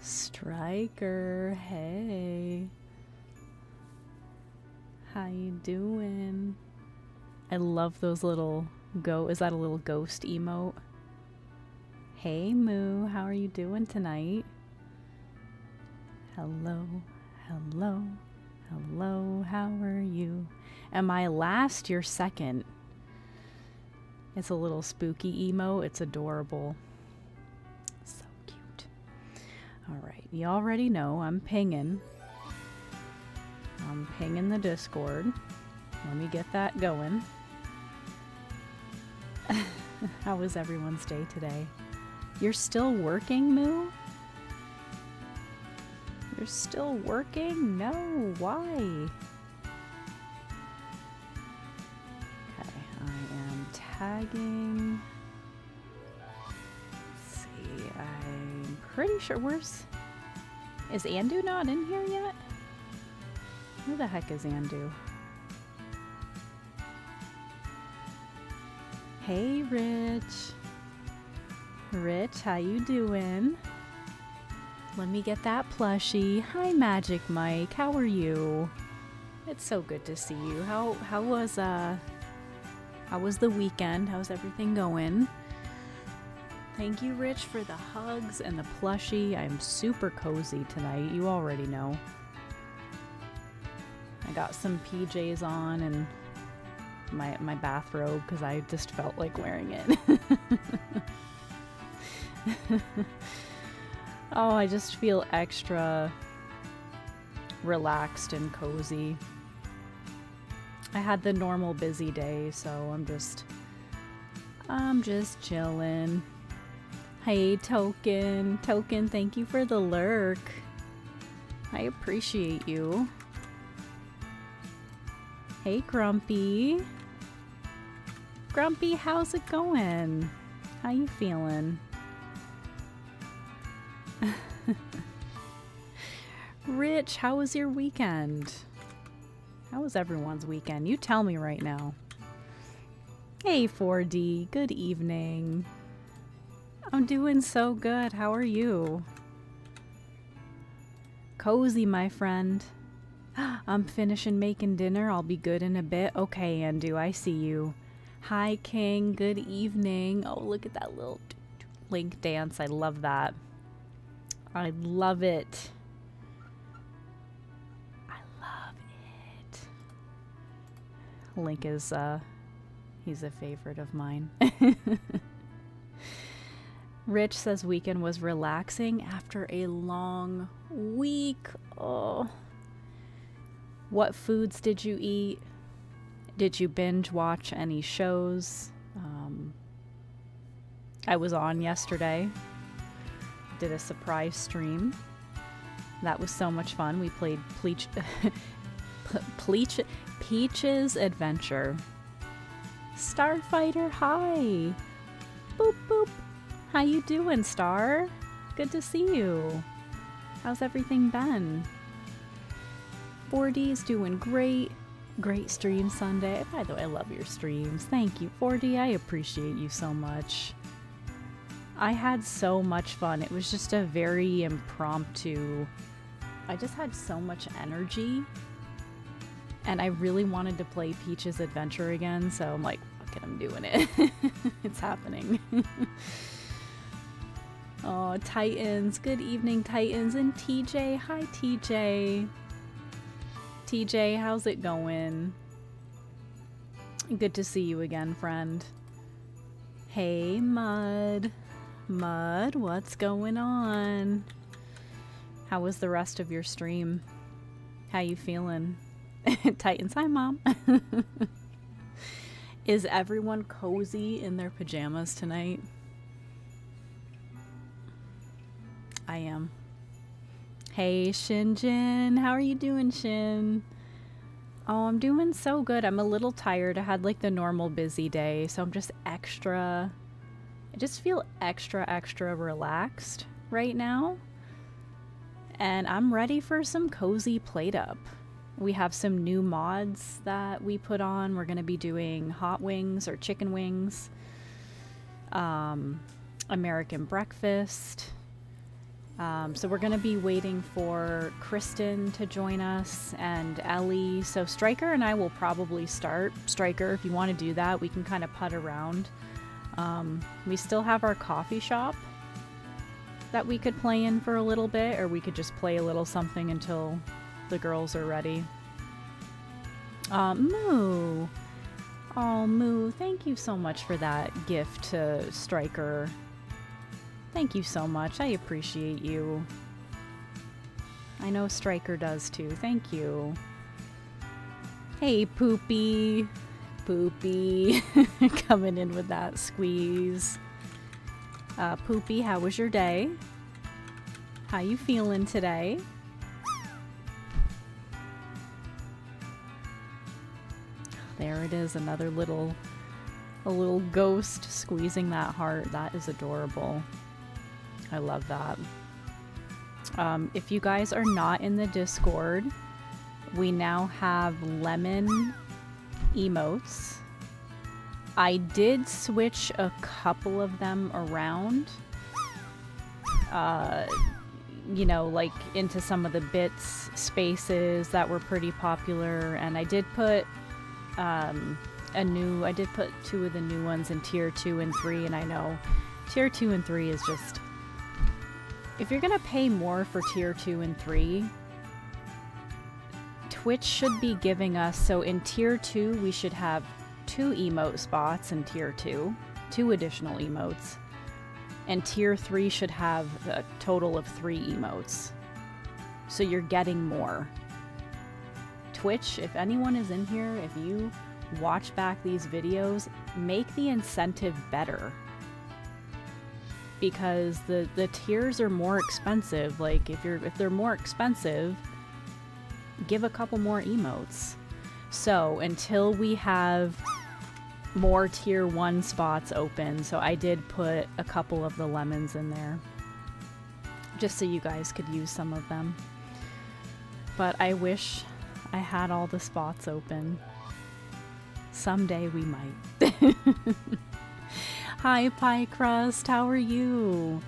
Striker, hey. How you doing? I love those little go is that a little ghost emote? Hey Moo, how are you doing tonight? Hello, hello, hello, how are you? Am I last? You're second. It's a little spooky emo. It's adorable. All right, you already know I'm pinging. I'm pinging the Discord. Let me get that going. How was everyone's day today? You're still working, Moo? You're still working? No, why? Okay, I am tagging. Pretty sure. Where's. Is Andu not in here yet? Where the heck is Andu? Hey, Rich. Rich, how you doing? Let me get that plushie. Hi, Magic Mike. How are you? It's so good to see you. How how was uh how was the weekend? How's everything going? Thank you, Rich, for the hugs and the plushie. I'm super cozy tonight. You already know. I got some PJs on and my my bathrobe because I just felt like wearing it. oh, I just feel extra relaxed and cozy. I had the normal busy day, so I'm just I'm just chilling. Hey, Token. Token, thank you for the lurk. I appreciate you. Hey, Grumpy. Grumpy, how's it going? How you feeling? Rich, how was your weekend? How was everyone's weekend? You tell me right now. Hey, 4D. Good evening. I'm doing so good. How are you? Cozy, my friend. I'm finishing making dinner. I'll be good in a bit. Okay, Andu, I see you. Hi, King. Good evening. Oh, look at that little link dance. I love that. I love it. I love it. Link is, uh, he's a favorite of mine. Rich says weekend was relaxing after a long week. Oh. What foods did you eat? Did you binge watch any shows? Um, I was on yesterday. Did a surprise stream. That was so much fun. We played Peach, Peach, Peach's Adventure. Starfighter, hi. Boop boop. How you doing, Star? Good to see you. How's everything been? 4D's doing great. Great stream Sunday. By the way, I love your streams. Thank you, 4D. I appreciate you so much. I had so much fun. It was just a very impromptu. I just had so much energy. And I really wanted to play Peach's Adventure again, so I'm like, fuck it, I'm doing it. it's happening. oh, Titans. Good evening, Titans. And TJ. Hi, TJ. TJ, how's it going? Good to see you again, friend. Hey, Mud. Mud, what's going on? How was the rest of your stream? How you feeling? Titans, hi, Mom. Is everyone cozy in their pajamas tonight? I am. Hey, Shinjin. How are you doing, Shin? Oh, I'm doing so good. I'm a little tired. I had like the normal busy day, so I'm just extra. I just feel extra, extra relaxed right now. And I'm ready for some cozy PlateUp. We have some new mods that we put on. We're going to be doing hot wings or chicken wings, um, American breakfast, Um, so we're going to be waiting for Kristen to join us and Ellie. So Striker and I will probably start. Striker, if you want to do that, we can kind of putt around. Um, we still have our coffee shop that we could play in for a little bit, or we could just play a little something until the girls are ready. Uh, Moo! Oh, Moo, thank you so much for that gift to Striker. Thank you so much. I appreciate you. I know Striker does too. Thank you. Hey, Poopy. Poopy. Coming in with that squeeze. Uh, Poopy, how was your day? How you feeling today? There it is, another little a little ghost squeezing that heart. That is adorable. I love that. Um, if you guys are not in the Discord, we now have lemon emotes. I did switch a couple of them around. Uh, you know, like into some of the bits spaces that were pretty popular. And I did put um, a new, I did put two of the new ones in tier two and three. And I know tier two and three is just if you're gonna pay more for tier 2 and 3, Twitch should be giving us, so in tier 2 we should have two emote spots in tier 2, two additional emotes, and tier 3 should have a total of three emotes. So you're getting more. Twitch, if anyone is in here, if you watch back these videos, make the incentive better because the the tiers are more expensive. Like if you're if they're more expensive, give a couple more emotes. So until we have more tier one spots open, so I did put a couple of the lemons in there just so you guys could use some of them. But I wish I had all the spots open. Someday we might. Hi, Pie Crust. How are you?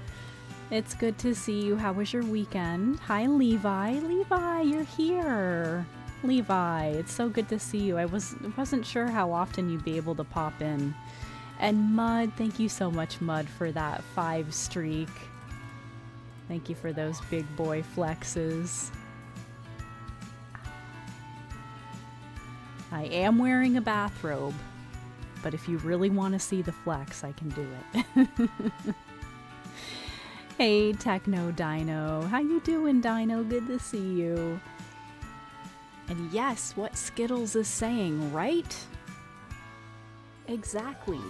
It's good to see you. How was your weekend? Hi, Levi. Levi, you're here. Levi, it's so good to see you. I was wasn't sure how often you'd be able to pop in. And Mud, thank you so much, Mud, for that five streak. Thank you for those big boy flexes. I am wearing a bathrobe, but if you really want to see the flex, I can do it. hey, Techno Dino. How you doing, Dino? Good to see you. And yes, what Skittles is saying, right? Exactly.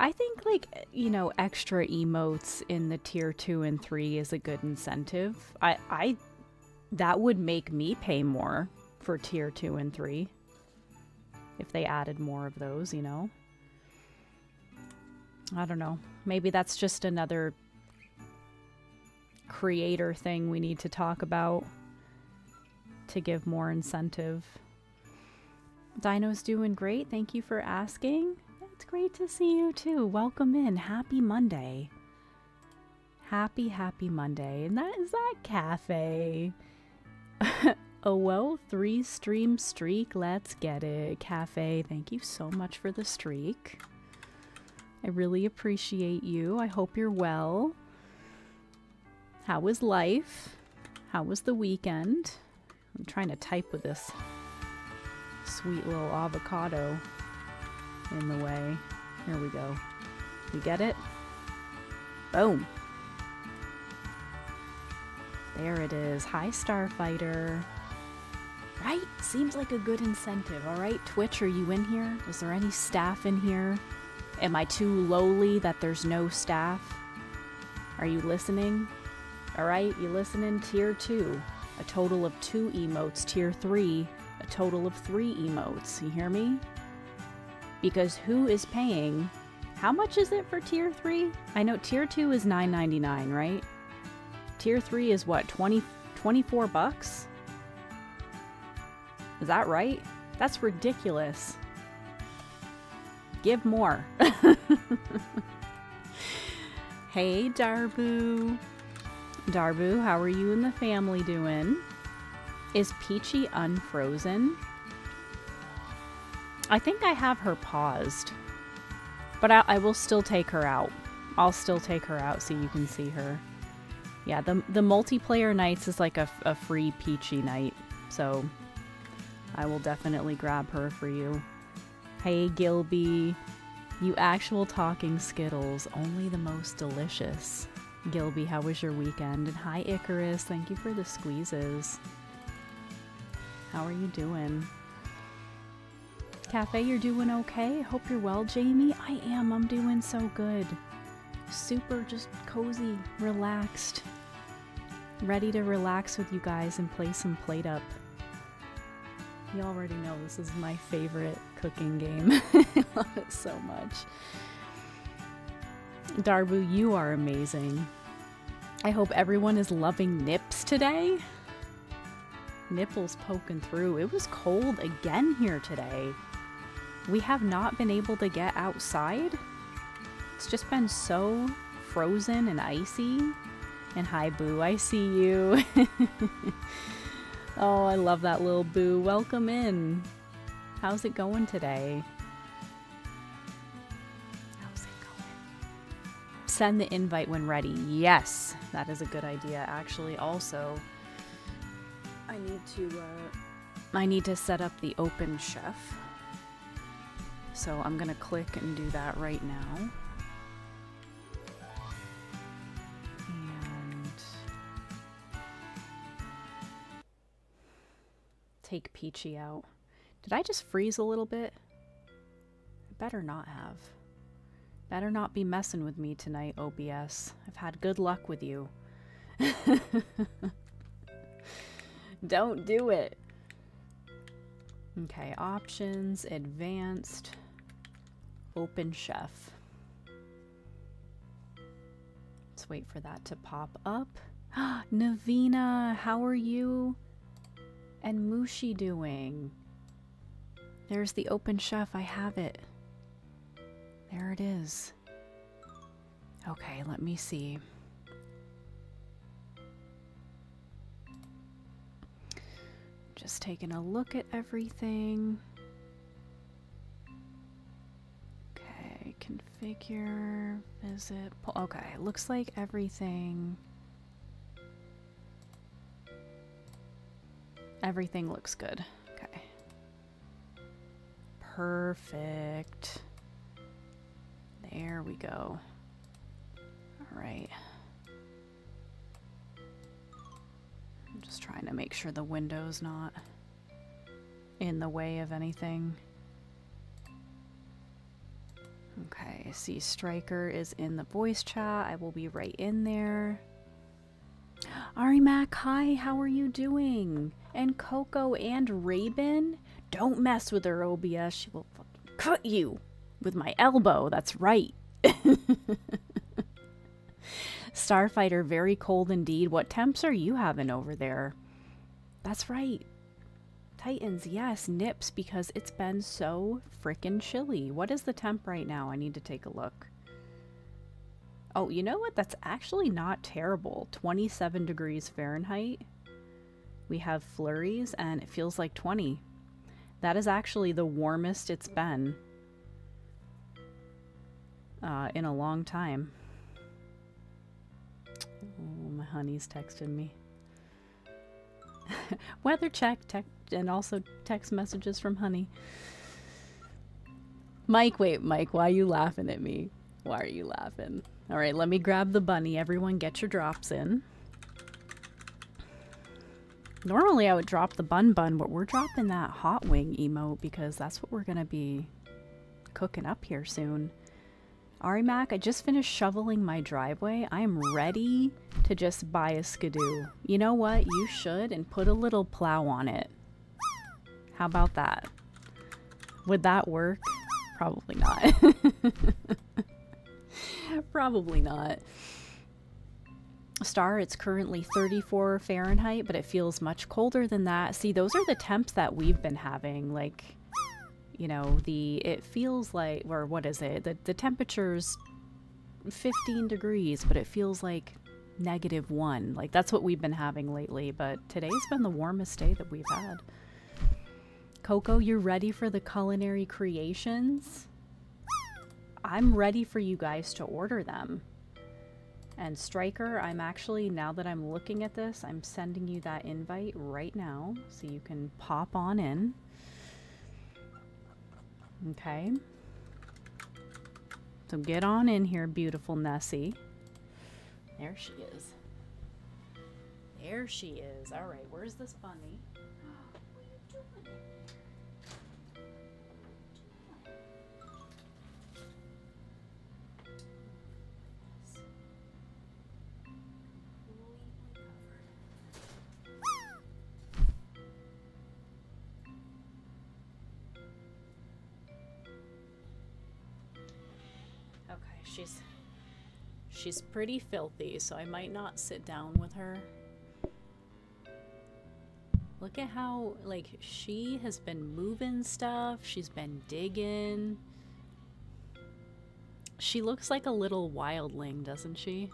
I think, like, you know, extra emotes in the tier 2 and 3 is a good incentive. I, I, that would make me pay more for tier 2 and 3 if they added more of those, you know? I don't know. Maybe that's just another creator thing we need to talk about to give more incentive. Dino's doing great. Thank you for asking. It's great to see you too. Welcome in. Happy Monday. Happy, happy Monday. And that is that cafe. Oh well, three stream streak. Let's get it. Cafe, thank you so much for the streak. I really appreciate you. I hope you're well. How was life? How was the weekend? I'm trying to type with this sweet little avocado in the way. Here we go. You get it? Boom. There it is. Hi, Starfighter. Right? Seems like a good incentive. All right, Twitch, are you in here? Is there any staff in here? Am I too lowly that there's no staff? Are you listening? All right, you listening? Tier 2, a total of 2 emotes. Tier 3, a total of 3 emotes. You hear me? Because who is paying? How much is it for tier 3? I know tier 2 is 9.99, right? Tier 3 is what? 20 24 bucks? Is that right? That's ridiculous. Give more. Hey, Darbu. Darbu, how are you and the family doing? Is Peachy unfrozen? I think I have her paused. But I, I, will still take her out. I'll still take her out so you can see her. Yeah, the, the multiplayer nights is like a, a free Peachy night. So I will definitely grab her for you. Hey, Gilby. You actual talking Skittles. Only the most delicious. Gilby, how was your weekend? And hi, Icarus. Thank you for the squeezes. How are you doing? Cafe, you're doing okay? Hope you're well, Jamie. I am. I'm doing so good. Super just cozy, relaxed. Ready to relax with you guys and play some PlateUp. You already know this is my favorite cooking game. I love it so much. Darbu, you are amazing. I hope everyone is loving nips today. Nipples poking through. It was cold again here today we have not been able to get outside. It's just been so frozen and icy. And hi, Boo, I see you. oh, I love that little Boo. Welcome in. How's it going today? How's it going? Send the invite when ready. Yes, that is a good idea. Actually, also, I need to, uh, I need to set up the Open Chef. So I'm going to click and do that right now. Take Peachy out. Did I just freeze a little bit? Better not have. Better not be messing with me tonight, OBS. I've had good luck with you. Don't do it. Okay, options, advanced. open chef. Let's wait for that to pop up. Navina, how are you? And Mushi doing? There's the OpenChef. I have it. There it is. Okay, let me see. Just taking a look at everything. Okay, configure, visit, okay, looks like everything, everything looks good, okay. Perfect. There we go. All right. I'm just trying to make sure the window's not in the way of anything. Okay, see Striker is in the voice chat. I will be right in there. Ari Mac, hi, how are you doing? And Coco and Raven? Don't mess with her, OBS. She will cut you with my elbow. That's right. Starfighter, very cold indeed. What temps are you having over there? That's right. Titans, yes, nips because it's been so freaking chilly. What is the temp right now? I need to take a look. Oh, you know what? That's actually not terrible. 27 degrees Fahrenheit. We have flurries and it feels like 20. That is actually the warmest it's been uh, in a long time. Oh, my honey's texting me. Weather check, tech and also text messages from Honey. Mike, wait, Mike, why are you laughing at me? Why are you laughing? All right, let me grab the bunny. Everyone get your drops in. Normally I would drop the bun bun, but we're dropping that hot wing emote because that's what we're going to be cooking up here soon. Ari Mac, I just finished shoveling my driveway. I am ready to just buy a skidoo. You know what? You should and put a little plow on it. How about that? Would that work? Probably not. Probably not. Star, it's currently 34 Fahrenheit, but it feels much colder than that. See, those are the temps that we've been having. Like, you know, the, it feels like, or what is it? The, the temperatures 15 degrees, but it feels like negative one. Like that's what we've been having lately, but today's been the warmest day that we've had. Coco, you're ready for the culinary creations? I'm ready for you guys to order them. And Striker, I'm actually, now that I'm looking at this, I'm sending you that invite right now so you can pop on in. Okay. So get on in here, beautiful Nessie. There she is. There she is. All right, where's this bunny? She's pretty filthy, so I might not sit down with her. Look at how, like, she has been moving stuff. She's been digging. She looks like a little wildling, doesn't she?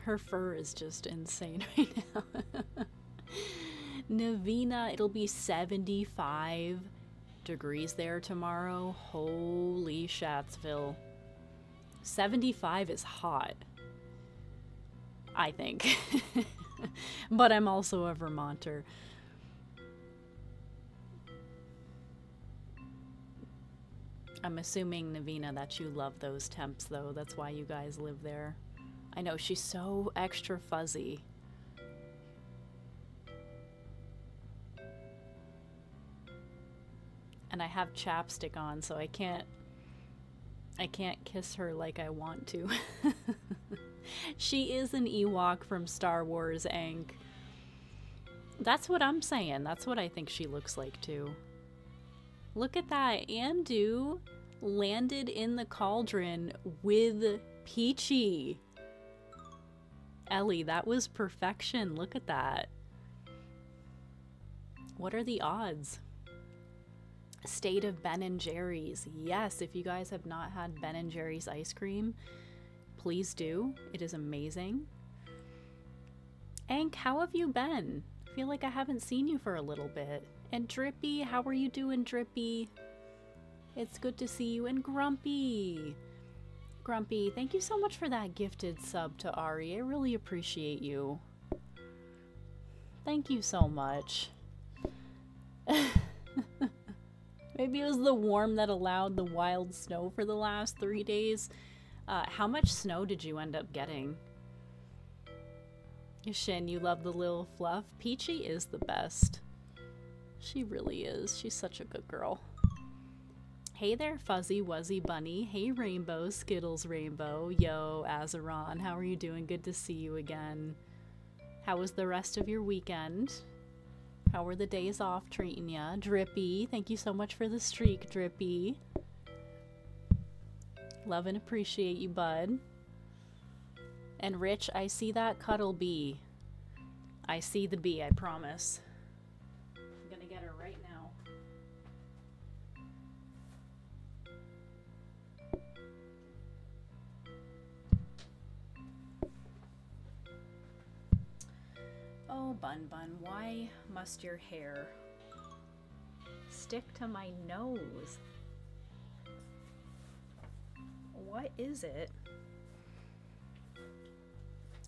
Her fur is just insane right now. Navina, it'll be 75 degrees there tomorrow. Holy Shatsville. 75 is hot. I think. but I'm also a Vermonter. I'm assuming, Navina, that you love those temps, though. That's why you guys live there. I know, she's so extra fuzzy. and I have chapstick on, so I can't I can't kiss her like I want to. she is an Ewok from Star Wars Ank. That's what I'm saying. That's what I think she looks like too. Look at that. Andu landed in the cauldron with Peachy. Ellie, that was perfection. Look at that. What are the odds? State of Ben and Jerry's. Yes, if you guys have not had Ben and Jerry's ice cream, please do. It is amazing. Ank, how have you been? I feel like I haven't seen you for a little bit. And Drippy, how are you doing, Drippy? It's good to see you. And Grumpy. Grumpy, thank you so much for that gifted sub to Ari. I really appreciate you. Thank you so much. Maybe it was the warm that allowed the wild snow for the last three days. Uh, how much snow did you end up getting? Shin, you love the little fluff. Peachy is the best. She really is. She's such a good girl. Hey there, Fuzzy Wuzzy Bunny. Hey, Rainbow, Skittles Rainbow. Yo, Azeron, how are you doing? Good to see you again. How was the rest of your weekend? How were the days off treating ya? Drippy, thank you so much for the streak, Drippy. Love and appreciate you, bud. And Rich, I see that cuddle bee. I see the bee, I promise. Oh, Bun Bun, why must your hair stick to my nose? What is it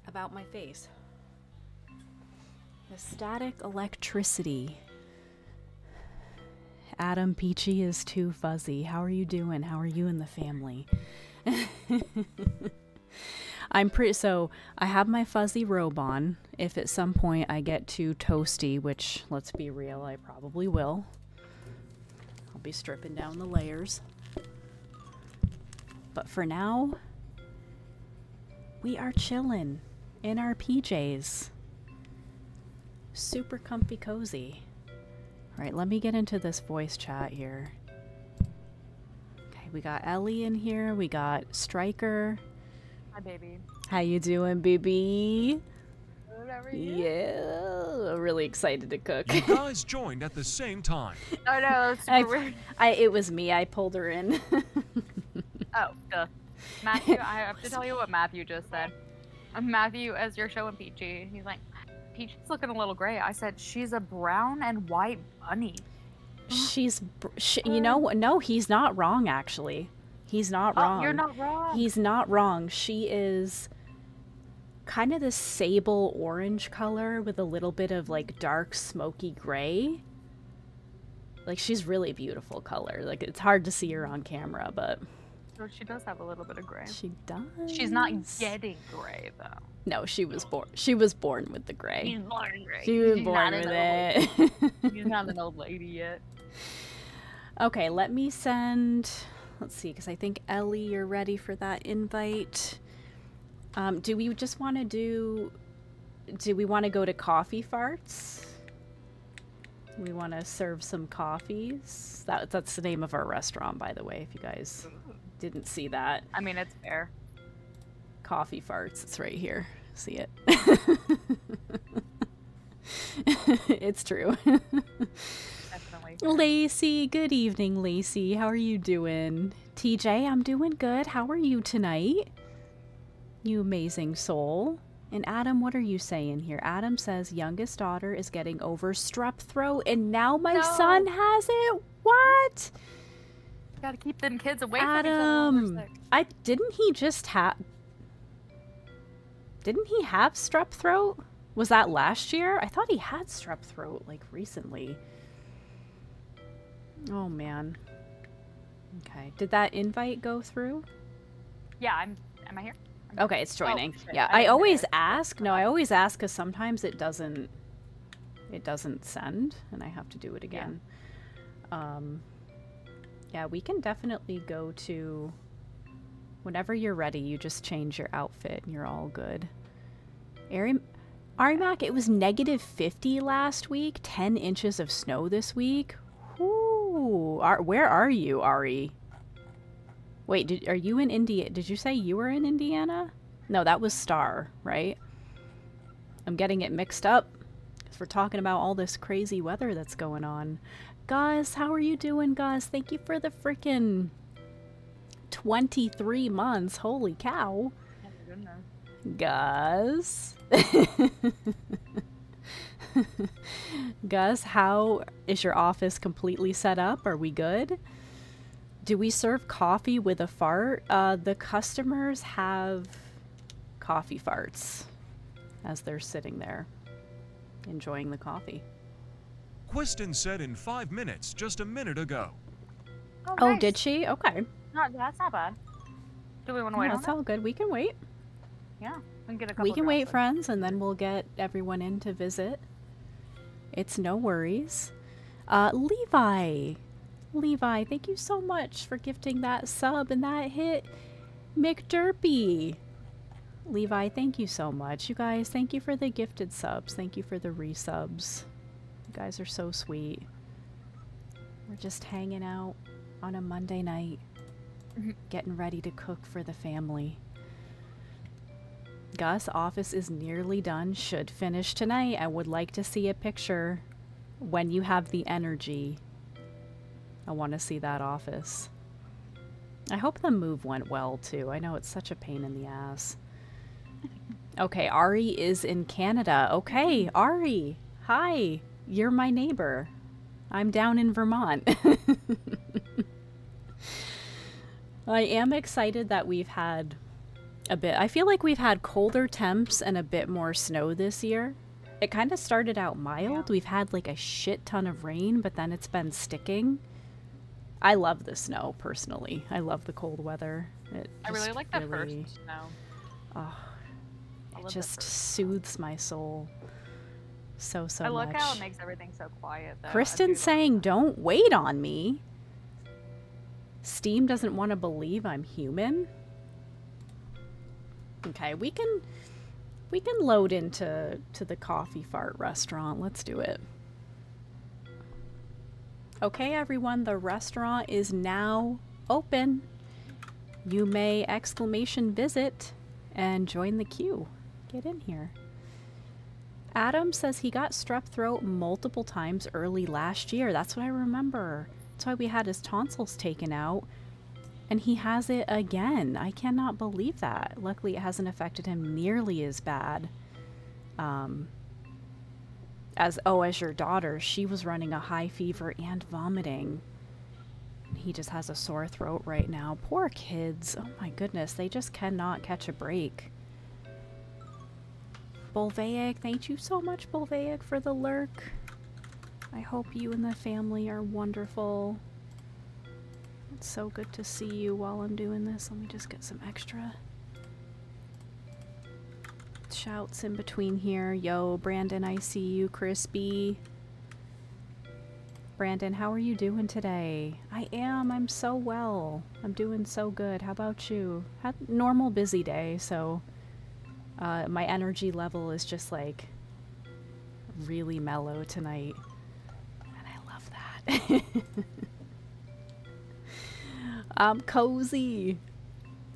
about my face? The static electricity. Adam Peachy is too fuzzy. How are you doing? How are you and the family? I'm pretty so I have my fuzzy robe on. If at some point I get too toasty, which let's be real, I probably will. I'll be stripping down the layers. But for now, we are chilling in our PJs. Super comfy cozy. All right, let me get into this voice chat here. Okay, we got Ellie in here. We got Striker. Hi, baby. How you doing, baby? Good, yeah, really excited to cook. You guys joined at the same time. Oh no, I, I, it was me. I pulled her in. oh, duh. Matthew, I have to tell you what Matthew just said. Uh, Matthew, as you're showing Peachy, he's like, Peachy's looking a little gray. I said, she's a brown and white bunny. She's, br- sh- you know, no, he's not wrong. Actually, he's not wrong. Oh, you're not wrong. He's not wrong. She is kind of this sable orange color with a little bit of like dark smoky gray. Like she's really beautiful color. Like it's hard to see her on camera, but So she does have a little bit of gray. she does. She's not getting gray though. No, she was born. She was born with the gray. She's born gray. She was She's born with it. She's not an old lady yet. Okay, let me send. Let's see, because I think Ellie, you're ready for that invite. Um, do we just want to do? Do we want to go to coffee farts? We want to serve some coffees? That that's the name of our restaurant, by the way. If you guys didn't see that, I mean, it's fair. coffee farts. It's right here. See it? it's true. Lacey, good evening, Lacey. How are you doing? TJ, I'm doing good. How are you tonight? You amazing soul. And Adam, what are you saying here? Adam says youngest daughter is getting over strep throat and now my No. son has it. What? Gotta keep them kids away from each Adam, other. I didn't he just have Didn't he have strep throat? Was that last year? I thought he had strep throat like recently. Oh man. Okay. Did that invite go through? Yeah, I'm. Am I here? Okay, it's joining. shit, yeah, I I, always ask. No, I always ask because sometimes it doesn't. It doesn't send, and I have to do it again. Um, yeah, we can definitely go to. Whenever you're ready, you just change your outfit, and you're all good. Ari, Arimac, it was negative fifty last week. Ten inches of snow this week. Ar- where are you, Ari? Wait, did, are you in India? Did you say you were in Indiana? No, that was Star, right? I'm getting it mixed up because we're talking about all this crazy weather that's going on. Gus, how are you doing, Gus? Thank you for the freaking 23 months. Holy cow. Gus. Gus, how is your office completely set up? Are we good? Do we serve coffee with a fart? Uh, the customers have coffee farts as they're sitting there enjoying the coffee. Quiston said in five minutes just a minute ago. Oh, Oh, nice. did she? Okay. Not, that's not bad. Do we want to wait Yeah, on that's that? all good. We can wait. Yeah, we can get a couple. We can wait, friends, and then we'll get everyone in to visit. It's no worries. Uh, Levi. Levi, thank you so much for gifting that sub and that hit. McDerpy. Levi, thank you so much. You guys, thank you for the gifted subs. Thank you for the resubs. You guys are so sweet. We're just hanging out on a Monday night, getting ready to cook for the family. Gus, office is nearly done. Should finish tonight. I would like to see a picture when you have the energy. I want to see that office. I hope the move went well too. I know it's such a pain in the ass. Okay, Ari is in Canada. Okay, Ari. Hi. You're my neighbor. I'm down in Vermont. I am excited that we've had a bit. I feel like we've had colder temps and a bit more snow this year. It kind of started out mild. We've had like a shit ton of rain, but then it's been sticking. I love the snow personally. I love the cold weather. It I really like that really- first snow. Oh, it just soothes my soul so so much. I much. like how it makes everything so quiet. Though. Do Kristen's saying, that. "Don't wait on me." Steam doesn't want to believe I'm human. Okay, we can we can load into to the coffee fart restaurant. Let's do it. Okay, everyone, the restaurant is now open. You may exclamation visit and join the queue. Get in here. Adam says he got strep throat multiple times early last year. That's what I remember. That's why we had his tonsils taken out. And he has it again. I cannot believe that. Luckily, it hasn't affected him nearly as bad. Um, as oh, as your daughter, she was running a high fever and vomiting. He just has a sore throat right now. Poor kids. Oh my goodness, they just cannot catch a break. Bolvaic, thank you so much, Bolvaic, for the lurk. I hope you and the family are wonderful. It's so good to see you while I'm doing this. Let me just get some extra shouts in between here. Yo, Brandon, I see you. Crispy. Brandon, how are you doing today? I am. I'm so well. I'm doing so good. How about you? Had normal busy day, so uh, my energy level is just like really mellow tonight. And I love that. I'm cozy.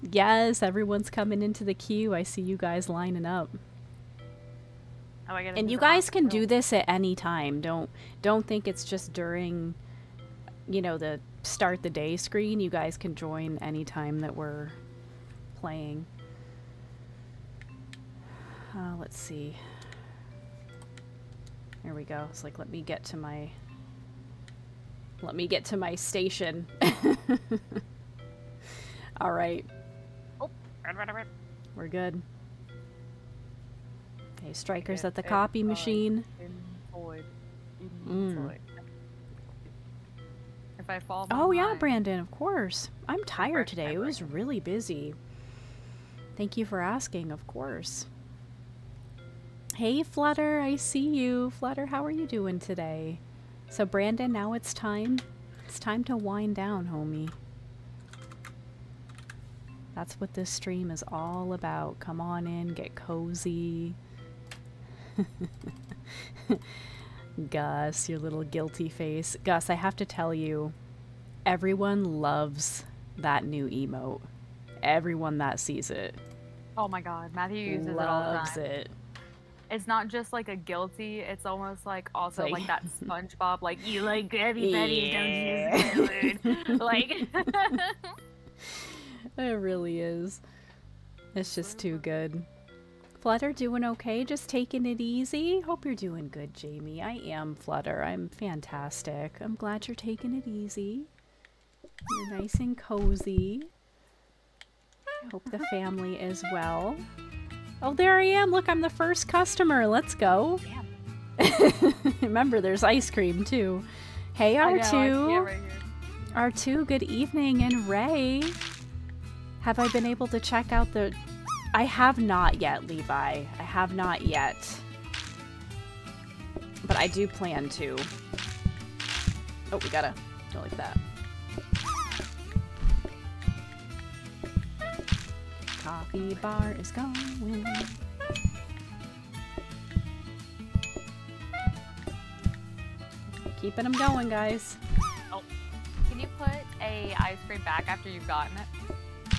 Yes, everyone's coming into the queue. I see you guys lining up. Oh, I get And you guys can do this at any time. Don't don't think it's just during you know the start the day screen. You guys can join anytime that we're playing. Uh, let's see. There we go. It's like let me get to my let me get to my station. All right. Oh. We're good. Okay, strikers at the copy machine. Void. Mm. If I fall Oh yeah, Brandon, of course. I'm tired today. It was really busy. Thank you for asking, of course. Hey Flutter, I see you. Flutter, how are you doing today? So Brandon, now it's time. It's time to wind down, homie. That's what this stream is all about. Come on in, get cozy. Gus, your little guilty face. Gus, I have to tell you, everyone loves that new emote. Everyone that sees it Oh my god, Matthew uses it all the loves it. It's not just like a guilty, it's almost like also Like- like, that SpongeBob, like you like everybody, Yeah. don't you? like It really is. It's just too mm-hmm. good. Flutter doing okay? Just taking it easy? Hope you're doing good, Jamie. I am Flutter. I'm fantastic. I'm glad you're taking it easy. You're nice and cozy. I hope the family is well. Oh, there I am. Look, I'm the first customer. Let's go. Damn. Remember, there's ice cream too. Hey, I know, I see it R2. right. R2, good evening. And Ray, have I been able to check out the. I have not yet, Levi. I have not yet. But I do plan to. Oh, we gotta go like that. Coffee bar is going. Keeping them going, guys. Oh. Can you put a ice cream back after you've gotten it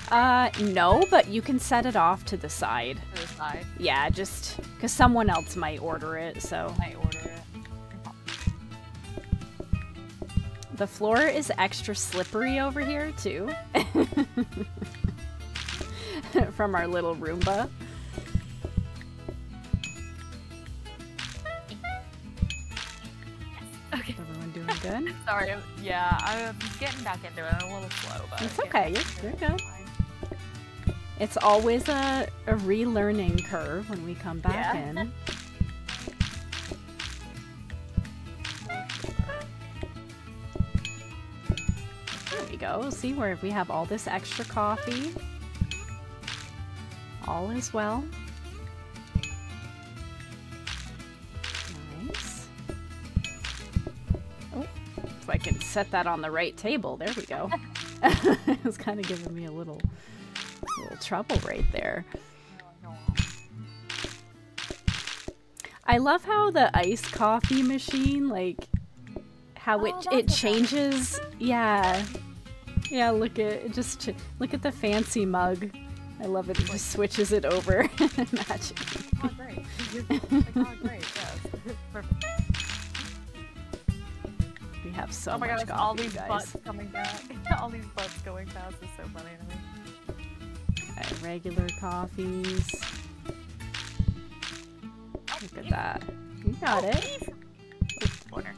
Uh, no, but you can set it off to the side. to the side? Yeah, just because someone else might order it, so. I order it. The floor is extra slippery over here, too. From our little Roomba. Okay. Everyone doing good? Sorry. Yeah, I'm getting back into it. I'm a little slow, but It's okay, you're- you're good. It's always a, a relearning curve when we come back Yeah. in. There we go. See where we have all this extra coffee. All is well. Nice. Oh, if I can set that on the right table. There we go. it was kind of giving me a little, little trouble right there. I love how the iced coffee machine, like, how Oh, it that's it changes. Yeah, yeah. Look at. Just ch- look at the fancy mug. I love it. It just switches it over. Magic. Oh, great. Oh, great. Yes. Perfect. We have so oh my much coffee, all these guys. butts coming back. all these butts going past is so funny to me. Okay, regular coffees. Oh, Look at that. You got Oh, it. Corner.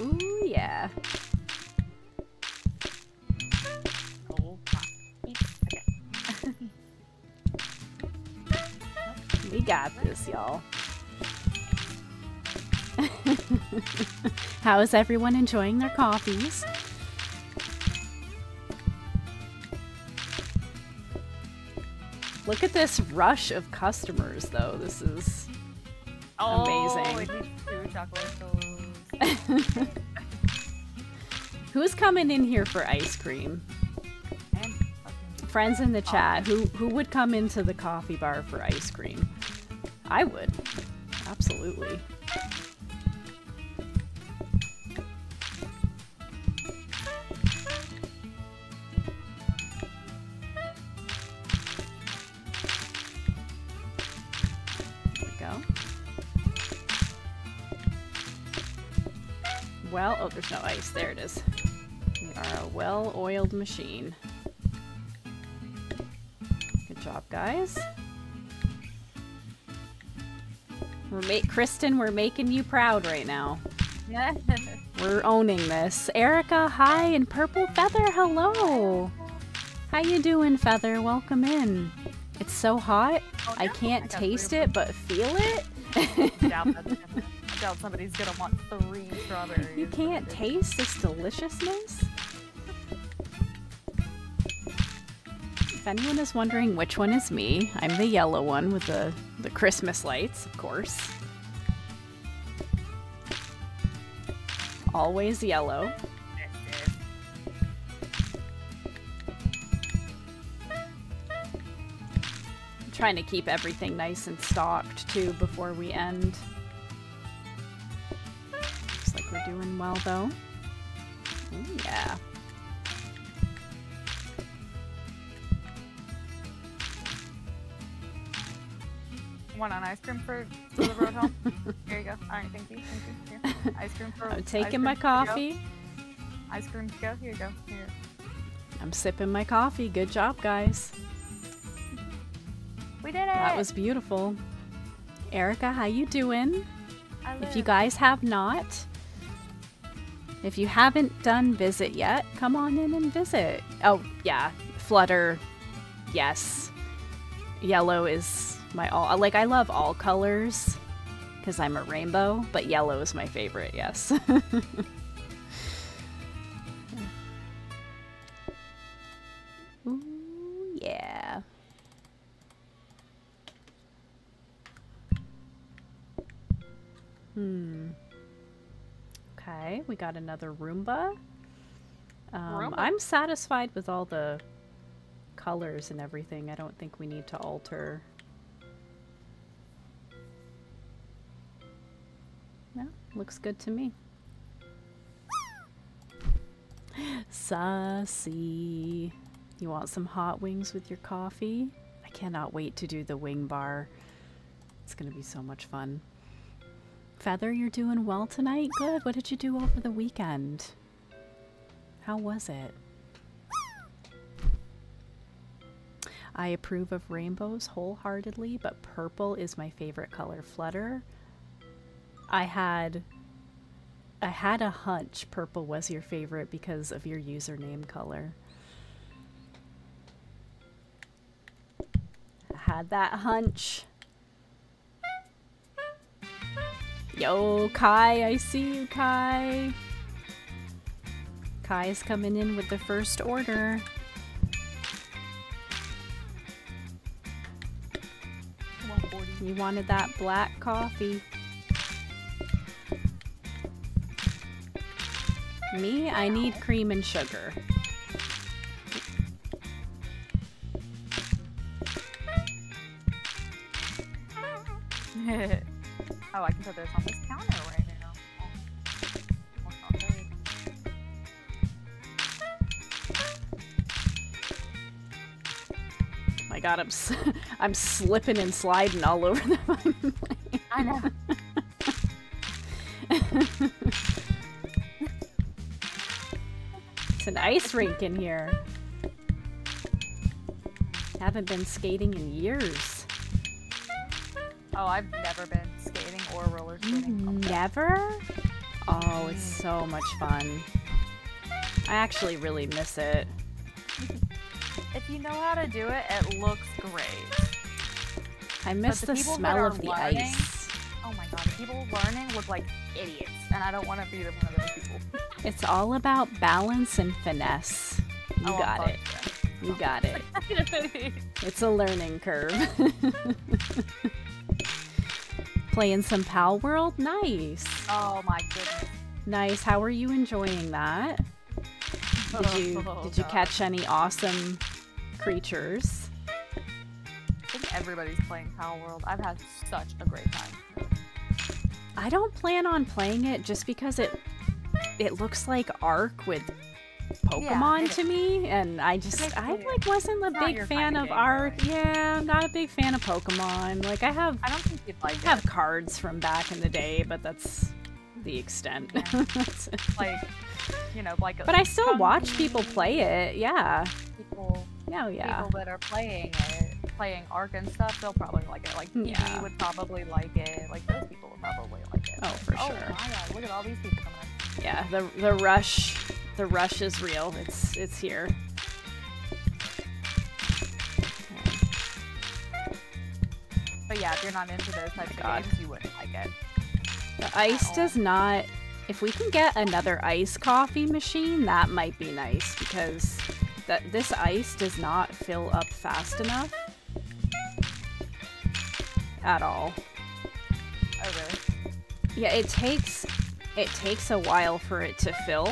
Ooh, yeah. We got this, y'all. How is everyone enjoying their coffees? Look at this rush of customers, though. This is Oh, Amazing. it needs two chocolate who's coming in here for ice cream. Friends in the chat, who who would come into the coffee bar for ice cream? I would, absolutely. Well, oh, there's no ice. There it is. We are a well-oiled machine. Job, guys. We're ma- Kristen, we're making you proud right now. Yeah. We're owning this. Erica, hi, and Purple Feather, hello. How you doing, Feather? Welcome in. It's so hot. Oh, I can't I taste it, but feel it. I doubt, gonna, I doubt somebody's gonna want three strawberries. you can't taste this deliciousness. If anyone is wondering which one is me, I'm the yellow one with the, the Christmas lights, of course. Always yellow. I'm trying to keep everything nice and stocked too before we end. Looks like we're doing well though. Ooh, yeah. Want an ice cream for, for the road home? Here you go. All right, thank you. Thank you. Here. Ice cream for. I'm taking my coffee. Ice cream to go. Here you go. Here. I'm sipping my coffee. Good job, guys. We did it. That was beautiful. Erica, how you doing? If you guys have not, if you haven't done visit yet, come on in and visit. Oh, yeah. Flutter. Yes. Yellow is my all. Like, I love all colors because I'm a rainbow, but yellow is my favorite, yes. Ooh, yeah. Hmm. Okay, we got another Roomba. Um, Roomba? I'm satisfied with all the colors and everything. I don't think we need to alter. Looks good to me. Sussy. You want some hot wings with your coffee? I cannot wait to do the wing bar. It's going to be so much fun. Feather, you're doing well tonight? Good. What did you do over the weekend? How was it? I approve of rainbows wholeheartedly, but purple is my favorite color. Flutter. I had I had a hunch purple was your favorite because of your username color. I had that hunch. Yo, Kai, I see you, Kai. Kai is coming in with the first order. You wanted that black coffee. Me, I need cream and sugar. oh, I can put this on this counter right now. Oh, that's not good. my god, I'm s- I'm slipping and sliding all over the I know. It's an ice rink in here. Haven't been skating in years. Oh, I've never been skating or roller skating. Oh, Never? Oh, it's so much fun. I actually really miss it. If you know how to do it, it looks great. I miss the the, smell of the ice. Oh my god, people learning look like idiots, and I don't want to be one of those people. It's all about balance and finesse. You Oh, got it. You got it. It's a learning curve. Playing some Palworld? Nice. oh my goodness. Nice. How are you enjoying that? Did you Oh, did you God. catch any awesome creatures? I think everybody's playing Palworld. I've had such a great time. I don't plan on playing it just because it it looks like Ark with Pokemon it to me, and I just I like wasn't a big fan of Ark. Yeah, I'm not a big fan of Pokemon. Like I have I don't think you'd like have it. cards from back in the day, but that's the extent. Yeah. Like, you know, like. but I still watch people play it. Yeah. People, Oh yeah. people that are playing it, playing Ark and stuff, they'll probably like it. Like, Yeah. yeah. would probably like it. Like, those people would probably like it. Oh, for oh sure. my god, look at all these people coming. Yeah, the the rush the rush is real. It's it's here. But yeah, if you're not into those types oh of God. games, you wouldn't like it. The ice does not if we can get another ice coffee machine, that might be nice because that this ice does not fill up fast enough at all. Oh, really? Yeah, it takes it takes a while for it to fill.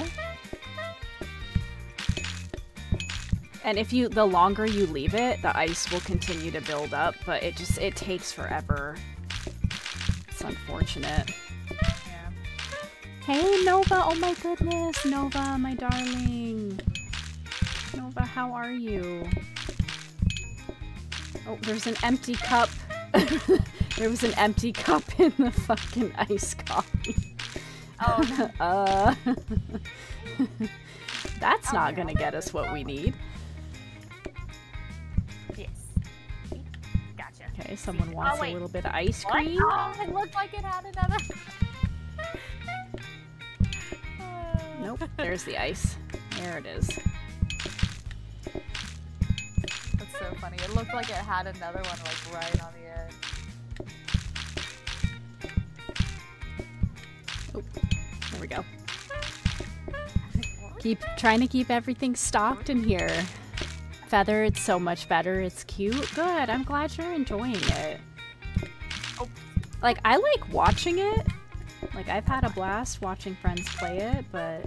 And if you the longer you leave it, the ice will continue to build up, but it just it takes forever. It's unfortunate. Yeah. Hey Nova, oh my goodness, Nova, my darling. Nova, how are you? Oh, there's an empty cup. there was an empty cup in the fucking ice coffee. Oh, no. Uh, that's not Okay, gonna get us what we need. yes. Gotcha. Okay, someone wants a little bit of ice What? cream. Oh, it looked like it had another. Nope, there's the ice. There it is. So funny. It looked like it had another one like right on the edge. Oh, there we go. Keep trying to keep everything stocked in here. Feather, it's so much better. It's cute. Good. I'm glad you're enjoying it. Oh. Like I like watching it. Like I've had a blast watching friends play it, but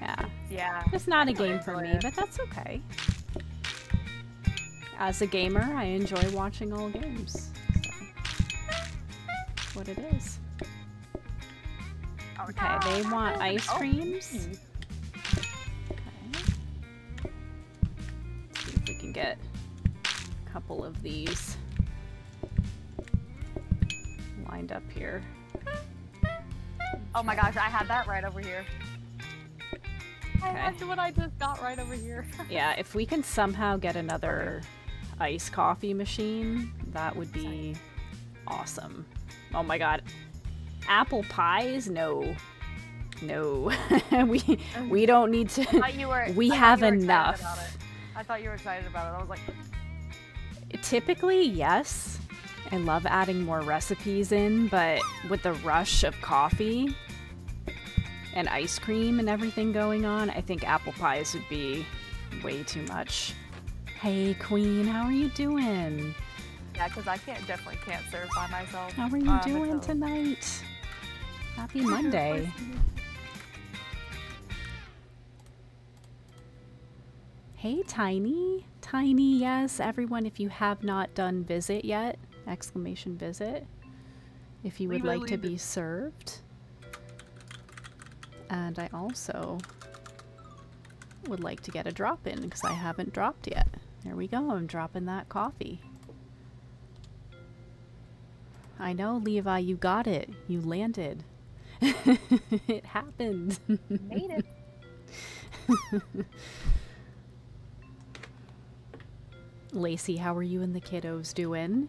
yeah, Yeah. it's not a game for me, but that's okay. As a gamer, I enjoy watching all games. So. What it is. Okay, they want ice Oh, creams. hmm. Okay. See if we can get a couple of these lined up here. Oh my gosh, I had that right over here. I Okay. had what I just got right over here. Yeah, if we can somehow get another ice coffee machine, that would be awesome. Oh my god. Apple pies? No. No. we um, we don't need to were. We I have you were excited enough. about it. I thought you were excited about it. I was like, Typically, yes. I love adding more recipes in, but with the rush of coffee and ice cream and everything going on, I think apple pies would be way too much. Hey, Queen, how are you doing? yeah, because I can't definitely can't serve by myself. How are you um, doing until- tonight? Happy Monday. Hey, Tiny. Tiny, yes. Everyone, if you have not done visit yet, exclamation visit. If you would like to be served. And I also would like to get a drop in because I haven't dropped yet. There we go. I'm dropping that coffee. I know, Levi, you got it. You landed. it happened. Made it. Lacey, how are you and the kiddos doing?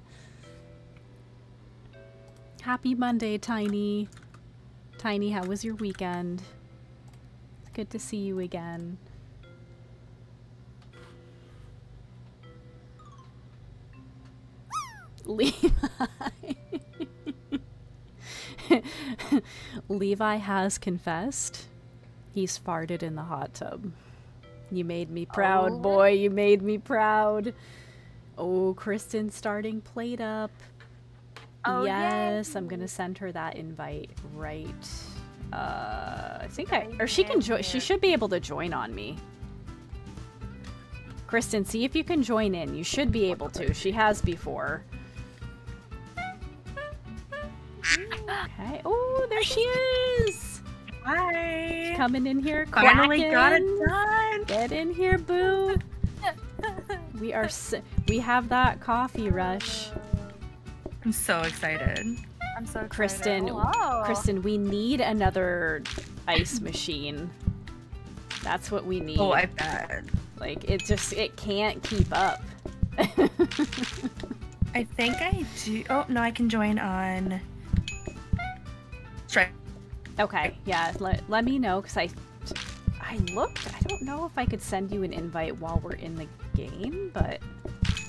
Happy Monday, Tiny. Tiny, how was your weekend? Good to see you again. Levi. Levi has confessed. He's farted in the hot tub. You made me proud, Oh. boy. You made me proud. Oh, Kristen's starting PlateUp. Oh, yay. yes, I'm gonna send her that invite right. Uh, I think I or she can join. She should be able to join on me. Kristen, see if you can join in. You should be able to. She has before. Okay. Oh, there she is. Hi. Coming in here. Finally got it done. Get in here, boo. We are. S- we have that coffee rush. I'm so excited. I'm so excited. Kristen, Hello. Kristen, we need another ice machine. That's what we need. Oh, I bet. Like it just it can't keep up. I think I do. Oh no, I can join on. Strike. okay, yeah. Let, let me know because I I looked. I don't know if I could send you an invite while we're in the game, but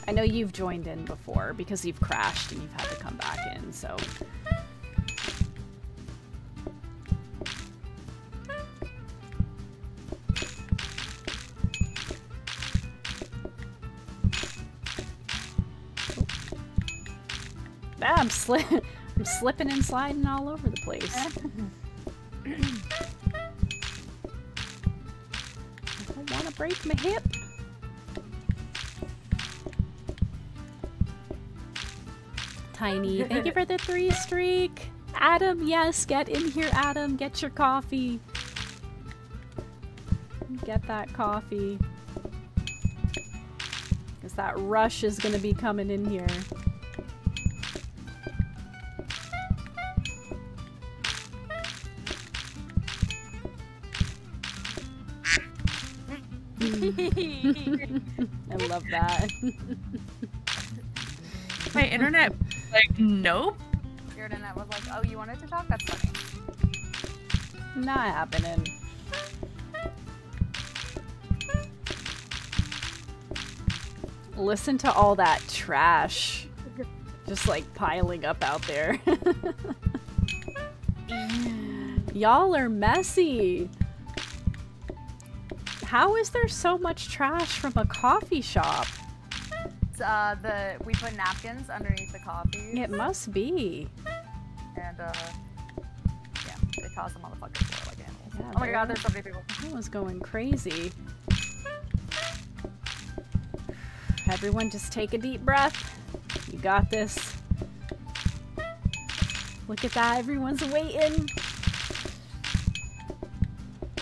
I know you've joined in before because you've crashed and you've had to come back in. So Ah, I'm sli- I'm slipping and sliding all over the place. I don't want to break my hip. Tiny, thank you for the three streak. Adam, yes, get in here, Adam. Get your coffee. Get that coffee. Because that rush is going to be coming in here. I love that. My internet, like, nope. Your internet was like, oh, you wanted to talk? That's funny. Not happening. Listen to all that trash. Just like piling up out there. Y'all are messy. How is there so much trash from a coffee shop? It's, uh, the we put napkins underneath the coffee. It must be. And uh, yeah, they them on the fucking floor like animals. Yeah, oh my god, there's so many people. That was going crazy. Everyone just take a deep breath. You got this. Look at that, everyone's waiting.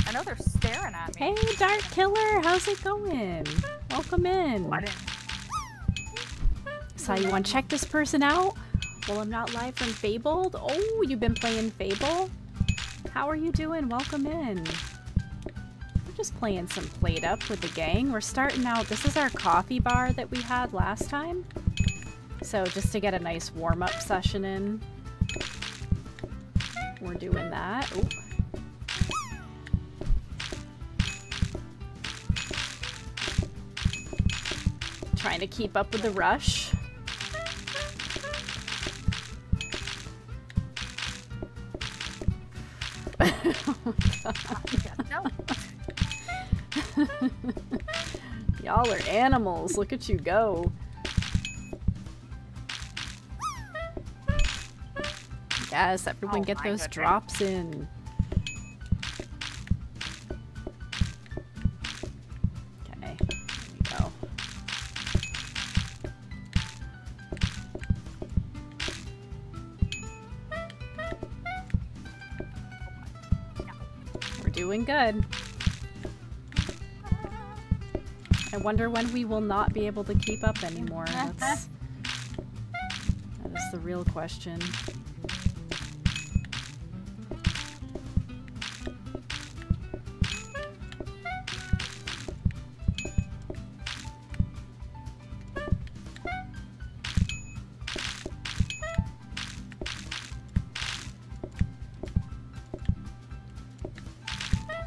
I know they're staring at me. Hey, Dark Killer, how's it going? Welcome in. Didn't. So you want to check this person out? Well, I'm not live from Fabled. Oh, you've been playing Fable? How are you doing? Welcome in. We're just playing some PlateUp with the gang. We're starting out. This is our coffee bar that we had last time. So just to get a nice warm-up session in, we're doing that. Ooh. Trying to keep up with the rush. No. Y'all are animals. Look at you go. Yes, everyone Oh get those goodness. drops in. Doing good. I wonder when we will not be able to keep up anymore. That's that is the real question.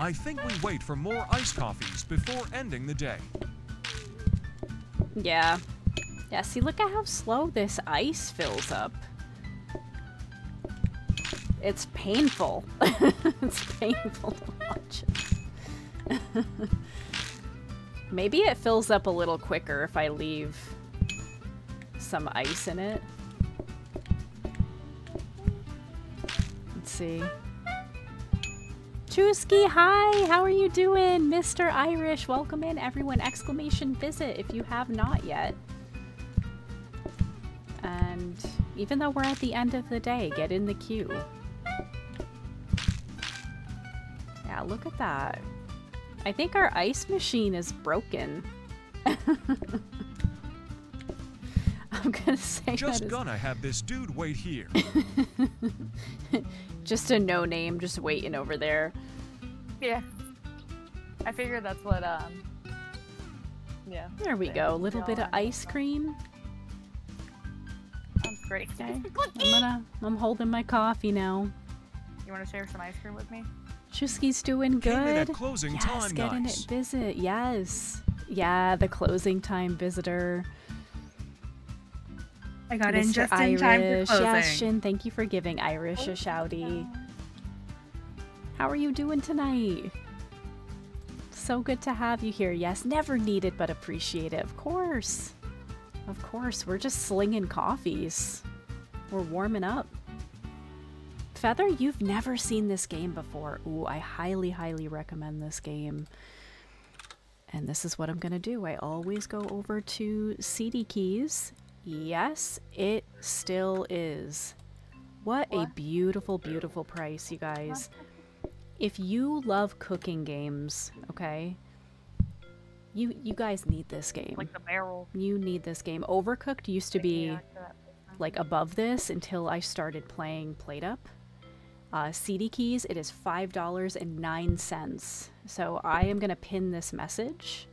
I think we wait for more iced coffees before ending the day. Yeah. Yeah, see, look at how slow this ice fills up. It's painful. it's painful to watch. Maybe it fills up a little quicker if I leave some ice in it. Let's see. Chusky, hi! How are you doing? Mr. Irish, welcome in everyone. Exclamation visit if you have not yet. And even though we're at the end of the day, get in the queue. Yeah, look at that. I think our ice machine is broken. I'm gonna say Just that is gonna have this dude wait here. just a no name, just waiting over there. Yeah. I figured that's what, um. Yeah. There we go. A little bit of ice cream. Sounds great. Okay. I'm gonna. I'm holding my coffee now. You want to share some ice cream with me? Chusky's doing Came in at good. closing Yes, time get in nice. it. Visit. Yes. Yeah, the closing time visitor. I got in Mr. just in time for closing. Yes, Shin, thank you for giving Irish a shouty. How are you doing tonight? So good to have you here. Yes, never needed but appreciated. Of course. Of course. We're just slinging coffees. We're warming up. Feather, you've never seen this game before. Ooh, I highly, highly recommend this game. And this is what I'm going to do. I always go over to CD keys. Yes, it still is. What, a beautiful, beautiful price, you guys. If you love cooking games, okay, you you guys need this game. Like the barrel. You need this game. Overcooked used to be Yeah, to that person. like above this until I started playing PlateUp. Uh, CD keys, it is five dollars and nine cents. So I am gonna pin this message.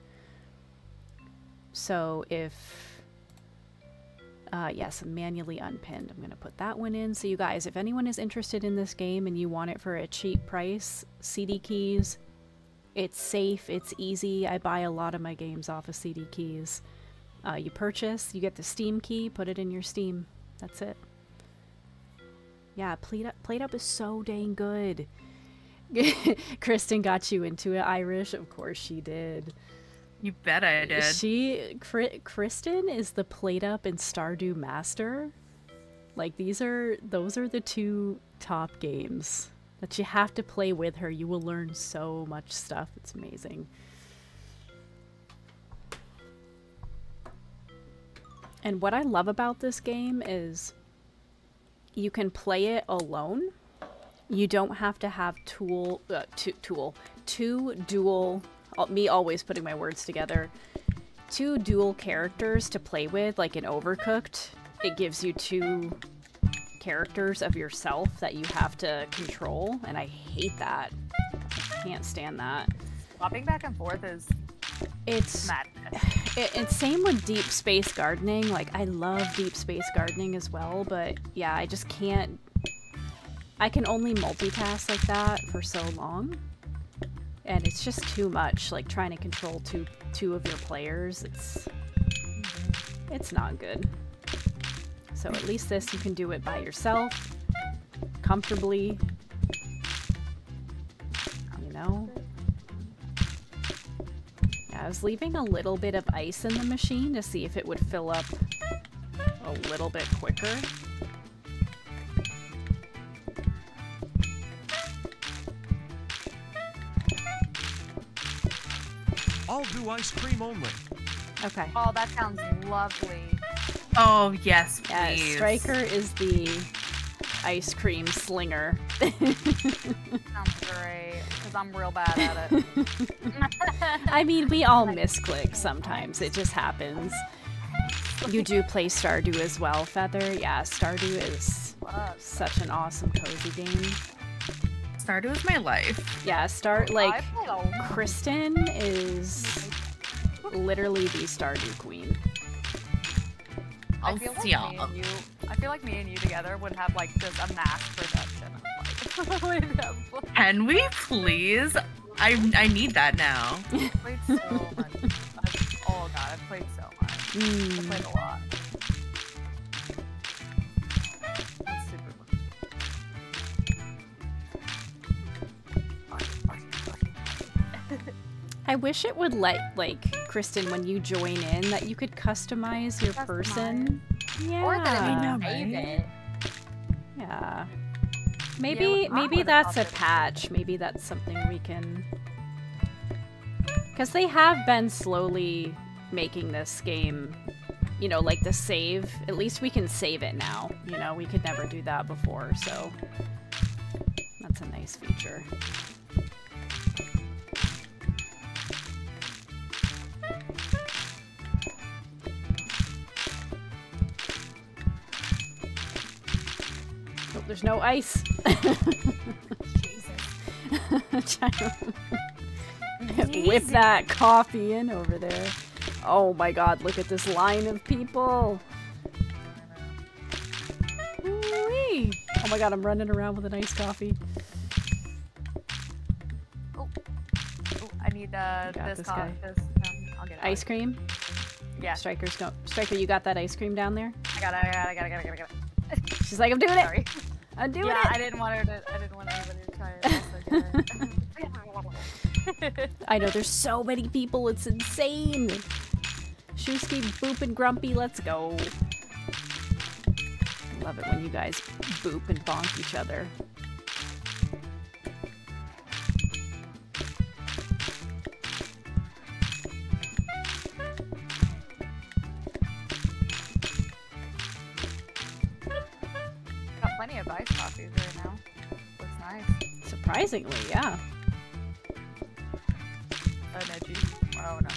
So if uh, yes, manually unpinned. I'm gonna put that one in. So you guys, if anyone is interested in this game and you want it for a cheap price, CD keys. It's safe. It's easy. I buy a lot of my games off of CD keys. Uh, you purchase, you get the Steam key, put it in your Steam. That's it. Yeah, PlateUp, Plate Up is so dang good. Kristen got you into it, Irish. Of course she did. You bet I did. She, Kri- Kristen is the PlateUp and Stardew master. Like these are, those are the two top games that you have to play with her. You will learn so much stuff. It's amazing. And what I love about this game is you can play it alone. You don't have to have tool, uh, tool, two dual, me always putting my words together, two dual characters to play with, like in Overcooked. It gives you two characters of yourself that you have to control, and I hate that. Can't stand that. Swapping back and forth is It's madness. it, it's same with deep space gardening. Like I love deep space gardening as well, but yeah, I just can't. I can only multitask like that for so long, and it's just too much. Like trying to control two two of your players, it's it's not good. So at least this you can do it by yourself, comfortably. You know. I was leaving a little bit of ice in the machine to see if it would fill up a little bit quicker. I'll do ice cream only. Okay. Oh, that sounds lovely. Oh yes, Yeah, please. Stryker is the ice cream slinger. Sounds great. Because I'm real bad at it. I mean, we all misclick sometimes. It just happens. You do play Stardew as well, Feather. Yeah, Stardew is such an awesome cozy game. Stardew is my life. Yeah, start like I played a lot. Kristen is literally the Stardew queen. I Oh, feel like yeah. me and you. I feel like me and you together would have like just a mass production. Of, like, we'd have, like, Can we please I I need that now. I played so much. I've, oh god, I've played so much. I Mm. played a lot. I wish it would let, like, Kristen, when you join in, that you could customize your Customize. person. Yeah. Or that I it know, right? it. Yeah. Maybe would- I maybe that's a that it patch. Maybe that's something we can Cuz they have been slowly making this game, you know, like the save. At least we can save it now. You know, we could never do that before, so that's a nice feature. There's no ice. Whip that coffee in over there. Oh my god, look at this line of people. Ooh-wee. Oh my god, I'm running around with an iced coffee. Oh, I need uh, this, this co- guy. this um, I'll get it. Ice cream? Yeah, Stryker's go. Stryker, you got that ice cream down there? I got it. I got it. I got it. I got it. I got it. She's like, I'm doing it. Sorry. Uh, I'm doing yeah, it. I didn't want her to. I didn't want anybody to try it. also get it. I know there's so many people, it's insane. Shusky, Boop, and Grumpy, let's go. I love it when you guys boop and bonk each other. Plenty of iced coffees right now. Looks nice. Surprisingly, yeah. Oh no, geez. Oh no.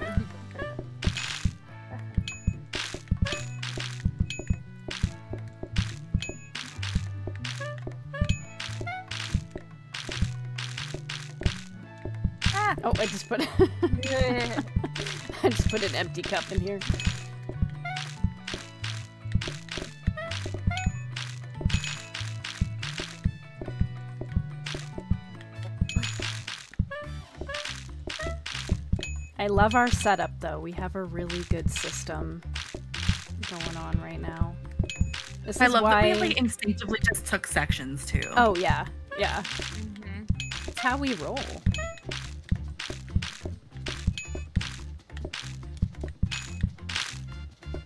ah! Oh, I just put I just put an empty cup in here. I love our setup though. We have a really good system going on right now. This I is love why... that we like instinctively just took sections too. Oh yeah, yeah. Mhm. It's how we roll.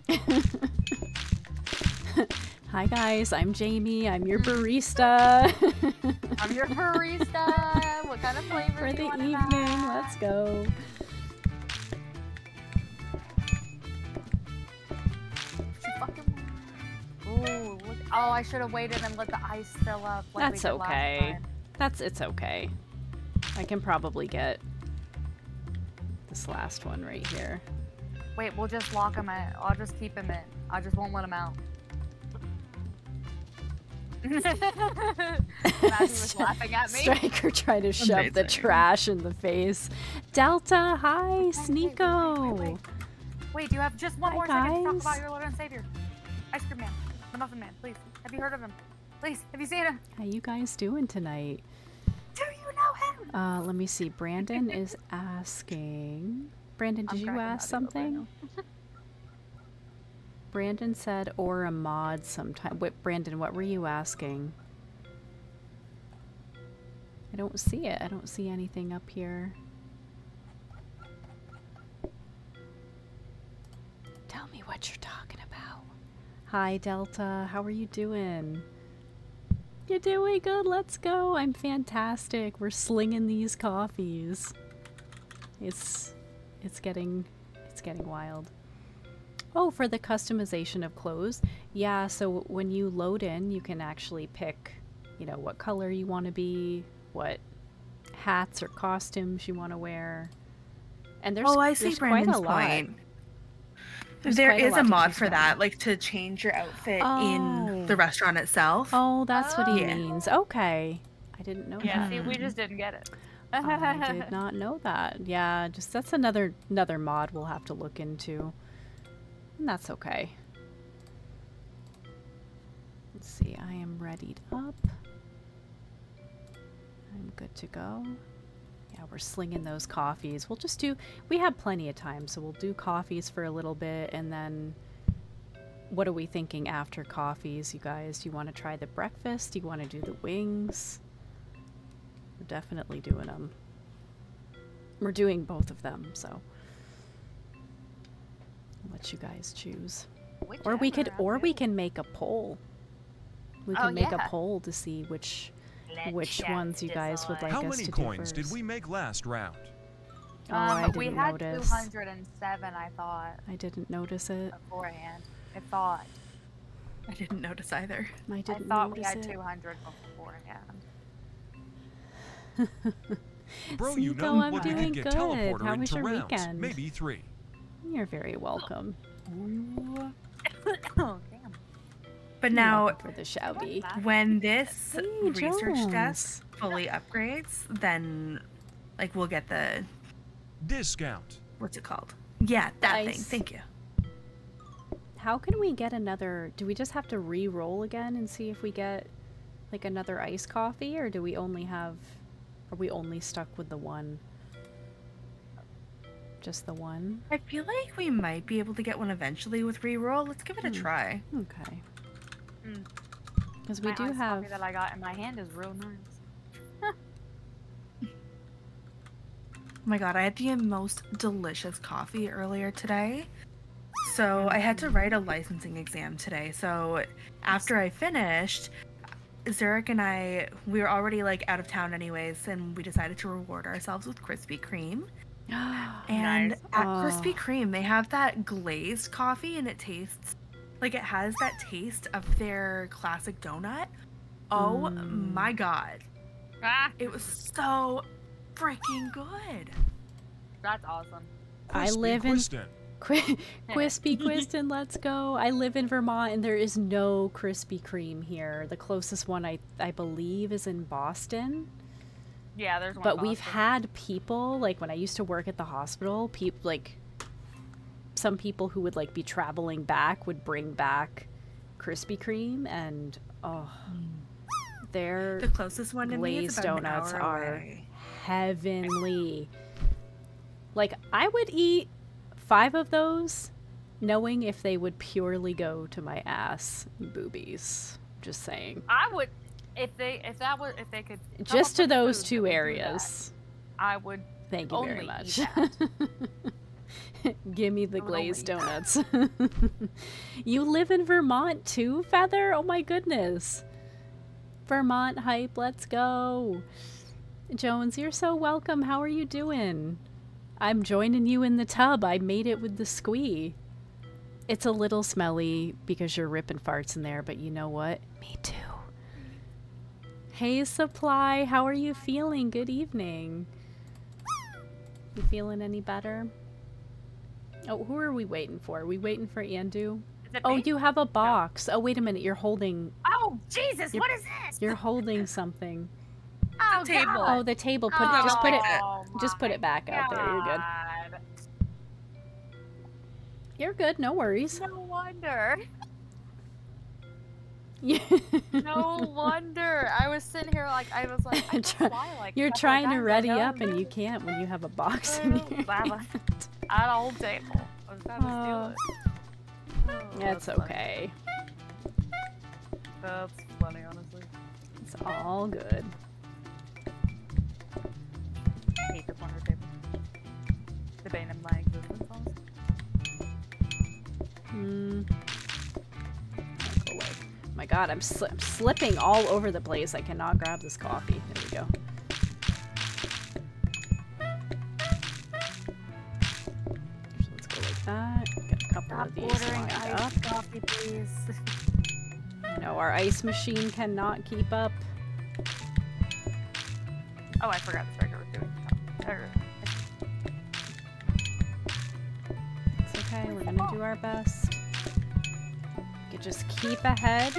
Hi guys, I'm Jamie. I'm your barista I'm your barista. What kind of flavor for do the you want evening. Let's go. Ooh, look. Oh, I should have waited and let the ice fill up. Like we That's did last okay. time. That's it's okay. I can probably get this last one right here. Wait, we'll just lock him in. I'll just keep him in. I just won't let him out. Matthew was laughing at me. Stryker tried to shove the trash in the face. Delta, hi, wait, wait, Sneeko. wait, wait. Wait, do you have just one Hi, more second to talk about your Lord and Savior? Ice Cream Man, the Muffin Man, please. Have you heard of him? Please, have you seen him? How you guys doing tonight? Do you know him? Uh, let me see. Brandon is asking. Brandon, I'm did you ask Matthew up right something? Brandon said, or a mod sometime. Wait, Brandon, what were you asking? I don't see it. I don't see anything up here. Tell me what you're talking about. Hi, Delta. How are you doing? You're doing good. Let's go. I'm fantastic. We're slinging these coffees. It's it's getting it's getting wild. Oh, for the customization of clothes. Yeah, so when you load in, you can actually pick, you know, what color you want to be, what hats or costumes you want to wear. And there's oh, I see there's Brandon's quite a lot. Point. There's a a mod for from. that, like to change your outfit in Oh. the restaurant itself. Oh, that's what he Yeah. means. Okay. I didn't know Yeah, that. see, we just didn't get it. I did not know that. Yeah, just that's another another mod we'll have to look into. And that's okay. Let's see, I am readied up. I'm good to go. We're slinging those coffees. We'll just do, we have plenty of time, so we'll do coffees for a little bit and then what are we thinking after coffees, you guys? Do you want to try the breakfast? Do you want to do the wings? We're definitely doing them. We're doing both of them, so I'll let you guys choose. Or we could, or we can make a poll. We Oh, can make yeah. a poll to see which which chat ones you guys would decide. like How us many coins did we make last round? Oh, Um, I we didn't had notice. 207, I thought, I didn't notice it. beforehand. I thought. I didn't notice either. I I didn't thought we notice had it. 200 beforehand. Bro, you Sneeko, know I'm what we doing could get good. teleporter How was into your rounds. weekend? Maybe three. You're very welcome. damn. But now, for the shouty. when this Hey, research Jones. desk fully upgrades, then like we'll get the Discount. what's it called? Yeah, that thing. Thank you. How can we get another? Do we just have to re-roll again and see if we get like another iced coffee, or do we only have? Are we only stuck with the one? Just the one? I feel like we might be able to get one eventually with reroll. Let's give it a Hmm. try. Okay. Mm. Because we My do have. coffee that I got in my hand is real nice. Oh my god, I had the most delicious coffee earlier today. So I had to write a licensing exam today. So after I finished, Zurich and I, we were already like out of town anyways, and we decided to reward ourselves with Krispy Kreme. And Nice. at Krispy Oh. Kreme, they have that glazed coffee, and it tastes like it has that taste of their classic donut. Oh Mm. my god, Ah, it was so freaking good. that's awesome. I Crispy live in Quiston. Qui- Quispy Quiston, let's go. I live in Vermont and there is no Krispy Kreme here. The closest one I I believe is in Boston. Yeah, there's one. But in we've had people like when I used to work at the hospital, people like some people who would like be traveling back would bring back Krispy Kreme and oh mm. their The closest one to me is glazed about an donuts hour are away. heavenly. Like I would eat 5 of those knowing if they would purely go to my ass boobies. Just saying. I would, if they, if that was, if they could. Just to those food two would that, areas. I would. Thank you very Only much. Give me the only glazed donuts. you live in Vermont too, Feather? Oh my goodness. Vermont hype, let's go. Jones, you're so welcome. How are you doing? I'm joining you in the tub. I made it with the squee. It's a little smelly because you're ripping farts in there, but you know what? Me too. Hey, Supply, how are you feeling? Good evening. You feeling any better? Oh, who are we waiting for? Are we waiting for Andu? Oh, me? you have a box. Oh, wait a minute. You're holding. Oh Jesus! What is this? You're holding something. oh, table. Oh, the table. Put it. Just put it. Oh, Just put it back out there. You're good. You're good. No worries. No wonder. Yeah. No wonder. I was sitting here like I was like, I Try- why, like You're trying to ready up, oh, and you can't when you have a box in Oh, your hand. At a whole table. I was trying to steal it. Oh, It's that's funny. okay. That's funny, honestly. It's all good. I hate the corner table. The bane of my existence, honestly. Hmm. Go away. My God, I'm, sli- I'm slipping all over the place. I cannot grab this coffee. There we go. That. Get a couple Stop of these ordering lined up. iced coffee, please. No, our ice machine cannot keep up. Oh, I forgot the striker was doing. It's okay. We're gonna do our best. You just keep ahead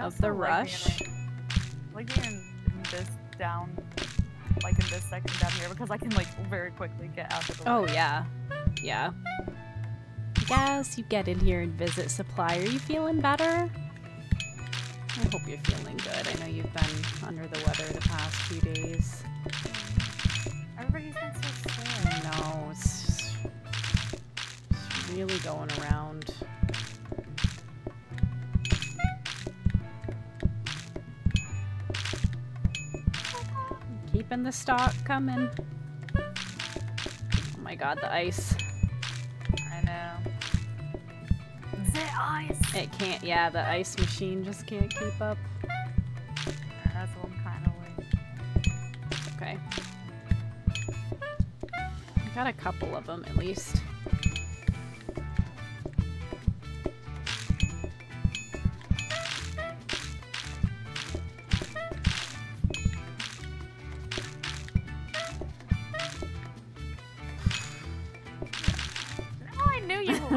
of the like being, rush. Like, like being in this down, like in this section down here because I can like very quickly get out of the Oh yeah. Yeah. Yes, you get in here and visit supply. Are you feeling better? I hope you're feeling good. I know you've been under the weather the past few days. Everybody's been so sick. No, it's, just, it's really going around. Keeping the stock coming. Oh my god, the ice. I know. The ice. It can't, yeah, the ice machine just can't keep up. That's what I'm kind of like. Okay. I got a couple of them at least.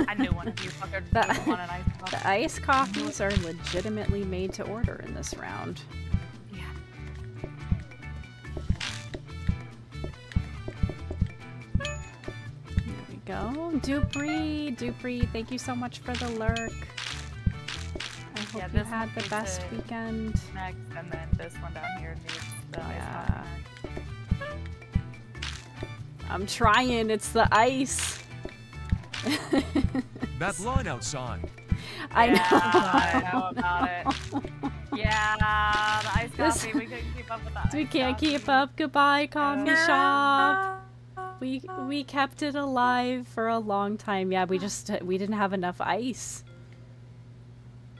I knew one of you fuckers The- want an ice coffee. The ice coffees are legitimately made to order in this round. Yeah. There we go. Dupree, Dupree, thank you so much for the lurk. I hope Yeah, you had the best weekend. Next, and then this one down here needs the oh, ice Yeah. coffee. I'm trying, it's the ice. That line outside. I know. Yeah, I know about it. Yeah, the ice This- coffee. We couldn't keep up with that. We can't keep up. Goodbye, coffee shop. We we kept it alive for a long time. Yeah, we just we didn't have enough ice.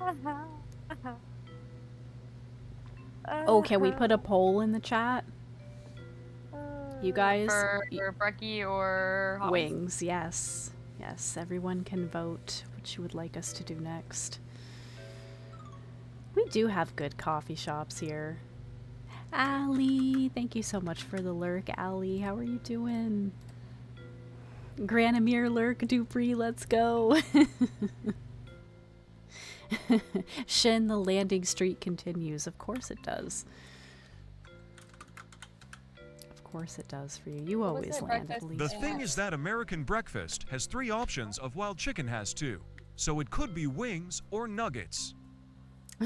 Uh-huh. Oh, can we put a poll in the chat? You uh, guys for, y- for Brecky or Hot Wings? Wings, yes. Yes, everyone can vote what you would like us to do next. We do have good coffee shops here. Allie, thank you so much for the lurk, Allie. How are you doing? Granamir lurk, Dupree, let's go. Shin, the landing street continues. Of course it does. Of course it does for you. You What always it, land at breakfast? The least. thing is that American breakfast has three options of wild chicken has two. So it could be wings or nuggets.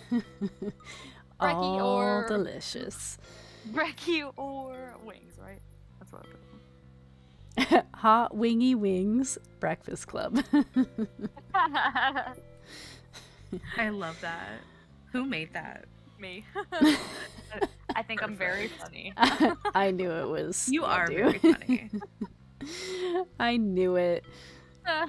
Brekkie All or- delicious. Brecky or wings, right? That's what. I'm doing. Hot wingy wings breakfast club. I I love that. Who made that? Me. I think I'm very funny. I knew it was. You are do. very funny. I knew it. Oh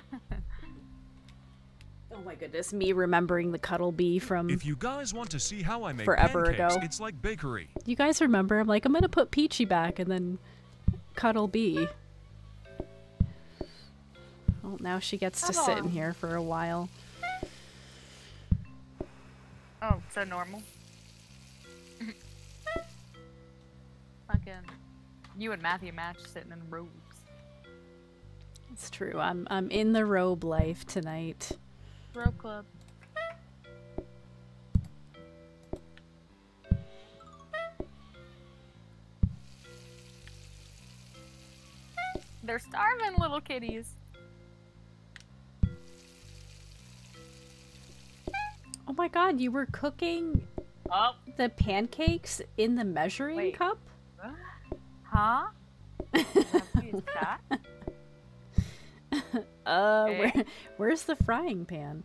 my goodness, me remembering the cuddle bee from. If you guys want to see how I make Forever pancakes, ago. it's like bakery. You guys remember? I'm like, I'm gonna put Peachy back and then cuddle bee. Well, now she gets to sit in here for a while. Oh, so normal. Fucking. You and Matthew match sitting in robes. It's true. I'm I'm in the robe life tonight. Robe club. They're starving, little kitties. Oh my god, you were cooking Oh, the pancakes in the measuring Wait. cup? Huh? Uh, Eh? where, where's the frying pan?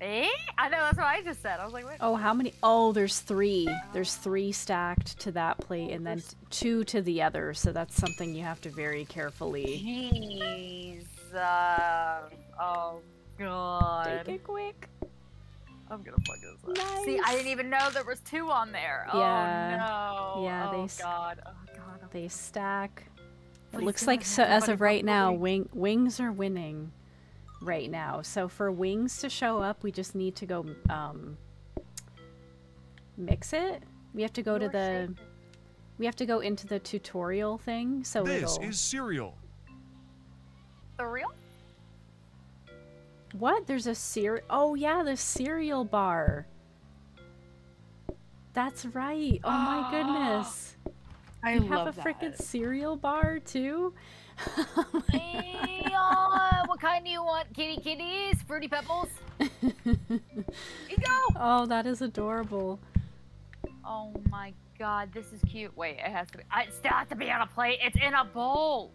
Eh? I know that's what I just said. I was like, wait. Oh, how many? Oh, there's three. There's three stacked to that plate, and then two to the other. So that's something you have to very carefully. Jeez. Uh, oh god. Take it quick. I'm gonna fuck this up. See, I didn't even know there was two on there. Yeah. Oh no. Yeah, they Oh s- god. Oh god. Oh, They stack. It Please looks like so as of right now, quickly. wing wings are winning. Right now, so for wings to show up, we just need to go um, mix it. We have to go to the. shape. We have to go into the tutorial thing. So This it'll. is cereal. The real? What? There's a cereal. Oh yeah, the cereal bar. That's right. Oh my goodness. I you have a freaking cereal bar too? Hey, uh, what kind do you want? Kitty kitties? Fruity pebbles? Here you go. oh, that is adorable. Oh my god, this is cute. Wait, it has to be. I it still has to be on a plate. It's in a bowl.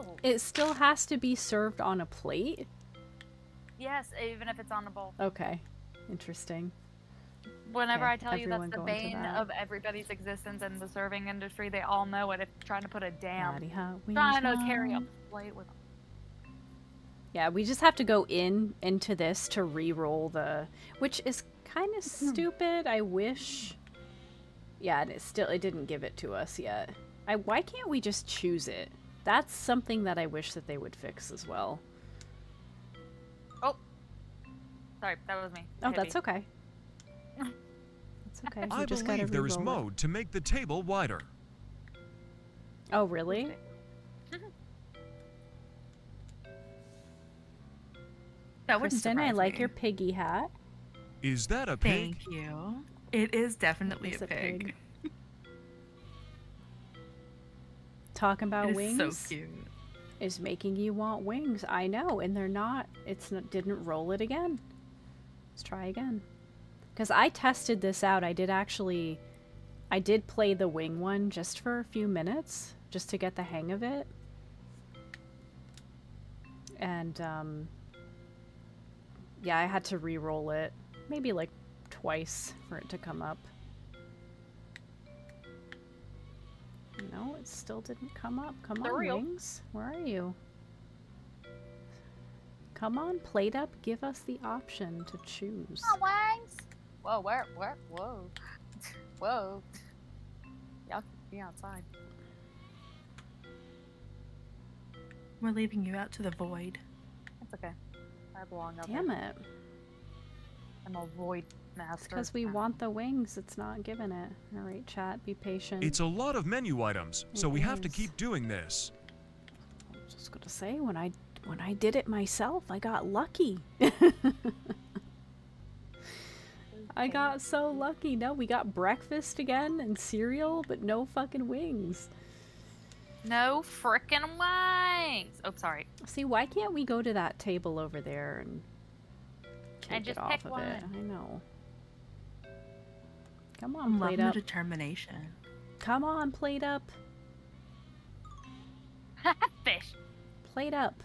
Oh. It still has to be served on a plate? Yes, even if it's on a bowl. Okay. Interesting. Whenever Okay, I tell you that's the bane that. of everybody's existence in the serving industry, they all know it. If trying to put a damn, Daddy Hot Wings trying to carry a plate with Yeah, we just have to go in into this to re-roll the, which is kind of hmm. stupid. I wish. Yeah, and it still it didn't give it to us yet. I why can't we just choose it? That's something that I wish that they would fix as well. Oh. Sorry, that was me. Oh, that's me. okay. It's okay. I you just gotta believe there is mode to make the table wider. Oh, really? That would Kristen, I like your piggy hat. Is that a pig? Thank you. It is definitely It's a a pig. pig. Talking about It is wings so cute. is making you want wings. I know, and they're not. It's not, didn't roll it again. Let's try again. Because I tested this out. I did actually. I did play the wing one just for a few minutes, just to get the hang of it. And um, yeah, I had to re-roll it, maybe like twice for it to come up. No, it still didn't come up. Come They're on, real. wings. Where are you? Come on, PlateUp. Give us the option to choose. Oh, wings. Whoa, where, where, whoa, whoa. Y'all be outside. We're leaving you out to the void. It's okay. I belong out Damn there. it. I'm a void master. Because we want the wings, it's not giving it. Alright, chat, be patient. It's a lot of menu items, so It we have to keep doing this. I was just gonna say when I when I did it myself, I got lucky. I got so lucky. No, we got breakfast again and cereal, but no fucking wings. No frickin' wings. Oh, sorry. See, why can't we go to that table over there and take And just it off of one. it? I know. Come on, I'm plate loving the up. determination. Come on, PlateUp. Fish. Plate up.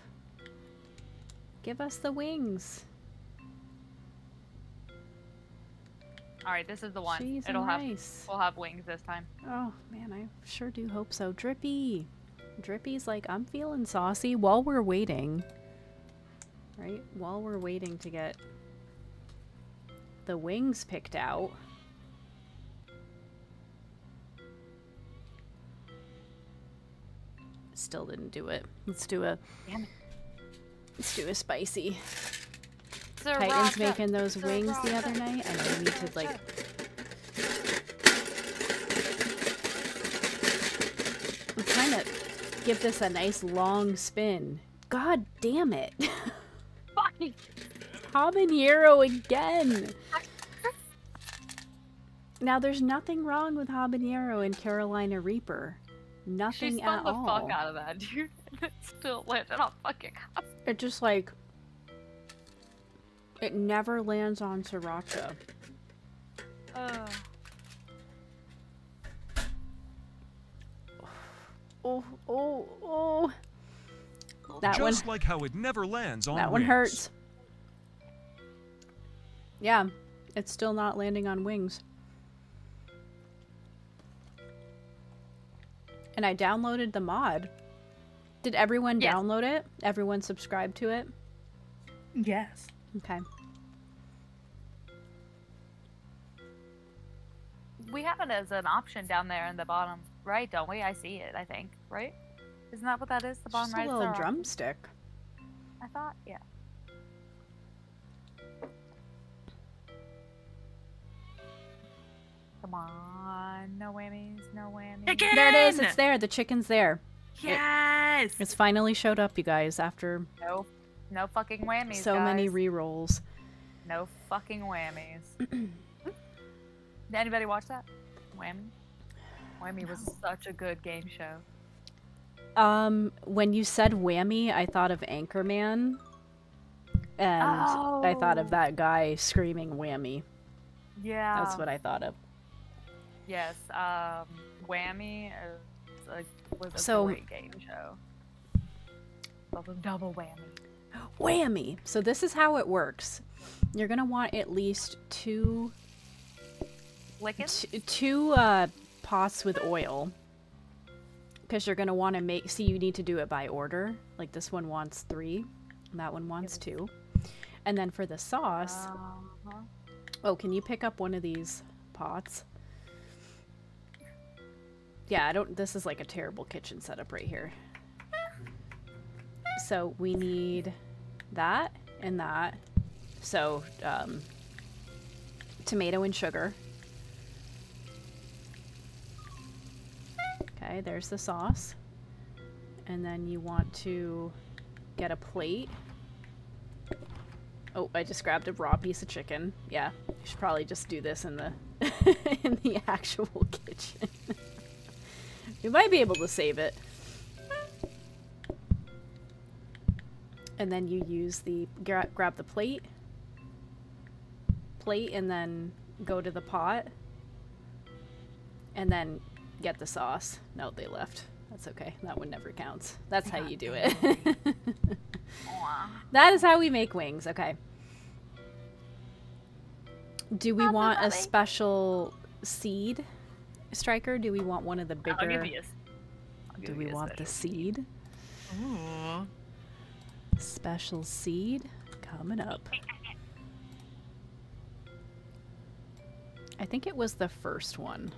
Give us the wings. All right, this is the one. Cheese It'll and have. rice. We'll have wings this time. Oh man, I sure do hope so. Drippy. Drippy's like, I'm feeling saucy while we're waiting. Right? While we're waiting to get the wings picked out. Still didn't do it. Let's do a Damn it. let's do a spicy. Titan's making those wings the other night. and I we need to like I'm trying to give this a nice long spin. God damn it. Fucking. Habanero again. Now there's nothing wrong with habanero and Carolina Reaper. She Nothing spun at the all. fuck out of that, dude. it still landed on fucking house. It just like it never lands on sriracha. Ugh. Oh, oh, oh. That one Just like how it never lands on That one hurts. Yeah, it's still not landing on wings. And I downloaded the mod. Did everyone Yes. download it? Everyone subscribe to it? Yes. Okay. We have it as an option down there in the bottom right, don't we? I see it. I think right. Isn't that what that is? The bottom just right. a little drumstick. I thought, yeah. Come on, no whammies, no whammies. Chicken! There it is. It's there. The chicken's there. Yes. It's finally showed up, you guys, after No, no fucking whammies. so many guys. re-rolls. no fucking whammies. Did anybody watch that? Whammy. Whammy was such a good game show. Um, when you said whammy, I thought of Anchorman. And I thought of Oh. that guy screaming whammy. Yeah. That's what I thought of. Yes. Um, Whammy is was a So- great game show. Double, double whammy. Whammy! So this is how it works. You're gonna want at least two Licking? t- two uh, pots with oil because you're gonna want to make. See, you need to do it by order. Like this one wants three, and that one wants two. And then for the sauce, Uh-huh. oh, can you pick up one of these pots? Yeah, I don't. This is like a terrible kitchen setup right here. So we need that and that. So um, tomato and sugar. Okay, there's the sauce. And then you want to get a plate. Oh, I just grabbed a raw piece of chicken. Yeah, you should probably just do this in the in the actual kitchen. You might be able to save it. And then you use the gra- grab the plate, plate, and then go to the pot, and then get the sauce. No, they left. That's okay. That one never counts. That's how you do it. That is how we make wings. Okay. Do we want a special seed Stryker? Do we want one of the bigger? I'll give you a, I'll Do we you a want the seed? Ooh. Special seed coming up. I think it was the first one,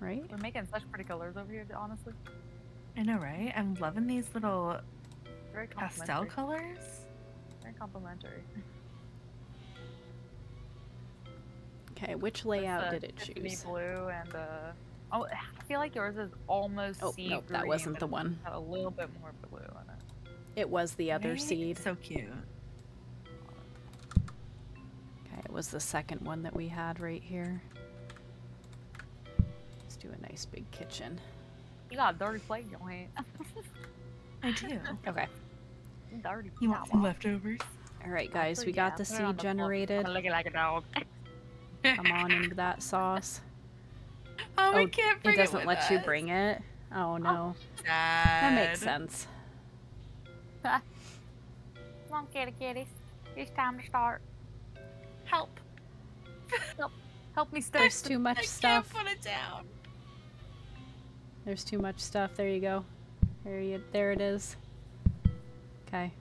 right? We're making such pretty colors over here, honestly. I know, right? I'm loving these little Very pastel complimentary. colors. Very complimentary. Okay, which layout uh, did it Tiffany choose? blue and uh oh, I feel like yours is almost Oh, sea nope, that wasn't the it's one. got a little bit more blue in it. It was the other Right? seed. So cute. Okay, it was the second one that we had right here. Let's do a nice big kitchen. You got a dirty plate, you ain't. I do. Okay. dirty. You want some leftovers? All right, guys, we got yeah, the put it on seed generated. I'm looking like a dog. Come on into that sauce. Oh, Oh, we oh, can't bring It doesn't with let you bring it. Oh, oh no, Sad. that makes sense. Come on, kitty kitties. It's time to start. Help. Help Help me start. There's too much I stuff. can't put it down. There's too much stuff. There you go. There you. There it is. Okay.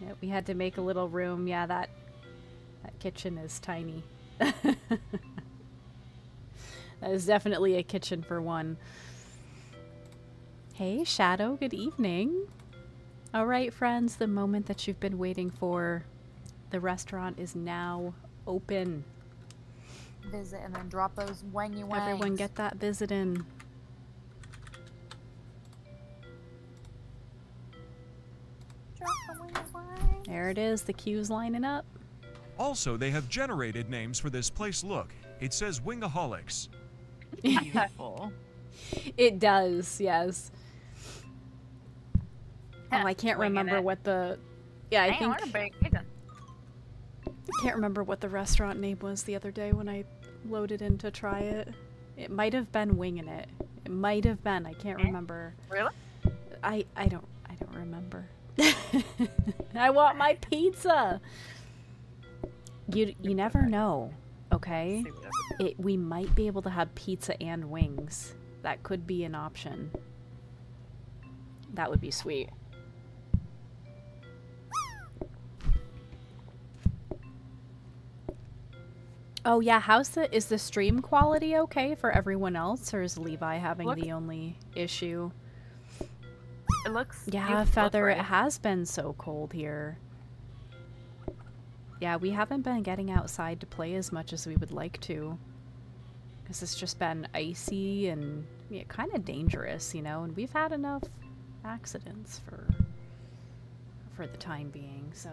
Yeah, we had to make a little room. Yeah, that that kitchen is tiny. that is definitely a kitchen for one. Hey, Shadow. Good evening. All right, friends. The moment that you've been waiting for. The restaurant is now open. Visit and then drop those wangy wangs. Everyone, get that visit in. Drop the wangy wangs. There it is. The queue's lining up. Also, they have generated names for this place. Look, it says Wingaholics. Beautiful. It does, yes. Oh, I can't remember it. what the. Yeah, I Damn, think what a big kitchen. I can't remember what the restaurant name was the other day when I loaded in to try it. It might have been winging it. It might have been. I can't Eh? remember. Really? I I don't I don't remember. I want my pizza. You you never know. Okay. See what happens. It we might be able to have pizza and wings. That could be an option. That would be sweet. Oh yeah, how's the is the stream quality okay for everyone else or is Levi having Look- the only issue? It looks. Yeah, you look Feather, it has been so cold here. Yeah, we haven't been getting outside to play as much as we would like to. Because it's just been icy and yeah, kind of dangerous, you know, and we've had enough accidents for for the time being, so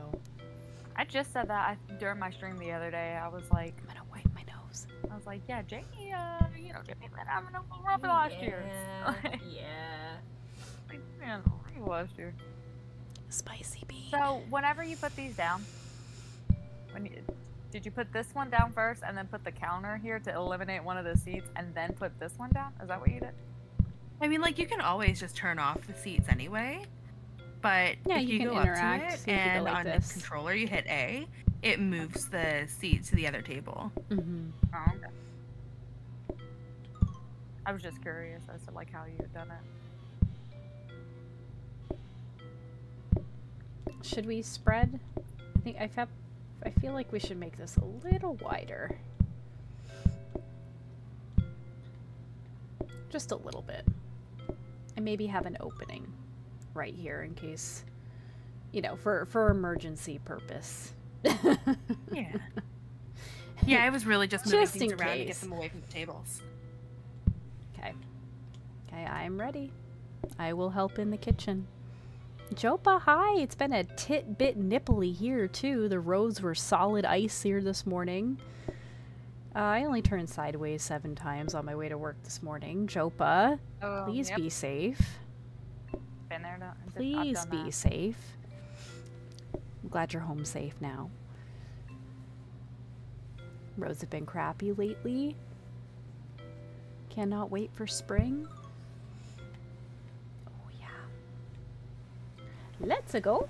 I just said that I, during my stream the other day. I was like, I'm gonna wipe my nose. I was like, yeah, Jamie, uh, you know, Jamie been having a little rough last year. yeah. Like, man, last year. Spicy bean. So whenever you put these down, when you, did you put this one down first and then put the counter here to eliminate one of the seats and then put this one down? Is that what you did? I mean, like you can always just turn off the seats anyway. but Yeah, if you you, can go interact, up to it so you can go and like on this. the controller you hit A, it moves the seat to the other table. Mm-hmm. Oh, okay. I was just curious as to like how you had done it. Should we spread? I think I felt. I feel like we should make this a little wider. Just a little bit. And maybe have an opening right here in case, you know, for for emergency purpose. Yeah. Yeah, I was really just moving Just things in around to get them away from the tables. Okay. Okay, I'm ready. I will help in the kitchen. Jopa, hi! It's been a tit bit nipply here, too. The roads were solid ice here this morning. Uh, I only turned sideways seven times on my way to work this morning. Jopa, Oh, please yep, be safe. been there. I've Please be that. safe. I'm glad you're home safe now. Roads have been crappy lately. Cannot wait for spring. Let's go.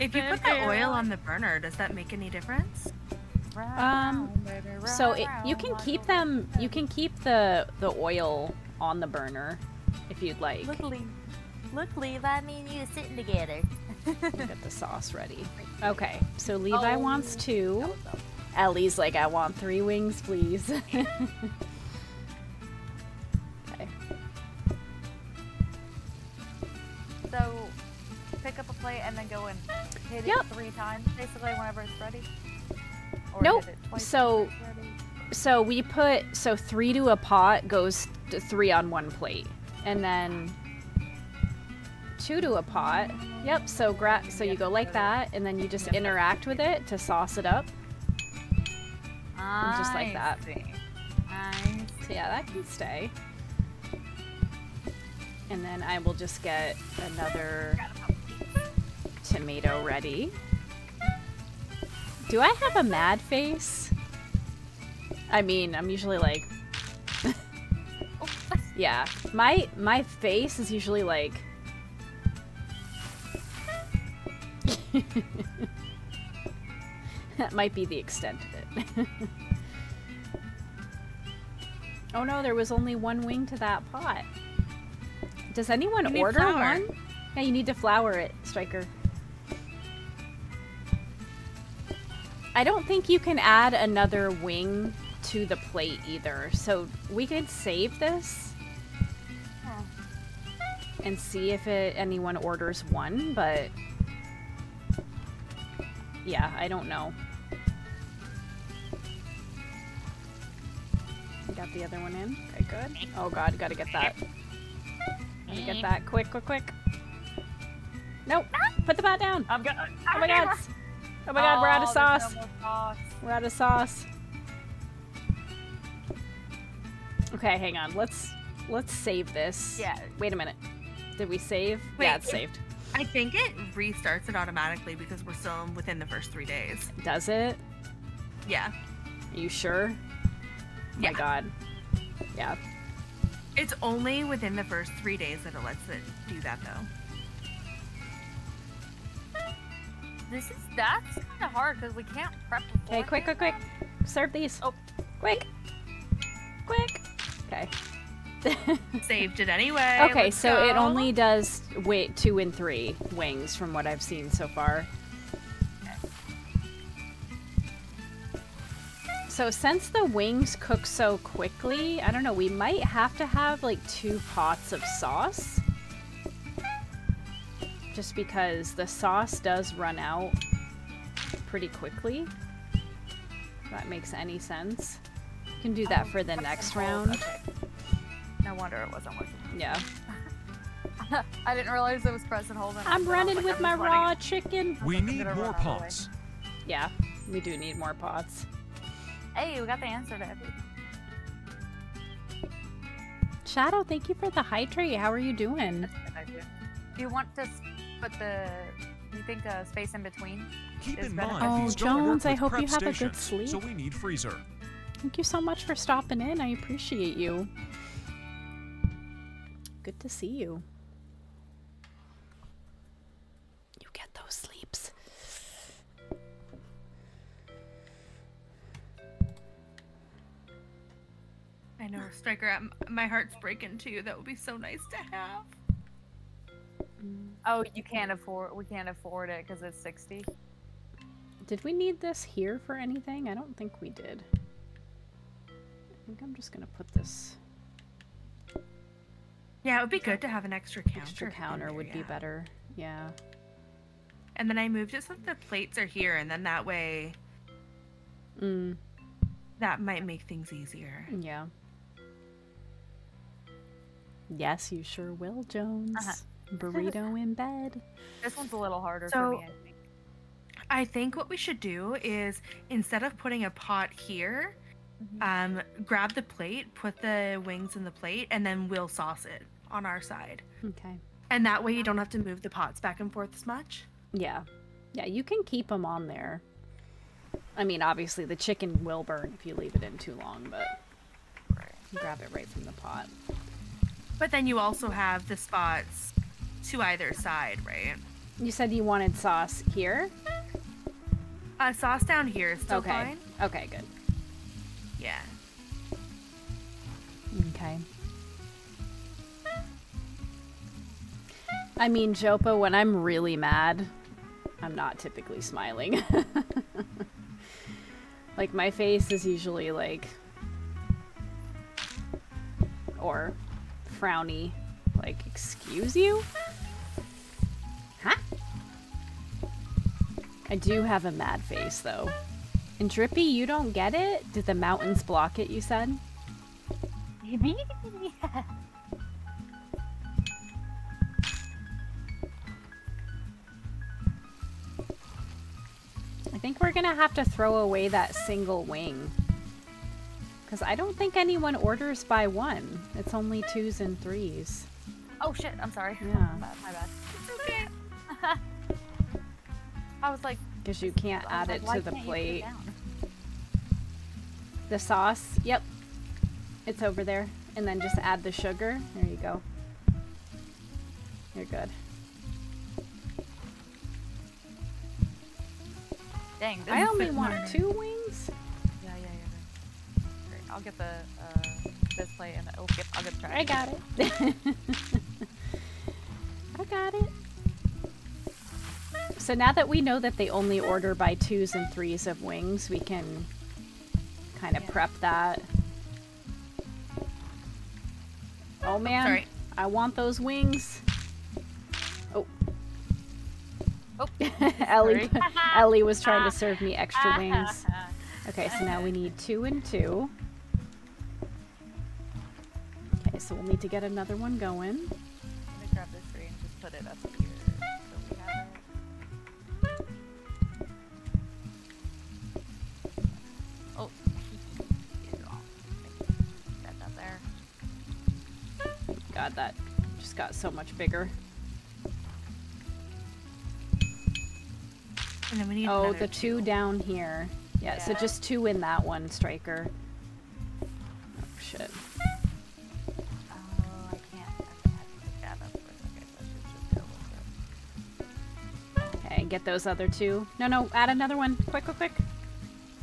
If you put the oil on the burner, does that make any difference? Um, So it, you can keep them. You can keep the the oil on the burner if you'd like. Look, Lee. Look, Levi, me and you sitting together. Get the sauce ready. Okay, so Levi Oh. wants two. Ellie's like, I want three wings, please. So pick up a plate and then go and hit Yep. it three times, basically whenever it's ready. Or Nope. it So-. So we put so three to a pot goes to three on one plate, and then two to a pot. Yep. So gra- so you go like that, and then you just interact with it to sauce it up. just like that. see. I So yeah, that can stay. And then I will just get another tomato ready. Do I have a mad face? I mean, I'm usually like Yeah. My my face is usually like That might be the extent of it. oh no, there was only one wing to that pot. Does anyone order flour. one? Yeah, you need to flour it, Stryker. I don't think you can add another wing to the plate either. So we could save this and see if it, anyone orders one, but yeah, I don't know. Got the other one in. Okay, good. Oh god, gotta get that. Gotta get mm. that quick, quick, quick. Nope. Put the pot down. I'm gonna. Oh my god. Oh my god, we're out of oh, sauce. sauce. We're out of sauce. Okay, hang on. Let's let's save this. Yeah. Wait a minute. Did we save? Wait, yeah, it's it- saved. I think it restarts it automatically because we're still within the first three days. Does it? Yeah. Are you sure? Oh Yeah. my god. Yeah. It's only within the first three days that it lets it do that, though. This is that's kind of hard because we can't prep. Okay, quick, quick, quick. Serve these. Oh. Quick. Quick. Okay. Saved it anyway. okay, let's so it only does wait two and three wings from what I've seen so far. So since the wings cook so quickly, I don't know, we might have to have like two pots of sauce. Just because the sauce does run out pretty quickly. If that makes any sense. You can do that for the next round. Okay. No wonder it wasn't working. Yeah. I didn't realize it was press and hold. and I'm so I was running like, with I'm my just running raw chicken. We need more run all the way. pots. Yeah, we do need more pots. Hey, we got the answer to everything. Shadow, thank you for the hydrate. How are you doing? That's a good idea. Do you want to put the? You think a space in between? Keep in better. mind, Oh, these don't work Jones, I hope prep you have a good stations, So sleep. we need freezer. Thank you so much for stopping in. I appreciate you. Good to see you. You know, Stryker. My heart's breaking too. That would be so nice to have. Oh, you can't afford. We can't afford it because it's sixty. Did we need this here for anything? I don't think we did. I think I'm just gonna put this Yeah, it would be good to have an extra counter. extra counter here, would be better. Yeah. And then I moved it so that the plates are here, and then that way Mm, that might make things easier. yeah. Yes, you sure will, Jones. Uh-huh. Burrito in bed. This one's a little harder for So- me. I think. I think what we should do is instead of putting a pot here, um, grab the plate, put the wings in the plate, and then we'll sauce it on our side. Okay. And that way you don't have to move the pots back and forth as much. Yeah. Yeah, you can keep them on there. I mean, obviously the chicken will burn if you leave it in too long, but Right. grab it right from the pot. But then you also have the spots to either side, right? You said you wanted sauce here? Uh, sauce down here is still okay. fine. Okay, good. Yeah. Okay. I mean, Jopa, when I'm really mad, I'm not typically smiling. like, my face is usually like. Or frowny. Like, excuse you? Huh? I do have a mad face, though. And Drippy, you don't get it? Did the mountains block it, you said? yeah. I think we're gonna have to throw away that single wing. Because I don't think anyone orders by one. It's only twos and threes. Oh shit! I'm sorry. Yeah. My bad. My bad. It's okay. I was like, Because you can't add like, it to the can't you put it plate. The sauce, yep. It's over there. And then just add the sugar. There you go. You're good. Dang, this I only want two wings. I'll get the uh, this plate and the, oh, yep, I'll get the trash. I got it. I got it. So now that we know that they only order by twos and threes of wings, we can kind of Yeah. prep that. Oh man, Sorry. I want those wings. Oh, Oh, Ellie. Ellie was trying to serve me extra wings. Okay, so now we need two and two. Okay, so we'll need to get another one going. Let me grab this tree and just put it up here. So it. Oh, get it off. That up there. God, that just got so much bigger. And then we need Oh, the two down here. Yeah, so just two in that one, Stryker. Oh, shit. Okay, get those other two. No, no, add another one. Quick, quick, quick.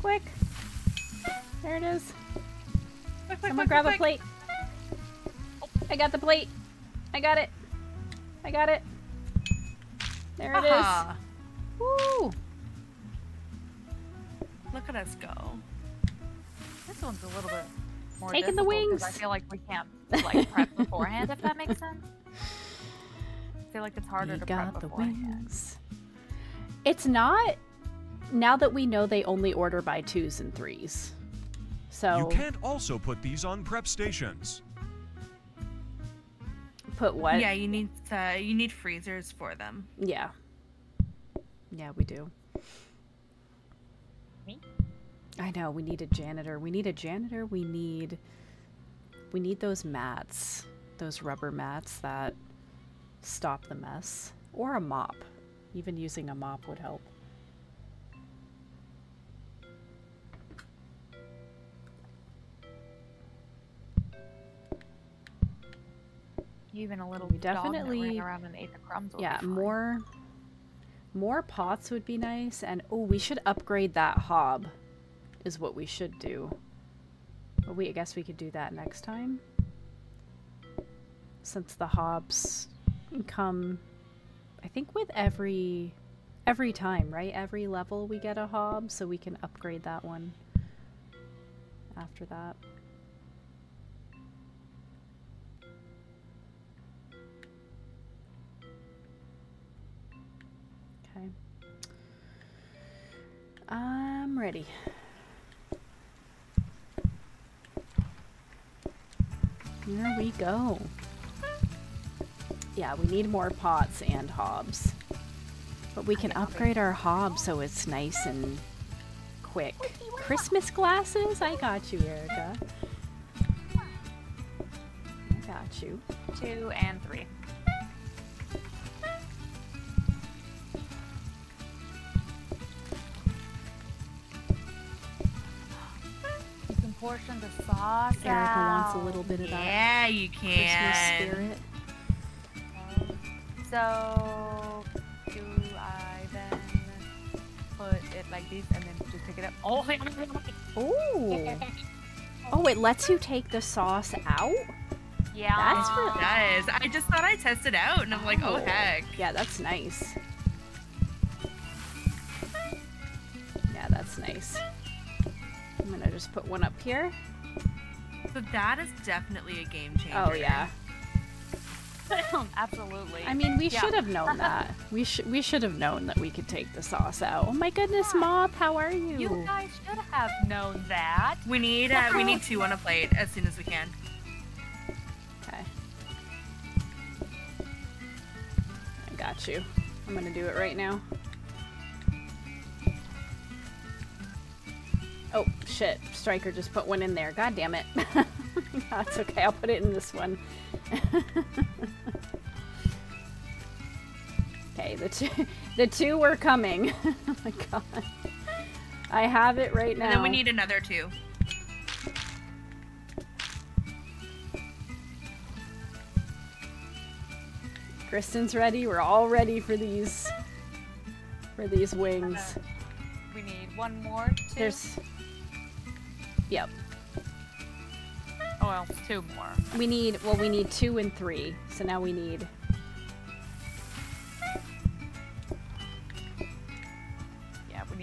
Quick. There it is. Quick, quick, Someone quick, grab a plate. I got the plate. I got it. I got it. There it is. Aha. Woo! Look at us go. This one's a little bit more Taking the 'cause I feel like we can't like prep beforehand, if that makes sense. I feel like it's harder We to got prep the beforehand. wings. It's not. Now that we know they only order by twos and threes. So You can't also put these on prep stations. put what? Yeah, you need uh, you need freezers for them. Yeah. Yeah, we do. Me? I know, we need a janitor. We need a janitor. We need we need those mats. Those rubber mats that stop the mess. Or a mop. Even using a mop would help. Even a little definitely- ran around and ate the crumbs. would be Yeah, more more pots would be nice and oh, we should upgrade that hob is what we should do. But we I guess we could do that next time. Since the hobs come I think with every every time, right? Every level we get a hob, so we can upgrade that one after that. Okay. I'm ready. Here we go. Yeah, we need more pots and hobs. But we can upgrade our hob so it's nice and quick. Christmas glasses? I got you, Erica. I got you. two and three. You can portion the sauce Erica wants a little bit of that Yeah, you can. Christmas spirit. So, do I then put it like this and then just pick it up? Oh, Ooh. Oh, it lets you take the sauce out? yeah. That's what- It does. I just thought I tested out, and I'm like, oh, Oh. heck. Yeah, that's nice. Yeah, that's nice. I'm gonna just put one up here. So that is definitely a game changer. Oh yeah. Absolutely. I mean, we Yeah. should have known that. We should we should have known that we could take the sauce out. Oh my goodness, Moth, how are you? you guys should have known that. We need uh, we need two on a plate as soon as we can. Okay. I got you. I'm gonna do it right now. Oh shit! Stryker just put one in there. God damn it! That's okay. I'll put it in this one. Okay, the two, the two were coming. oh my god! I have it right now. And then we need another two. Kristen's ready. We're all ready for these for these wings. Uh, we need one more. Two. There's Yep. oh well, two more. We need well we need 2 and 3. So now we need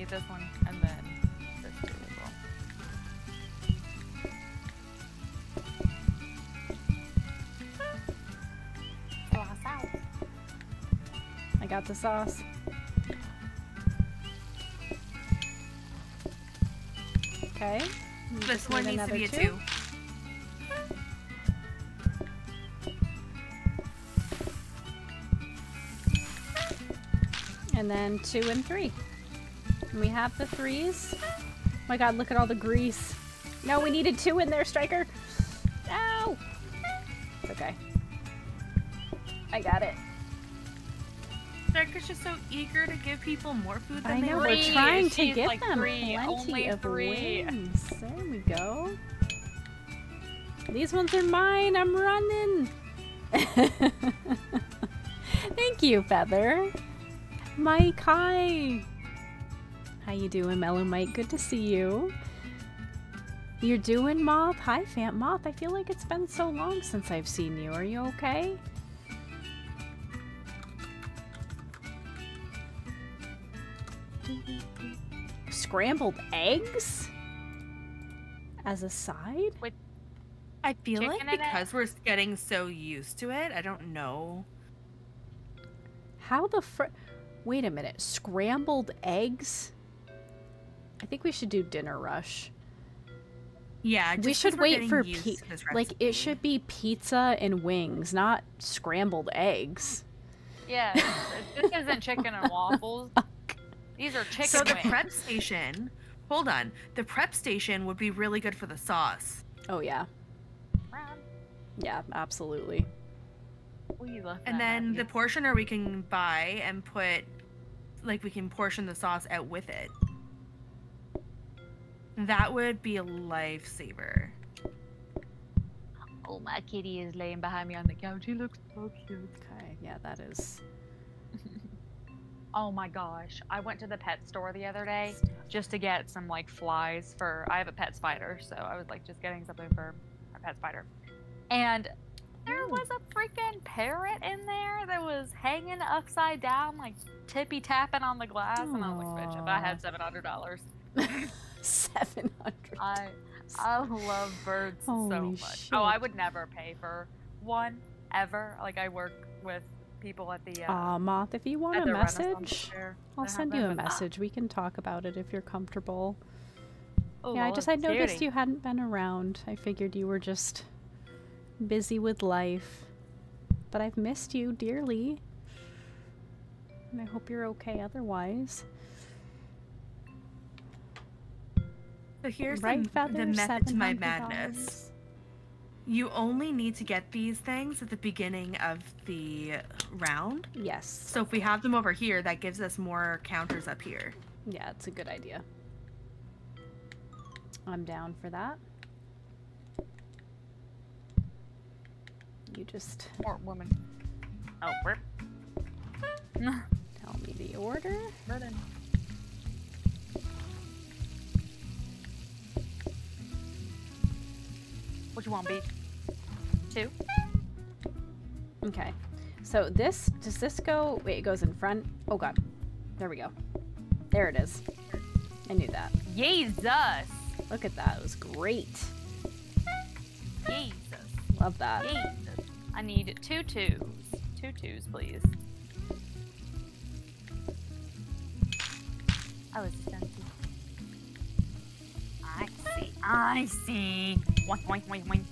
need this one and then this two as well. I got the sauce. Okay. we This one need needs to be a two. two. And then 2 and 3. And we have the threes. Oh my god, look at all the grease. No, we needed 2 in there, Stryker. No. It's okay. I got it. Stryker's just so eager to give people more food than I they know, want. we're trying to She's give like them three, plenty only of three. wings. There we go. These ones are mine. I'm running. Thank you, Feather. Mike, hi. How you doing, Mellow Mike? Good to see you. You're doing Moth? Hi, Fant Moth. I feel like it's been so long since I've seen you. Are you okay? Scrambled eggs? As a side? With I feel like because we're getting so used to it, I don't know. How the fr- Wait a minute. Scrambled eggs? I think we should do dinner rush. Yeah, we should wait for used pi- to this like it should be pizza and wings, not scrambled eggs. Yeah, this isn't chicken and waffles. These are chicken So the wings. prep station, hold on, the prep station would be really good for the sauce. Oh yeah. Yeah, absolutely. What are you And then Matthew? the portioner we can buy and put, like we can portion the sauce out with it. That would be a lifesaver. Oh, my kitty is laying behind me on the couch. He looks so cute. Okay, yeah, that is. Oh my gosh. I went to the pet store the other day just to get some like flies for I have a pet spider, so I was like just getting something for our pet spider. And there Ooh. was a freaking parrot in there that was hanging upside down, like tippy tapping on the glass. And I was like, bitch, if I had seven hundred dollars. Seven hundred. I I love birds so Holy much. Oh, I would never pay for one ever. Like I work with people at the uh, Aw, Moth, if you want a message, I'll send you a message. We can talk about it if you're comfortable. Oh, yeah, I just I noticed cutie. you hadn't been around. I figured you were just busy with life. But I've missed you dearly. And I hope you're okay otherwise. So here's right the, feather, the method to my madness. You only need to get these things at the beginning of the round. Yes. So if we have them over here, that gives us more counters up here. Yeah, it's a good idea. I'm down for that. You just Or woman. Oh, we're tell me the order. running. What you want, beach? Two? Okay. So this does this go wait, it goes in front? Oh god. There we go. There it is. I knew that. Jesus! Look at that. It was great. Jesus! Love that. Jesus! I need two twos. Two twos, please. I was just empty. I see. I see. Wink, wink, wink, wink.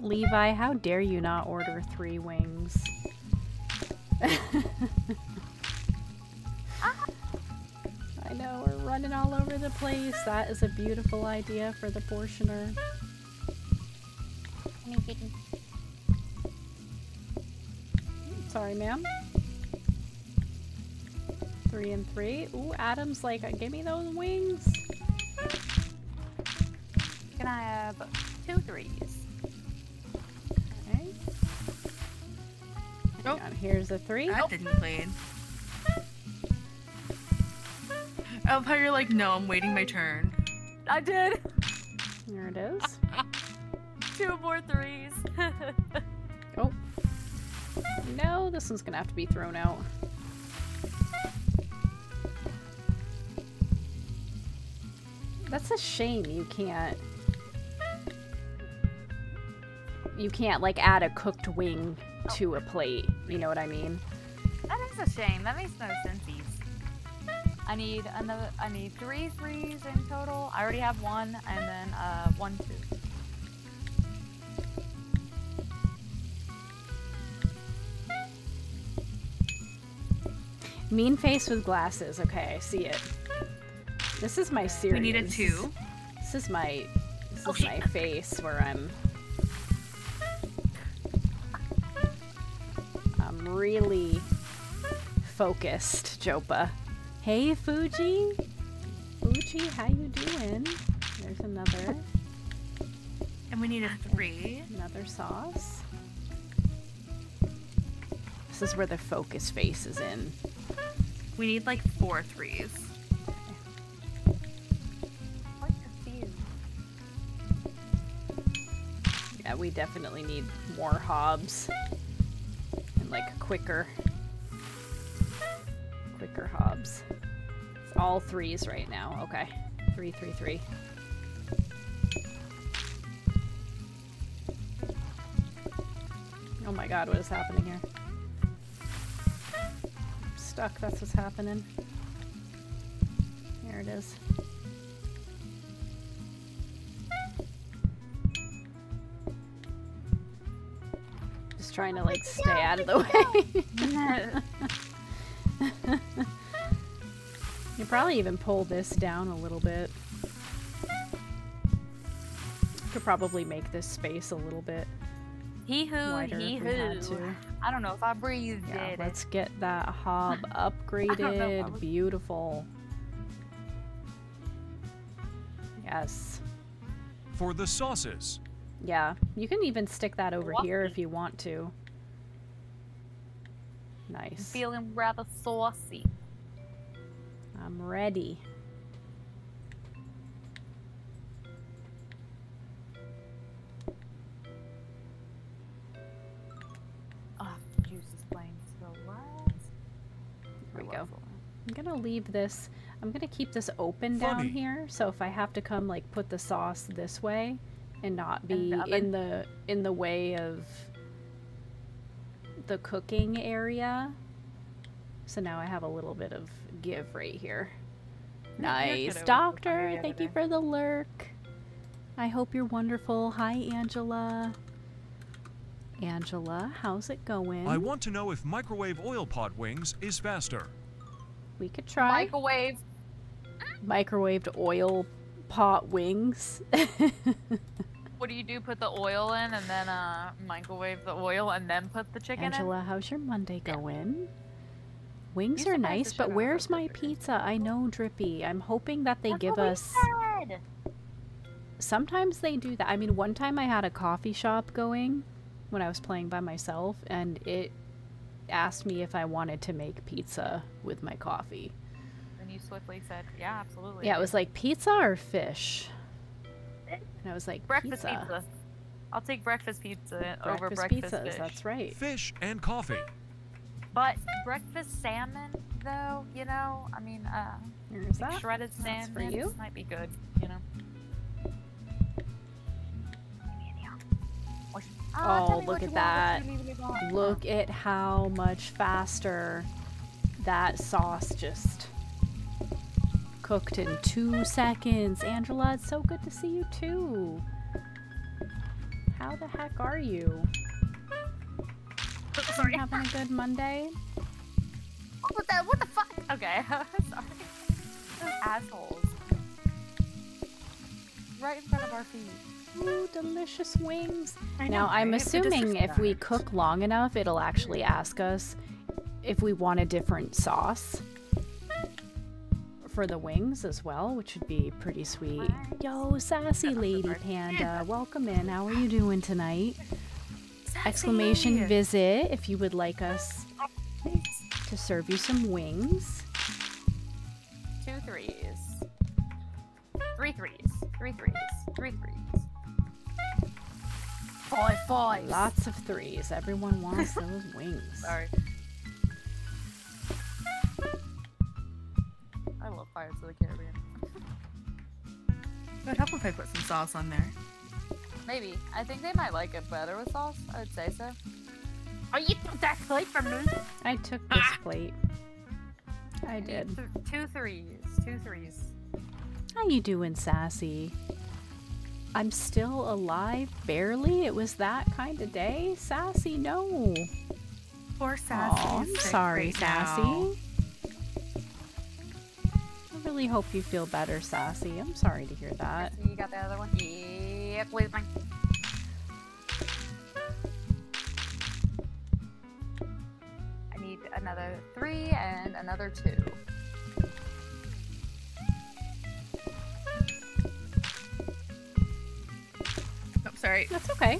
Levi, how dare you not order three wings? Ah. I know, we're running all over the place. That is a beautiful idea for the portioner. Sorry, ma'am. Three and three. Ooh, Adam's like, give me those wings. Can I have two threes? Okay. Oh. On, here's a three. That didn't clean. I love how you're like, no, I'm waiting my turn. I did. There it is. Two more threes. No, this one's gonna have to be thrown out. That's a shame you can't. You can't, like, add a cooked wing to a plate. You know what I mean? that is a shame. That makes no sensies. I need another. I need three threes in total. I already have one, and then uh, one two. Mean face with glasses. Okay, I see it. This is my series. We need a two. This is my this Oh, is my face where I'm I'm really focused, Jopa. Hey Fuji. Fuji, how you doing? There's another And we need a three. another sauce. This is where the focus face is in. We need like four threes. Yeah, we definitely need more hobs. And like quicker. Quicker hobs. It's all threes right now. Okay. Three, three, three. Oh my god, what is happening here? Stuck, that's what's happening. There it is. Just trying to like stay out of the way. you probably even pull this down a little bit. Could probably make this space a little bit He who, he if we who. I don't know if I breathed Yeah, it. let's get that hob upgraded. was- Beautiful. Yes. For the sauces, Yeah, you can even stick that over here if you want to. Nice. Feeling rather saucy. I'm ready. Go. I'm gonna leave this. I'm gonna keep this open down here, so if I have to come like put the sauce this way and not In be the in the in the way of the cooking area. So now I have a little bit of give right here. Nice, doctor. Thank you for the lurk. I hope you're wonderful. Hi, Angela. Angela, how's it going? I want to know if microwave oil pot wings is faster. We could try Microwave. microwaved oil pot wings. What do you do? Put the oil in and then uh, microwave the oil and then put the chicken Angela, how's your Monday going? Wings You are surprised nice, but where's my pizza? I know, Drippy. I'm hoping that they That's give us. said. Sometimes they do that. I mean, one time I had a coffee shop going when I was playing by myself, and it asked me if I wanted to make pizza with my coffee. And you swiftly said, "Yeah, absolutely." Yeah, it was like pizza or fish. And I was like, breakfast pizza. pizza. I'll take breakfast pizza over Breakfast breakfast pizzas, fish. that's right. Fish and coffee. But breakfast salmon, though, you know, I mean, uh, like that. shredded That's salmon for you. might be good, you know. Oh, oh look at that. Look at how much faster that sauce just cooked in two seconds. Angela, it's so good to see you too. How the heck are you? Oh, sorry. You having a good Monday? What the, what the fuck? Okay, sorry. Those assholes. Right in front of our feet. Ooh, delicious wings. I Now, I'm right? Assuming if we cook long enough, it'll actually ask us if we want a different sauce for the wings as well, which would be pretty sweet. Yo, sassy lady panda, welcome in. How are you doing tonight? Exclamation visit if you would like us to serve you some wings. Two threes. Three threes. Three threes. Three threes. Five fives. Lots of threes. Everyone wants those wings. Sorry. I love Pirates of the Caribbean. It would help if I put some sauce on there. Maybe. I think they might like it better with sauce. I would say so. Oh, you took that plate from me. I took this ah. plate. I did. Th- two threes. Two threes. How you doing, Sassy? I'm still alive, barely. It was that kind of day. Sassy, no. Poor Sassy. Aw, is I'm sorry, right Sassy. now. I really hope you feel better, Sassy. I'm sorry to hear that. You got the other one? Yeah, please, mine. I need another three and another two. Sorry. That's okay.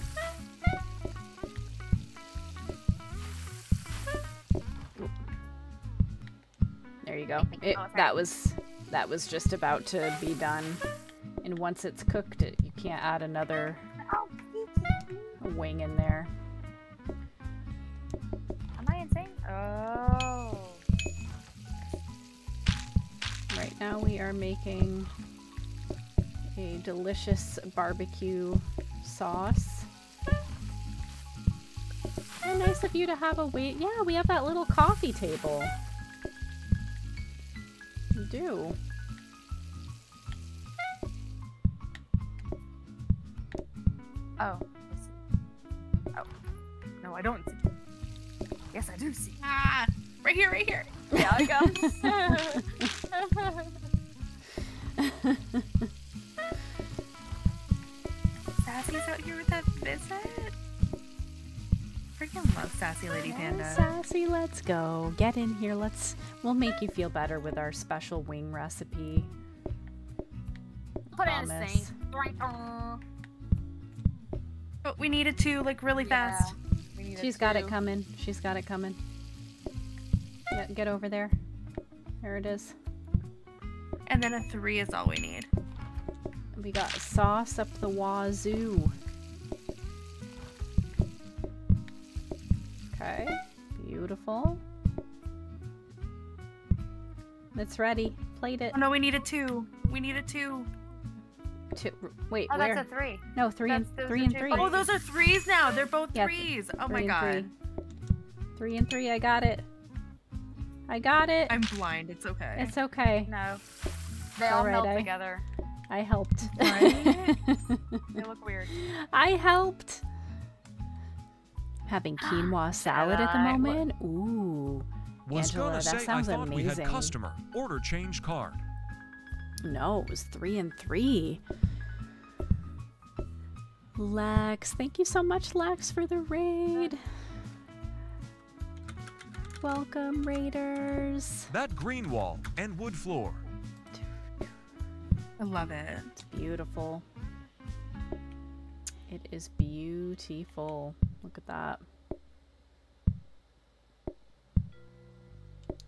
There you go. It, that was that was just about to be done. And once it's cooked, it, you can't add another wing in there. Am I insane? Oh. Right now we are making a delicious barbecue sauce. How nice of you to have a wait. Yeah, we have that little coffee table. Do. Oh. Oh. No, I don't see. Yes, I do see. Ah, right here, right here. Yeah, I go. Sassy's out here with that visit. freaking love Sassy Lady Panda. sassy, let's go. Get in here. Let's. We'll make you feel better with our special wing recipe. Put in a Promise. sink. Right, uh, But we needed to like really yeah, fast. She's got it coming. She's got it coming. Yeah, get over there. There it is. And then a three is all we need. We got sauce up the wazoo. Okay, beautiful. It's ready. Plate it. Oh no, we need a two. We need a two. Two. Wait, Oh, where? that's a three. no, three and that's- those three are and three. plates. Oh, those are threes now. They're both Yeah, th- threes. Oh Three my god. Three. three and three. I got it. I got it. I'm blind. It's okay. It's okay. No. They all Alright, melt I- together. I helped. Right? They look weird. I helped. Having quinoa salad at the moment. Ooh. Was Angela, gonna that say I sounds thought we had amazing. customer. Order change card. No, it was three and three. Lex, thank you so much, Lex, for the raid. Welcome, Raiders. That green wall and wood floor. I love it. It's beautiful. It is beautiful. Look at that.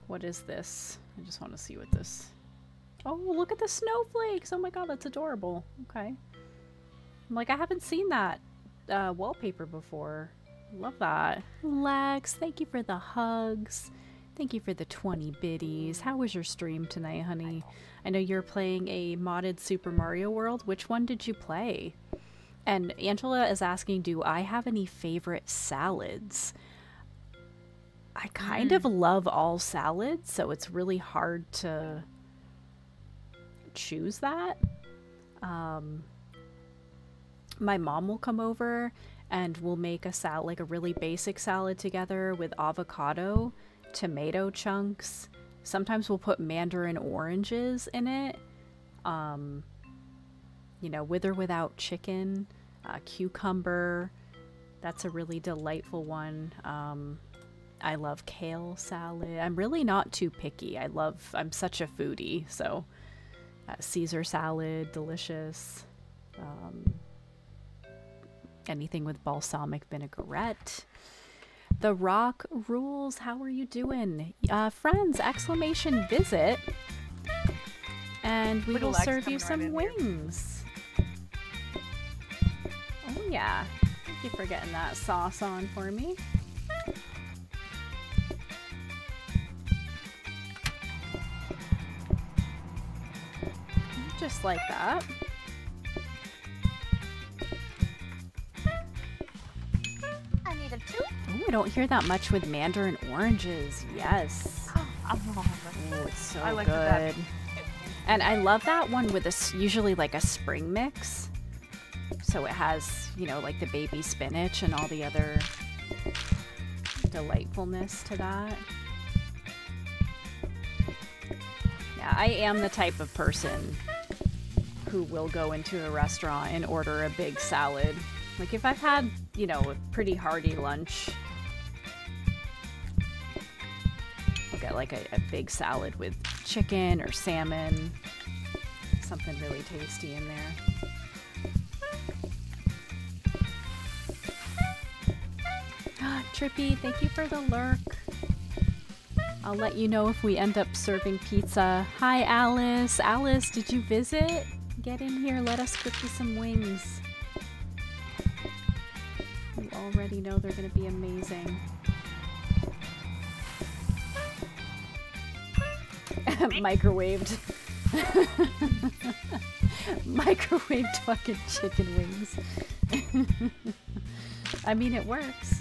What is this? I just want to see what this. Oh, look at the snowflakes! Oh my god, that's adorable. Okay. I'm like, I haven't seen that uh, wallpaper before. Love that. Lex, thank you for the hugs. Thank you for the 20 biddies. How was your stream tonight, honey? I know you're playing a modded Super Mario World. Which one did you play? And Angela is asking, do I have any favorite salads? I kind of love all salads, so it's really hard to choose that. Um, my mom will come over and we'll make a salad, like a really basic salad together with avocado, tomato chunks. Sometimes we'll put mandarin oranges in it. Um, you know, with or without chicken, uh, cucumber. That's a really delightful one. Um, I love kale salad. I'm really not too picky. I love, I'm such a foodie. So, uh, Caesar salad, delicious. Um, anything with balsamic vinaigrette. The Rock rules. How are you doing? Uh, friends, exclamation visit. And we at will serve you some right wings. Oh, yeah. Thank you for getting that sauce on for me. Just like that. I need a two. Oh, I don't hear that much with mandarin oranges. Yes. Oh, it's so I like good. And I love that one with a usually like a spring mix. So it has, you know, like the baby spinach and all the other delightfulness to that. Yeah, I am the type of person who will go into a restaurant and order a big salad. Like if I've had, you know, a pretty hearty lunch, I'll get like a, a big salad with chicken or salmon, something really tasty in there. Trippy, thank you for the lurk. I'll let you know if we end up serving pizza. Hi, Alice. Alice, did you visit? Get in here. Let us cook you some wings. You already know they're going to be amazing. Microwaved. Microwaved fucking chicken wings. I mean, it works.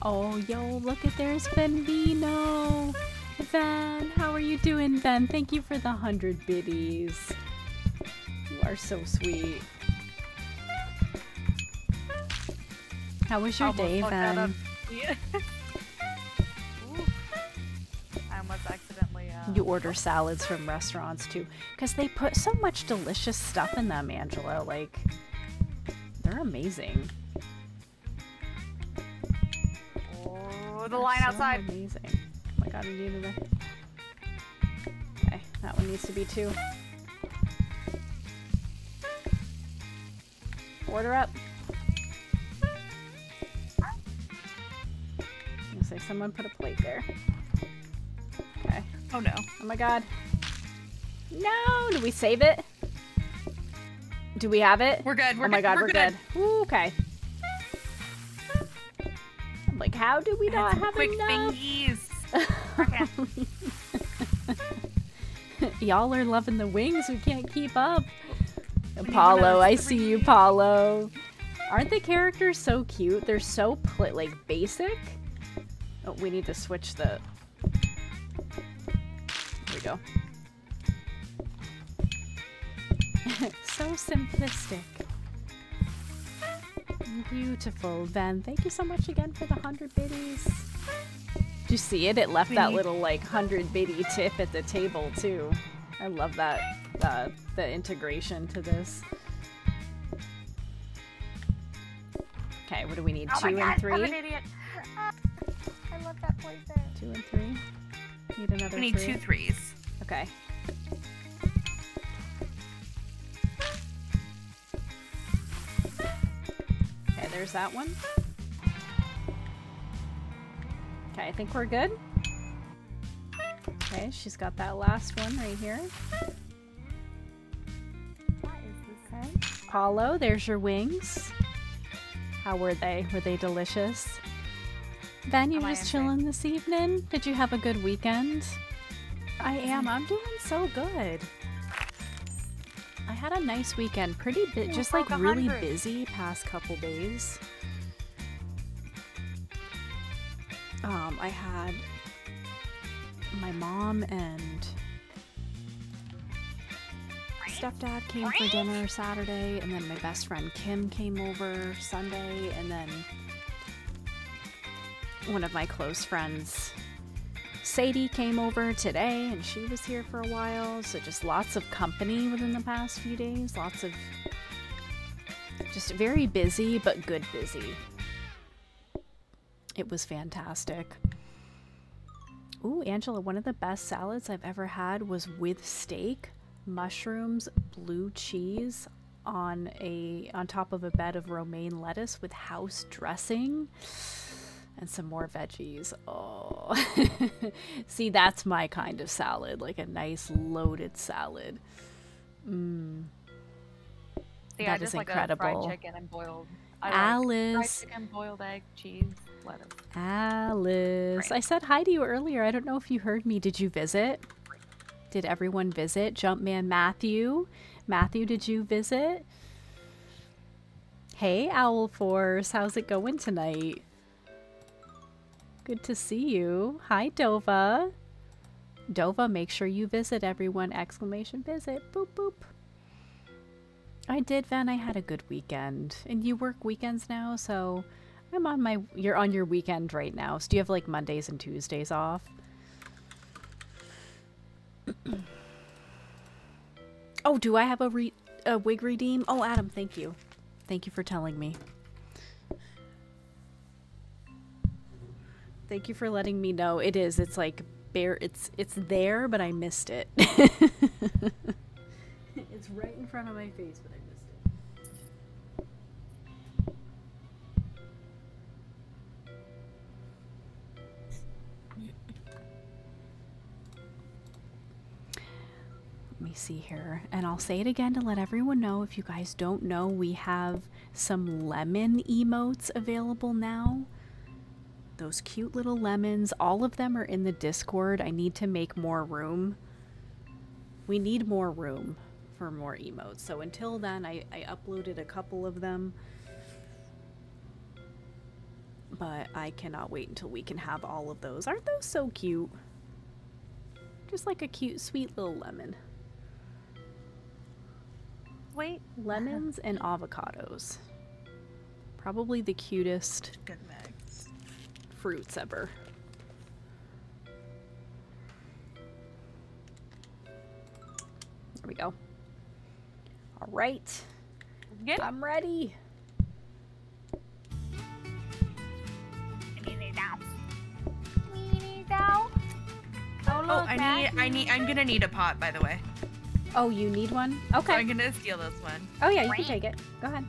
Oh, yo, look at there's Ben Benvino. Ben, how are you doing, Ben? Thank you for the hundred biddies. You are so sweet. How was your day, fucked that up. Ben? Yeah. I almost accidentally. Uh, You order salads from restaurants too, because they put so much delicious stuff in them, Angela. Like, they're amazing. Oh, the They're line so outside. Amazing. Oh my god, I needed. Okay, that one needs to be two. Order up. Say someone put a plate there. Okay. Oh no. Oh my god. No! Do we save it? Do we have it? We're good. We're oh my good. god, we're, we're, good. Ooh, okay. I'm like, how do we not have quick enough? fingies. Y'all are loving the wings. We can't keep up. Apollo, I see you. Paulo. Aren't the characters so cute? They're so like basic. Oh, we need to switch the. There we go. so simplistic. Beautiful. Ben. thank you so much again for the hundred biddies. Did you see it? It left We that little like hundred biddy tip at the table too. I love that uh, the integration to this. Okay, what do we need? Oh Two and God, I'm three. An idiot. I love that place there. Two and three. Need another We need three. two threes. Okay. Okay, there's that one. Okay, I think we're good. Okay, she's got that last one right here. What is this? Okay. Paulo, there's your wings. How were they? Were they delicious? Ben, you just chilling this evening? Did you have a good weekend? I am. I'm doing so good. I had a nice weekend. Pretty bit, just like really busy past couple days. Um, I had my mom and stepdad came for dinner Saturday, and then my best friend Kim came over Sunday, and then one of my close friends, Sadie, came over today, and she was here for a while. So just lots of company within the past few days. Lots of just very busy, but good busy. It was fantastic. Ooh, Angela, one of the best salads I've ever had was with steak, mushrooms, blue cheese on a on top of a bed of romaine lettuce with house dressing and some more veggies. Oh. See, that's my kind of salad, like a nice loaded salad. Mmm. See, That is like incredible. fried chicken and boiled. I like Alice. fried chicken, boiled egg, cheese, lettuce. Alice. Right. I said hi to you earlier. I don't know if you heard me. Did you visit? Did everyone visit? Jumpman Matthew. Matthew, did you visit? Hey, Owl Force. How's it going tonight? Good to see you. Hi, Dova. Dova, make sure you visit everyone. Exclamation visit. Boop, boop. I did, Van. I had a good weekend. And you work weekends now, so I'm on my. You're on your weekend right now. So do you have like Mondays and Tuesdays off? oh, do I have a re a wig redeem? Oh, Adam, thank you. Thank you for telling me. Thank you for letting me know. It is. It's like bare. It's it's there, but I missed it. it's right in front of my face, but I missed it. Let me see here. And I'll say it again to let everyone know if you guys don't know, we have some lemon emotes available now. Those cute little lemons. All of them are in the Discord. I need to make more room. We need more room for more emotes. So until then, I, I uploaded a couple of them. But I cannot wait until we can have all of those. Aren't those so cute? Just like a cute, sweet little lemon. Wait, Lemons and avocados. Probably the cutest fruits ever. There we go. All right. Good. I'm ready. Oh, oh I need. I need. I'm gonna need a pot, by the way. Oh, you need one? Okay. So I'm gonna steal this one. Oh yeah, you Rain. can take it. Go ahead.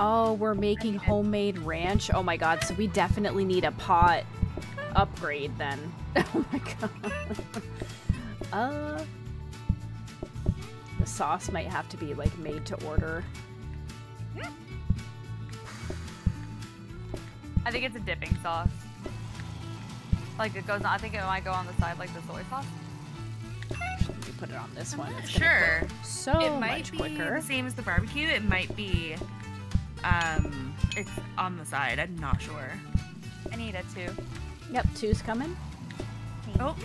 Oh, we're making homemade ranch. Oh my god, so we definitely need a pot upgrade then. Oh my god. uh The sauce might have to be like made to order. I think it's a dipping sauce. Like it goes on. I think it might go on the side like the soy sauce. Let me put it on this one. It's Sure. so it might much be quicker. the same as the barbecue. It might be, um, it's on the side. I'm not sure. I need a two. Yep, two's coming. Oh,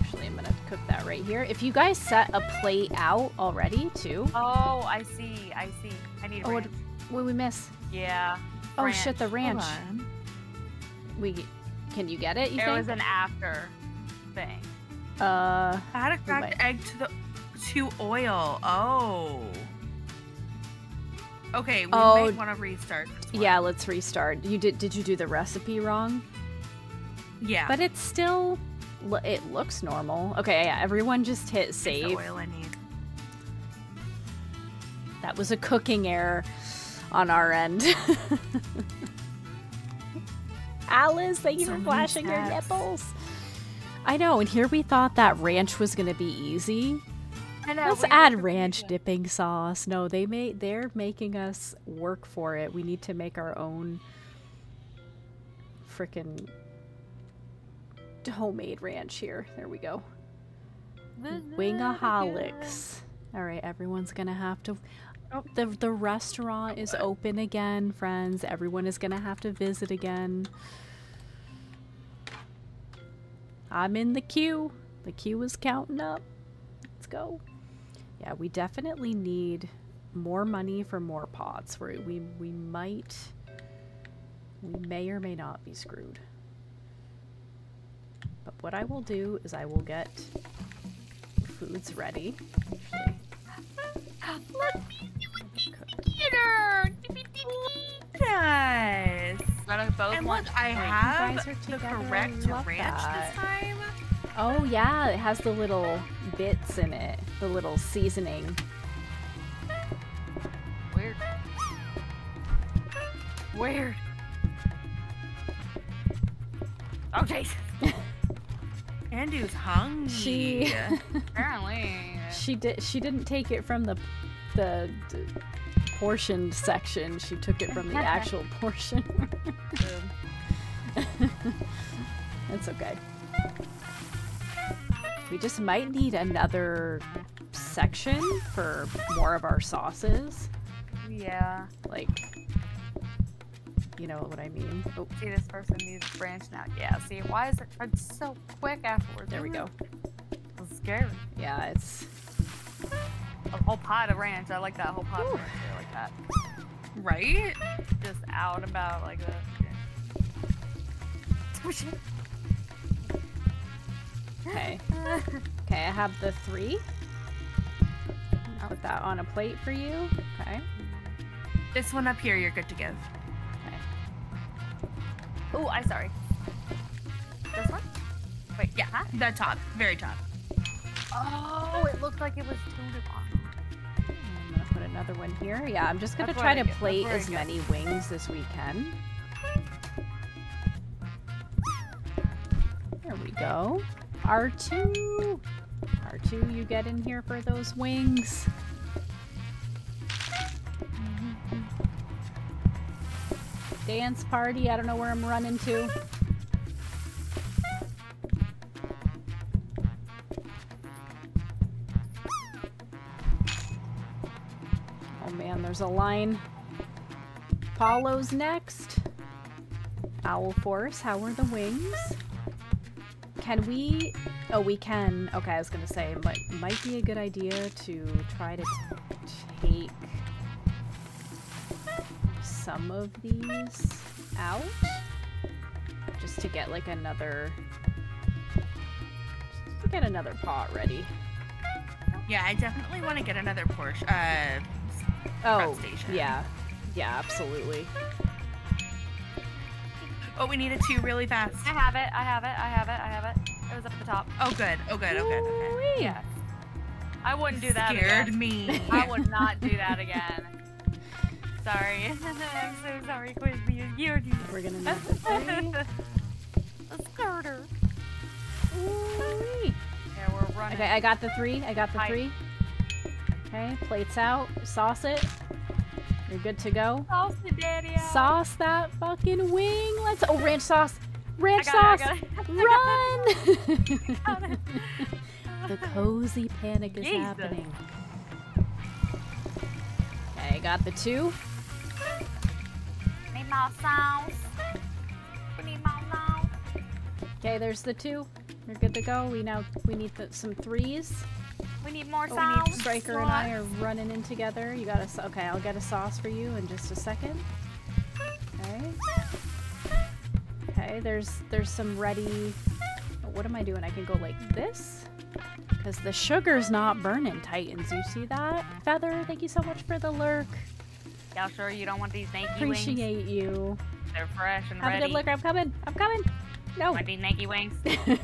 Actually, I'm gonna cook that right here. If you guys set a plate out already, too. Oh, I see. I see. I need Oh, what, ranch. what did we miss? Yeah. Oh ranch. shit, the ranch. We can you get it? You It think? was an after thing. uh, a We cracked might- egg to the to oil. Oh. Okay, we Oh, might want to restart. Yeah. Let's restart. You did? Did you do the recipe wrong? Yeah. But it's still. It looks normal. Okay, yeah. Everyone just hit save. oil I need. That was a cooking error on our end. Alice, thank you So for flashing your nipples. I know, and here we thought that ranch was gonna be easy. Know. Let's add ranch dipping sauce. No, they made they're making us work for it. We need to make our own frickin' homemade ranch here. There we go. Wingaholics. All right, everyone's gonna have to. Oh, the the restaurant is open again, friends. Everyone is gonna have to visit again. I'm in the queue. The queue is counting up. Let's go. Yeah, we definitely need more money for more pots. We we we might. We may or may not be screwed. But what I will do is I will get foods ready. Yes. Gotta both And want look, I have the correct ranch that. this time. Oh yeah, it has the little bits in it, the little seasoning. Weird. Weird. Oh, Jesus. Andu's hungry. She Apparently. she did she didn't take it from the the, portioned section. She took it from the actual portion. That's okay. We just might need another section for more of our sauces. Yeah. Like, you know what I mean? Oh, See, this person needs branch now. Yeah, see, why is it it's so quick afterwards? there we go. It's scary. Yeah, it's A whole pot of ranch. I like that whole pot of ranch. I like that. Right? Just out and about like that. Oh, okay. Okay, I have the three. I'll put that on a plate for you. Okay. This one up here, you're good to give. Okay. Oh, I'm sorry. This one? Wait, Yeah, Huh? the top, very top. Oh, it looked like it was tuned on. Hmm. I'm gonna put another one here. Yeah, I'm just gonna That's try to plate as many wings as we can. There we go. R2. R2, you get in here for those wings. Dance party. I don't know where I'm running to. Oh man, there's a line. Paulo's next. Owl Force, how are the wings? Can we... Oh, we can. Okay, I was gonna say, it might, might be a good idea to try to take some of these out. Just to get like another... Just to get another pot ready. Yeah, I definitely want to get another Porsche. Uh, Oh, station. yeah. Yeah, absolutely. Oh, we needed two really fast. I have it. I have it. I have it. I have it. It was up at the top. Oh, good. Oh, good. Oh, good. Okay. Ooh-wee. Yes. I wouldn't do that Scared again. me. I would not do that again. Sorry. I'm so sorry, Kwispy. You're We're gonna need the three. a skirter. Ooh-wee. Yeah, we're running. Okay, I got the three. I got the Hi. three. Okay, plates out. Sauce it. You're good to go. Sauce daddy. Sauce that fucking wing. Let's. Oh, ranch sauce. Ranch sauce. it, I got it. Run! I got it. the cozy panic is Jesus. happening. Okay, got the two. Need more sauce. We need more sauce. Okay, there's the two. You're good to go. We now we need the, some threes. We need more Oh, need sauce. Stryker and I are running in together. You got a okay? I'll get a sauce for you in just a second. Okay. Okay. There's there's some ready. oh, What am I doing? I can go like this. Because the sugar's not burning, Titans. You see that? Feather, thank you so much for the lurk. Y'all sure you don't want these wings? Appreciate you. They're fresh and Have a ready. good look. I'm coming. I'm coming. No. Want these naked wings?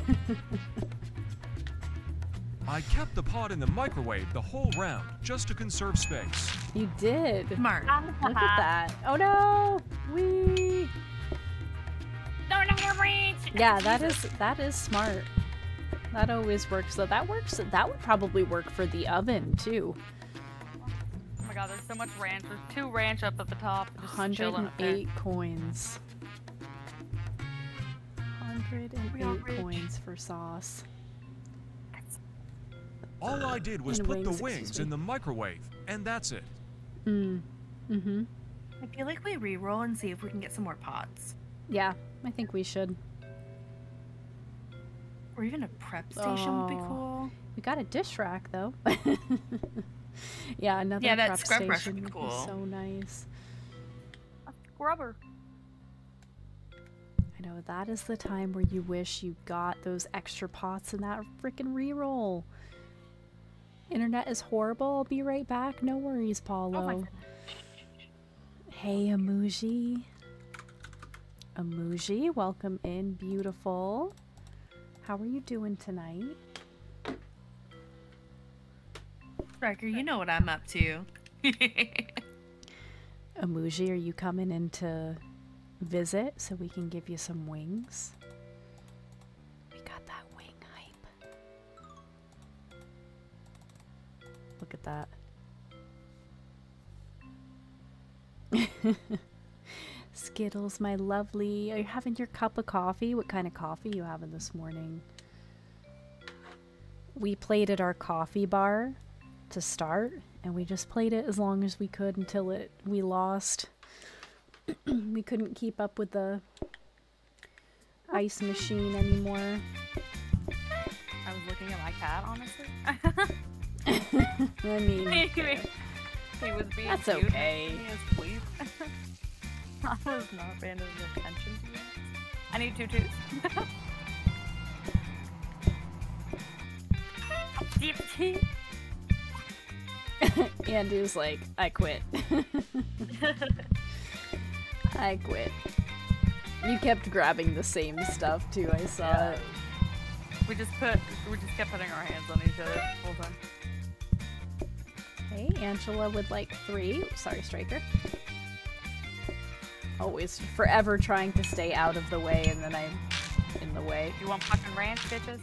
I kept the pot in the microwave the whole round just to conserve space. you did. Smart. Look at that. Oh no. We. Don't know your reach. Yeah, that is that is smart. That always works. So that works. That would probably work for the oven too. Oh my god, there's so much ranch. There's two ranch up at the top. Just chilling up there. 108 coins. 108 rich. coins for sauce. All I did was And put wings, the wings in the microwave, and that's it. Mm. Mm-hmm. I feel like we re-roll and see if we can get some more pots. Yeah, I think we should. Or even a prep station would be Oh. cool. We got a dish rack though. yeah, another Yeah, that prep scrub brush station would be would cool. so nice. Rubber. I know that is the time where you wish you got those extra pots in that freaking reroll. Internet is horrible. I'll be right back. No worries, oh Paulo. Oh hey, Amuji. Amuji, welcome in, beautiful. How are you doing tonight? Stryker, you know what I'm up to. Amuji, are you coming in to visit so we can give you some wings? Look at that. Skittles, my lovely. Are you having your cup of coffee? What kind of coffee you having this morning? We played at our coffee bar to start, and we just played it as long as we could until it we lost. we couldn't keep up with the ice machine anymore. I was looking at my cat, honestly. I mean, he was being That's cute. okay. He is please. I was not paying attention to it. I need two twos. Andy's like, I quit. I quit. You kept grabbing the same stuff too. I saw Yeah. it. We just put, we just kept putting our hands on each other the whole time. Okay, Angela would like three. Sorry, Stryker. Always forever trying to stay out of the way, and then I'm in the way. You want fucking ranch, bitches?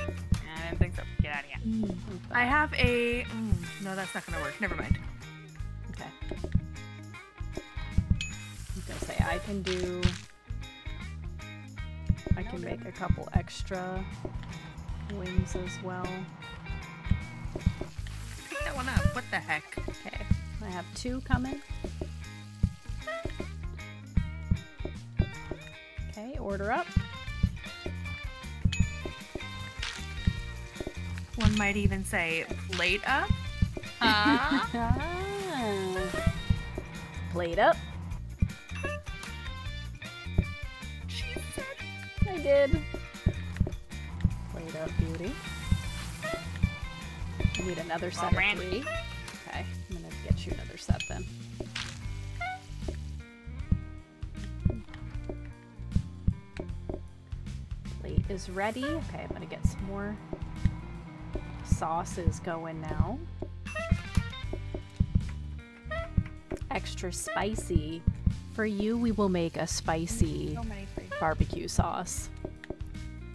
I didn't think so. Get out of here. I have a. Mm, no, that's not gonna work. Never mind. Okay. I was gonna say I can do. I can make a couple extra wings as well. Pick that one up. What the heck? Okay, I have two coming. Okay, order up. One might even say plate up. Uh, Ah. Plate up. She said. I did. Plate up, beauty. I need another set of three. Okay, I'm gonna get you another set then. Plate is ready. Okay, I'm gonna get some more sauces going now. Extra spicy. For you, we will make a spicy So barbecue sauce.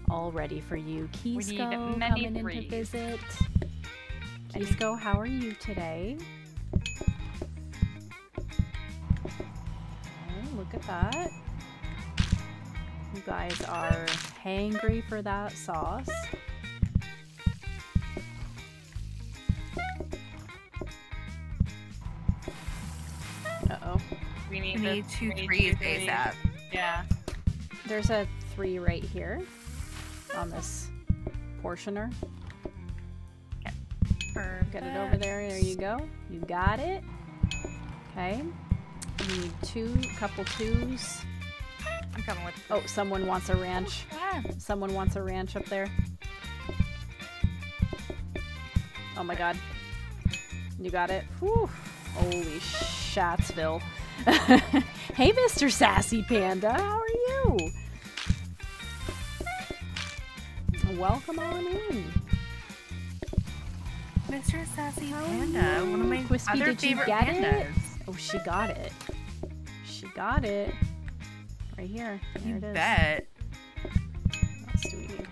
All ready for you. Kisco coming in to threes. Visit. Kisco, how are you today? Okay, look at that. You guys are hangry for that sauce. Uh-oh. We need, We need two we two threes. ASAP. Yeah. There's a three right here on this portioner. Get it over there. There you go. You got it. Okay. You need two, couple twos. I'm coming with. Oh, someone wants a ranch. Ah, Someone wants a ranch up there. Oh my god. You got it? Whew. Holy Shatsville. hey, Mr. Sassy Panda. How are you? Welcome on in. Mr. Sassy Panda, one of my you? Other did you favorite get pandas. it? Oh, she got it. She got it. Right here. There You it is. bet. What else do we need?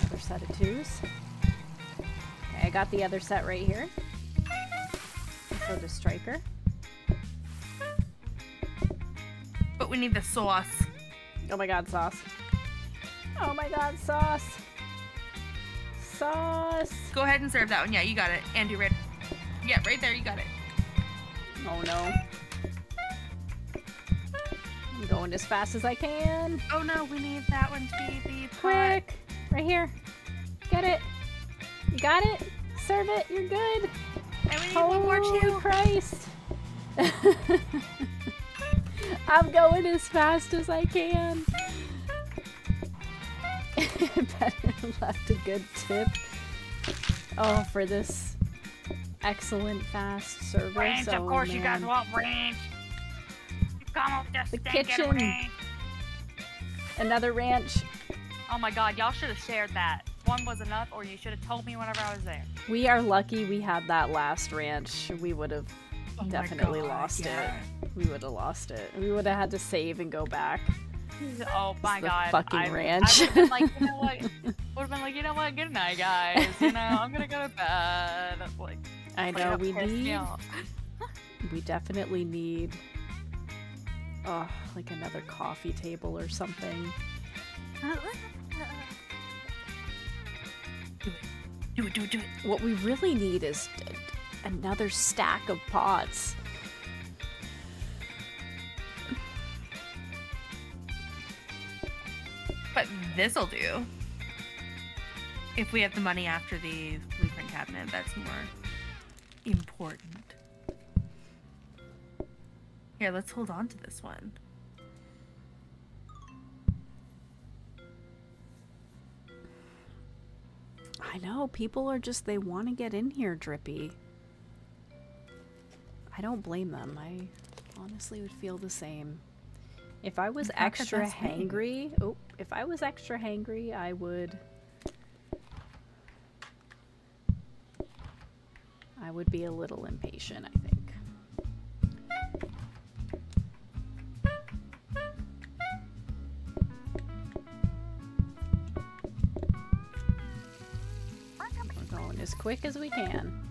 Another set of twos. Okay, I got the other set right here. So the Stryker. But we need the sauce. Oh my god, sauce. Oh my god, sauce. Sauce. Go ahead and serve that one. Yeah, you got it. Andy, right. Yeah, right there. You got it. Oh no. I'm going as fast as I can. Oh no, we need that one to be the pot. Quick! Right here. Get it. You got it? Serve it. You're good. And we need one more Holy too. Christ. I'm going as fast as I can. Better left a good tip. Oh, for this excellent fast service. ranch, oh, of course you guys want ranch. Come up with The the kitchen. ranch. Another ranch. Oh my god, y'all should have shared that. One was enough, or you should have told me whenever I was there. We are lucky we had that last ranch. We would have Oh definitely God, lost yeah. it. We would have lost it. We would have had to save and go back. Oh my the god. fucking I, ranch. I would have been like, you know what? Would have been like, you know what? Good night, guys. You know, I'm gonna go to bed. Like, I know we need. We definitely need. Oh, like another coffee table or something. Do it, do it, do it. Do it. What we really need is another stack of pots. This'll do. If we have the money after the blueprint cabinet, that's more important. Here, let's hold on to this one. I know people are just they want to get in here, Drippy. I don't blame them. I honestly would feel the same. If I was In fact, the extra hangry, oh, if I was extra hangry, I would I would be a little impatient, I think. We're going as quick as we can.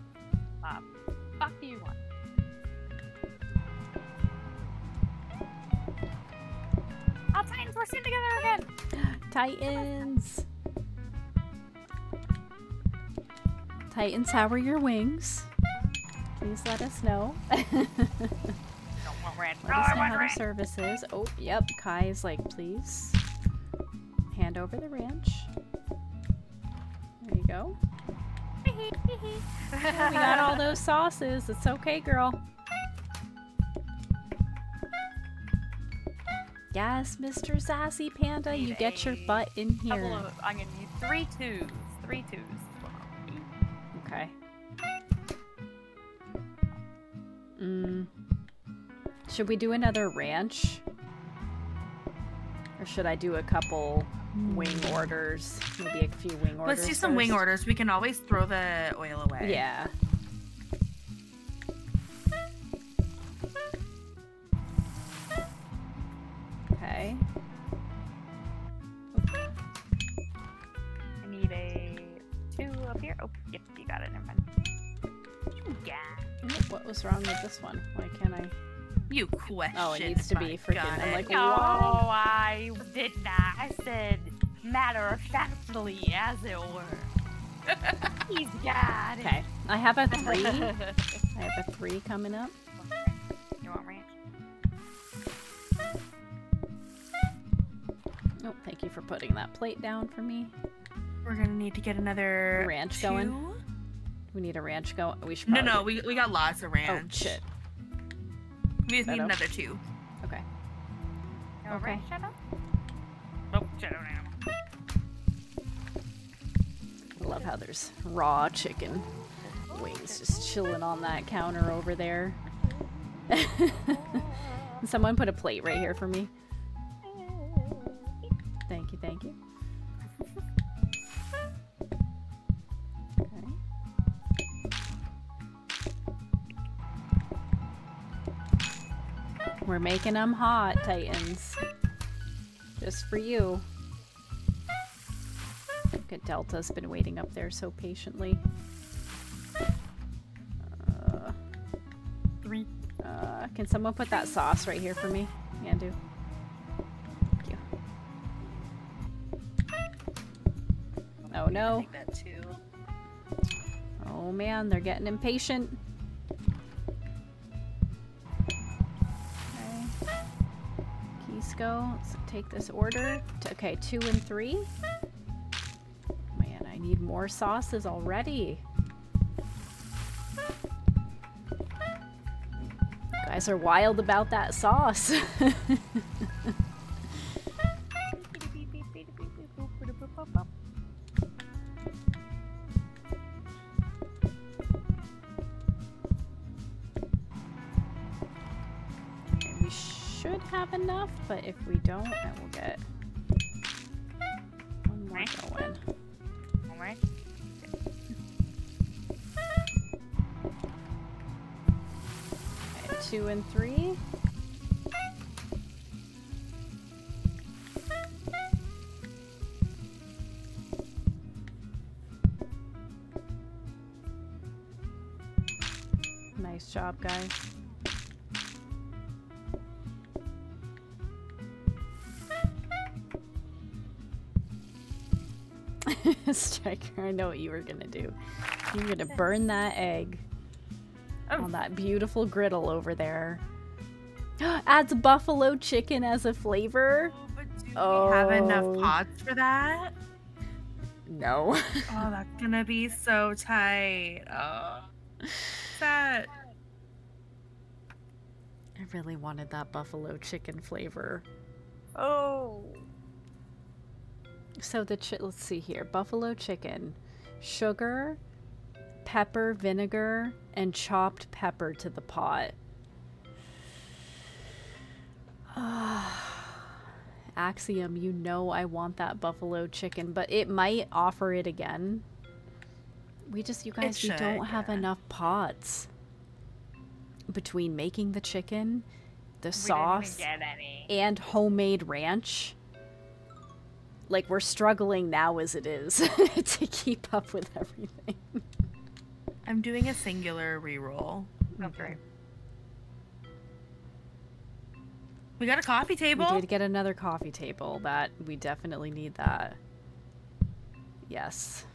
Oh, Titans, we're sitting together again. Titans. Titans, how are your wings? Please let us know. let us oh, ranch. know Oh, how the service is. Oh, yep. Kai is like, please hand over the ranch. There you go. we got all those sauces. It's okay, girl. Yes, Mr. Sassy Panda, you get your butt in here. of, I'm gonna need three twos. Three twos. Okay. Mm. Should we do another ranch? Or should I do a couple wing orders? Maybe a few wing orders. Let's do some wing orders. We can always throw the oil away. Yeah. Okay. I need a two up here. Oh, yep, you got it. Never mind. Yeah. What was wrong with this one? Why can't I? You question. Oh, it needs to be freaking- I'm like, No, Why? I did not. I said matter of factly, as it were. He's got it. Okay. I have a three. I have a three coming up. Oh, thank you for putting that plate down for me. We're gonna need to get another Ranch going? We need a ranch go. We should. No, probably no, get- we, we got lots of Oh ranch. shit. We just need another two. Okay. You want Okay. ranch, Shadow? Oh, Shadow now. I love how there's raw chicken wings just chilling on that counter over there. Someone put a plate right here for me. Thank you, thank you. Okay. We're making them hot, Titans. Just for you. Look at Delta's been waiting up there so patiently. Uh, Three. uh, can someone put that sauce right here for me, Yandu? Thank Oh no. That two. Oh man, they're getting impatient. Okay. Kisco, let's take this order. Okay, two and three. Man, I need more sauces already. Guys are wild about that sauce. enough, but if we don't, then we'll get one more going. Alright. Okay, two and three. Nice job, guys. Stryker, I know what you were gonna do. You were gonna burn that egg Oh. on that beautiful griddle over there. Adds buffalo chicken as a flavor. Oh, but do we have enough Oh. pots for that? No. Oh, that's gonna be so tight. Oh, that. I really wanted that buffalo chicken flavor. Oh. So the let's see here. Buffalo chicken, sugar, pepper, vinegar, and chopped pepper to the pot. Ah, Axiom, you know I want that buffalo chicken, but it might offer it again. We just, you guys, we don't have enough pots. Between making the chicken, the We sauce, didn't even get any. and homemade ranch. Like we're struggling now as it is to keep up with everything. I'm doing a singular reroll. That's right. We got a coffee table. We did get another coffee table. That we definitely need that. Yes.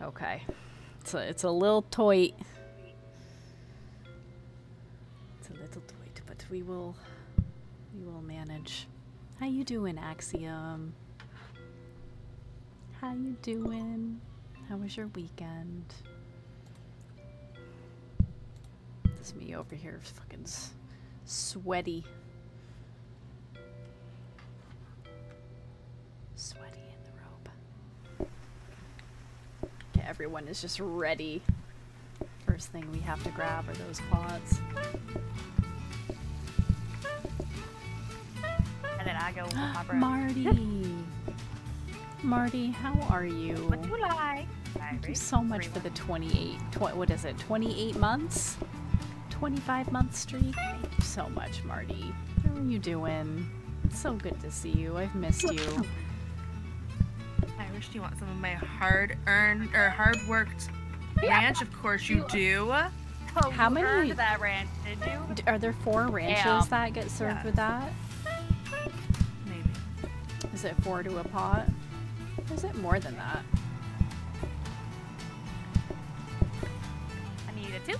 Okay. It's a, it's a little toy. It's a little toy, but we will we will manage. How you doing, Axiom? How you doing? How was your weekend? This me over here is fucking sweaty. Sweaty in the robe. Okay, everyone is just ready. First thing we have to grab are those pots. Then I go with my. Marty. Marty, how are you? What you like? Thank you so much for the 28, tw- what is it, 28 months? 25 month streak? Thank you so much, Marty. How are you doing? It's so good to see you. I've missed you. I wish you want some of my hard earned or hard worked ranch? Of course you do. Oh, How many- earned that ranch, did you? Are there four ranches Yeah. that get served Yeah. with that? Maybe. Is it four to a pot? Or is it more than that? I need a two.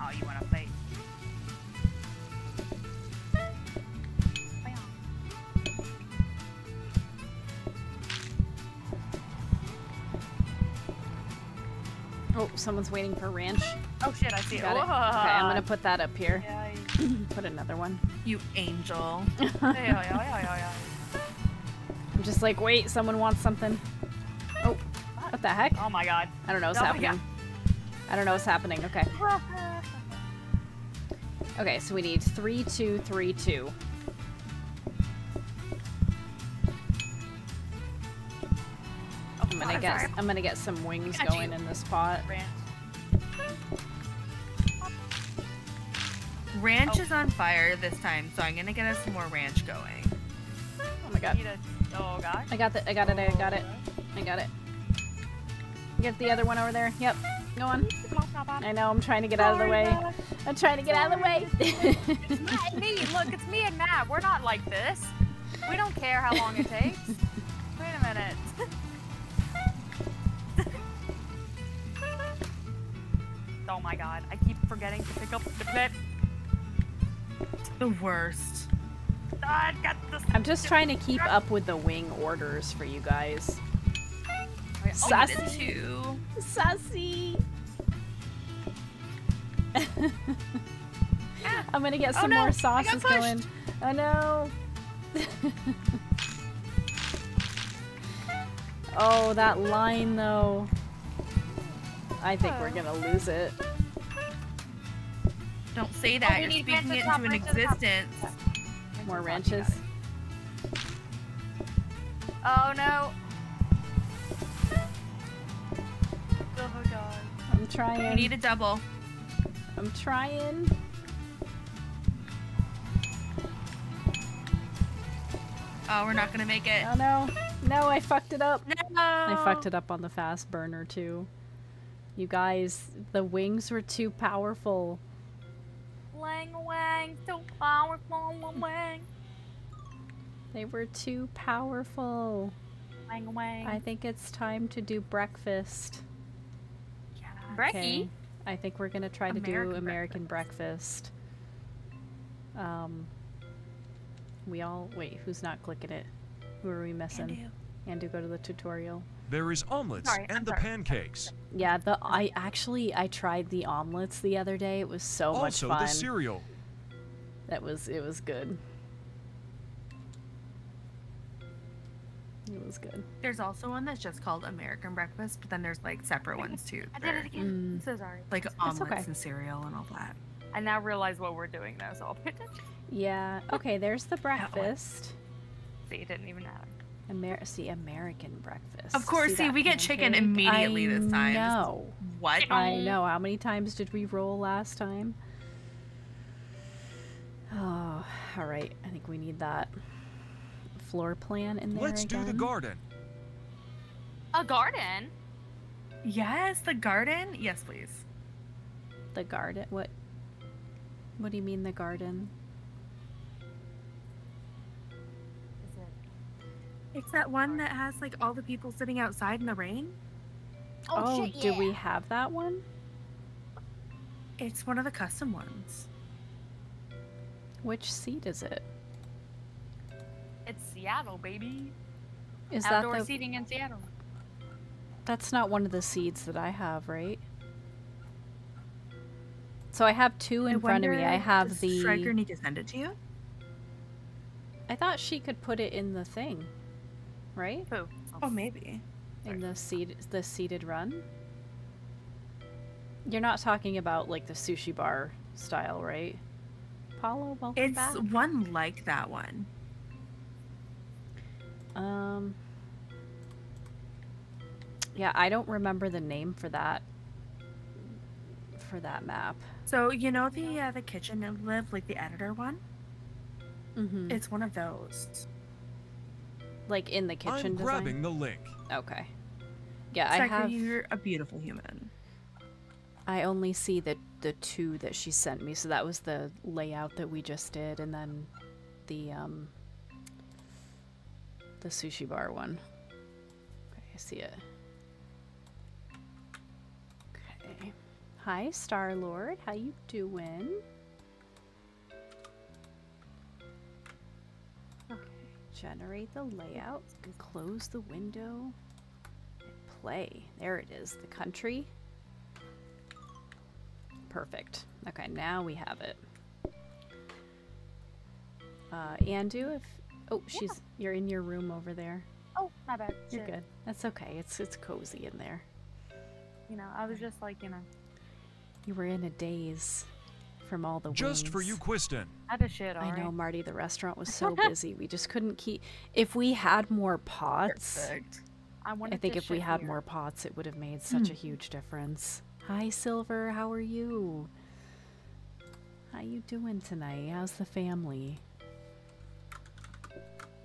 Oh, you want to someone's waiting for ranch. Oh shit, I see it. Got it. Okay, I'm gonna put that up here. Yeah, Put another one. You angel. I'm just like, wait, someone wants something. Oh, what the heck? Oh my god. I don't know what's Oh happening. I don't know what's happening. Okay. Okay, so we need three, two, three, two. I'm gonna get. I'm gonna get some wings going in this pot. Ranch. Ranch Oh. is on fire this time, so I'm gonna get us some more ranch going. Oh my god. A. Oh god. I got the I got it, I got it. I got it. Get the other one over there. Yep. Go on. I know, I'm trying to get out of the way. I'm trying to get out of the way. It's Matt and me. Look, it's me and Matt. We're not like this. We don't care how long it takes. Wait a minute. oh my god. I keep forgetting to pick up the clip. The worst. Ah, I got this. I'm just trying to keep up with the wing orders for you guys. Oh, Sassy. you did Sassy. I'm gonna get Oh some no, I more got sauces pushed. going. Oh no. oh, that line though. I think we're gonna lose it. Don't say that. Oh, we You're need speaking it into an ranch at the top. existence. More Oh, ranches. Oh no. Oh god. I'm You trying. need a double. I'm trying. Oh, we're not gonna make it. Oh no. No, I fucked it up. No. I fucked it up on the fast burner too. You guys, the wings were too powerful. Wang wang, so powerful, wang. They were too powerful. Wang wang. I think it's time to do breakfast. Brecky. Okay. I think we're gonna try to do American American breakfast. Um, we all wait. Who's not clicking it? Who are we missing? And do go to the tutorial. There is omelets Sorry, and I'm the sorry. pancakes. Yeah, the I actually I tried the omelets the other day. It was so much fun. also the cereal. That was it was good. It was good. There's also one that's just called American breakfast, but then there's like separate ones too. I did it again. Mm. I'm so sorry. Like omelets okay. and cereal and all that. I now realize what we're doing though, so I'll pay attention. Yeah. Okay. There's the breakfast. See, it didn't even matter. Amer- see American breakfast. Of course, see, that we get chicken pancake? immediately I this time. know. What? I know. How many times did we roll last time? Oh, all right. I think we need that floor plan in there Let's do the garden. A garden? Yes, the garden. Yes, please. The garden. What? What do you mean the garden? It's that one that has like all the people sitting outside in the rain. Oh, oh shit, do we have that one? It's one of the custom ones. Which seat is it? It's Seattle, baby. Is Outdoor that the? seating in Seattle. That's not one of the seeds that I have, right? So I have two in front of me. I have does the. Stryker need to send it to you? I thought she could put it in the thing, right? Who? Oh, maybe. In the seed, the seated run. You're not talking about like the sushi bar style, right? Paulo, welcome It's back. one like that one. Um. Yeah, I don't remember the name for that. For that map. So you know the uh, the kitchen and live like the editor one. Mm-hmm. It's one of those. Like in the kitchen I'm design. grabbing the link. Okay. Yeah, I have. You're a beautiful human. I only see the the two that she sent me, so that was the layout that we just did, and then the um the sushi bar one. Okay, I see it. Okay. Hi, Star Lord. How you doing? Generate the layout. and Close the window. and Play. There it is. The country. Perfect. Okay, now we have it. Uh, Andu, if oh, she's you're in your room over there. Oh, my bad. You're Shit. good. That's okay. It's it's cozy in there. You know, I was just like, you know, You were in a daze from all the Just for you, Quiston. I had to shit, I alright? know, Marty. The restaurant was so busy. We just couldn't keep. If we had more pots, Perfect. I wanted I think if we shit had here. more pots, it would have made such a huge difference. Hi, Silver. How are you? How you doing tonight? How's the family?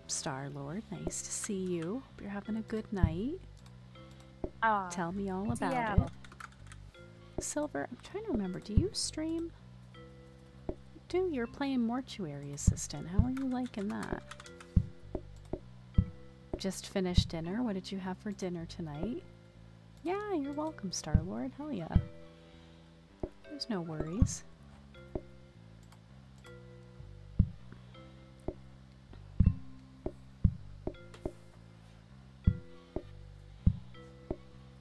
Star Lord, nice to see you. Hope you're having a good night. Ah, Tell me all about Seattle. it. Silver, I'm trying to remember. Do you stream? Do you're playing Mortuary Assistant? How are you liking that? Just finished dinner. What did you have for dinner tonight? Yeah, you're welcome, Star Lord. Hell yeah. There's no worries.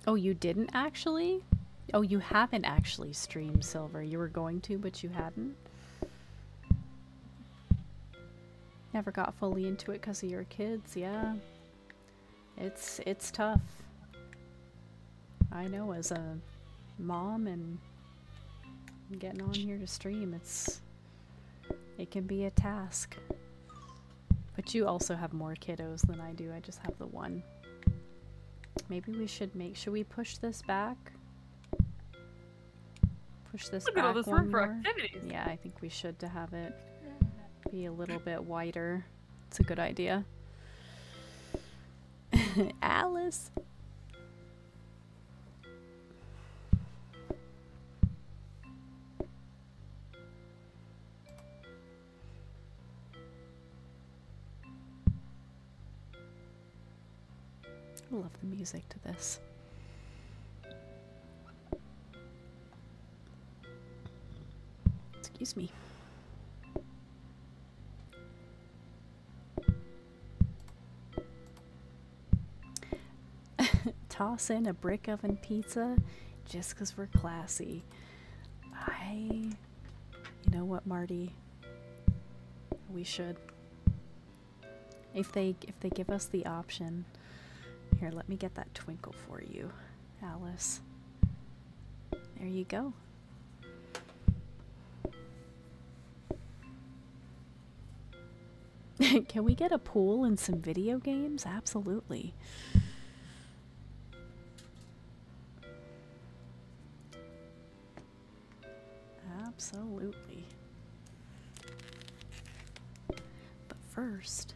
Oh, you didn't actually? Oh, you haven't actually streamed Silver. You were going to, but you hadn't? Never got fully into it because of your kids, yeah. It's it's tough. I know as a mom and getting on here to stream, it's it can be a task. But you also have more kiddos than I do. I just have the one. Maybe we should make should we push this back? Push this Look back at all this one room for activities. Yeah, I think we should to have it be a little bit wider. It's a good idea. Alice. I love the music to this. Excuse me. Toss in a brick oven pizza just because we're classy. I. You know what, Marty? We should. If they if they give us the option. Here, let me get that twinkle for you, Alice. There you go. Can we get a pool and some video games? Absolutely. Absolutely. But first,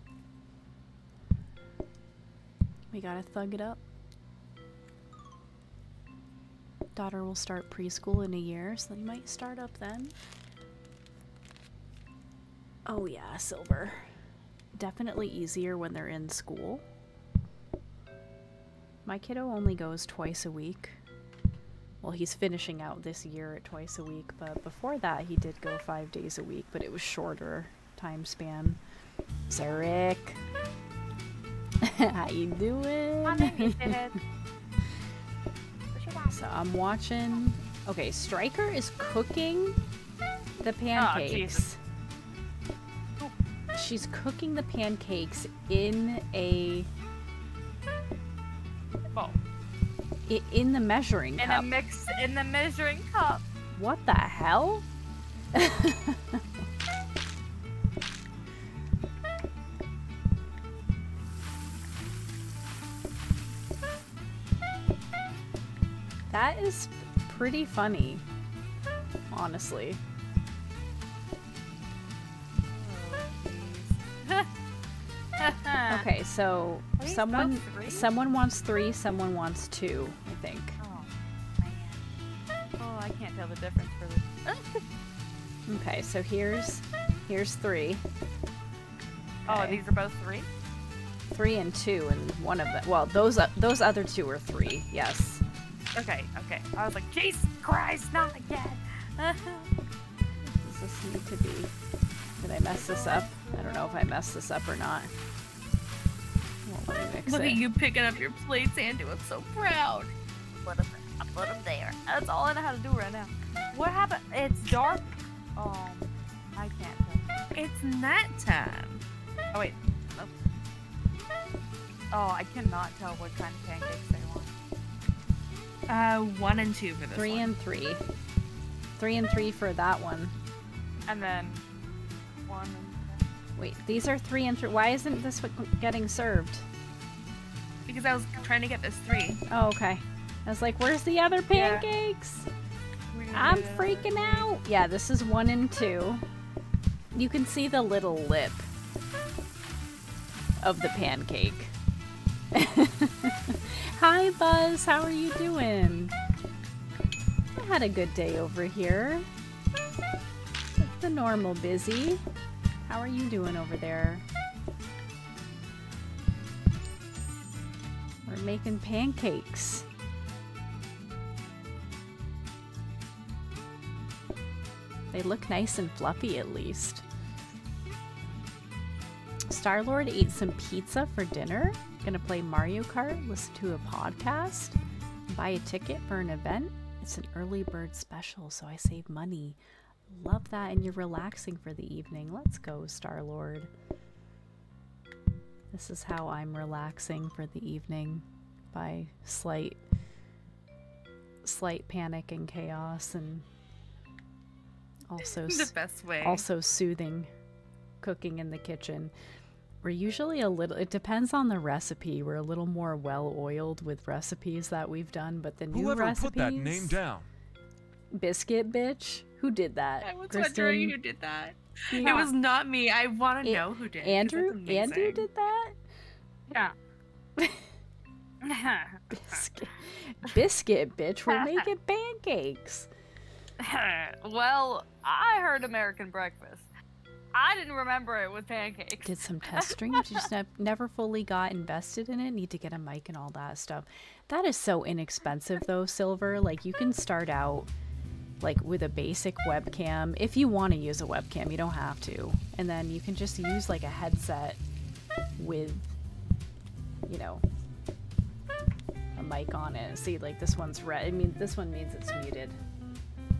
we gotta thug it up. Daughter will start preschool in a year, so you might start up then. Oh, yeah, Silver. Definitely easier when they're in school. My kiddo only goes twice a week. Well, he's finishing out this year at twice a week, but before that, he did go five days a week, but it was shorter time span. Zarek. How you doing? My name is Shithead. What you want? So I'm watching. Okay, Stryker is cooking the pancakes. She's cooking the pancakes in a I- in the measuring in cup. In a mix in the measuring cup. what the hell? that is pretty funny, honestly. Okay, so someone someone wants three, someone wants two, I think. Oh man. Oh, I can't tell the difference for this. Okay, so here's here's three. Oh, Okay. these are both three. Three and two, and one of them. Well, those o- those other two are three. Yes. Okay, okay. I was like, Jesus Christ, not again. Does this need to be? Did I mess this up? I don't know if I messed this up or not. Well, let me mix Look it. at you picking up your plates, Andrew. I'm so proud. Put 'em- I put 'em there. That's all I know how to do right now. What happened? It's dark. Um, I can't tell. It's nap time. Oh wait. Nope. Oh, I cannot tell what kind of pancakes they want. Uh, one and two for this Three one. and three. Three and three for that one. And then one. And Wait, these are three and three. Why isn't this getting served? Because I was trying to get this three. Oh, okay. I was like, where's the other pancakes? we I'm freaking out. Yeah, this is one and two. You can see the little lip of the pancake. Hi, Buzz. How are you doing? I had a good day over here. It's the normal busy. How are you doing over there? We're making pancakes. They look nice and fluffy at least. Star Lord ate some pizza for dinner. Gonna play Mario Kart, listen to a podcast, buy a ticket for an event. It's an early bird special, so I save money. Love that, and you're relaxing for the evening. Let's go, Star Lord. This is how I'm relaxing for the evening by slight slight panic and chaos and also The best way. also soothing cooking in the kitchen. We're usually a little it depends on the recipe. We're a little more well oiled with recipes that we've done, but the new Whoever recipes put that name down? Biscuit bitch. Who did that? I was Kristen? wondering who did that. It was not me. I want to know who did. Andrew Andrew did that? Yeah. Biscuit Biscuit bitch, we're making pancakes. well, I heard American breakfast. I didn't remember it was pancakes. Did some test streams, just ne- never fully got invested in it. Need to get a mic and all that stuff. That is so inexpensive though, Silver. Like you can start out like with a basic webcam if you want to use a webcam. You don't have to, and then you can just use like a headset with, you know, a mic on it. See, like this one's red. I mean, this one means it's muted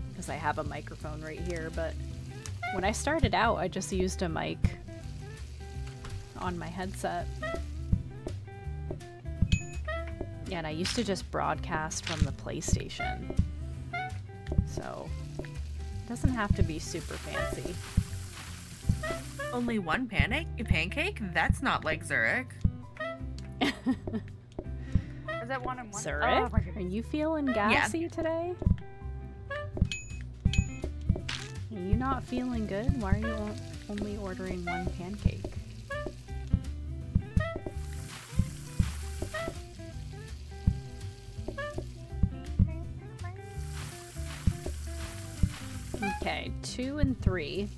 because I have a microphone right here, but when I started out, I just used a mic on my headset. Yeah, and I used to just broadcast from the PlayStation. So, it doesn't have to be super fancy. Only one panic pancake? That's not like Zurich. Is that one and one? Zurich, Oh, are you feeling gassy today? Are you not feeling good? Why are you only ordering one pancake? Okay, two and three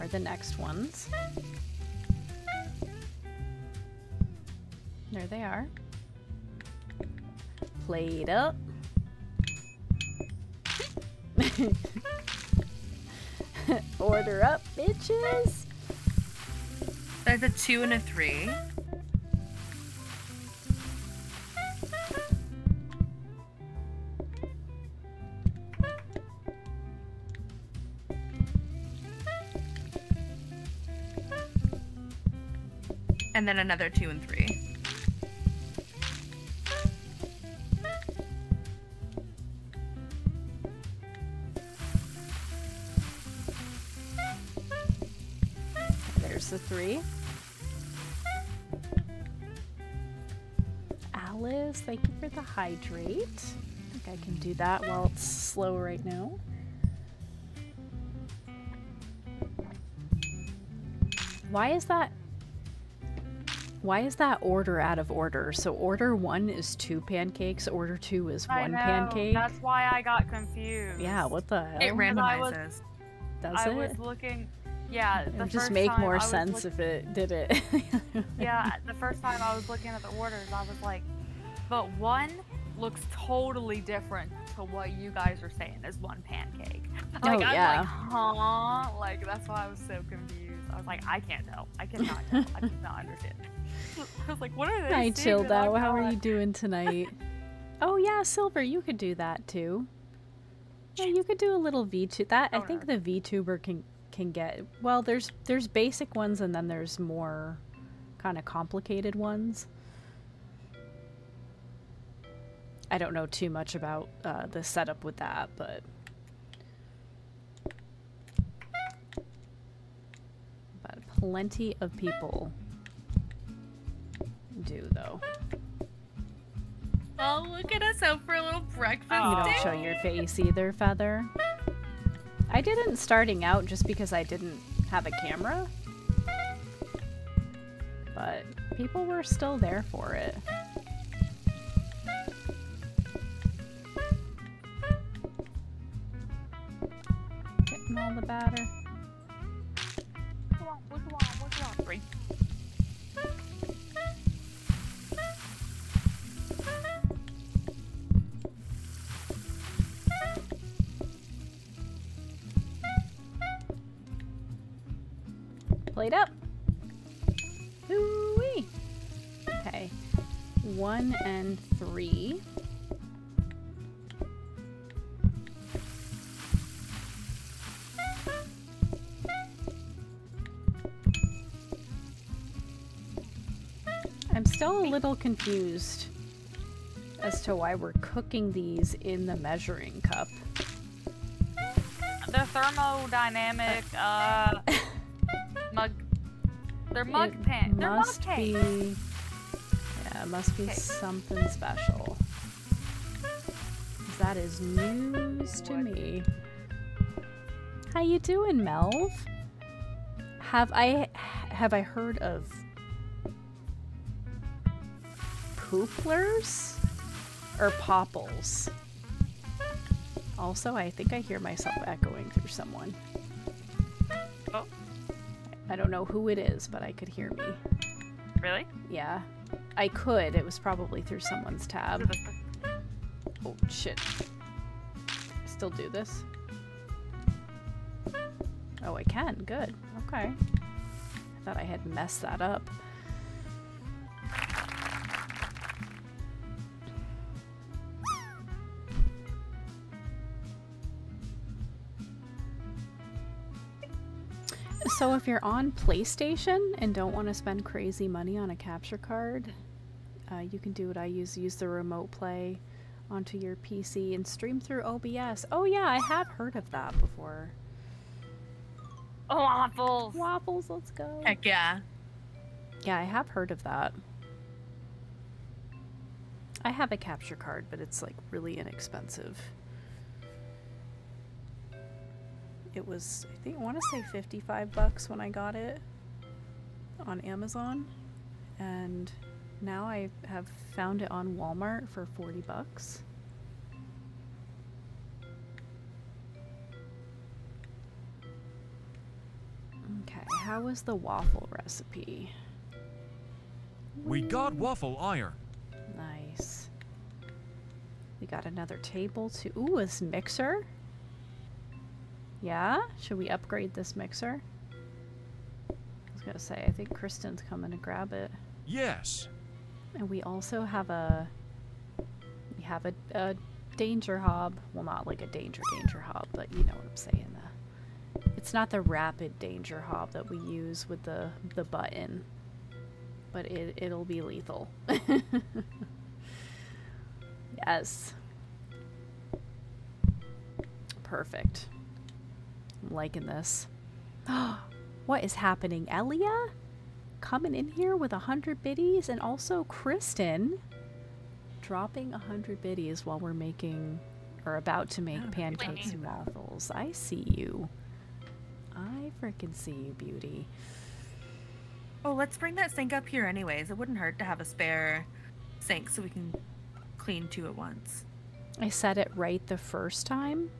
are the next ones. There they are. Plate up. Order up, bitches. There's a two and a three. and then another two and three. There's the three. Alice, thank you for the hydrate. I think I can do that while it's slow right now. Why is that why is that order out of order? So order one is two pancakes, order two is I one know, pancake. That's why I got confused. Yeah, what the hell? It ran- I was- randomizes. Does I it? was looking. Yeah, It would just first make time more sense look- if it did it. Yeah, the first time I was looking at the orders, I was like, but one looks totally different to what you guys are saying is one pancake. Like, Oh, I'm yeah. like, huh? Like, that's why I was so confused. I was like, I can't tell. I cannot tell. I cannot understand. I was like, what are they Hi, out. How are you doing tonight? oh yeah, Silver, you could do that too. Yeah, you could do a little VTuber. That I Oh, think no. the VTuber can can get. Well, there's there's basic ones and then there's more kind of complicated ones. I don't know too much about uh, the setup with that, but. But plenty of people do though. Oh, look at us out for a little breakfast. You don't show your face either, Feather. I didn't starting out just because I didn't have a camera. But people were still there for it. Getting all the batter. Plate up. Hoo-wee. Okay. One and three. I'm still a little confused as to why we're cooking these in the measuring cup. The thermodynamic uh mug. They're mug It pan. They're mug be. Yeah, it must be Okay. something special. That is news to What? me. How you doing, Melv? Have I have I heard of pooplers or popples? Also, I think I hear myself echoing through someone. Oh, I don't know who it is, but I could hear me. really? Yeah. I could. It was probably through someone's tab. Oh, shit. Still do this? Oh, I can. Good. Okay. I thought I had messed that up. So if you're on PlayStation and don't want to spend crazy money on a capture card, uh, you can do what I use. Use the remote play onto your PC and stream through OBS. Oh yeah, I have heard of that before. Oh, waffles. Waffles, let's go. Heck yeah. Yeah, I have heard of that. I have a capture card, but it's like really inexpensive. It was, think, I want to say 55 bucks when I got it on Amazon. And now I have found it on Walmart for 40 bucks. Okay, how was the waffle recipe? We got waffle iron. Nice. We got another table too. Ooh, this mixer. Yeah? Should we upgrade this mixer? I was gonna say, I think Kristen's coming to grab it. Yes. And we also have a we have a, a danger hob. Well, not like a danger danger hob, but you know what I'm saying. The, it's not the rapid danger hob that we use with the the button, but it it'll be lethal. yes. Perfect. I'm liking this. what is happening, Elia? coming in here with a hundred biddies, and also Kristen dropping a hundred biddies while we're making or about to make Oh, pancakes and waffles. I see you. I freaking see you, beauty. Oh, let's bring that sink up here anyways. It wouldn't hurt to have a spare sink so we can clean two at once. I said it right the first time.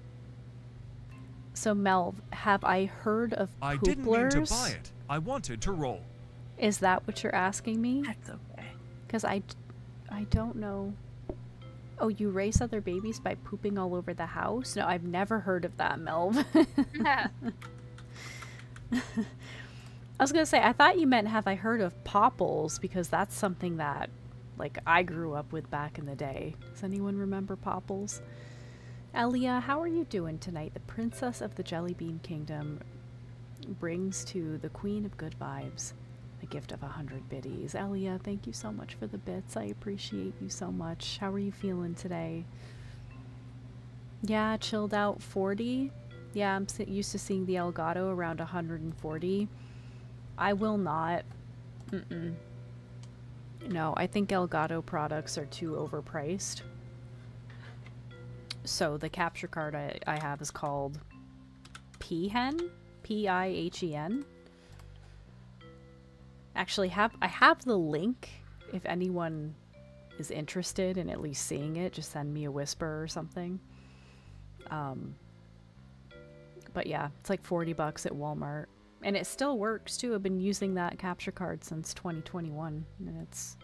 So Mel, have I heard of pooplers? I didn't mean to buy it. I wanted to roll. Is that what you're asking me? That's okay. Because I, I don't know. Oh, you raise other babies by pooping all over the house? No, I've never heard of that, Melv. I was gonna say, I thought you meant have I heard of popples because that's something that, like, I grew up with back in the day. Does anyone remember popples? Elia, how are you doing tonight? The princess of the Jelly Bean Kingdom brings to the queen of good vibes a gift of a hundred biddies. Elia, thank you so much for the bits. I appreciate you so much. How are you feeling today? Yeah, chilled out 40. Yeah, I'm used to seeing the Elgato around 140. I will not. Mm-mm. No, I think Elgato products are too overpriced. So the capture card I, I have is called Pihen, P I H E N. Actually, have I have the link. If anyone is interested in at least seeing it, just send me a whisper or something. Um, but yeah, it's like 40 bucks at Walmart. And it still works too. I've been using that capture card since 2021 and it's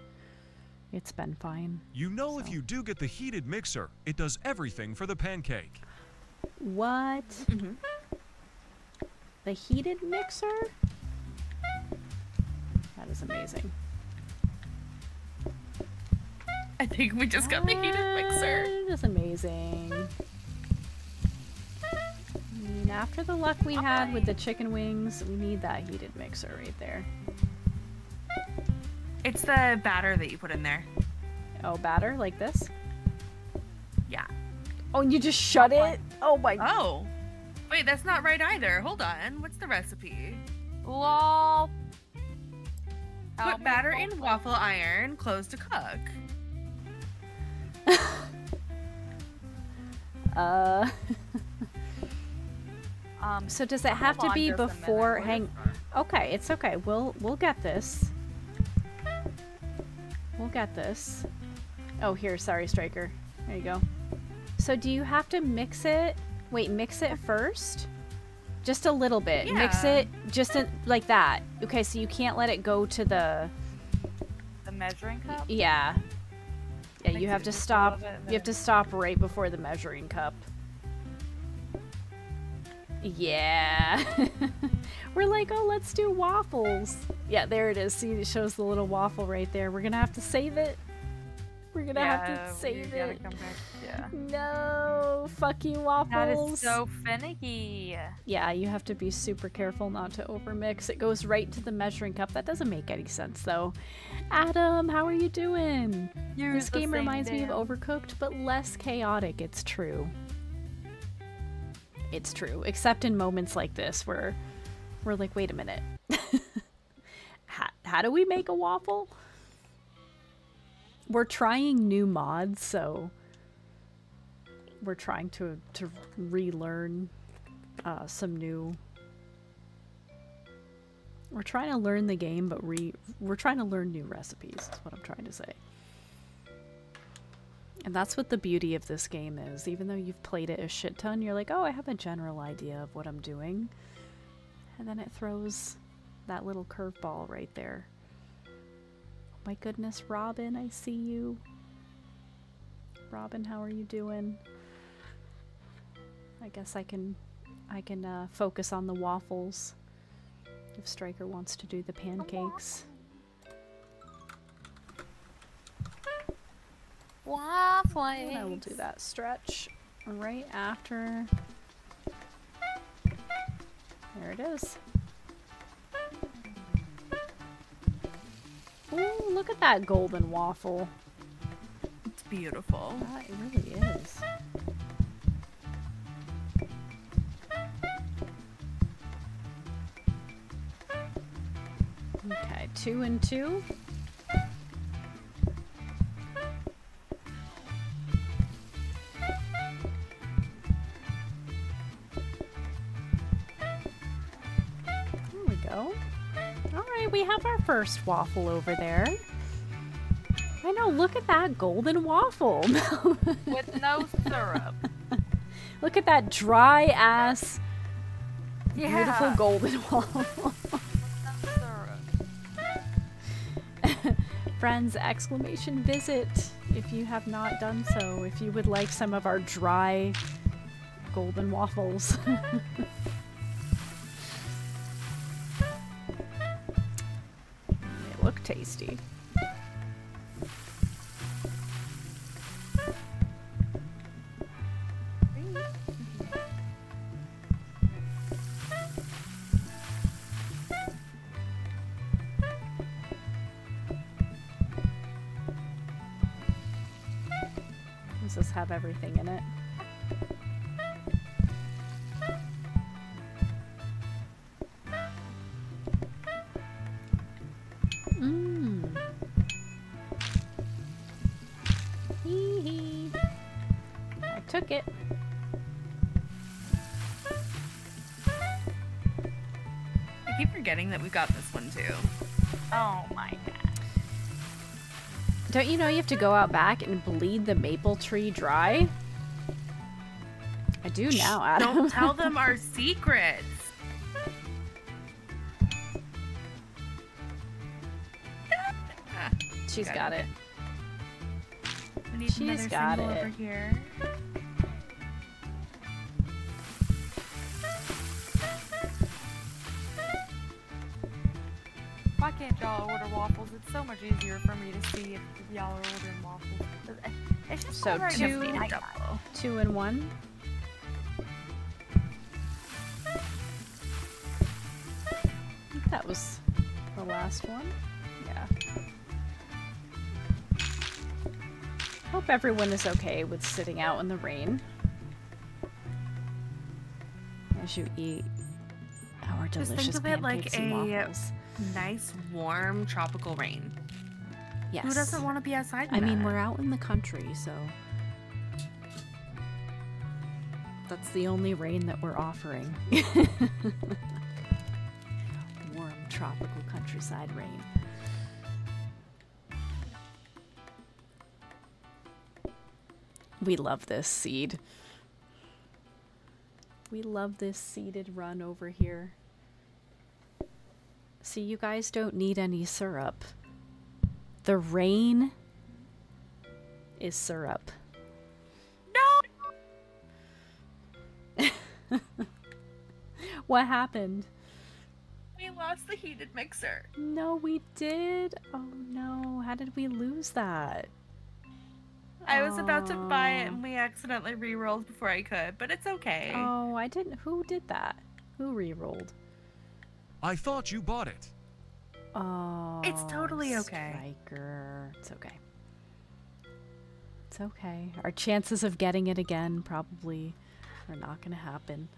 it's been fine. You know if you do get the heated mixer, it does everything for the pancake. What? Mhm. The heated mixer? That is amazing. I think we just got the heated mixer. That is amazing. I mean, after the luck we had with the chicken wings, we need that heated mixer right there. It's the batter that you put in there. Oh, batter like this? Yeah. Oh, and you just shut it? Oh my Oh. Wait, that's not right either. Hold on. What's the recipe? Lol. Help Put batter in waffle iron, close to cook. Uh, Um, so does it have to be before? Hang. Okay, it's okay. We'll we'll get this. We'll get this. Oh, here, sorry, Stryker. There you go. So do you have to mix it? Wait, mix it first? Just a little bit. Yeah. Mix it just in, like that. Okay, so you can't let it go to the The measuring cup? yeah. Yeah, you have to stop. little bit and You have to stop right before the measuring cup. Yeah. We're like, oh, let's do waffles. Yeah, there it is. See, it shows the little waffle right there. We're gonna have to save it. We're gonna have to save it. come back. Yeah. No, fuck you, waffles. That is so finicky. Yeah, you have to be super careful not to overmix. It goes right to the measuring cup. That doesn't make any sense, though. Adam, how are you doing? Use This game reminds me of Overcooked, but less chaotic. It's true. It's true, except in moments like this where we're like, wait a minute. how, how do we make a waffle? We're trying new mods, so we're trying to to relearn uh, some new. We're trying to learn the game, but re we're trying to learn new recipes. Is what I'm trying to say. And that's what the beauty of this game is. Even though you've played it a shit ton, you're like, oh, I have a general idea of what I'm doing. And then it throws that little curveball right there. My goodness, Robin, I see you. Robin, how are you doing? I guess I can I can uh, focus on the waffles if Stryker wants to do the pancakes. Waffles. I will do that stretch right after. There it is. Ooh, look at that golden waffle. It's beautiful. That really is. Okay, Two and two. First waffle over there. I know, look at that golden waffle. With no syrup. look at that dry ass, beautiful golden waffle. Friends, exclamation visit if you have not done so. If you would like some of our dry golden waffles. Tasty. Don't you know you have to go out back and bleed the maple tree dry? I do now, Adam. Don't tell them our secrets. She's Got got it. it. We need She's got it. over here. Why can't y'all order waffles? It's so much easier for me to see if y'all are ordering waffles. It's- It's just So two- a Need a nighttime. double. Two and one. That was the last one. Yeah. Hope everyone is okay with sitting out in the rain as you eat our Just think delicious of it like a- waffles. Nice, warm, tropical rain. Yes. Who doesn't want to be outside? I mean, we're out in the country, so that's the only rain that we're offering. Warm tropical countryside rain. We love this seed. We love this seeded run over here. See, you guys don't need any syrup. The rain is syrup. No, What happened? we lost the heated mixer. No, we did. Oh no, how did we lose that? I was about to buy it and we accidentally re-rolled before I could, but it's okay. Oh, I didn't. Who did that? Who re-rolled? I thought you bought it. Oh, It's totally oh, okay. Stryker. It's okay. It's okay. Our chances of getting it again probably are not going to happen.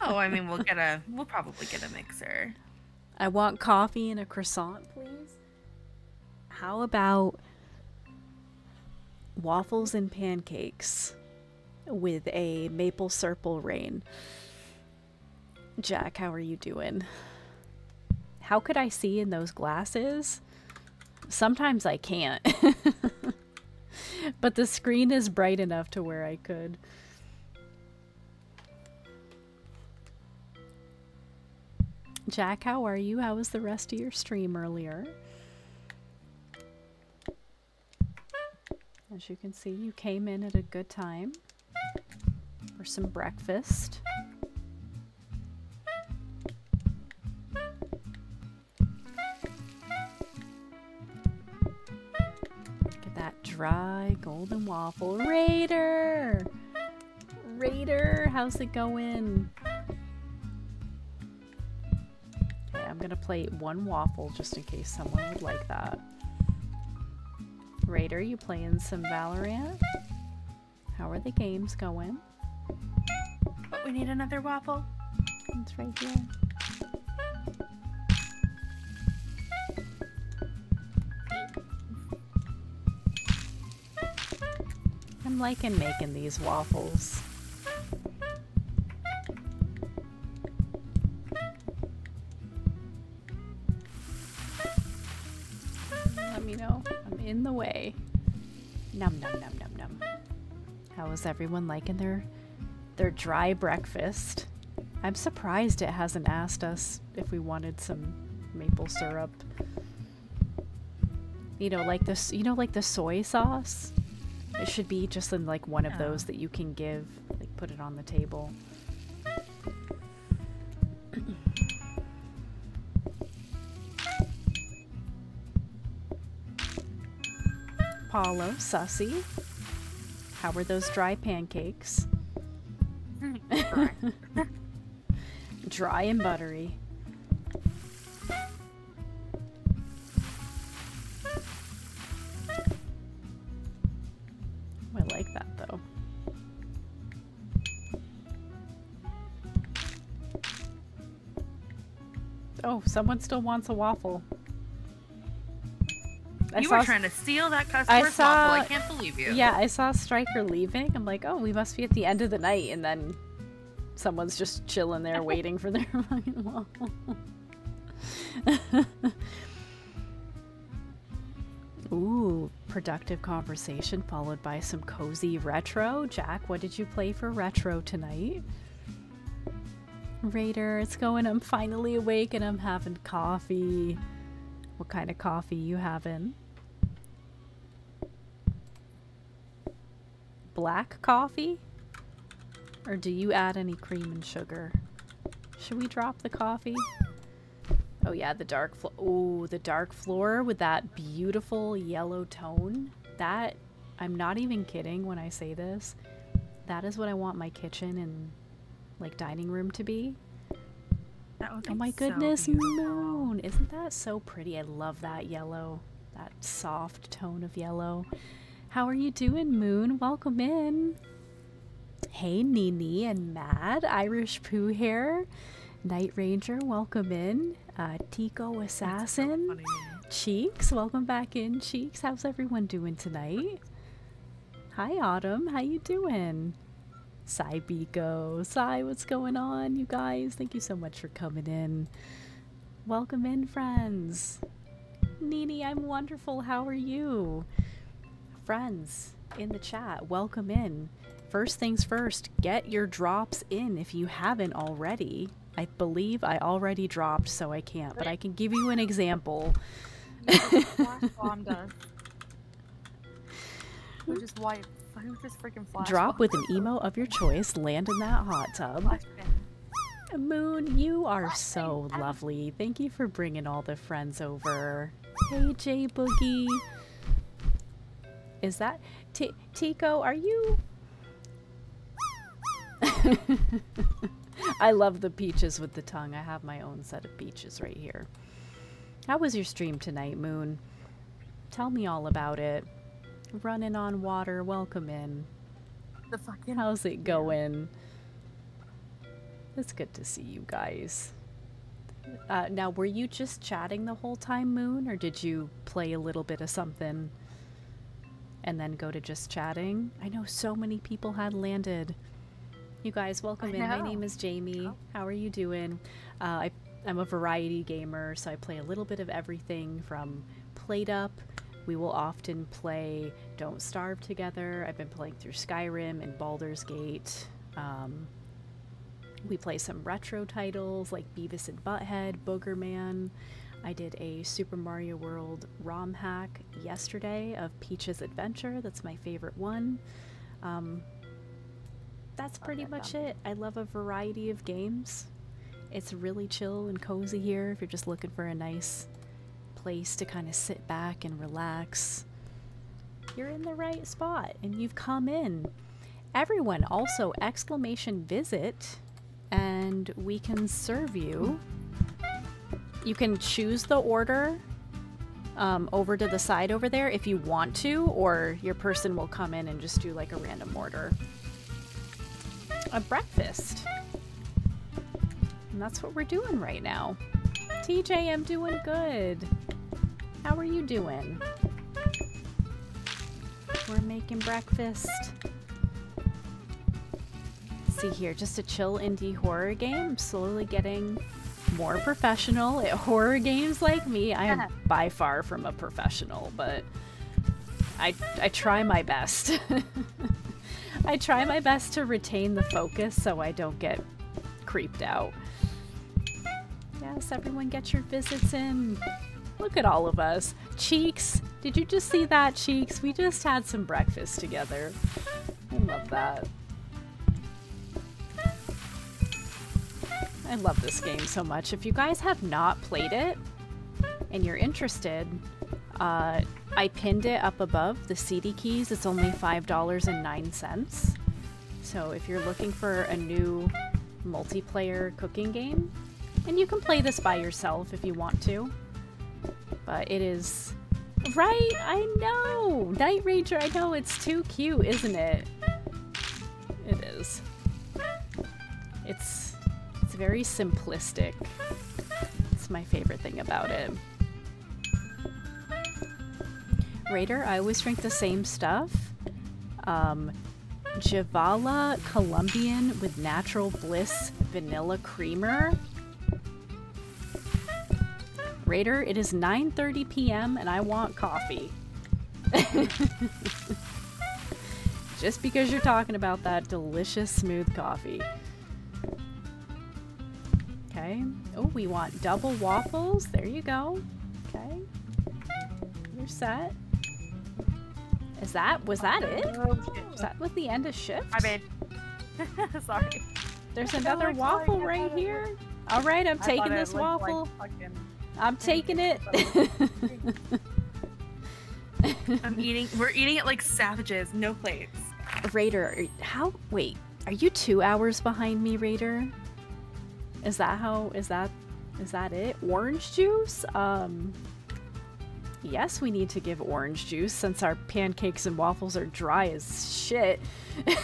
Oh, I mean, we'll get a, we'll probably get a mixer. I want coffee and a croissant, please. How about waffles and pancakes with a maple syrup rain? Jack, how are you doing? How could I see in those glasses? Sometimes I can't. but the screen is bright enough to where I could. Jack, how are you? How was the rest of your stream earlier? As you can see, you came in at a good time for some breakfast. Dry golden waffle. Raider! Raider, how's it going? Okay, I'm gonna plate one waffle just in case someone would like that. Raider, you playing some Valorant? How are the games going? But we need another waffle. It's right here. I'm liking making these waffles. Let me know. I'm in the way. Num num num num num. How is everyone liking their their dry breakfast? I'm surprised it hasn't asked us if we wanted some maple syrup. You know, like this, you know, like the soy sauce. It should be just in like one of those oh. that you can give, like put it on the table. Paulo, Sussy. How were those dry pancakes? Dry. Dry and buttery. Oh, someone still wants a waffle. I you saw were trying to steal that customer's saw- waffle. I can't believe you. Yeah, I saw Stryker leaving. I'm like, oh, we must be at the end of the night, and then someone's just chilling there waiting for their fucking waffle. Ooh, productive conversation followed by some cozy retro. Jack, what did you play for retro tonight? Raider, it's going. I'm finally awake and I'm having coffee. What kind of coffee you having? black coffee? Or do you add any cream and sugar? Should we drop the coffee? Oh yeah, the dark floor. Oh, the dark floor with that beautiful yellow tone. That I'm not even kidding when I say this. That is what I want my kitchen and like dining room to be. That would Oh my goodness, moon! Isn't that so pretty? I love that yellow, that soft tone of yellow. How are you doing, Moon? Welcome in. Hey, Nini and Mad, Irish Pooh Hair, Night Ranger, welcome in. Uh, Tico so Assassin. Cheeks, welcome back in. Cheeks, how's everyone doing tonight? Hi, Autumn, how you doing? Sai Biko, Sai, what's going on, you guys? Thank you so much for coming in. Welcome in, friends. Nini, I'm wonderful. How are you? Friends in the chat, welcome in. First things first, get your drops in if you haven't already. I believe I already dropped, so I can't, but I can give you an example. Flash bombed us. Who just white? Who freaking flash Drop with an emo of your choice, land in that hot tub. Moon, you are so lovely. Thank you for bringing all the friends over. Hey, J Boogie. Is that T- Tico? Are you? I love the peaches with the tongue. I have my own set of peaches right here. How was your stream tonight, Moon? Tell me all about it. Running on water, welcome in. The fucking How's it going? It's good to see you guys. Uh, now, were you just chatting the whole time, Moon, or did you play a little bit of something and then go to just chatting? I know so many people had landed. You guys, welcome I in. My name is Jamie. Oh. How are you doing? Uh, I, I'm a variety gamer, so I play a little bit of everything from PlateUp. We will often play Don't Starve together. I've been playing through Skyrim and Baldur's Gate. Um, we play some retro titles like Beavis and Butthead, Boogerman. I did a Super Mario World ROM hack yesterday of Peach's Adventure. That's my favorite one. Um, that's pretty much it. I love a variety of games. It's really chill and cozy here if you're just looking for a nice place to kind of sit back and relax. You're in the right spot and you've come in. Everyone also exclamation visit and we can serve you. You can choose the order um, over to the side over there if you want to, or your person will come in and just do like a random order. A breakfast. And that's what we're doing right now. TJ, I'm doing good. How are you doing? We're making breakfast. see here, just a chill indie horror game. Slowly getting more professional at horror games like me. I am by far from a professional, but I I try my best. I try my best to retain the focus so I don't get creeped out. Yes, everyone get your visits in. Look at all of us. Cheeks, did you just see that, Cheeks? We just had some breakfast together. I love that. I love this game so much. If you guys have not played it and you're interested, uh, I pinned it up above the CD keys. It's only $5.09. So if you're looking for a new multiplayer cooking game, and you can play this by yourself if you want to, but it is right. I know, Night Ranger. I know it's too cute, isn't it? It is. It's it's very simplistic. It's my favorite thing about it. Raider, I always drink the same stuff. Um, Javala Colombian with Natural Bliss Vanilla Creamer. Raider, it is 9.30 p.m. and I want coffee. Just because you're talking about that delicious smooth coffee. Okay. Oh, we want double waffles. There you go. Okay. You're set. Is that, was that it? Was that with the end of shift? My bad. Sorry. There's another waffle right here. All right, I'm I taking this looked like waffle. I'm taking it. I'm eating. We're eating it like savages. No plates. Raider, how? Wait, are you two hours behind me, Raider? Is that how? Is that? Is that it? Orange juice? Um. Yes, we need to give orange juice since our pancakes and waffles are dry as shit.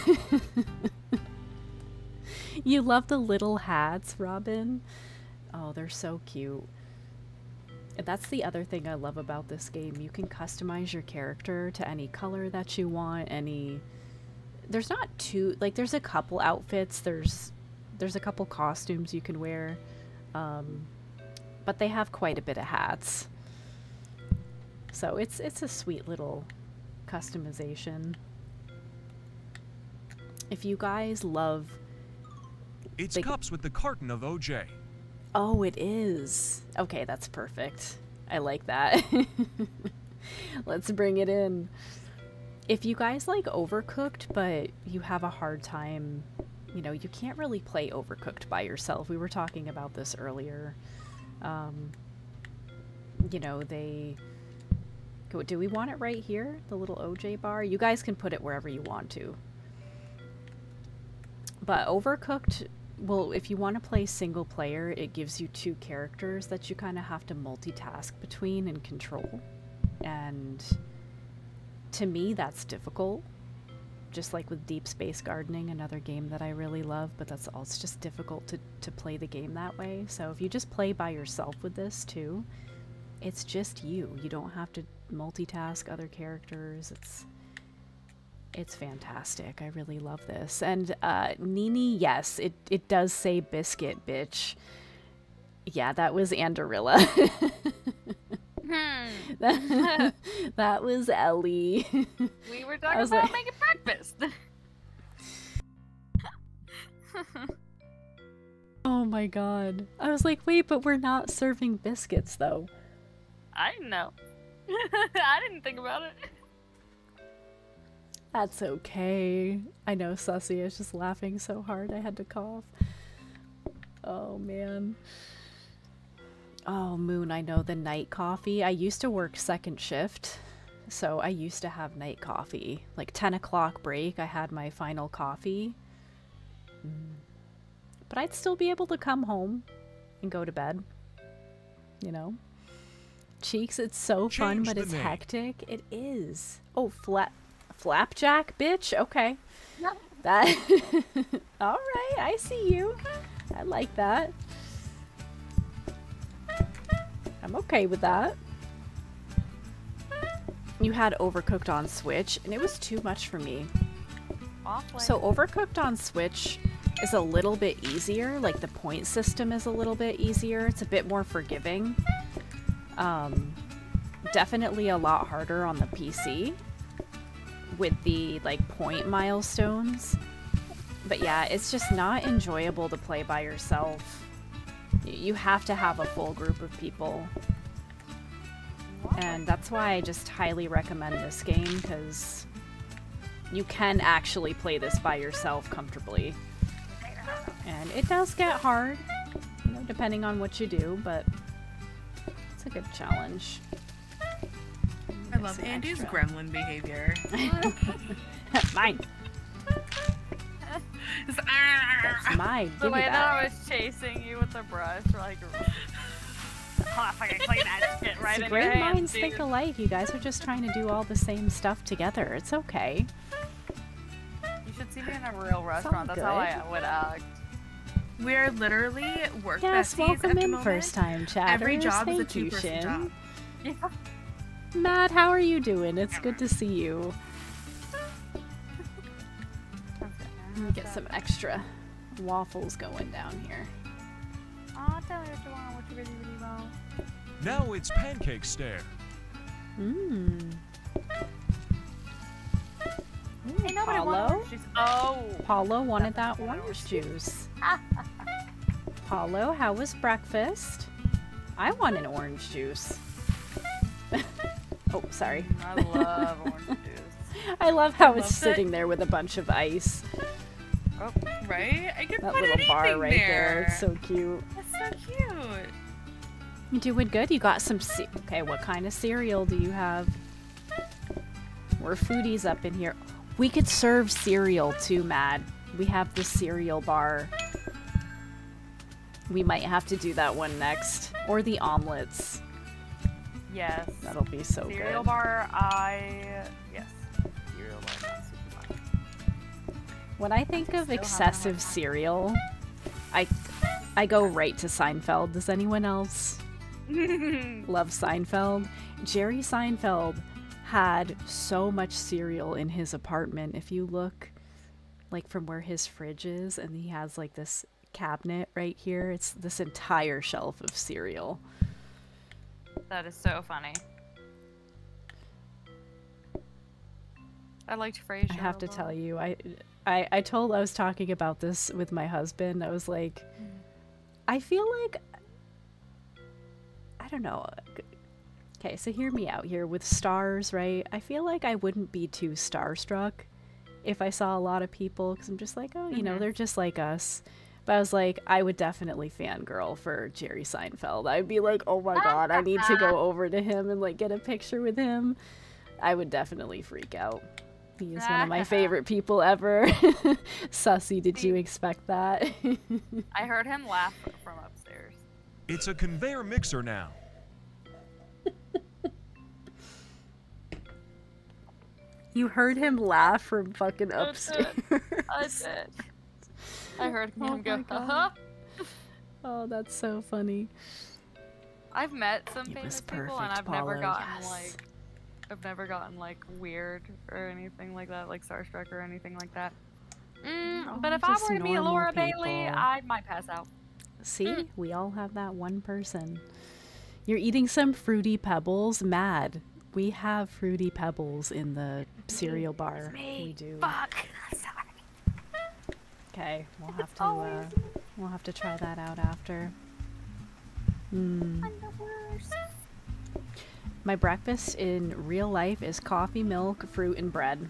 you love the little hats, Robin? Oh, they're so cute. And That's the other thing I love about this game. You can customize your character to any color that you want, any there's not too like there's a couple outfits, there's there's a couple costumes you can wear. Um but they have quite a bit of hats. So it's it's a sweet little customization. If you guys love It's cups with the carton of OJ. Oh, it is. Okay, that's perfect. I like that. Let's bring it in. If you guys like Overcooked, but you have a hard time, you know, you can't really play Overcooked by yourself. We were talking about this earlier. Um, you know, they. Do we want it right here? The little OJ bar? You guys can put it wherever you want to. But Overcooked well, if you want to play single player, it gives you two characters that you kind of have to multitask between and control. And to me, that's difficult. Just like with Deep Space Gardening, another game that I really love, but that's it's just difficult to, to play the game that way. So if you just play by yourself with this too, it's just you. You don't have to multitask other characters. It's it's fantastic. I really love this. And uh, Nini, yes, it, it does say biscuit, bitch. Yeah, that was Andurila. Hmm. that, that was Ellie. We were talking about like- making breakfast. oh my god. I was like, wait, but we're not serving biscuits though. I know. I didn't think about it. That's okay. I know Sussy is just laughing so hard I had to cough. Oh man. Oh, Moon, I know the night coffee. I used to work second shift, so I used to have night coffee. Like 10 o'clock break, I had my final coffee. Mm. But I'd still be able to come home and go to bed. You know? Cheeks, it's so fun, but it's name. hectic. It is. Oh, flat flapjack, bitch. Okay. That. All right, I see you. I like that. I'm okay with that. you had Overcooked on Switch, and it was too much for me. So Overcooked on Switch is a little bit easier. Like the point system is a little bit easier. It's a bit more forgiving. Um, definitely a lot harder on the PC with the like point milestones. But yeah, it's just not enjoyable to play by yourself. You have to have a full group of people. And that's why I just highly recommend this game because you can actually play this by yourself comfortably. And it does get hard, you know, depending on what you do, but it's a good challenge. I love Andy's gremlin behavior. Mine. It's, That's mine. the Give way that. that. I was chasing you with the brush, like, oh, if I can clean that shit right See, in great your minds dude. think alike. You guys are just trying to do all the same stuff together. It's okay. You should see me in a real restaurant. That's how I would act. We're literally work Yes, besties welcome at the in moment. first time chatters. Every job is a two-person job. Yeah. Matt, how are you doing? It's good to see you. Let me get some extra waffles going down here. Aw, tell me what you want. What you really, really want. Now it's pancake stare. Mmm. Ain't nobody want Paulo? Oh. Paulo wanted that orange juice. Paulo, how was breakfast? I want an orange juice. oh, sorry. I love orange juice. I love how I it's love that- sitting there with a bunch of ice. Oh, Right? I could That put little bar anything right there. It's so cute. That's so cute. You doing good? You got some ce- Okay, what kind of cereal do you have? We're foodies up in here. We could serve cereal too, Mad. We have the cereal bar. We might have to do that one next. Or the omelets. Yes. That'll be so Cereal good. bar, I yes. Cereal bar, When I think of Still have it on my excessive cereal, I I go right to Seinfeld. Does anyone else love Seinfeld? Jerry Seinfeld had so much cereal in his apartment. If you look like from where his fridge is and he has like this cabinet right here, it's this entire shelf of cereal. That is so funny. I liked Frasier. I have to tell you, I, I, I told I was talking about this with my husband. I was like, I feel like, I don't know. Okay, so hear me out here with stars, right? I feel like I wouldn't be too starstruck if I saw a lot of people because I'm just like, oh, you know, Mhm. they're just like us. But I was like, I would definitely fangirl for Jerry Seinfeld. I'd be like, oh my god, I need to go over to him and like get a picture with him. I would definitely freak out. He is one of my favorite people ever. Sussy, did you expect that? I heard him laugh from upstairs. It's a conveyor mixer now. you heard him laugh from fucking I upstairs. did. I did. I heard Oh him go. my God. Uh-huh. oh, that's so funny. I've met some It famous was people, and I've never gotten yes. like, I've never gotten like weird or anything like that, like starstruck or anything like that. Mm, Oh, but if I were to be normal Laura Bailey. I might pass out. See, we all have that one person. You're eating some fruity pebbles. Mad. We have fruity pebbles in the cereal bar. We do. Fuck. Okay, we'll have to. Uh, we'll have to try that out after. Worst. My breakfast in real life is coffee, milk, fruit, and bread.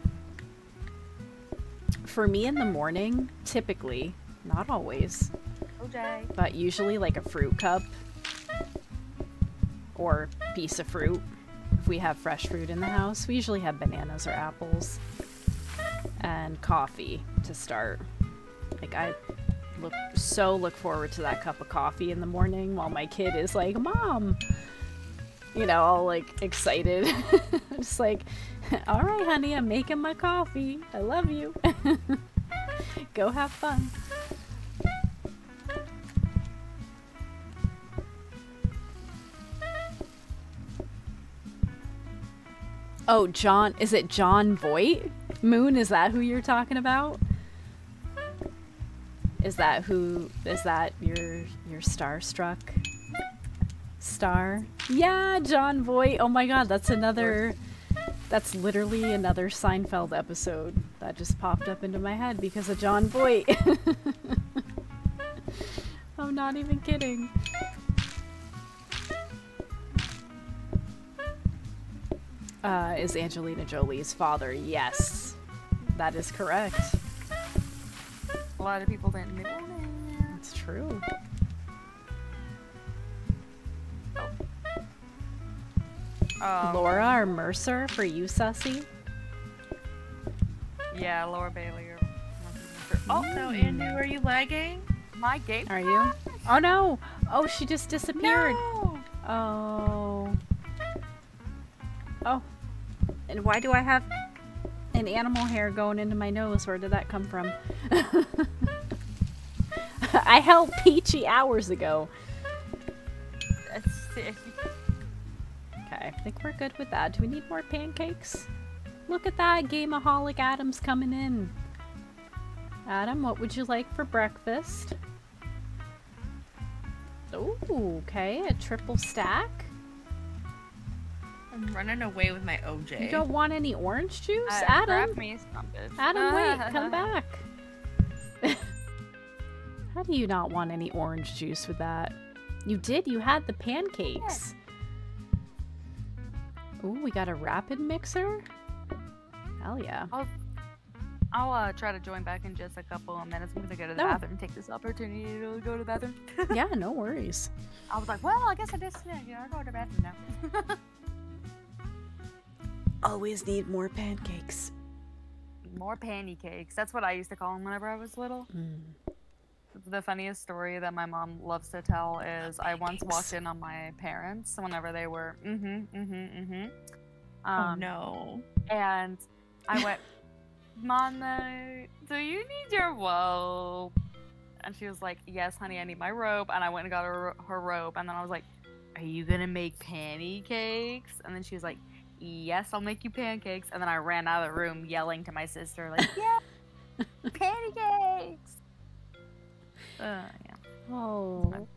For me in the morning, typically, not always, but usually like a fruit cup or piece of fruit. If we have fresh fruit in the house, we usually have bananas or apples and coffee to start. Like I look so look forward to that cup of coffee in the morning while my kid is like, "Mom," you know, all like excited. Just like, "All right, honey, I'm making my coffee. I love you. Go have fun." Oh, John. Is it Jon Voight? Moon, is that who you're talking about? Is that who is that your your starstruck star? Yeah, Jon Voight. Oh my god, that's another that's literally another Seinfeld episode that just popped up into my head because of Jon Voight. I'm not even kidding. Uh, is Angelina Jolie's father? Yes, that is correct. A lot of people didn't know that. It's true. Um, Laura or Mercer for you, Sussy? Yeah, Laura Bailey. Or... Oh no, Andy, are you lagging? My gate. Are you? Oh no! Oh, she just disappeared. No. Oh. Oh. And why do I have an animal hair going into my nose? Where did that come from? I helped Peachy hours ago. That's it. Okay, I think we're good with that. Do we need more pancakes? Look at that, Gameaholic Adam's coming in. Adam, what would you like for breakfast? Ooh, okay, a triple stack. I'm running away with my OJ. You don't want any orange juice? Uh, Adam, grab me. Adam, wait, come back. How do you not want any orange juice with that? You did, you had the pancakes. Ooh, we got a rapid mixer? Hell yeah. I'll uh, try to join back in just a couple of minutes. I'm gonna go to the No. bathroom. Take this opportunity to go to the bathroom. yeah, no worries. I was like, well, I guess I just yeah, you know, I'll go to the bathroom now. Always need more pancakes. More pancakes. That's what I used to call them whenever I was little. Mm. The funniest story that my mom loves to tell is I once walked in on my parents whenever they were mm-hmm, mm-hmm, mm-hmm. Oh Um, no. And I went, Mama, do you need your robe? And she was like, Yes, honey, I need my robe. And I went and got her, her robe. And then I was like, Are you gonna make pancakes? And then she was like, Yes, I'll make you pancakes. And then I ran out of the room yelling to my sister, like, Yeah, pancakes. Uh, yeah. Oh,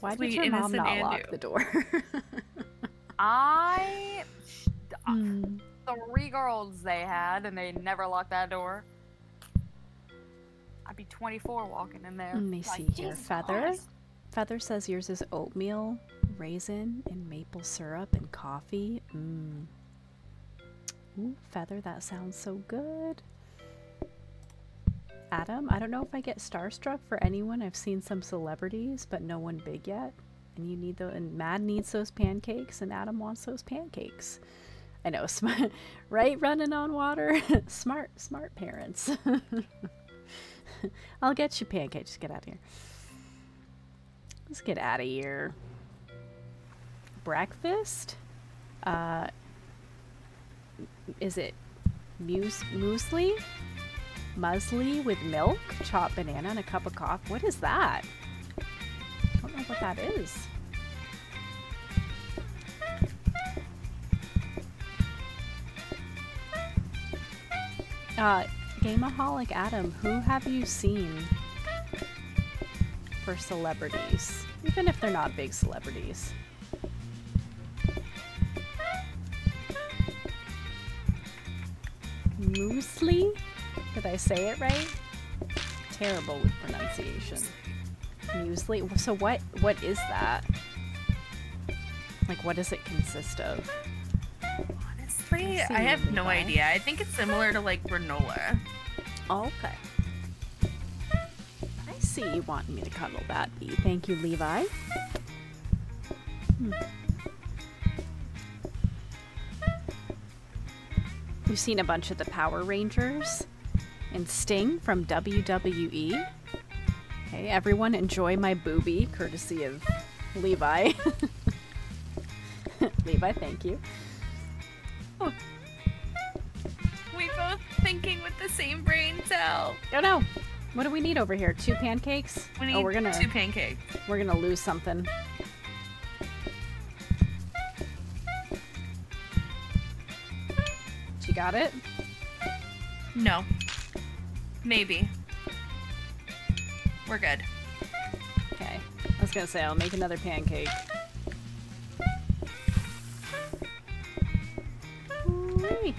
why did your mom not lock the door? I Hmm. three girls they had, and they never locked that door. I'd be 24 walking in there. Let me like, see here. "Jesus Feather? Feather says yours is oatmeal, raisin, and maple syrup and coffee. Mmm. Ooh, Feather, that sounds so good. Adam, I don't know if I get starstruck for anyone. I've seen some celebrities, but no one big yet. And you need the and Mad needs those pancakes, and Adam wants those pancakes. I know, smart, right? Running on water, smart, smart parents. I'll get you pancakes. Get out of here. Let's get out of here. Breakfast? Uh, is it mus- muesli? Muesli with milk, chopped banana, and a cup of coffee. What is that? I don't know what that is. Uh, Gameaholic Adam, who have you seen for celebrities? Even if they're not big celebrities. Muesli? Did I say it right? Terrible with pronunciation. Muesli. So what? What is that? Like, what does it consist of? Honestly, I have no Levi. idea. I think it's similar to like granola. Oh, okay. I see you want me to cuddle that bee. Thank you, Levi. Hmm. We've seen a bunch of the Power Rangers and Sting from WWE. Okay, everyone enjoy my booby, courtesy of Levi. Levi, thank you. Oh. We both thinking with the same brain cell. Oh no! What do we need over here? Two pancakes? We oh, need oh, we're gonna two pancakes. We're gonna lose something. Got it? No. Maybe. We're good. Okay. I was gonna say I'll make another pancake. Ooh-wee.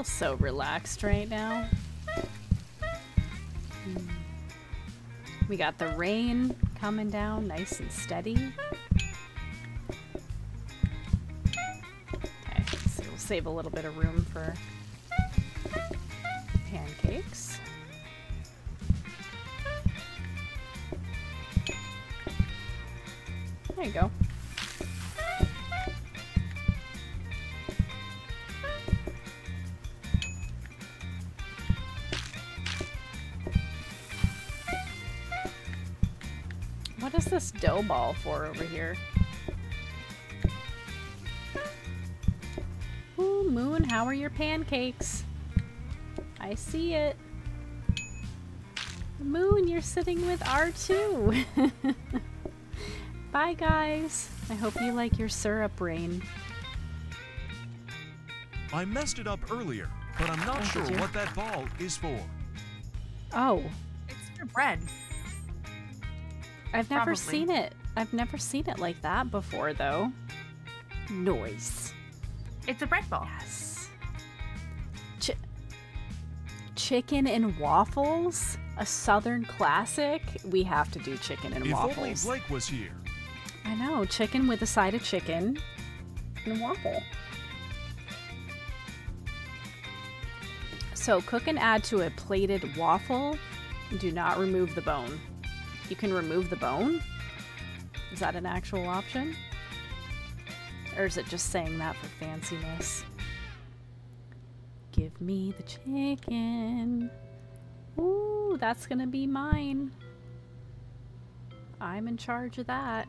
Feel so relaxed right now. Hmm. We got the rain coming down nice and steady. Okay, so we'll save a little bit of room for pancakes. There you go. This dough ball for over here? Ooh, Moon, how are your pancakes? I see it. Moon, you're sitting with R2. Bye, guys. I hope you like your syrup rain. I messed it up earlier, but I'm not Oh, sure what that ball is for. Oh, It's for bread. I've never Probably. seen it. I've never seen it like that before, though. Noise. It's a bread ball. Yes. Ch- chicken and waffles? A southern classic? We have to do chicken and If only waffles. Blake was here. I know, chicken with a side of chicken and waffle. So cook and add to a plated waffle. Do not remove the bone. You can remove the bone? Is that an actual option? Or is it just saying that for fanciness? Give me the chicken. Ooh, that's gonna be mine. I'm in charge of that.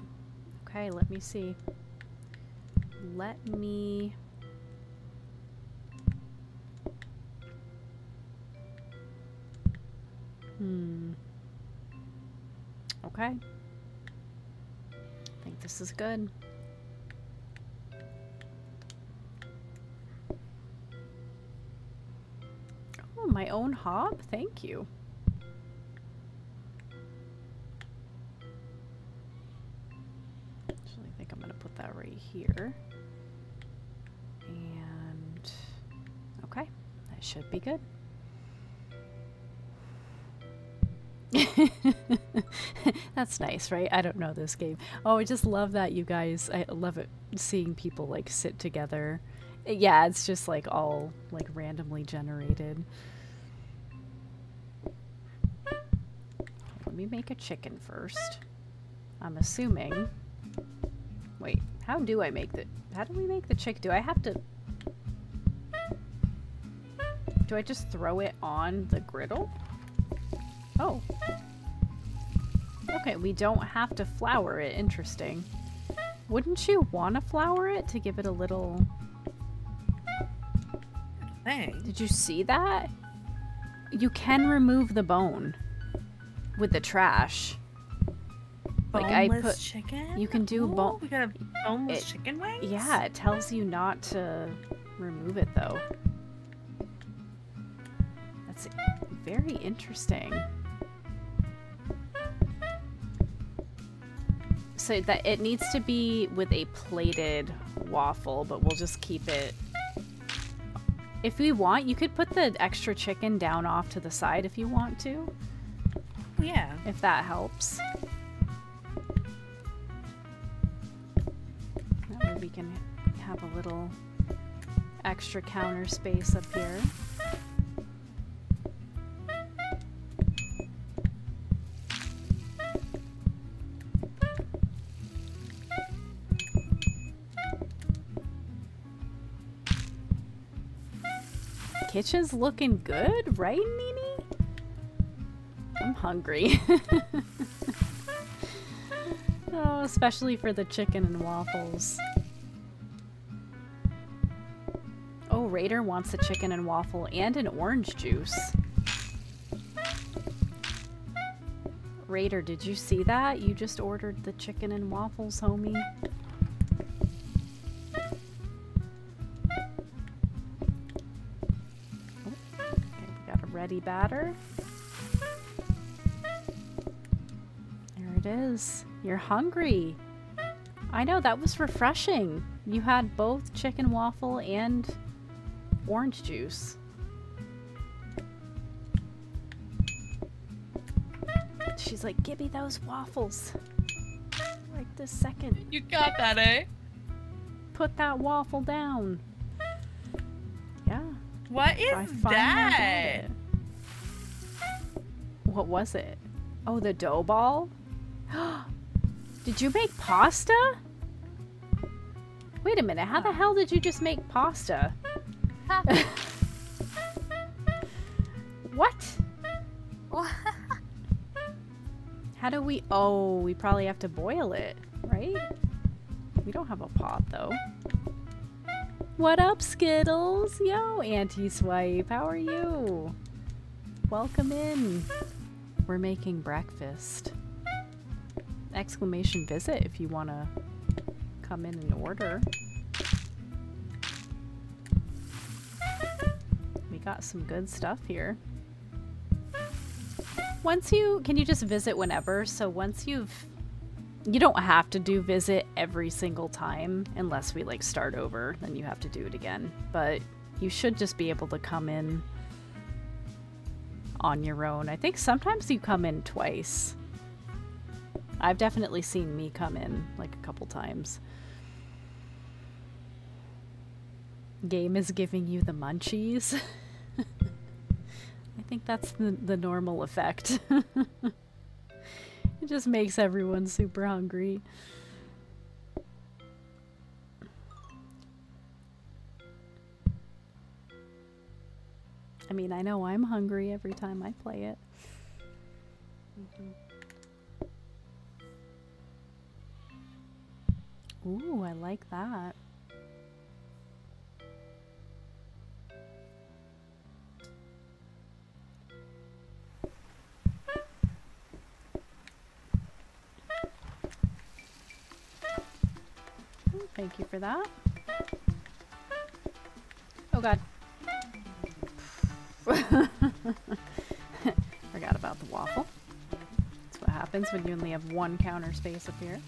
Okay, let me see. Let me. Hmm. Okay. I think this is good. Oh, my own hob? Thank you. Actually, I think I'm going to put that right here. And okay, that should be good. That's nice, right? I don't know this game. Oh, I just love that you guys. I love it seeing people like sit together. Yeah, it's just like all like randomly generated. Let me make a chicken first. I'm assuming. Wait, how do I make the? How do we make the chick? Do I have to? Do I just throw it on the griddle? Oh. Okay, we don't have to flour it. Interesting. Wouldn't you want to flour it to give it a little... Thing. Did you see that? You can remove the bone with the trash. Like, I boneless put- chicken. you can do Ooh, bo- We got a boneless it- chicken wings. Yeah, it tells you not to remove it though. That's very interesting. So that it needs to be with a plated waffle, but we'll just keep it. If we want, you could put the extra chicken down off to the side if you want to, Yeah. if that helps. That way we can have a little extra counter space up here. Kitchen's looking good, right, Nini? I'm hungry. oh, especially for the chicken and waffles. Oh, Raider wants a chicken and waffle and an orange juice. Raider, did you see that? You just ordered the chicken and waffles, homie. Ready batter. There it is. You're hungry. I know, that was refreshing. You had both chicken waffle and orange juice. She's like, give me those waffles. Like this second. You got that, eh? Put that waffle down. Yeah. What is that? What was it? Oh, the dough ball? did you make pasta? Wait a minute, how the hell did you just make pasta? what? What? How do we. Oh, we probably have to boil it, right? We don't have a pot though. What up, Skittles? Yo, Auntie Swipe, how are you? Welcome in. We're making breakfast. Exclamation visit if you want to come in and order. We got some good stuff here. Once you can you just visit whenever, so once you've you don't have to do visit every single time unless we like start over, then you have to do it again. But you should just be able to come in on your own. I think sometimes you come in twice. I've definitely seen me come in like a couple times. Game is giving you the munchies. I think that's the, the normal effect. it just makes everyone super hungry. I mean, I know I'm hungry every time I play it. Mm-hmm. Ooh, I like that. Thank you for that. Oh god. Forgot about the waffle. That's what happens when you only have one counter space up here.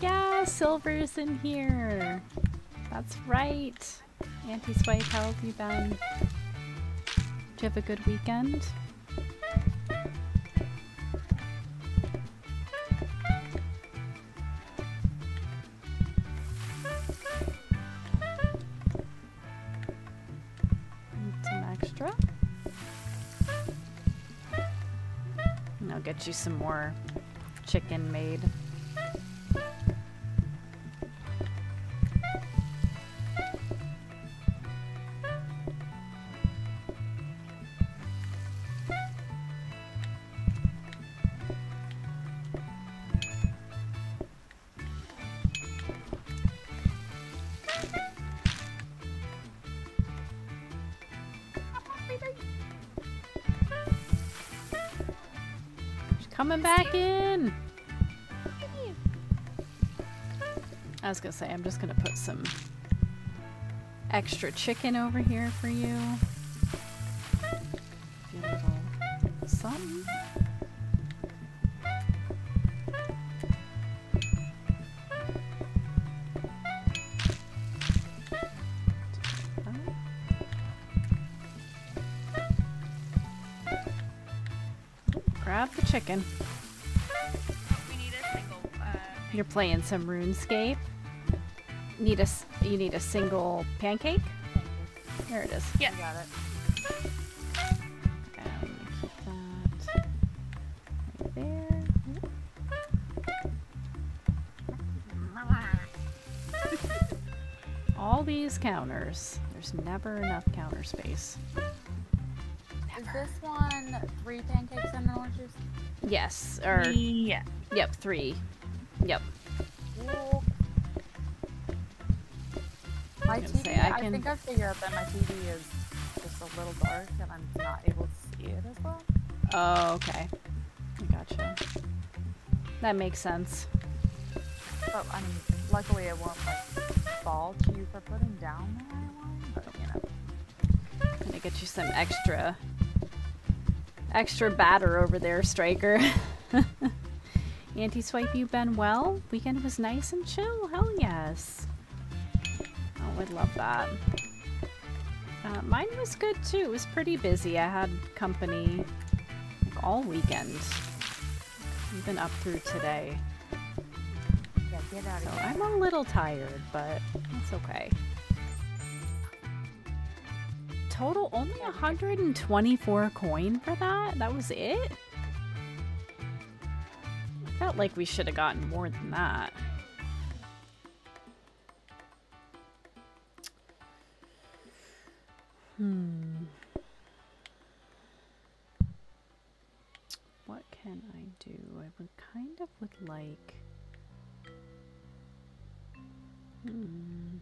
Yeah, Silver's in here. That's right. Auntie Swipe, how have you been? Did you have a good weekend? You some more chicken made. Coming back in. I was gonna say, I'm just gonna put some extra chicken over here for you. Playing some RuneScape. Need a s- you need a single pancake. There it is. yeah, got it. And keep that right there. all these counters. There's never enough counter space. Is this one three pancakes and an orange juice? Yes, or Yeah. yep, three. I was TV, gonna say, I I, can- think I figured out that my TV is just a little dark and I'm not able to see it as well. Oh, okay. I Gotcha. That makes sense. But I mean, luckily it won't like fault you for putting down the right one. But you know, Gonna get you some extra, extra batter over there, Stryker. Anti-swipe, you been well? Weekend was nice and chill. Hell yes. I'd love that. Uh, mine was good too. It was pretty busy. I had company like, all weekend, even up through today. yeah, get out So of. I'm a little tired, but it's okay. Total only 124 coin for that? That was it? I Felt like we should have gotten more than that. Like. Hmm.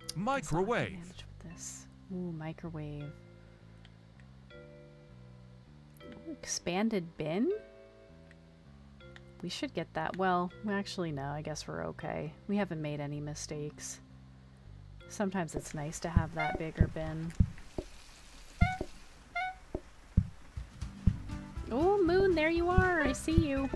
That's not how I Microwave. manage with this. Ooh, microwave. Ooh, expanded bin? We should get that. Well, actually, no. I guess we're okay. We haven't made any mistakes. Sometimes it's nice to have that bigger bin. Oh, Moon, there you are. I see you.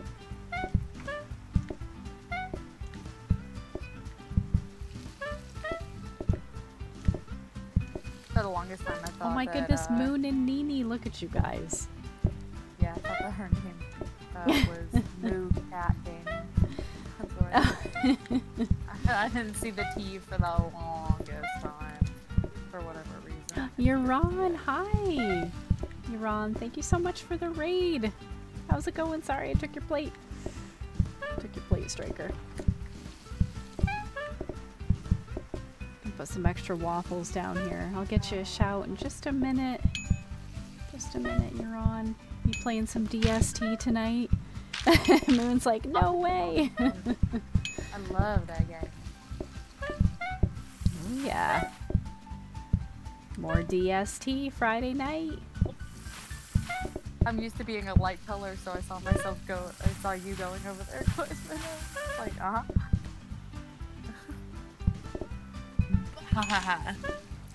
For the longest time, I thought. Oh my that, goodness, uh, Moon and Nini. Look at you guys. Yeah, I thought that her name uh, was Moo Cat Gaming. That's I, didn't see the T for the longest time, for whatever reason. Yaron, hi. Yaron, thank you so much for the raid. How's it going? Sorry, I took your plate. I Took your plate, Stryker. Put some extra waffles down here. I'll get you a shout in just a minute. Just a minute, Yaron. You playing some DST tonight? Moon's like, no way. I love that guy. Yeah. More DST Friday night. I'm used to being a light color, so I saw myself go. I saw you going over there twice. and I like, uh huh. Ha ha ha.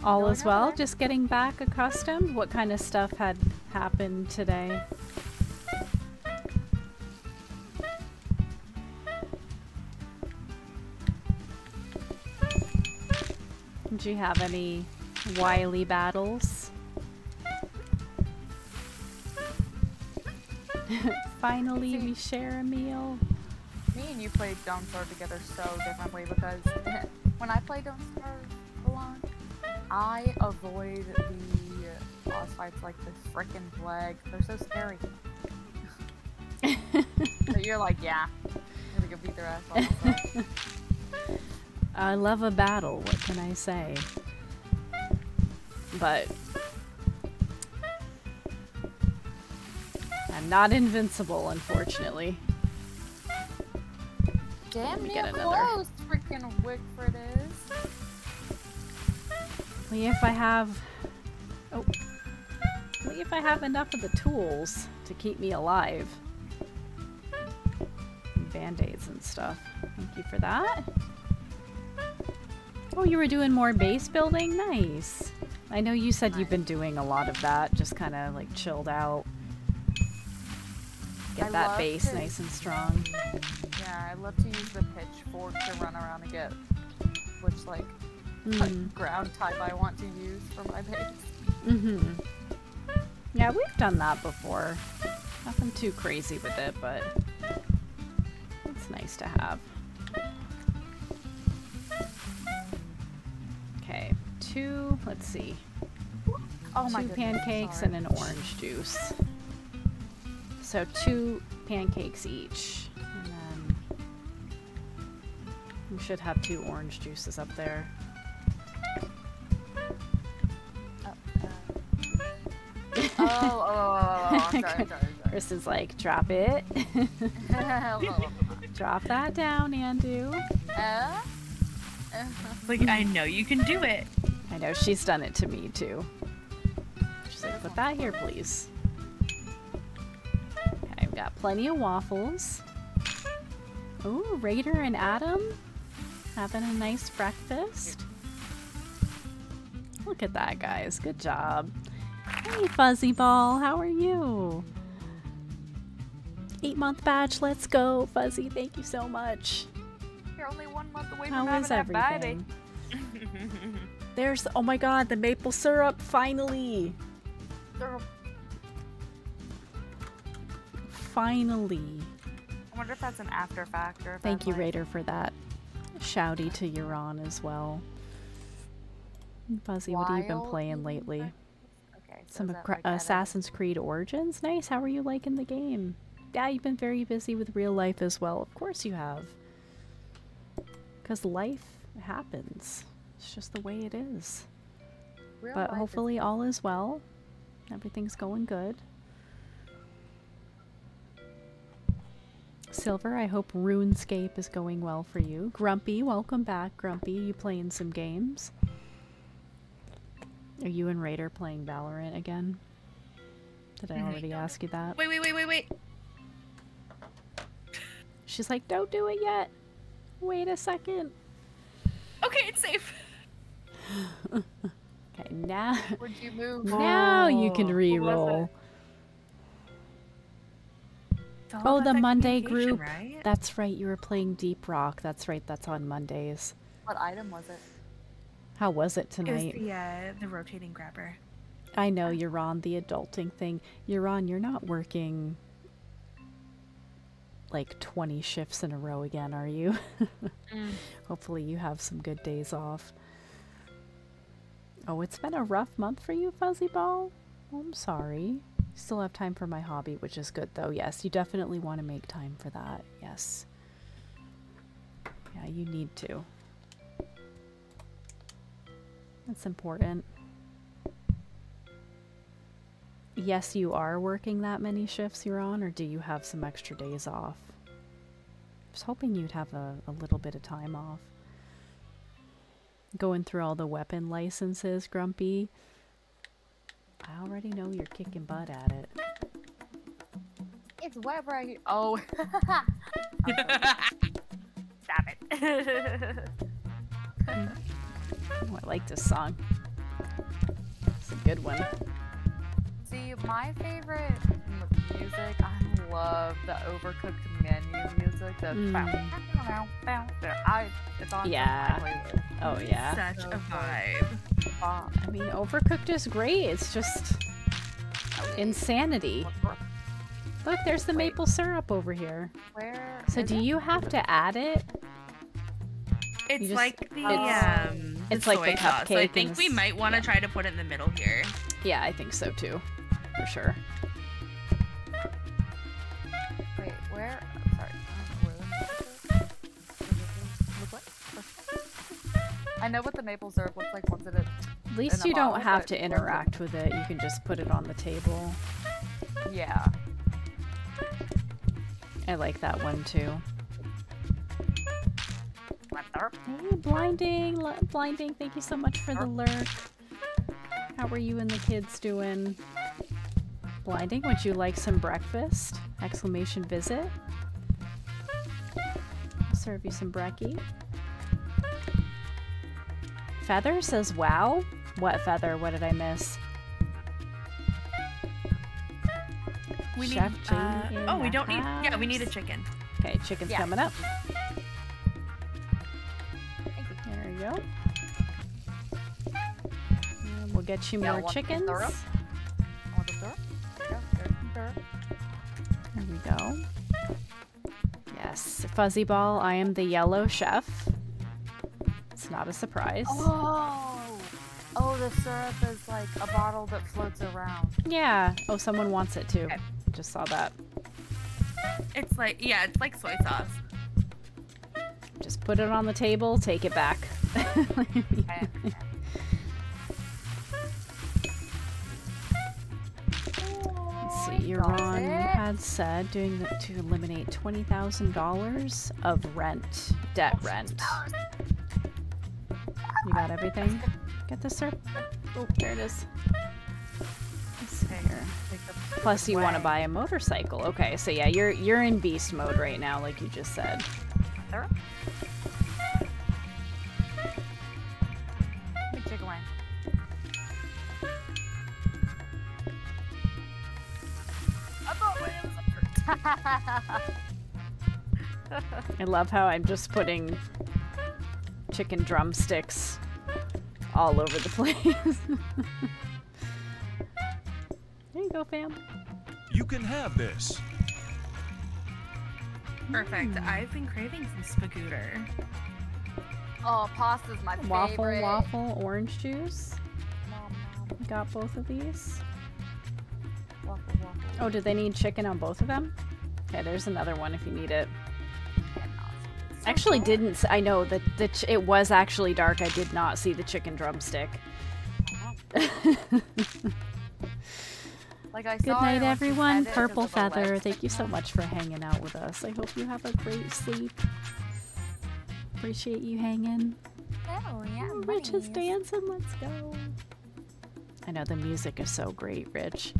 All is well. over? Just getting back accustomed. What kind of stuff had happened today? Did you have any wily battles? Finally, See- we share a meal. Me and you played Don't Starve together so differently because when I play Don't Starve alone, I avoid the boss fights like the frickin' plague. They're so scary. so you're like, yeah, I'm gonna go beat their ass. I love a battle, what can I say? But not invincible, unfortunately. Damn near get another. close, freaking Wigfrid is. Only if I have Oh. Only if I have enough of the tools to keep me alive. Band-aids and stuff. Thank you for that. Oh, you were doing more base building? Nice. I know you said you've been doing a lot of that, just kind of like chilled out. Get I that base to- nice and strong. Yeah, I love to use the pitchfork to run around and get which like Mm. ground type I want to use for my base. Mm-hmm. Yeah, we've done that before. Nothing too crazy with it, but it's nice to have. Okay, two, let's see, Oh my two pancakes and an orange juice. So two pancakes each, and then We should have two orange juices up there. Oh, oh, oh, oh, oh, sorry, sorry, I'm Kristen's like, drop it. drop that down, Andu. Uh, Like, I know you can do it. I know she's done it to me too. She's like, put that here, please. Got plenty of waffles. Ooh, Raider and Adam having a nice breakfast. Look at that, guys. Good job. Hey, Fuzzy Ball, how are you? Eight month badge, let's go. Fuzzy, thank you so much. You're only one month away How from is having that baby. everything? There's, oh my god, the maple syrup, finally. Finally. I wonder if that's an after factor. Thank I'm, you, like- Raider, for that. Shouty to Euron as well. Fuzzy, what have you been playing lately? Okay, so Some is that Cra- like Assassin's Creed Origins? Nice. How are you liking the game? Yeah, you've been very busy with real life as well. Of course you have. Because life happens. It's just the way it is. real but life is- hopefully all is well. Everything's going good. Silver, I hope RuneScape is going well for you. Grumpy, welcome back, Grumpy. You playing some games? Are you and Raider playing Valorant again? Did I already ask you that? Wait, wait, wait, wait, wait. She's like, don't do it yet. Wait a second. Okay, it's safe. Okay, now, Would you move? now you can Whoa. re-roll. It's all Oh, about the Monday group. Right? That's right, you were playing Deep Rock. That's right, that's on Mondays. What item was it? How was it It was tonight? the, uh, the rotating grabber. I know you're on the adulting thing. You're on, you're not working like 20 shifts in a row again, are you? Hopefully you have some good days off. Oh, it's been a rough month for you, Fuzzy Ball? I'm sorry. Still have time for my hobby, which is good though. Yes, you definitely want to make time for that. Yes. Yeah, you need to. That's important. Yes, you are working that many shifts you're on, or do you have some extra days off? I was hoping you'd have a, a little bit of time off. Going through all the weapon licenses, Grumpy. I already know you're kicking butt at it. It's web right. Oh. Stop it. Oh, I like this song. It's a good one. See, my favorite music, I love the overcooked menu music. The Mm. I, it's on Yeah. my. Oh yeah. Such So a vibe. Fuck. I mean, Overcooked is great. It's just insanity. Look, there's the Wait. maple syrup over here. Where? So do it? you have to add it? It's just- like the it's- um, it's the like the soy sauce. So I think we might want to yeah. try to put it in the middle here. Yeah, I think so too. For sure. Where? Oh, sorry. I know what? I know what the maple syrup looks like once it is. At least you don't bottle, have to interact with it. You can just put it on the table. Yeah. I like that one too. Hey, blinding, blinding. Thank you so much for the lurk. How are you and the kids doing? Blinding, would you like some breakfast? Exclamation visit. I'll serve you some brekkie. Feather says, "Wow." What feather? What did I miss? We Chef need. Uh, oh, we don't need. Yeah, we need a chicken. Okay, chicken's Yeah. coming up. There you go. And we'll get you Yeah, more chickens. There we go. Yes, Fuzzy Ball, I am the yellow chef. It's not a surprise. Oh. Oh, the syrup is like a bottle that floats around. Yeah. Oh, someone wants it too. Okay. Just saw that. It's like yeah, it's like soy sauce. Just put it on the table, take it back. Okay. Let's see, your Got Ron it. had said doing the, to eliminate twenty thousand dollars of rent, debt rent. You got everything? Get this, sir. Oh, there it is. Let's see here. Take the Plus, you want to buy a motorcycle. Okay, so yeah, you're you're in beast mode right now, like you just said. Big chicken. I love how I'm just putting chicken drumsticks all over the place. there you go, fam. You can have this. Perfect. I've been craving some spagooter. Oh, pasta's my Waffle, favorite. waffle, waffle, orange juice. Nom, nom. Got both of these. Waffle, waffle. Oh, do they need chicken on both of them? Okay, there's another one if you need it. Actually, didn't I know that the ch- it was actually dark. I did not see the chicken drumstick. Like I Good night, I everyone. Purple of the leg Feather, thank you so much for hanging out with us. I hope you have a great sleep. Appreciate you hanging. Oh yeah, Rich is dancing. Let's go. I know the music is so great, Rich.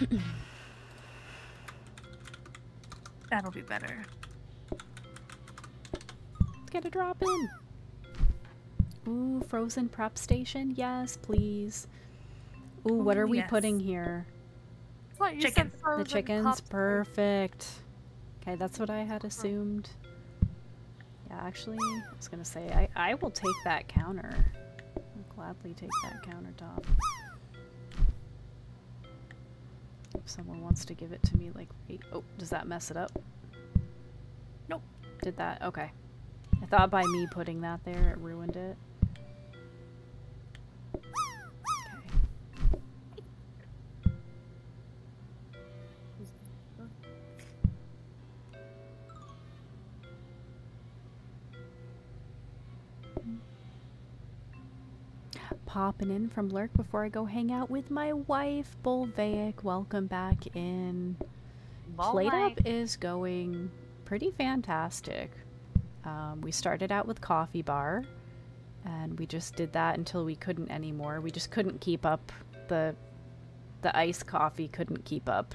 That'll be better. Let's get a drop in. Ooh, frozen prep station. Yes, please. Ooh, what are we yes. putting here? I thought you said Chicken. The chicken's popsicle. perfect. Okay, that's what I had assumed. Yeah, actually, I was gonna say I I will take that counter. I'll gladly take that countertop. If someone wants to give it to me, like, wait, oh, does that mess it up? Nope. Did that? Okay. I thought by me putting that there, it ruined it. Popping in from Lurk before I go hang out with my wife, Bolvaic. Welcome back in. Ball PlateUp is going pretty fantastic. Um, we started out with Coffee Bar, and we just did that until we couldn't anymore. We just couldn't keep up. The the iced coffee couldn't keep up.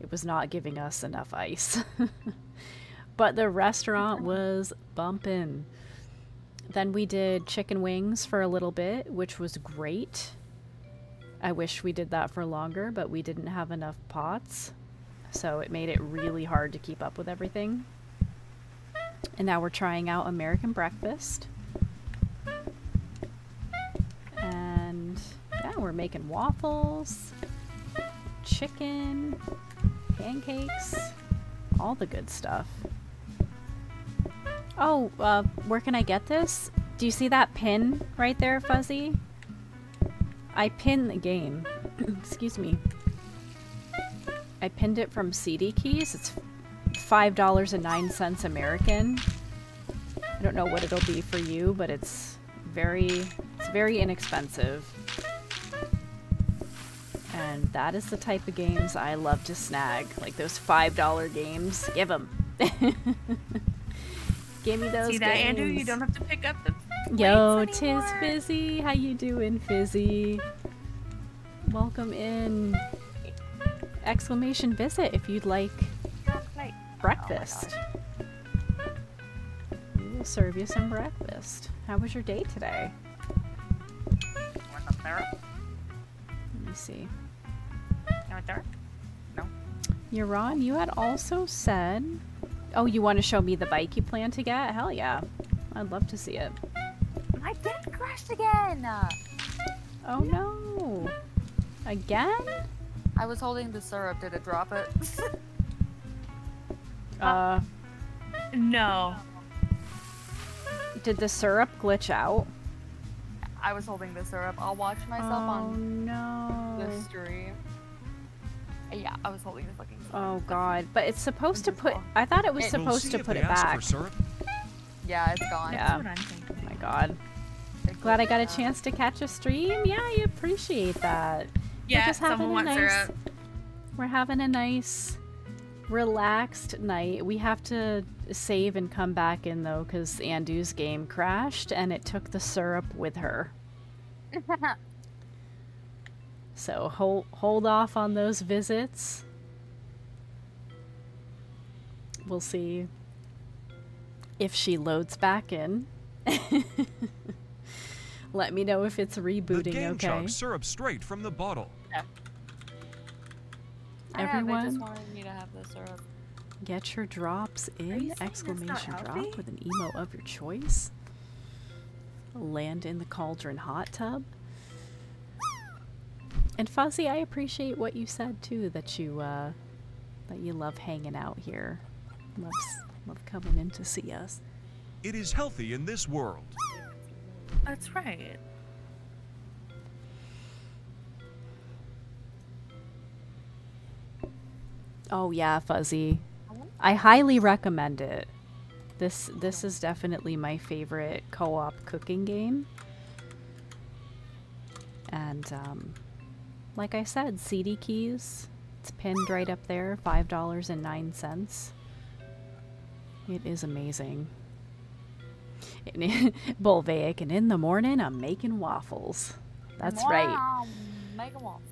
It was not giving us enough ice. but the restaurant was bumping. Then we did chicken wings for a little bit, which was great. I wish we did that for longer, but we didn't have enough pots. So it made it really hard to keep up with everything. And now we're trying out American breakfast. And yeah, we're making waffles, chicken, pancakes, all the good stuff. Oh, uh, where can I get this? Do you see that pin right there, Fuzzy? I pinned the game. Excuse me. I pinned it from CD Keys. It's five dollars and nine cents American. I don't know what it'll be for you, but it's very it's very inexpensive. And that is the type of games I love to snag, like those five dollar games. Give them. Give me those See that, games. Andrew? You don't have to pick up the Yo, tis anymore. Fizzy. How you doing, Fizzy? Welcome in. Exclamation visit if you'd like breakfast. Oh we will serve you some breakfast. How was your day today? Want up there? Let me see. You want there? No. Yaron, you had also said, "Oh, you want to show me the bike you plan to get? Hell yeah, I'd love to see it." My deck crashed again. Oh no, again? I was holding the syrup. Did it drop it? Uh, No. did the syrup glitch out? I was holding the syrup. I'll watch myself oh on no. the stream. Yeah, I was holding the fucking. Oh god, but it's supposed to put. I thought it was It- We'll supposed to put it back. Yeah, it's gone. Yeah. That's what I'm thinking. Oh my god. Glad I got a chance to catch a stream. Yeah, I appreciate that. Yeah, just having someone a wants nice- syrup. We're having a nice, relaxed night. We have to save and come back in though, because Andu's game crashed and it took the syrup with her. So hold hold off on those visits. We'll see if she loads back in. Let me know if it's The rebooting. game okay. chugs syrup straight from the bottle. Yeah, they Everyone? just wanted me to have the syrup. Get your drops in! saying that's not Exclamation healthy? drop with an emo of your choice. Land in the cauldron hot tub. And Fuzzy, I appreciate what you said too. That you uh, that you love hanging out here loves love coming in to see us. It is healthy in this world. That's right. Oh yeah, Fuzzy. I highly recommend it. This this is definitely my favorite co-op cooking game. And um, like I said, CD keys. It's pinned right up there, $5.09. It is amazing. And Volvaic, and in the morning I'm making waffles. That's right. Wow, Make 'em all.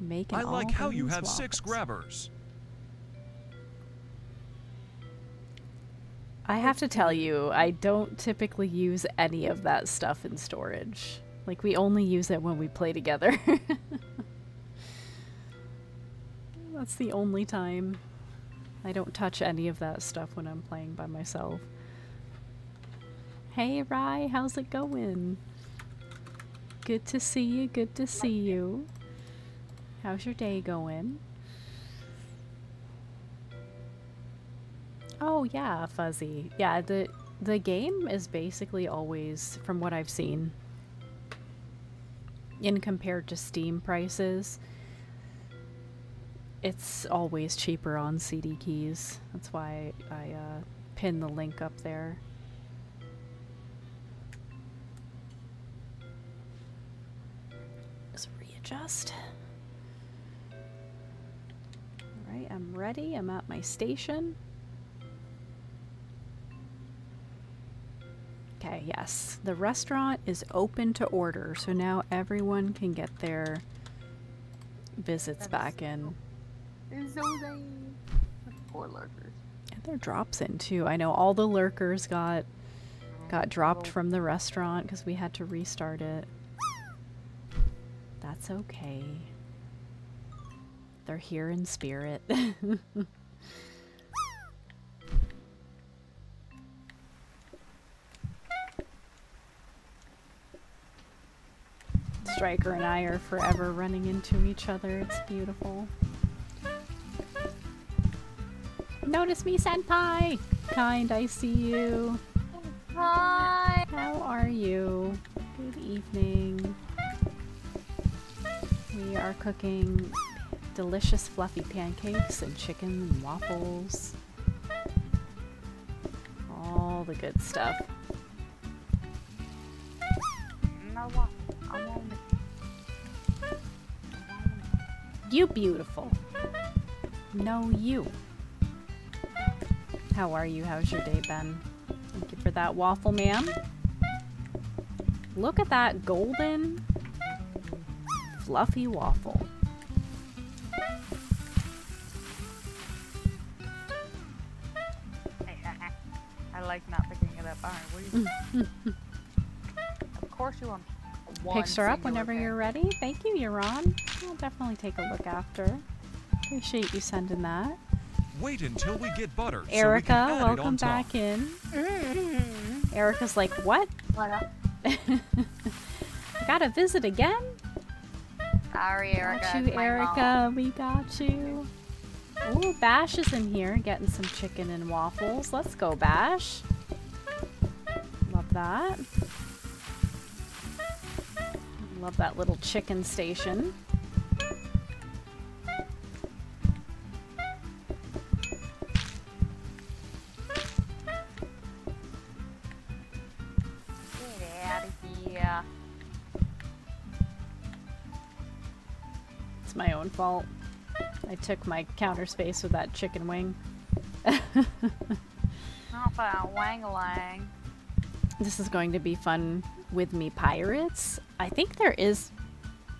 Making I like how you things have six grabbers. I have to tell you, I don't typically use any of that stuff in storage. Like, we only use it when we play together. That's the only time. I don't touch any of that stuff when I'm playing by myself. Hey, Rye, how's it going? Good to see you, good to see you. How's your day going? Oh yeah, Fuzzy. Yeah, the the game is basically always, from what I've seen, in compared to Steam prices, it's always cheaper on CD keys. That's why I uh, pin the link up there. Just readjust. Alright, I'm ready. I'm at my station. Okay, yes. The restaurant is open to order, so now everyone can get their visits back in. Nice. Poor lurkers. And their drops in too. I know all the lurkers got got dropped oh. from the restaurant because we had to restart it. That's okay. They're here in spirit. Stryker and I are forever running into each other. It's beautiful. Notice me, Senpai! Kind, I see you. Hi. How are you? Good evening. We are cooking delicious fluffy pancakes and chicken and waffles. All the good stuff. No what? I'm on the. You beautiful. No, you. How are you? How's your day been? Thank you for that waffle, ma'am. Look at that golden, fluffy waffle. I like not picking it up. Alright, what do you Of course you want one Picks her up whenever you're ready. Thank you, Euron. I'll definitely take a look after. Appreciate you sending that. Wait until we get butter. Erica, so we can add welcome on top. back in. Erica's like, what? What up? Got a visit again? Sorry, Erica. Got you, Erica. mom. We got you. Ooh, Bash is in here getting some chicken and waffles. Let's go, Bash. Love that. Love that little chicken station. It's my own fault. I took my counter space with that chicken wing. Not for a wang-a-lang. This is going to be fun with me pirates. I think there is.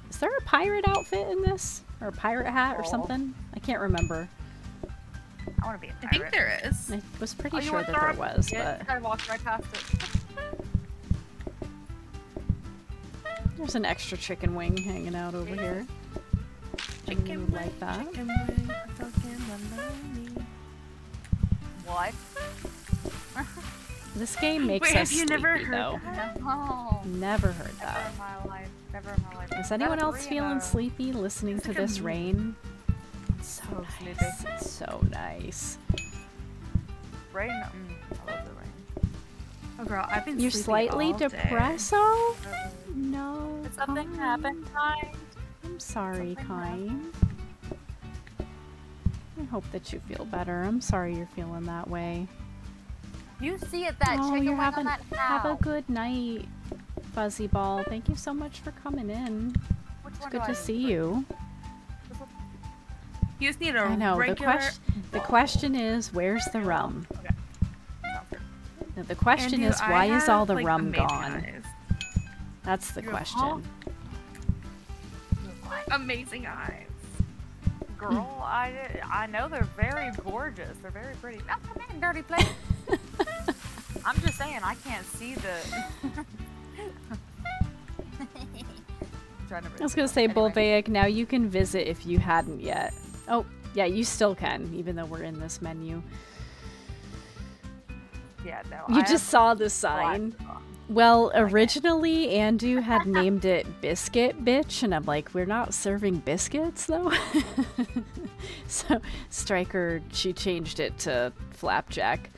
Is there a pirate outfit in this? Or a pirate hat or something? I can't remember. I want to be a I pirate. think there is. I was pretty Oh, sure that there was, Yeah, but I walked right past it. there's an extra chicken wing hanging out over here. Chicken wing, like that. chicken wing, fucking bologna. What? This game makes Wait, us have you never sleepy, heard though. No. Never heard Never that. in my life. Never in my life. Is anyone else feeling sleepy listening It's to this rain? It's so So nice. sleepy. So nice. Rain? Mm, I love the rain. Oh girl, I've been You're slightly depresso? No. Did something kind. happen, kind? I'm sorry, Something kind. I hope that you feel better. I'm sorry you're feeling that way. You see it, that oh, chicken you're wing having on that have a good night, Fuzzy Ball. Thank you so much for coming in. Which It's good to I see put? you. You just need a I know. The regular. question the question is, where's the rum? Okay. Sounds. Now, The question Andrew, is, I why is all the like, rum gone? eyes. That's the You have- question. Amazing eyes. Girl, I, I know they're very gorgeous. They're very pretty. Now come in, dirty plate. I'm just saying, I can't see the. I was gonna say, anyway. Bolvaic, now you can visit if you hadn't yet. Oh, yeah, you still can, even though we're in this menu. Yeah, no. You I just saw the sign. Well, oh originally Andu had named it Biscuit Bitch, and I'm like, we're not serving biscuits though. so Stryker, she changed it to Flapjack.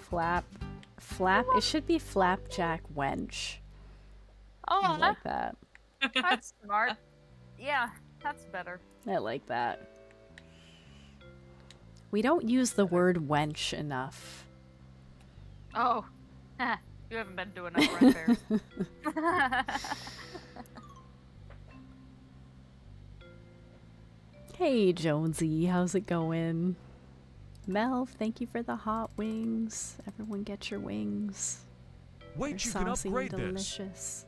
Flap, flap. It should be Flapjack Wench. Oh, I like that. that's smart. Yeah, that's better. I like that. We don't use the word wench enough. Oh, you haven't been doing enough run fairs. Hey Jonesy, how's it going? Melv, thank you for the hot wings. Everyone get your wings. They're you can saucy and upgrade this. delicious.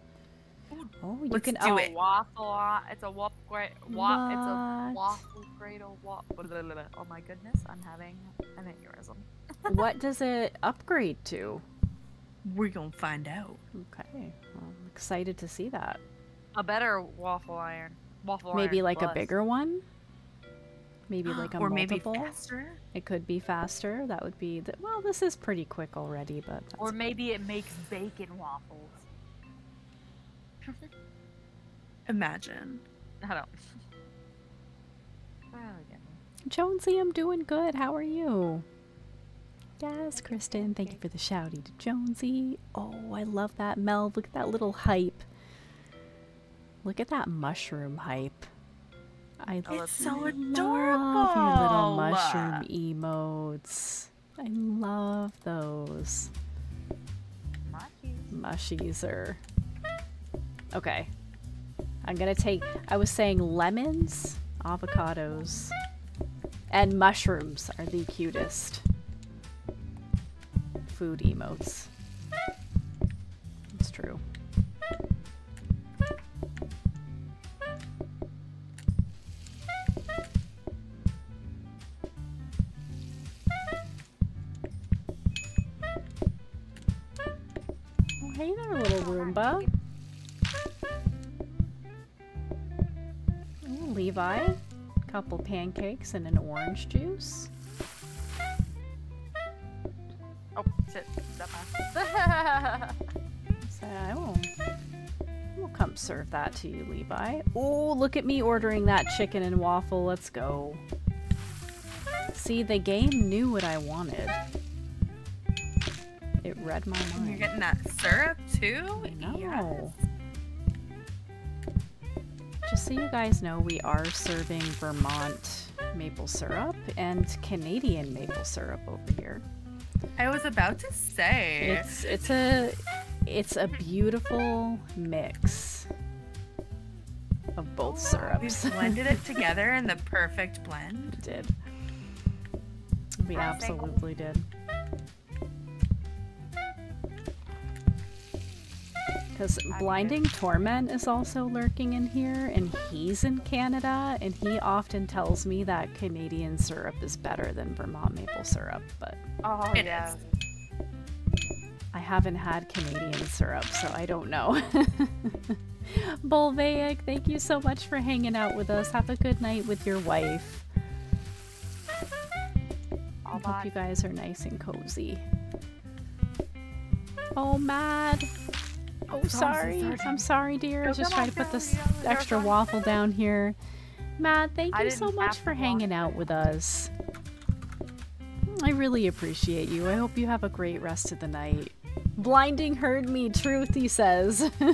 Oh, you Let's can do up- it. waffle. It's a wap great. Wa- it's a waffle cradle. Wa- blah, blah, blah, blah. oh my goodness, I'm having an aneurysm. What does it upgrade to? We're gonna find out. Okay, well, I'm excited to see that. A better waffle iron. Waffle Maybe iron like a bigger one. Maybe like a or maybe faster. It could be faster. That would be the, well. This is pretty quick already, but that's Or maybe it makes bacon waffles. Imagine. I don't. Oh, yeah. Jonesy, I'm doing good. How are you? Yes, Kristen, thank you for the shouty to Jonesy. Oh, I love that. Mel, look at that little hype. Look at that mushroom hype. I Oh, that's so love your little mushroom emotes. I love those. Machis. Mushies are. Okay. I'm gonna take. I was saying lemons, avocados, and mushrooms are the cutest food emotes. It's true. Oh, hey there, little Roomba. Ooh, Levi. Couple pancakes and an orange juice. Step on. So I will, we'll come serve that to you, Levi. Oh, look at me ordering that chicken and waffle. Let's go. See, the game knew what I wanted. It read my mind. You're getting that syrup too? I know. Yes. Just so you guys know, we are serving Vermont maple syrup and Canadian maple syrup over here. I was about to say. It's it's a it's a beautiful mix. of both oh, syrups. We blended it together in the perfect blend. We did. We absolutely did. Because Blinding Torment is also lurking in here, and he's in Canada, and he often tells me that Canadian syrup is better than Vermont maple syrup, but Oh It yeah. is. I haven't had Canadian syrup, so I don't know. Bolvaic, thank you so much for hanging out with us. Have a good night with your wife. I All hope back. you guys are nice and cozy. Oh, mad. Oh, sorry. I'm sorry, dear. I was just trying to put this extra waffle down here. Matt, thank you so much for hanging out with us. I really appreciate you. I hope you have a great rest of the night. Blinding heard me, truth, he says.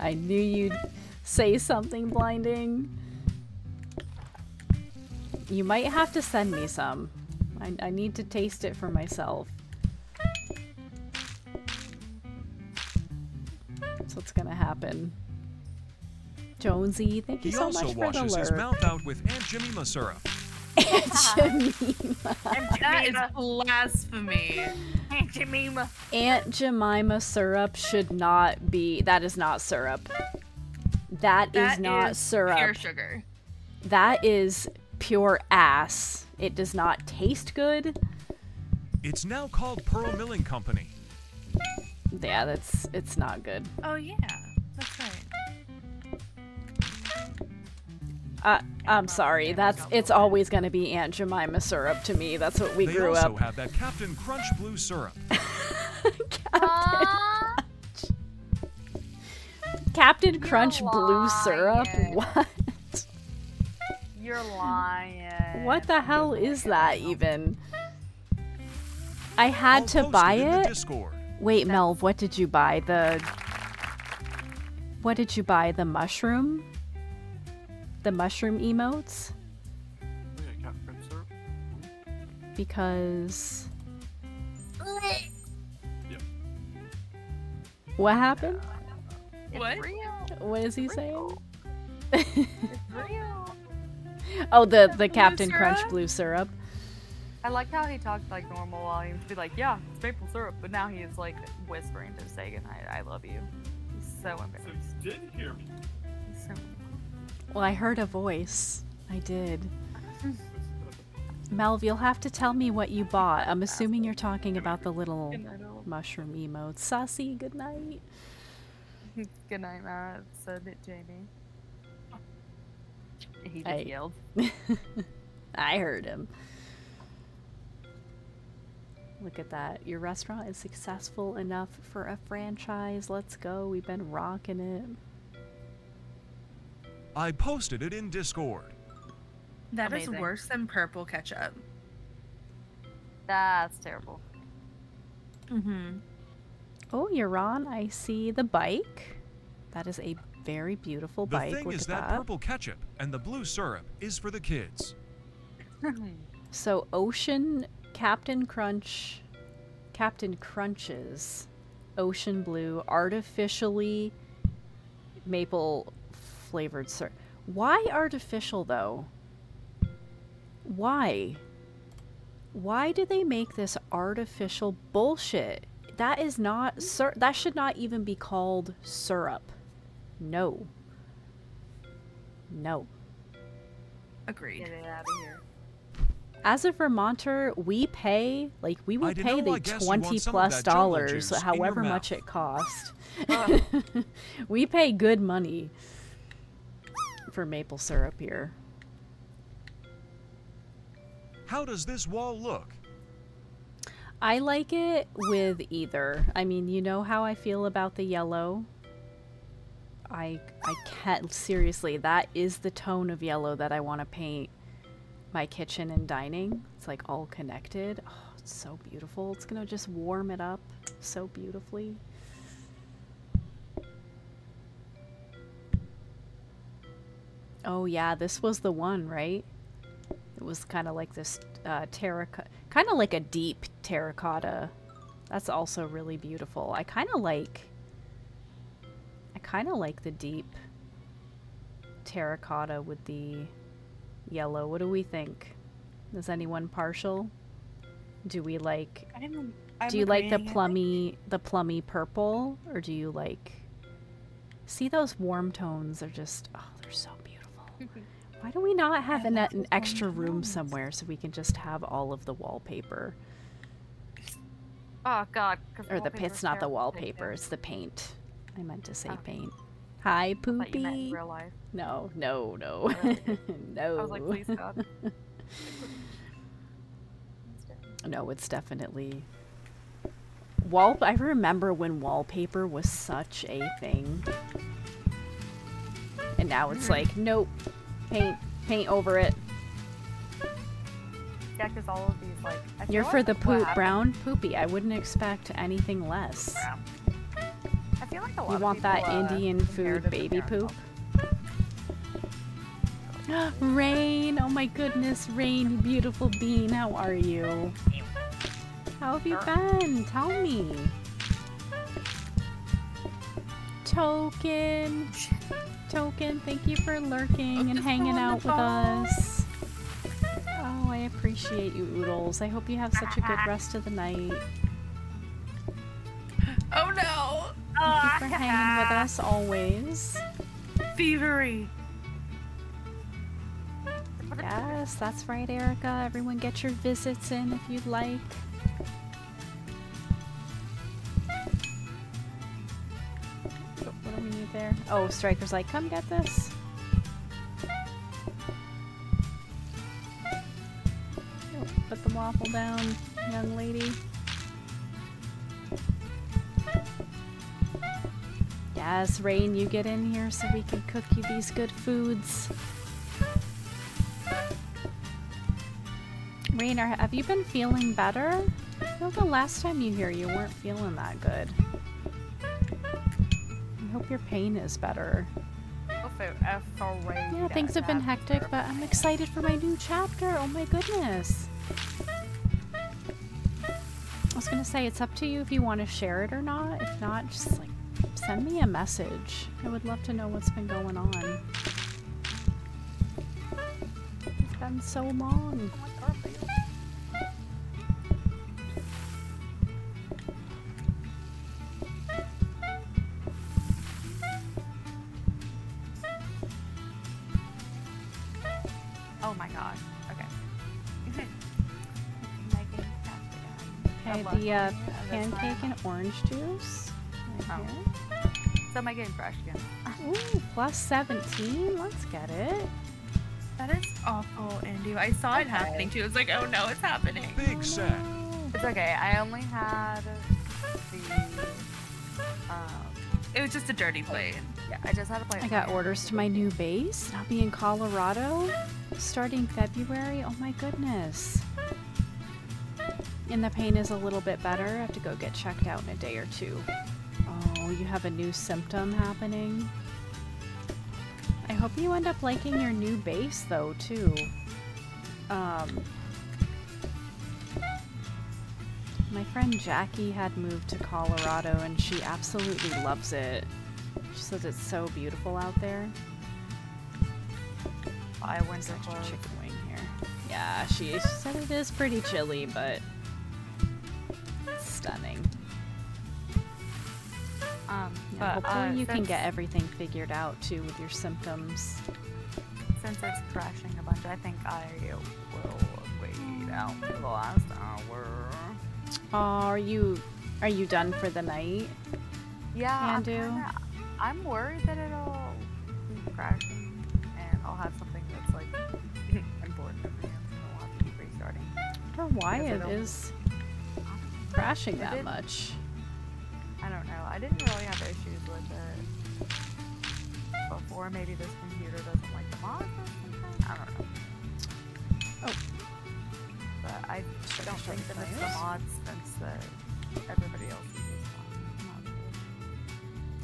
I knew you'd say something blinding. You might have to send me some. I, I need to taste it for myself. That's what's gonna happen. Jonesy, thank you He so much for the He also washes his mouth out with Aunt Jemima syrup. Aunt Jemima. That is blasphemy. Aunt Jemima. Aunt Jemima syrup should not be. That is not syrup. That is That not is syrup. Pure sugar. That is pure ass. It does not taste good. It's now called Pearl Milling Company. Yeah, that's it's not good. Oh yeah, that's right. Uh, I'm sorry. That's it's always gonna be Aunt Jemima syrup to me. That's what we they grew also up. have that Captain Crunch Blue syrup. Captain You're Crunch blue syrup. What? you're lying. What the hell is that even? I I'll had to buy it in the Wait, Melv, what did you buy? The What did you buy? The mushroom? The mushroom emotes? Okay, Captain syrup. Because Yep. what happened? It's What? real. What is he saying? It's real. Oh, the the Captain syrup? Crunch blue syrup. I like how he talked like normal while he used to be like, yeah, it's maple syrup, but now he is like whispering to Sagan, I, I love you. He's so embarrassed. Six did hear me. He's so Well, I heard a voice. I did. Melv, you'll have to tell me what you bought. I'm assuming you're talking about the little Good night, all. mushroom emotes. Sassy, good night. Good night, Matt. Said it, Jamie. He just I- yelled. I heard him. Look at that. Your restaurant is successful enough for a franchise. Let's go. We've been rocking it. I posted it in Discord. That is Amazing. worse than purple ketchup. That's terrible. Mm-hmm. Oh, Yaron, I see the bike. That is a very beautiful The bike. thing Look is that, that. purple ketchup and the blue syrup is for the kids. So Ocean Captain Crunch Captain Crunches Ocean Blue artificially maple flavored syrup. Why artificial though? Why? Why do they make this artificial bullshit? That is not sir that should not even be called syrup. No. No. Agreed. Get it out of here. As a Vermonter, we pay like we will didn't pay know, the guess you want twenty some of plus that jungle dollars, juice in your however much it cost. Ugh. Ah. we pay good money for maple syrup here. How does this wall look? I like it with either. I mean, you know how I feel about the yellow. I I can't seriously. That is the tone of yellow that I want to paint my kitchen and dining. It's like all connected. Oh, it's so beautiful. It's gonna just warm it up so beautifully. Oh yeah, this was the one, right? It was kind of like this uh, terracotta, kind of like a deep terracotta. That's also really beautiful. I kind of like. I kind of like the deep terracotta with the yellow. What do we think? Is anyone partial? Do we like I'm, I'm do you like the agreeing, plummy the plummy purple or do you like See those warm tones are just oh they're so beautiful. Why do we not have an, an extra room tones. somewhere so we can just have all of the wallpaper? Oh god. 'cause Or the wallpaper's it's not the terrible to take wallpaper, it's the paint. I meant to say Oh. paint. Hi, I you meant in Poopy. real life. No, no, no. Oh, no. I was like, please God. No, it's definitely wall. I remember when wallpaper was such a thing, and now it's mm-hmm. like, nope, paint, paint over it. Yeah, because all of these like. I You're like for the poop brown poopy. I wouldn't expect anything less. Brown. Feel like a lot You want that uh, Indian food baby poop? Rain, oh my goodness, Rain, you beautiful bean. How are you? How have you been? Tell me. Token. Token, thank you for lurking and hanging out with us. Oh, I appreciate you, Oodles. I hope you have such a good rest of the night. Oh no! Thank you for hanging with us always. Thievery. Yes, that's right, Erica. Everyone get your visits in if you'd like. Oh, What do we need there? Oh, Stryker's like, come get this. Oh, Put the waffle down, young lady. Yes, Rain, you get in here so we can cook you these good foods. Rainer, have you been feeling better? I the last time you here, you weren't feeling that good. I hope your pain is better. Yeah, things have been hectic, but I'm excited for my new chapter. Oh my goodness. I was gonna say, it's up to you if you want to share it or not. If not, just like send me a message. I would love to know what's been going on. It's been so long. Oh my god. Okay. Okay, the uh, it. Yeah, that's pancake and orange juice. Right Oh. Here. So my game crashed again. Ooh, plus 17. Let's get it. That is awful, Andy. I saw it happening too. It's like, oh no, it's happening. Big sad. It's okay. I only had the. Um, It was just a dirty plane. yeah, I just had to play. I got orders to my new base. and I'll be in Colorado starting February. Oh my goodness. And the pain is a little bit better. I have to go get checked out in a day or two. Oh, you have a new symptom happening. I hope you end up liking your new base though, too. Um, my friend Jackie had moved to Colorado and she absolutely loves it. She says it's so beautiful out there. I went to Extra chicken wing here. Yeah, she said it is pretty chilly, but it's stunning. Um, Yeah, but hopefully uh, you can get everything figured out too with your symptoms. Since it's crashing a bunch, I think I will wait out for the last hour. Oh, are you are you done for the night? Yeah, I'm, kinda, I'm worried that it'll keep crashing, and I'll have something that's like important the end, and I'll have to keep restarting. I know why it don't- crashing that much. I don't know. I didn't really have issues with it before. Maybe this computer doesn't like the mods or something. I don't know. Oh. But I don't think the that it's the players? mods since the, everybody else uses mods.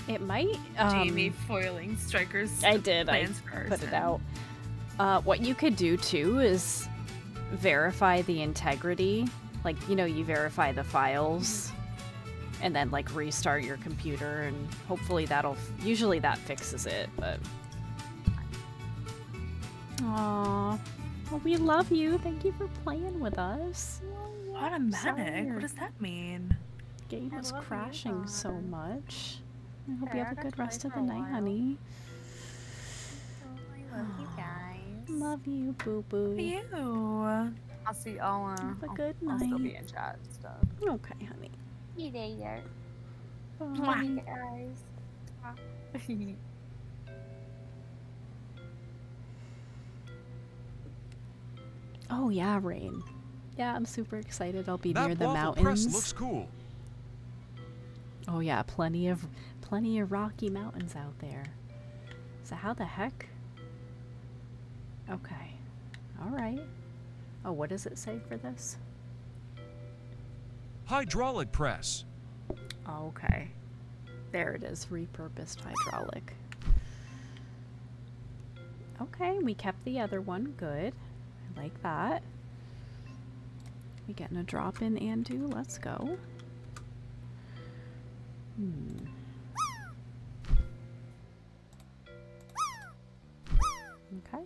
It might. Um, Jamie foiling strikers. I did. I put it out. Uh, what you could do too is verify the integrity. Like, you know, you verify the files and then like restart your computer and hopefully that'll usually that fixes it but Aww. Well, we love you. Thank you for playing with us. Automatic? Sorry. What does that mean? Game I was love you, crashing so much. I hope Okay, you have a good rest of the night, while. honey. I love you guys. Love you, boo boo. You. I'll see. I'll, uh, Have a I'll, good I'll still be night. in chat and stuff. Okay, honey. You there. Bye. Guys. Oh yeah, rain. Yeah, I'm super excited. I'll be near That the waffle mountains. press looks cool. Oh yeah, plenty of plenty of rocky mountains out there. So how the heck? Okay. All right. Oh, what does it say for this? Hydraulic press. Oh, okay. There it is, repurposed hydraulic. Okay, we kept the other one. Good. I like that. We getting a drop in Andu? Let's go. Hmm. Okay.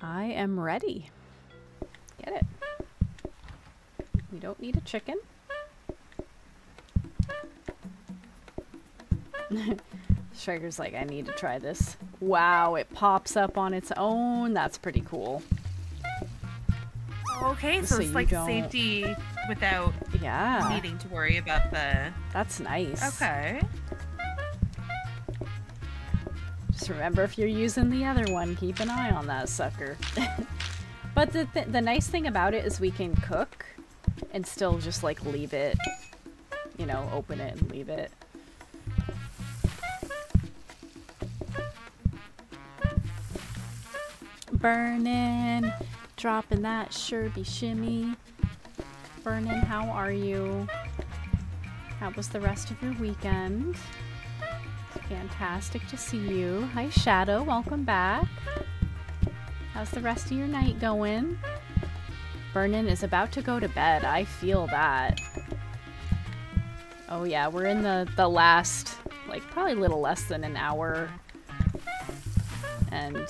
I am ready. Get it. We don't need a chicken. Stryker's like, I need to try this. Wow, it pops up on its own. That's pretty cool. Okay, So so, it's like don't- safety without Yeah, needing to worry about the. that's nice. Okay. Just remember if you're using the other one, keep an eye on that sucker. but the, th the nice thing about it is we can cook and still just like leave it, you know, open it and leave it. Burning, dropping that Sherby shimmy. Vernon, how are you? How was the rest of your weekend? Fantastic to see you. Hi, Shadow. Welcome back. How's the rest of your night going? Vernon is about to go to bed. I feel that. Oh yeah, we're in the the last, like probably a little less than an hour, and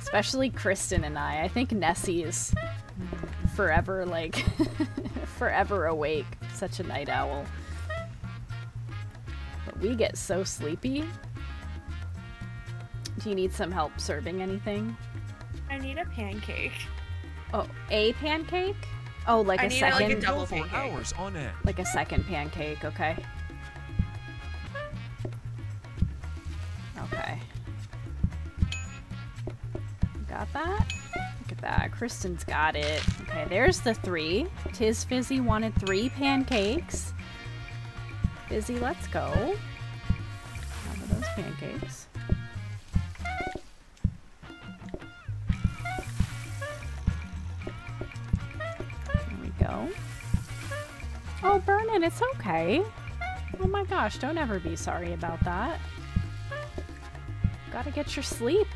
especially Kristen and I. I think Nessie is forever like forever awake. Such a night owl. But we get so sleepy. Do you need some help serving anything? I need a pancake. Oh, a pancake? Oh, like I a need it like a second, double pancake. hours on end. like a second pancake. Okay. Okay. Got that? Look at that. Kristen's got it. Okay, there's the three. Tis Fizzy wanted three pancakes. Fizzy, let's go. How are those pancakes? Oh, burn it. It's okay. Oh my gosh, don't ever be sorry about that. Gotta get your sleep.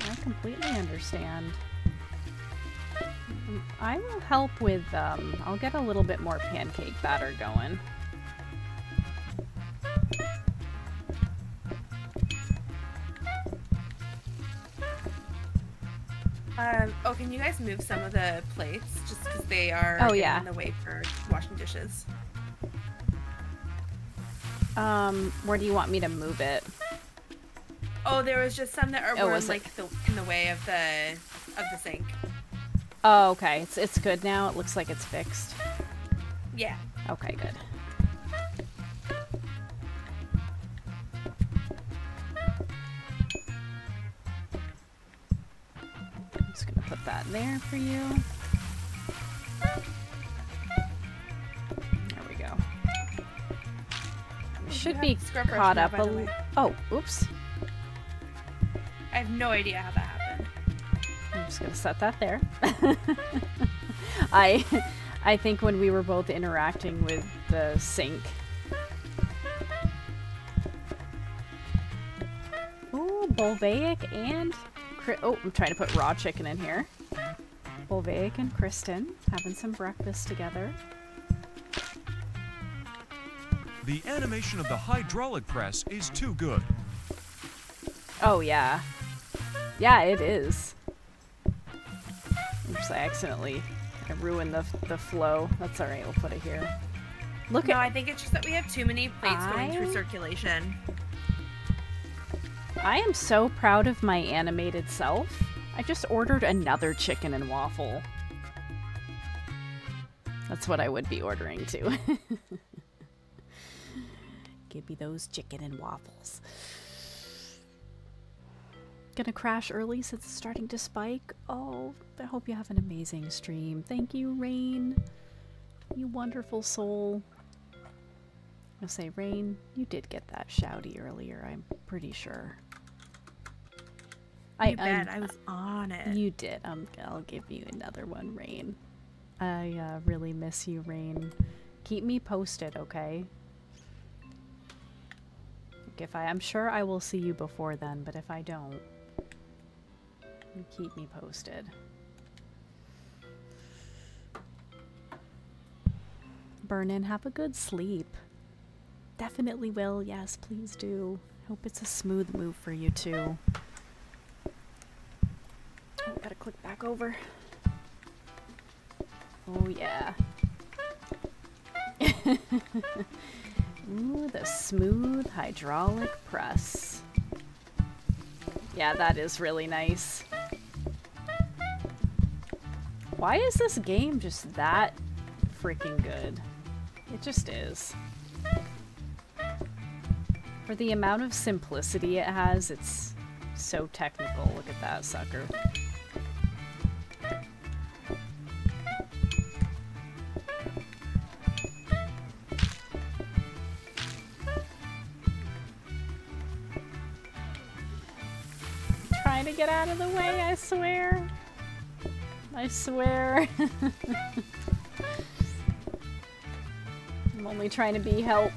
I completely understand. Mm, I will help with, um, I'll get a little bit more pancake batter going. Um, oh, can you guys move some of the plates just because they are Oh, yeah. in the way for washing dishes? Um, where do you want me to move it? Oh, there was just some that are Oh, were was like the, in the way of the of the sink. Oh, okay. It's, it's good now. It looks like it's fixed. Yeah. Okay, good. That there for you. There we go. Oh, we should be caught up a the l- way. Oh, oops. I have no idea how that happened. I'm just gonna set that there. I I think when we were both interacting with the sink. Ooh, Volvaic and oh, I'm trying to put raw chicken in here. Volvaic and Kristen having some breakfast together. The animation of the hydraulic press is too good. Oh, yeah. Yeah, it is. Oops, I accidentally I ruined the, the flow. That's alright, we'll put it here. Look at- No, at I think it's just that we have too many plates going through circulation. I am so proud of my animated self. I just ordered another chicken and waffle. That's what I would be ordering too. Give me those chicken and waffles. Gonna crash early since it's starting to spike. Oh, I hope you have an amazing stream. Thank you, Rain. You wonderful soul. I'll say, Rain, you did get that shouty earlier, I'm pretty sure. I, I'm- bet I was on it. you did. Um, I'll give you another one, Rain. I uh, really miss you, Rain. Keep me posted, okay? Like, If I, I'm sure I will see you before then, but if I don't, you keep me posted. Burn in, have a good sleep. Definitely will. Yes, please do. Hope it's a smooth move for you too. Gotta click back over. Oh, yeah. Ooh, the smooth hydraulic press. Yeah, that is really nice. Why is this game just that freaking good? It just is. For the amount of simplicity it has, it's so technical. Look at that sucker. Get out of the way, I swear. I swear. I'm only trying to be help.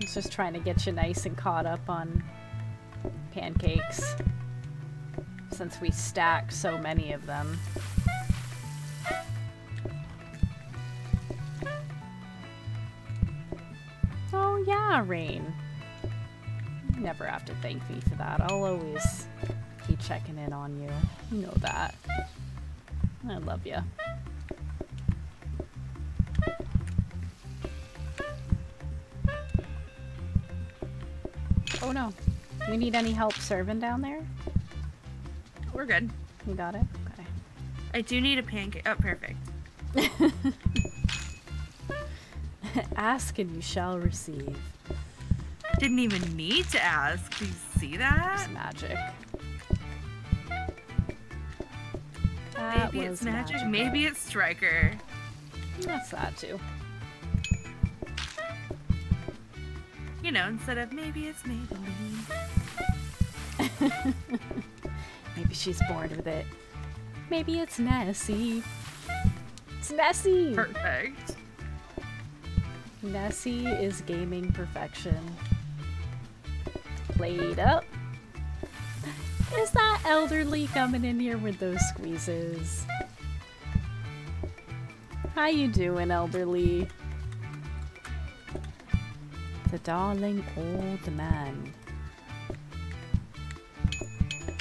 It's just trying to get you nice and caught up on pancakes. Since we stack so many of them. Yeah, Rain. You never have to thank me for that. I'll always keep checking in on you. You know that. I love you. Oh no. You need any help serving down there? We're good. You got it? Okay. I do need a pancake. Oh, perfect. Ask and you shall receive. Didn't even need to ask. Do you see that? It's magic. That Maybe it's magic. magical. Maybe it's Stryker. That's that too. You know, instead of maybe it's Maybelline. Maybe she's bored with it. Maybe it's Nessie. It's Nessie! Perfect. Nessie is gaming perfection. Played up. Is that elderly coming in here with those squeezes? How you doing, elderly? The darling old man.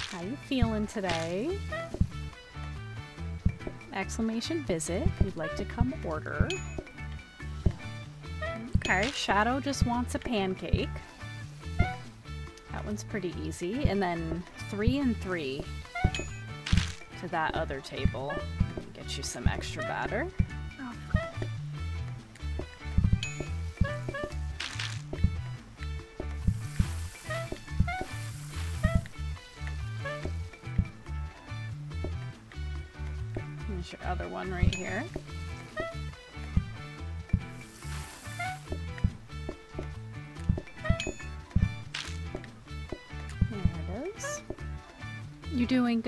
How you feeling today? Exclamation visit you'd like to come order. Okay, Shadow just wants a pancake. One's pretty easy. And then three and three to that other table. Get you some extra batter.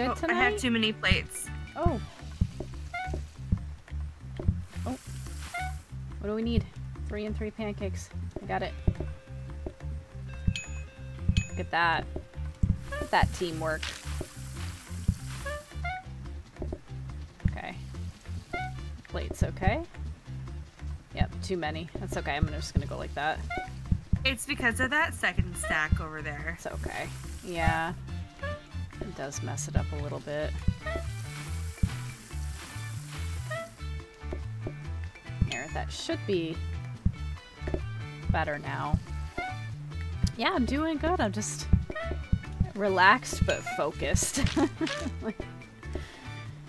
Oh, I have too many plates. Oh. Oh. What do we need? Three and three pancakes. I got it. Look at that. Look at that teamwork. Okay. Plates, okay. Yep, too many. That's okay. I'm just gonna go like that. It's because of that second stack over there. It's okay. Yeah. Does mess it up a little bit. There, that should be better now. Yeah, I'm doing good. I'm just relaxed but focused.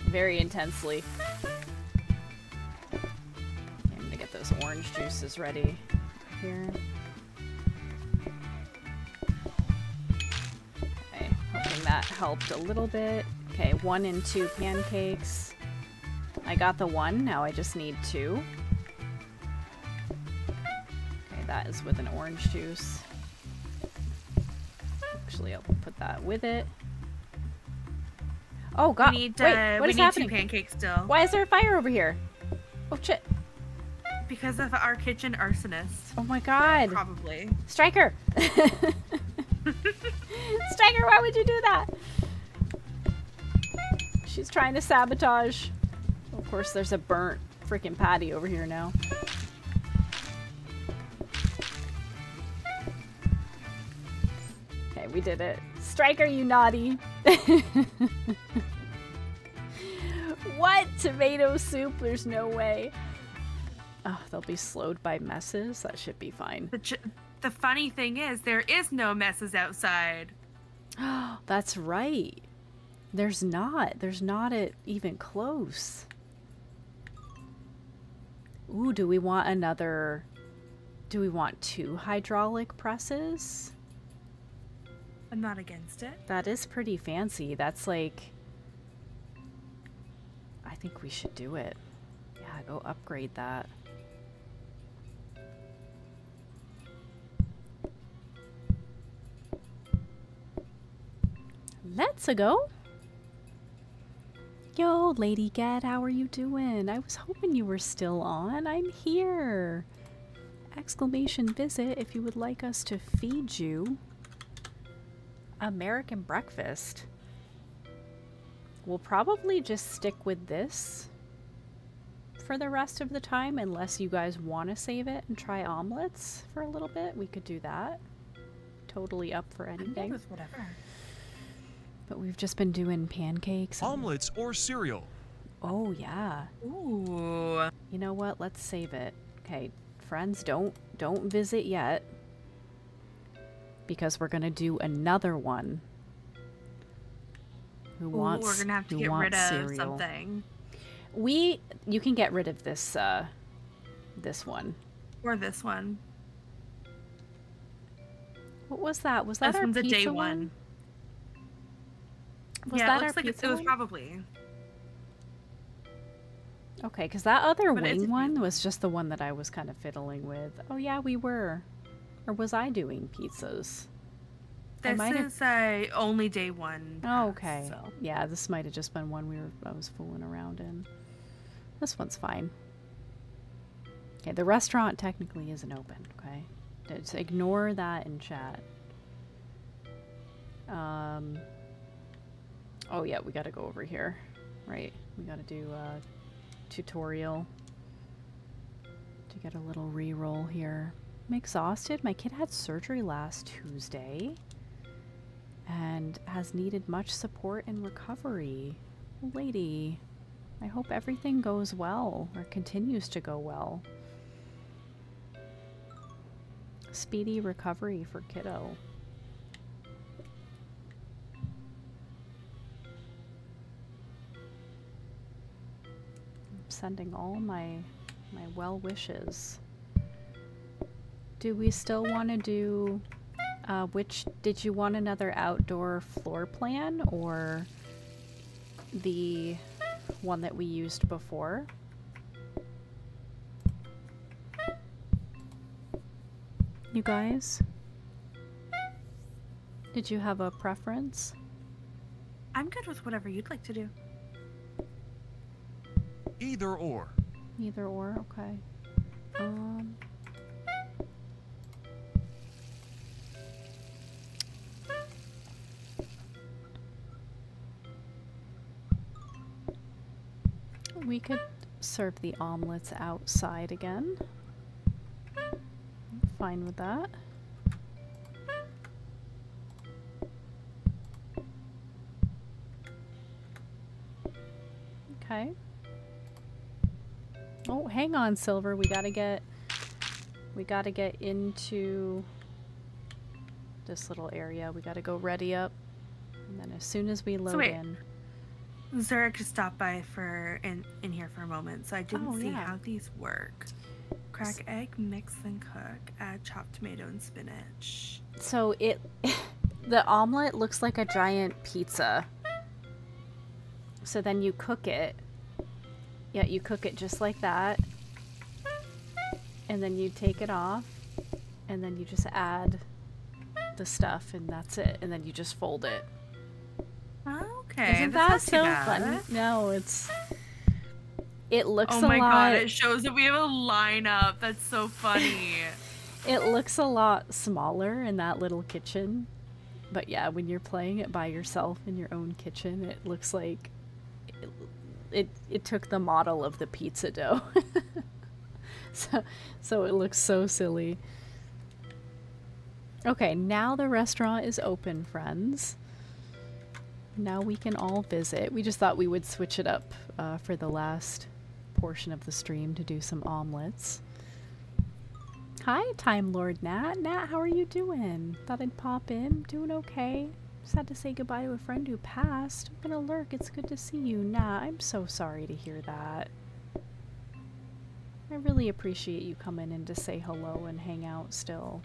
Very intensely. I'm gonna get those orange juices ready here. Helped a little bit. Okay, one and two pancakes. I got the one, now I just need two. Okay, that is with an orange juice. Actually, I'll put that with it. Oh god, we need, wait, uh, what we is need happening? two pancakes still. Why is there a fire over here? Oh shit. Because of our kitchen arsonist. Oh my god. Probably. Stryker! Stryker, why would you do that? She's trying to sabotage. Of course, there's a burnt freaking patty over here now. Okay, we did it. Stryker, you naughty. what? Tomato soup? There's no way. Oh, they'll be slowed by messes? That should be fine. The, the funny thing is, there is no messes outside. That's right. There's not. There's not it even close. Ooh, do we want another... Do we want two hydraulic presses? I'm not against it. That is pretty fancy. That's like... I think we should do it. Yeah, go upgrade that. Let's a go. Yo, Lady Gad, how are you doing? I was hoping you were still on. I'm here. Exclamation visit if you would like us to feed you. American breakfast. We'll probably just stick with this for the rest of the time unless you guys want to save it and try omelets for a little bit. We could do that. Totally up for anything. whatever. But we've just been doing pancakes. and- Omelets or cereal. Oh yeah. Ooh. You know what? Let's save it. Okay, friends, don't don't visit yet. Because we're gonna do another one. Who Ooh, wants we're gonna have to get rid of cereal. something. We you can get rid of this uh this one. Or this one. What was that? Was that This our one's a pizza day one? one. Was yeah, that it looks like it, pizza it was probably. Okay, because that other But wing one was just the one that I was kind of fiddling with. Oh yeah, we were. Or was I doing pizzas? I This might have- is uh, only day one. Oh, pass, okay. So. Yeah, this might have just been one we were I was fooling around in. This one's fine. Okay, the restaurant technically isn't open, okay? Just ignore that in chat. Um Oh yeah, we gotta go over here. Right. We gotta do a tutorial to get a little re-roll here. I'm exhausted. My kid had surgery last Tuesday and has needed much support and recovery. Lady, I hope everything goes well or continues to go well. Speedy recovery for kiddo. Sending all my my well wishes. Do we still want to do uh, which did you want another outdoor floor plan or the one that we used before? You guys? Did you have a preference? I'm good with whatever you'd like to do. Either or. Either or, okay. Um. We could serve the omelets outside again. I'm fine with that. Okay. Oh, hang on, Silver. We gotta get... We gotta get into this little area. We gotta go ready up. And then as soon as we load wait. in... Zurich just stopped by for in in here for a moment, so I didn't Oh, see yeah. how these work. Crack egg, mix and cook. Add chopped tomato and spinach. So it... the omelet looks like a giant pizza. So then you cook it. Yeah, you cook it just like that. And then you take it off. And then you just add the stuff and that's it. And then you just fold it. Okay, Isn't that so fun? No, it's... It looks Oh a my lot... god, it shows that we have a lineup. That's so funny. It looks a lot smaller in that little kitchen. But yeah, when you're playing it by yourself in your own kitchen, it looks like it, it took the model of the pizza dough. so so it looks so silly. Okay, now the restaurant is open, friends. Now we can all visit. We just thought we would switch it up uh, for the last portion of the stream to do some omelets. Hi, Time Lord Nat. Nat, how are you doing? Thought I'd pop in. Doing okay. Had to say goodbye to a friend who passed. I'm gonna lurk. It's good to see you, Nat. I'm so sorry to hear that. I really appreciate you coming in to say hello and hang out still.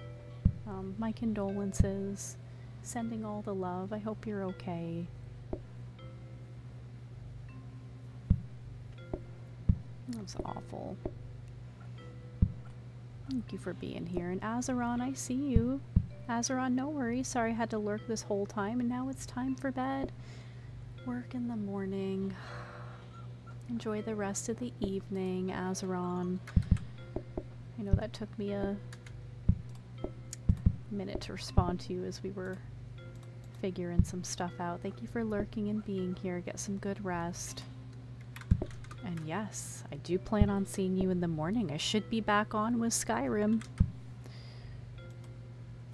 Um, my condolences. Sending all the love. I hope you're okay. That's awful. Thank you for being here. And Azeron, I see you. Azeron, no worries. Sorry I had to lurk this whole time, and now it's time for bed. Work in the morning. Enjoy the rest of the evening, Azeron. I know that took me a minute to respond to you as we were figuring some stuff out. Thank you for lurking and being here. Get some good rest. And yes, I do plan on seeing you in the morning. I should be back on with Skyrim.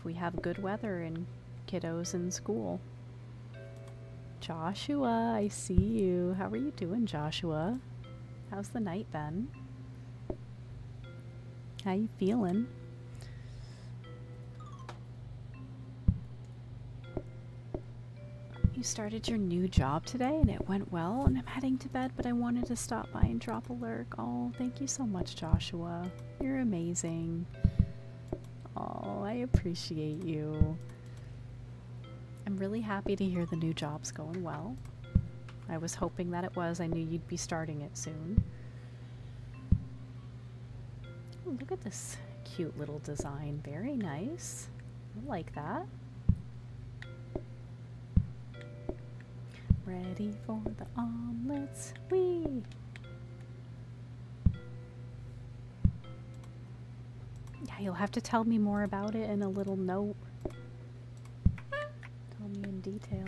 We have good weather and kiddos in school. Joshua, I see you. How are you doing, Joshua? How's the night been? How you feeling? You started your new job today and it went well, and I'm heading to bed, but I wanted to stop by and drop a lurk. Oh, thank you so much, Joshua. You're amazing. Oh, I appreciate you. I'm really happy to hear the new job's going well. I was hoping that it was. I knew you'd be starting it soon. Ooh, look at this cute little design. Very nice. I like that. Ready for the omelets. Wee! Yeah, you'll have to tell me more about it in a little note. Tell me in detail.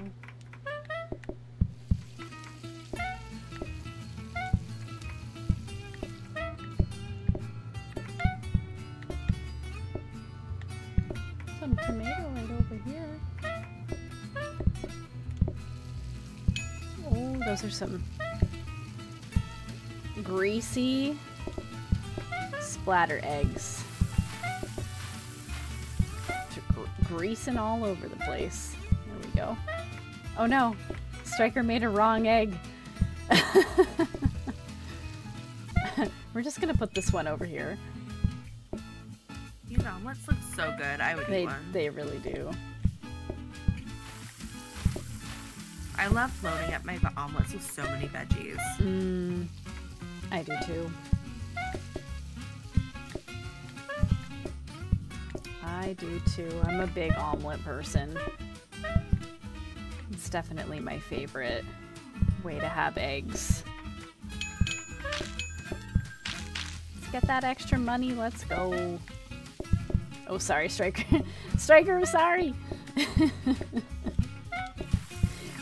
Some tomato right over here. Oh, those are some greasy splatter eggs. Greasing all over the place. There we go. Oh no, Stryker made a wrong egg. We're just gonna put this one over here. These omelets look so good. I would They eat one. they really do. I love loading up my omelets with so many veggies. Mm, I do too. I do too. I'm a big omelet person. It's definitely my favorite way to have eggs. Let's get that extra money. Let's go. Oh, sorry, Stryker. Stryker, I'm sorry.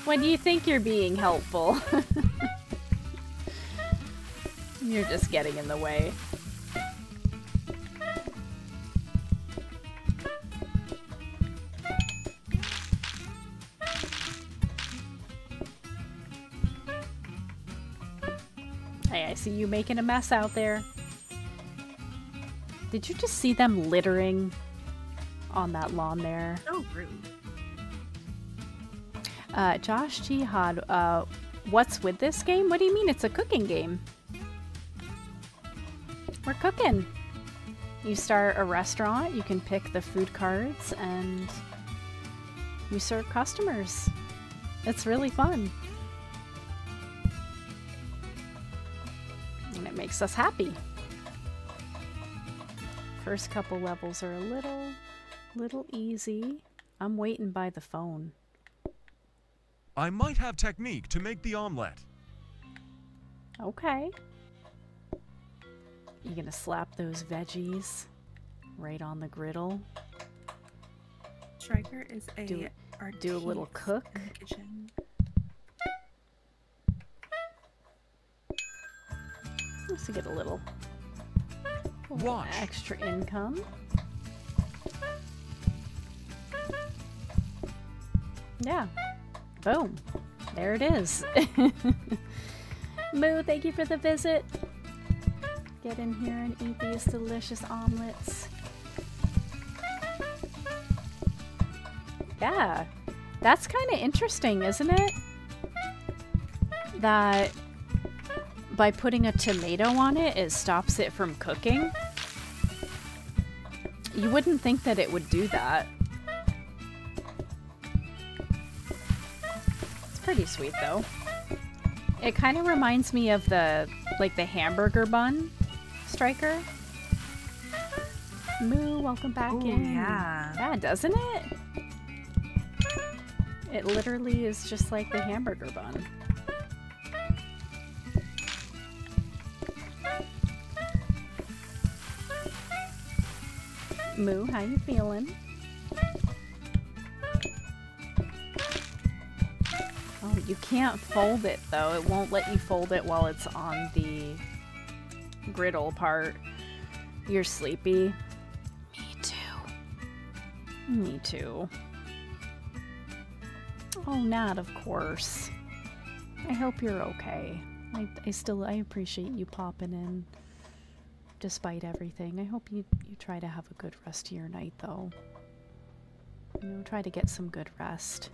when do you think you're being helpful. You're just getting in the way. See you making a mess out there. Did you just see them littering on that lawn there? So rude. Uh, Josh Jihad, uh, what's with this game? What do you mean it's a cooking game? We're cooking. You start a restaurant, you can pick the food cards, and you serve customers. It's really fun. It makes us happy. First couple levels are a little, little easy. I'm waiting by the phone. I might have technique to make the omelette. Okay. You gonna slap those veggies right on the griddle? Stryker is a Do- do a little artiste cook. in the kitchen. Just to get a little, little Watch. extra income. Yeah. Boom. There it is. Moo, thank you for the visit. Get in here and eat these delicious omelets. Yeah. That's kind of interesting, isn't it? That by putting a tomato on it, it stops it from cooking. You wouldn't think that it would do that. It's pretty sweet though. It kind of reminds me of the like the hamburger bun Stryker. Moo, welcome back Ooh, in. yeah. Yeah, doesn't it? It literally is just like the hamburger bun. Moo, how you feeling? Oh, you can't fold it though. It won't let you fold it while it's on the griddle part. You're sleepy. Me too. Me too. Oh, Nat, of course. I hope you're okay. I, I still I appreciate you popping in despite everything. I hope you you try to have a good rest of your night though. You know, try to get some good rest.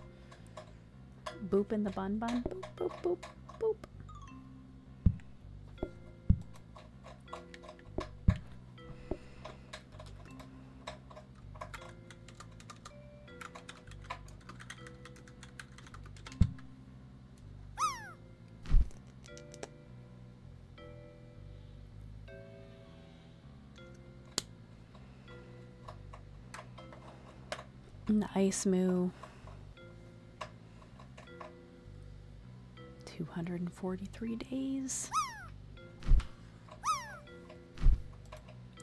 Boop in the bun bun. Boop boop boop boop. Nice moo. 243 days.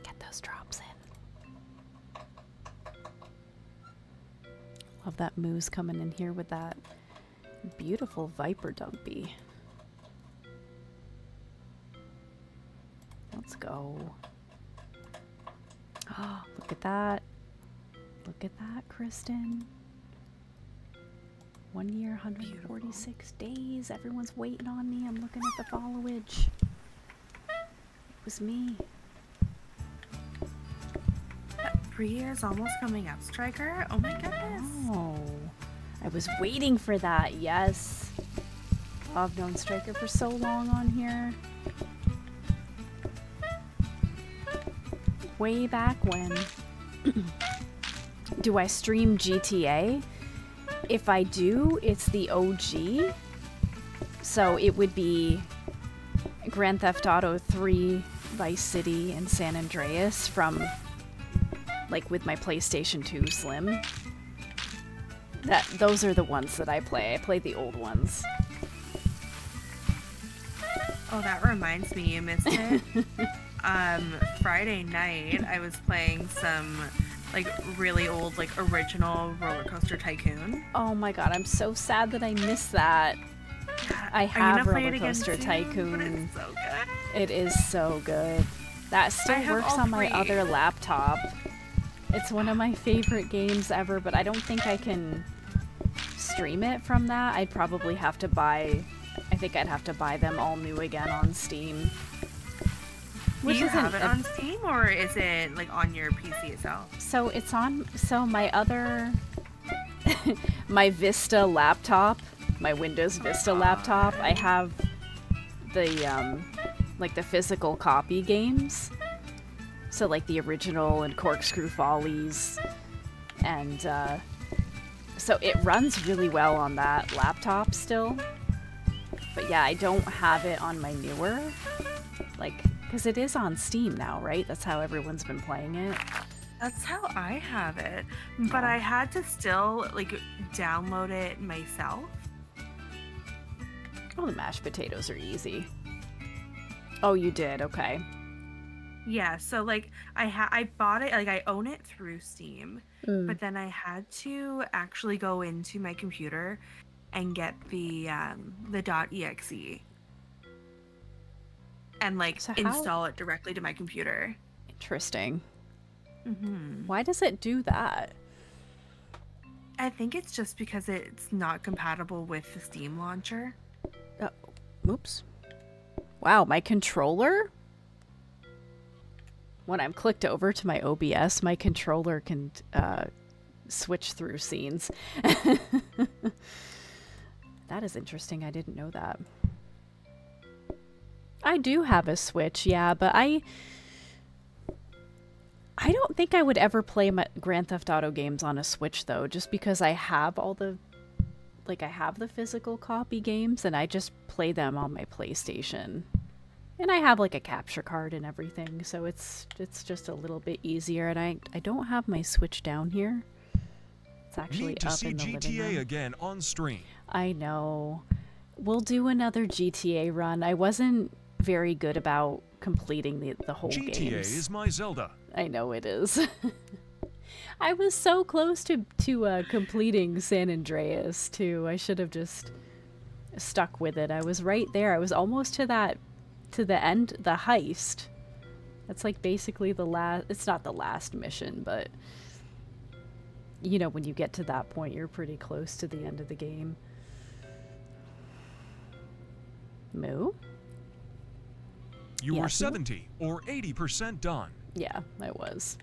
Get those drops in. Love that moose coming in here with that beautiful viper dumpy. Let's go. Oh, look at that. Look at that, Kristen. One year, 146 days. Everyone's waiting on me. I'm looking at the followage. It was me. Three years almost coming up, Stryker. Oh my goodness. Oh, I was waiting for that. Yes. I've known Stryker for so long on here. Way back when. do I stream GTA? If I do, it's the OG. So it would be Grand Theft Auto 3, Vice City, and San Andreas from like with my PlayStation 2 Slim. That those are the ones that I play. I play the old ones. Oh, that reminds me, you missed it. um, Friday night, I was playing some like really old, like original Roller Coaster Tycoon. Oh my god, I'm so sad that I missed that. I have Roller Coaster soon, Tycoon. it's so good. It is so good. That still works on my three. other laptop. It's one of my favorite games ever, but I don't think I can stream it from that. I'd probably have to buy. I think I'd have to buy them all new again on Steam. Do Which you have it on Steam or is it like on your PC itself? So it's on. So my other, my Vista laptop, my Windows Vista laptop, I have the um, like the physical copy games. So like the original and Corkscrew Follies, and uh, so it runs really well on that laptop still. But yeah, I don't have it on my newer, like, because it is on Steam now, right? That's how everyone's been playing it. That's how I have it. But Oh. I had to still like download it myself. Oh, the mashed potatoes are easy. Oh, you did. Okay. Yeah, so like I ha- I bought it like I own it through Steam, Mm. but then I had to actually go into my computer and get the um the .exe and like So install it directly to my computer. Interesting. hmm Why does it do that? I think it's just because it's not compatible with the Steam launcher. Oops. Wow, my controller? When I'm clicked over to my OBS, my controller can uh, switch through scenes. that is interesting. I didn't know that. I do have a Switch, yeah, but I. I don't think I would ever play my Grand Theft Auto games on a Switch though, just because I have all the like I have the physical copy games and I just play them on my PlayStation. And I have like a capture card and everything, so it's it's just a little bit easier and I I don't have my Switch down here. It's actually Need to up see in the GTA again on stream. I know. We'll do another GTA run. I wasn't very good about completing the the whole GTA games. is my Zelda. I know it is. I was so close to to uh, completing San Andreas too. I should have just stuck with it. I was right there. I was almost to that to the end, the heist. That's like basically the last. It's not the last mission, but you know when you get to that point, you're pretty close to the end of the game. Moo? You were Yes, ma'am. 70 or 80% done. Yeah, I was.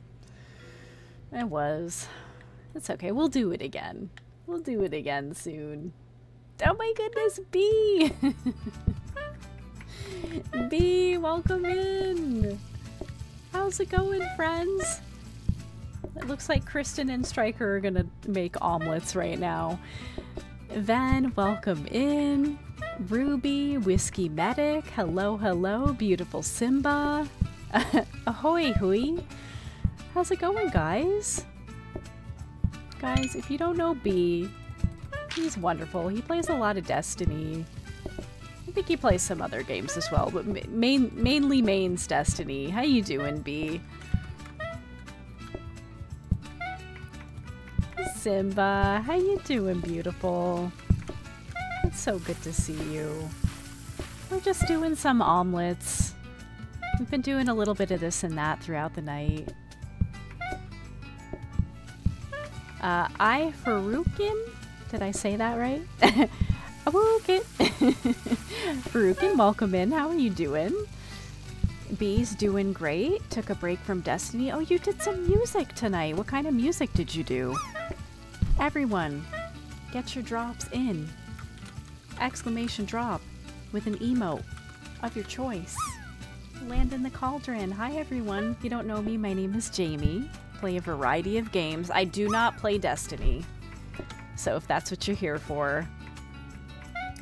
I was. It's okay. We'll do it again. We'll do it again soon. Oh my goodness, B! B, welcome in! How's it going, friends? It looks like Kristen and Stryker are gonna make omelets right now. Van, welcome in. Ruby, Whiskey Medic, hello, hello, beautiful Simba. Ahoy, hui. How's it going, guys? Guys, if you don't know B, he's wonderful. He plays a lot of Destiny. I think he plays some other games as well, but ma- main, mainly mains Destiny. How you doing, B? Simba, how you doing, beautiful? It's so good to see you. We're just doing some omelets. We've been doing a little bit of this and that throughout the night. Uh, I Farukin, did I say that right? Farukin, Farukin, welcome in. How are you doing? B's doing great. Took a break from Destiny. Oh, you did some music tonight. What kind of music did you do? Everyone, get your drops in. Exclamation drop with an emote of your choice. Land in the Cauldron. Hi everyone. If you don't know me, my name is Jamie. Play a variety of games. I do not play Destiny. So if that's what you're here for,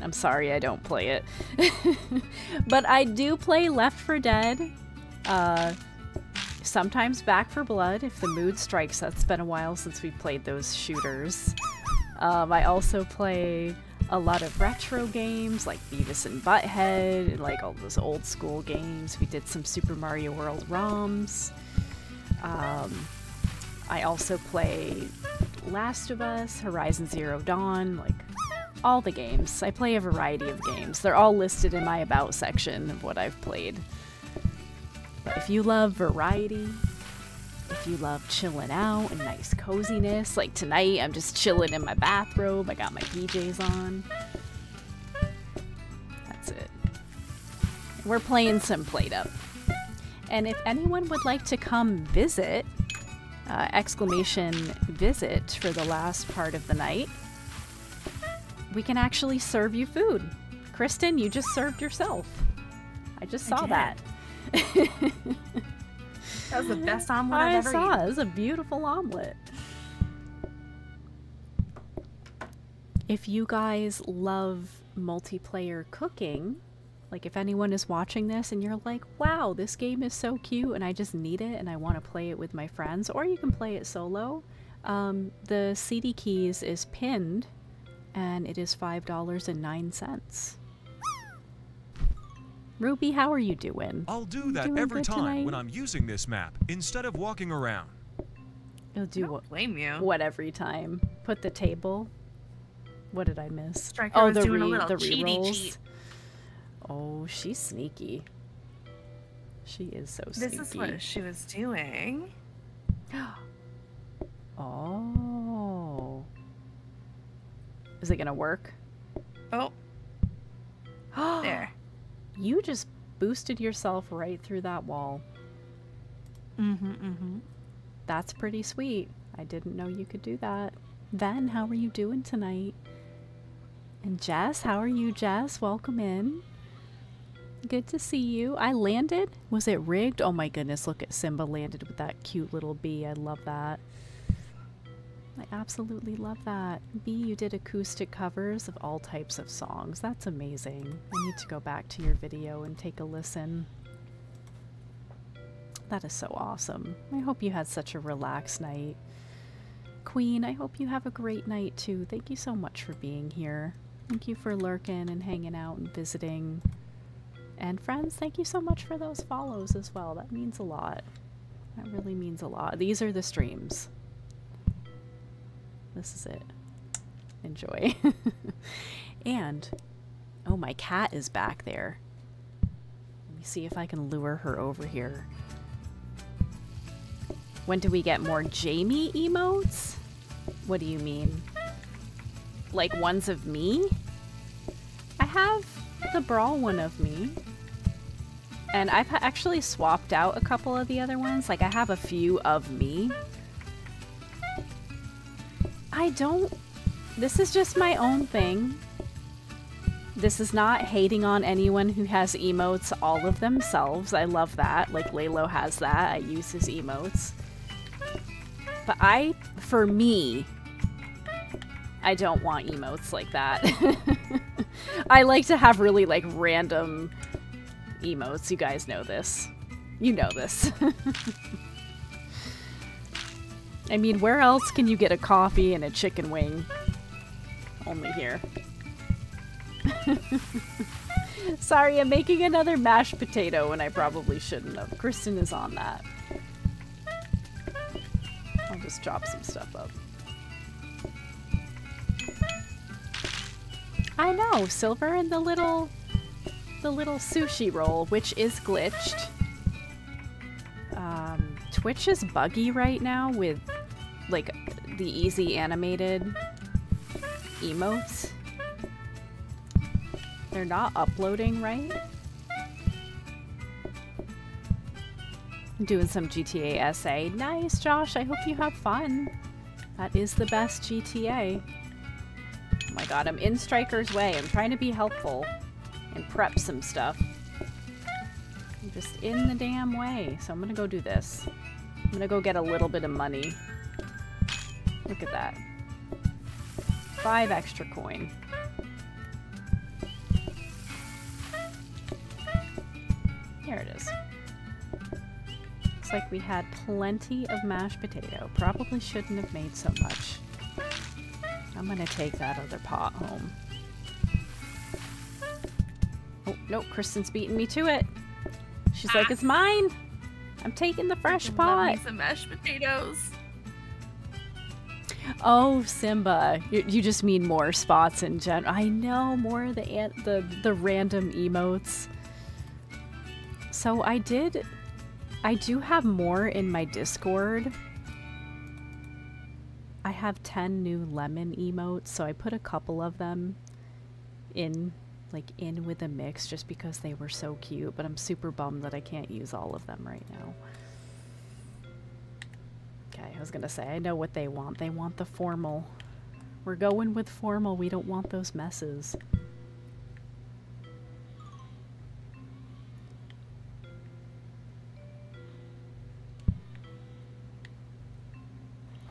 I'm sorry I don't play it. but I do play Left 4 Dead. Uh sometimes Back 4 Blood if the mood strikes. That's been a while since we played those shooters. Um, I also play a lot of retro games like Beavis and Butthead and like all those old school games. We did some Super Mario World ROMs. Um, I also play Last of Us, Horizon Zero Dawn, like all the games. I play a variety of games. They're all listed in my About section of what I've played. If you love variety, if you love chilling out and nice coziness, like tonight, I'm just chilling in my bathrobe. I got my PJs on. That's it. We're playing some PlateUp. And if anyone would like to come visit, uh, exclamation visit for the last part of the night, we can actually serve you food. Kristen, you just served yourself. I just saw did. that. That was the best omelet I I've ever saw eaten. it. It was a beautiful omelet. If you guys love multiplayer cooking, like if anyone is watching this and you're like, wow, this game is so cute and I just need it and I want to play it with my friends, or you can play it solo, um, the CD keys is pinned and it is $5.09. Ruby, how are you doing? I'll do that every good time when? I'm using this map instead of walking around. You'll do what? blame you. What every time? Put the table. What did I miss? Stryker oh, was the doing a re the cheaty rerolls. cheat. Oh, she's sneaky. She is so sneaky. This is what she was doing. Oh. Is it gonna work? Oh, there. You just boosted yourself right through that wall. Mm-hmm, mm-hmm. That's pretty sweet. I didn't know you could do that. Ven, how are you doing tonight? And Jess, how are you, Jess? Welcome in. Good to see you. I landed. Was it rigged? Oh my goodness, look at Simba landed with that cute little bee. I love that. I absolutely love that. B, you did acoustic covers of all types of songs. That's amazing. I need to go back to your video and take a listen. That is so awesome. I hope you had such a relaxed night. Queen, I hope you have a great night too. Thank you so much for being here. Thank you for lurking and hanging out and visiting. And friends, thank you so much for those follows as well. That means a lot. That really means a lot. These are the streams. This is it. Enjoy. and, oh, my cat is back there. Let me see if I can lure her over here. When do we get more Jamie emotes? What do you mean? Like ones of me? I have the brawl one of me. And I've actually swapped out a couple of the other ones. Like I have a few of me. I don't. This is just my own thing. This is not hating on anyone who has emotes all of themselves. I love that. Like Lalo has that. I use his emotes. But I, for me, I don't want emotes like that. I like to have really like random emotes. You guys know this. You know this. I mean, where else can you get a coffee and a chicken wing? Only here. Sorry, I'm making another mashed potato and I probably shouldn't have. Kristen is on that. I'll just chop some stuff up. I know, Silver and the little the little sushi roll, which is glitched. Um, Twitch is buggy right now with like the easy animated emotes. They're not uploading right. Doing some GTA SA. Nice, Josh. I hope you have fun. That is the best GTA. Oh my god, I'm in Stryker's way. I'm trying to be helpful and prep some stuff. Just in the damn way. So I'm gonna go do this. I'm gonna go get a little bit of money. Look at that. Five extra coin. Here it is. Looks like we had plenty of mashed potato. Probably shouldn't have made so much. I'm gonna take that other pot home. Oh, no, Kristen's beating me to it. She's like, it's mine. I'm taking the fresh pot. me some mashed potatoes. Oh, Simba, you, you just mean more spots in general. I know more of the an- the the random emotes. So I did, I do have more in my Discord. I have ten new lemon emotes, so I put a couple of them in, like in with the mix, just because they were so cute. But I'm super bummed that I can't use all of them right now. Okay, I was gonna say, I know what they want. They want the formal. We're going with formal. We don't want those messes.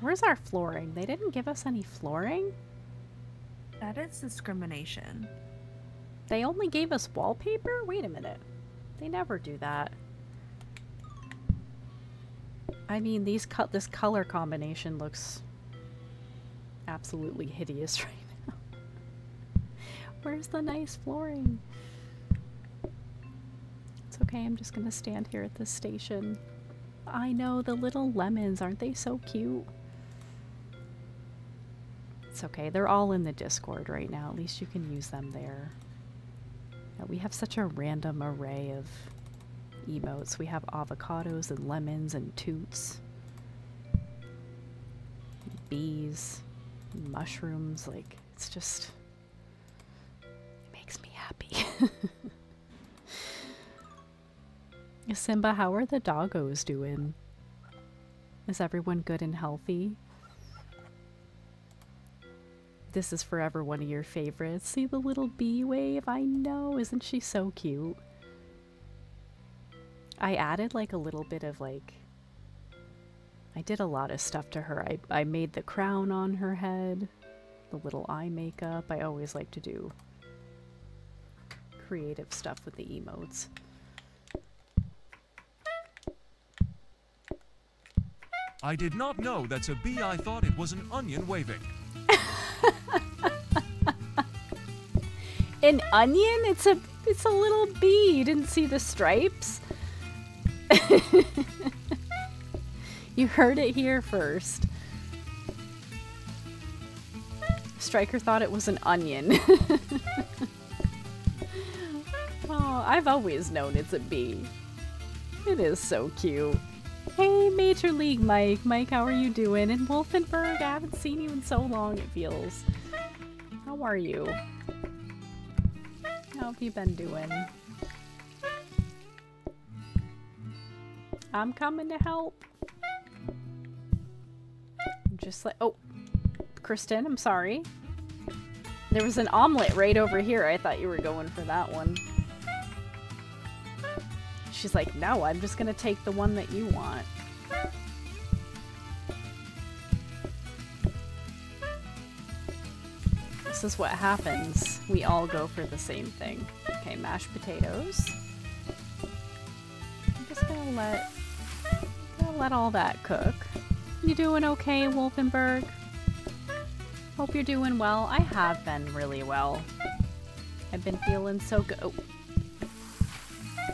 Where's our flooring? They didn't give us any flooring? That is discrimination. They only gave us wallpaper? Wait a minute. They never do that. I mean, these cut this color combination looks absolutely hideous right now. Where's the nice flooring? It's okay, I'm just gonna stand here at this station. I know, the little lemons, aren't they so cute? It's okay, they're all in the Discord right now. At least you can use them there. We have such a random array of emotes. We have avocados and lemons and toots. Bees, mushrooms, like it's just it makes me happy. Simba, how are the doggos doing? Is everyone good and healthy? This is forever one of your favorites. See the little bee wave? I know, isn't she so cute? I added like a little bit of like I did a lot of stuff to her. I I made the crown on her head, the little eye makeup. I always like to do creative stuff with the emotes. I did not know that's a bee. I thought it was an onion waving. An onion? It's a it's a little bee. You didn't see the stripes? you heard it here first. Stryker thought it was an onion. oh, I've always known it's a bee. It is so cute. Hey, Major League Mike. Mike, how are you doing? And Wolfenberg, I haven't seen you in so long, it feels. How are you? How have you been doing? I'm coming to help. Just like, oh, Kristen, I'm sorry. There was an omelet right over here. I thought you were going for that one. She's like, no, I'm just gonna take the one that you want. This is what happens. We all go for the same thing. Okay, mashed potatoes. I'm just gonna let gonna let all that cook. You doing okay, Wolfenberg? Hope you're doing well. I have been really well. I've been feeling so good. Oh.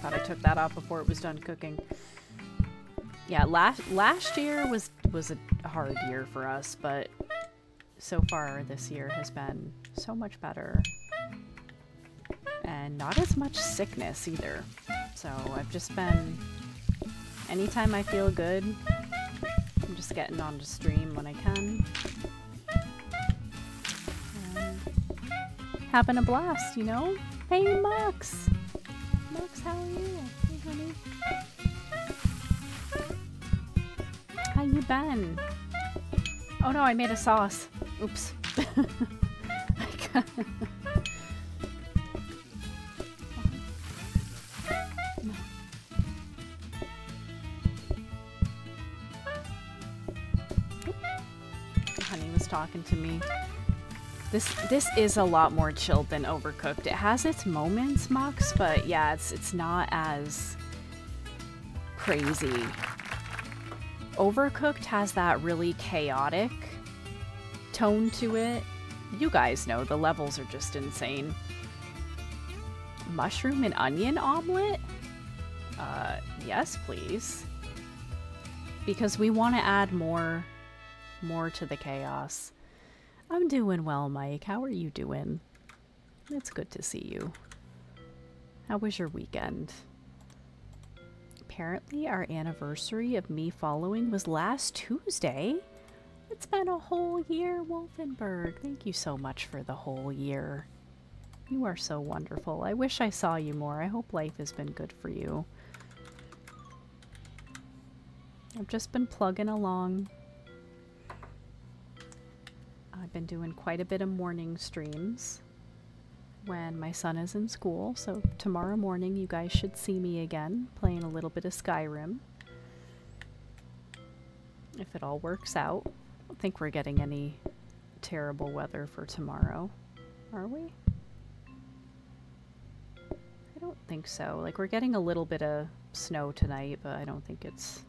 Thought I took that off before it was done cooking. Yeah, last last year was was a hard year for us, but so far this year has been so much better. And not as much sickness either. So I've just been anytime I feel good, I'm just getting on to stream when I can. Having a blast, you know? Hey Max! Max, how are you? Hey honey. How you been? Oh no, I made a sauce. Oops. Honey was talking to me. This this is a lot more chilled than Overcooked. It has its moments, Mox, but yeah, it's it's not as crazy. Overcooked has that really chaotic tone to it. You guys know the levels are just insane. Mushroom and onion omelet? Uh, yes, please. Because we want to add more more to the chaos. I'm doing well, Mike. How are you doing? It's good to see you. How was your weekend? Apparently, our anniversary of me following was last Tuesday. It's been a whole year, Wolfenberg. Thank you so much for the whole year. You are so wonderful. I wish I saw you more. I hope life has been good for you. I've just been plugging along. I've been doing quite a bit of morning streams when my son is in school, so tomorrow morning you guys should see me again playing a little bit of Skyrim. If it all works out. I don't think we're getting any terrible weather for tomorrow, are we? I don't think so. Like, we're getting a little bit of snow tonight, but I don't think it's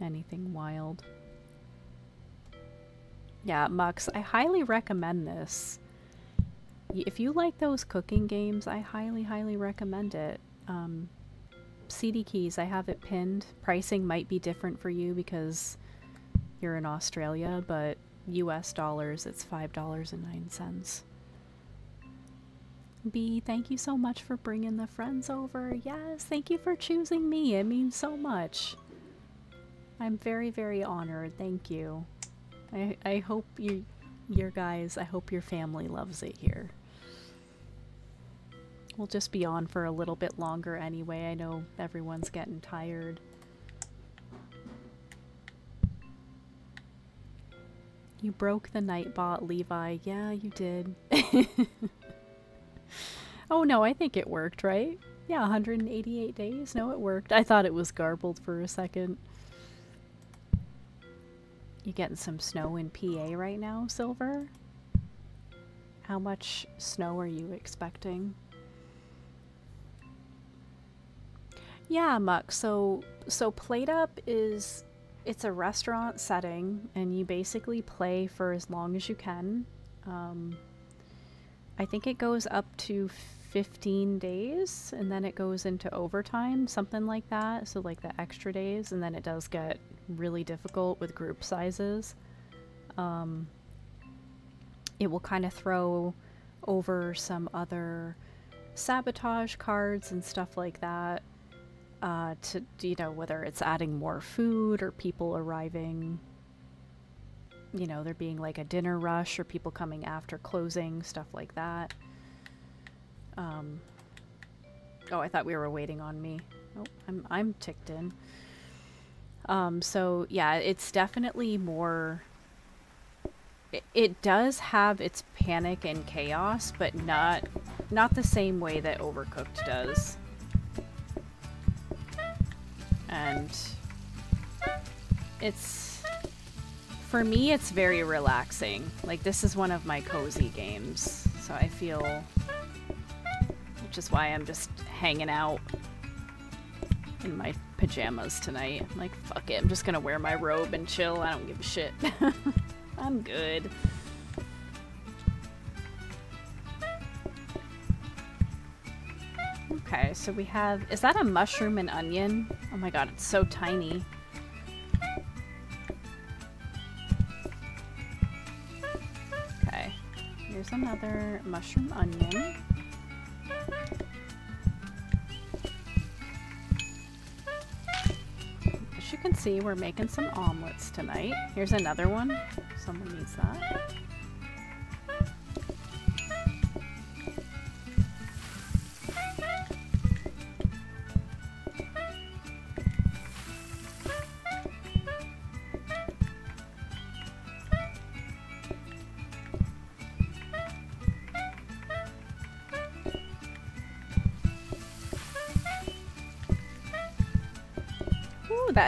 anything wild. Yeah, Mux, I highly recommend this. If you like those cooking games, I highly, highly recommend it. Um, CD keys, I have it pinned. Pricing might be different for you because you're in Australia, but US dollars, it's $5.09. B, thank you so much for bringing the friends over. Yes, thank you for choosing me. It means so much. I'm very, very honored. Thank you. I, I hope you, your guys, I hope your family loves it here. We'll just be on for a little bit longer anyway. I know everyone's getting tired. You broke the Nightbot, Levi. Yeah, you did. oh no, I think it worked, right? Yeah, 188 days. No, it worked. I thought it was garbled for a second. You getting some snow in PA right now, Silver? How much snow are you expecting? Yeah, Muck. So, so PlateUp is it's a restaurant setting, and you basically play for as long as you can. Um, I think it goes up to 15 days, and then it goes into overtime, something like that. So, like the extra days, and then it does get really difficult with group sizes. Um, it will kind of throw over some other sabotage cards and stuff like that uh, to you know whether it's adding more food or people arriving you know there being like a dinner rush or people coming after closing stuff like that um, oh i thought we were waiting on me. Oh i'm i'm ticked in. Um, so yeah it's definitely more it, it does have its panic and chaos but not not the same way that overcooked does. And it's for me it's very relaxing. Like this is one of my cozy games so i feel which is why i'm just hanging out in my pajamas tonight i'm like fuck it i'm just gonna wear my robe and chill i don't give a shit i'm good Okay, so we have... Is that a mushroom and onion? Oh my god, it's so tiny. Okay. Here's another mushroom onion. As you can see, we're making some omelets tonight. Here's another one. Someone needs that.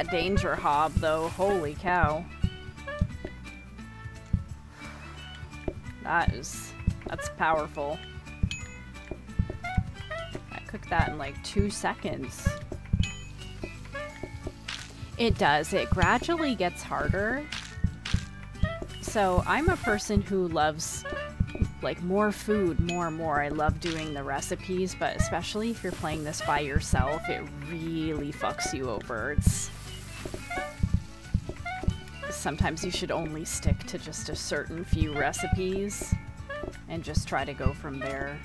That danger hob, though. Holy cow. That is... That's powerful. I cooked that in like two seconds. It does. It gradually gets harder. So I'm a person who loves like more food, more and more. I love doing the recipes, but especially if you're playing this by yourself, it really fucks you over. It's sometimes you should only stick to just a certain few recipes and just try to go from there.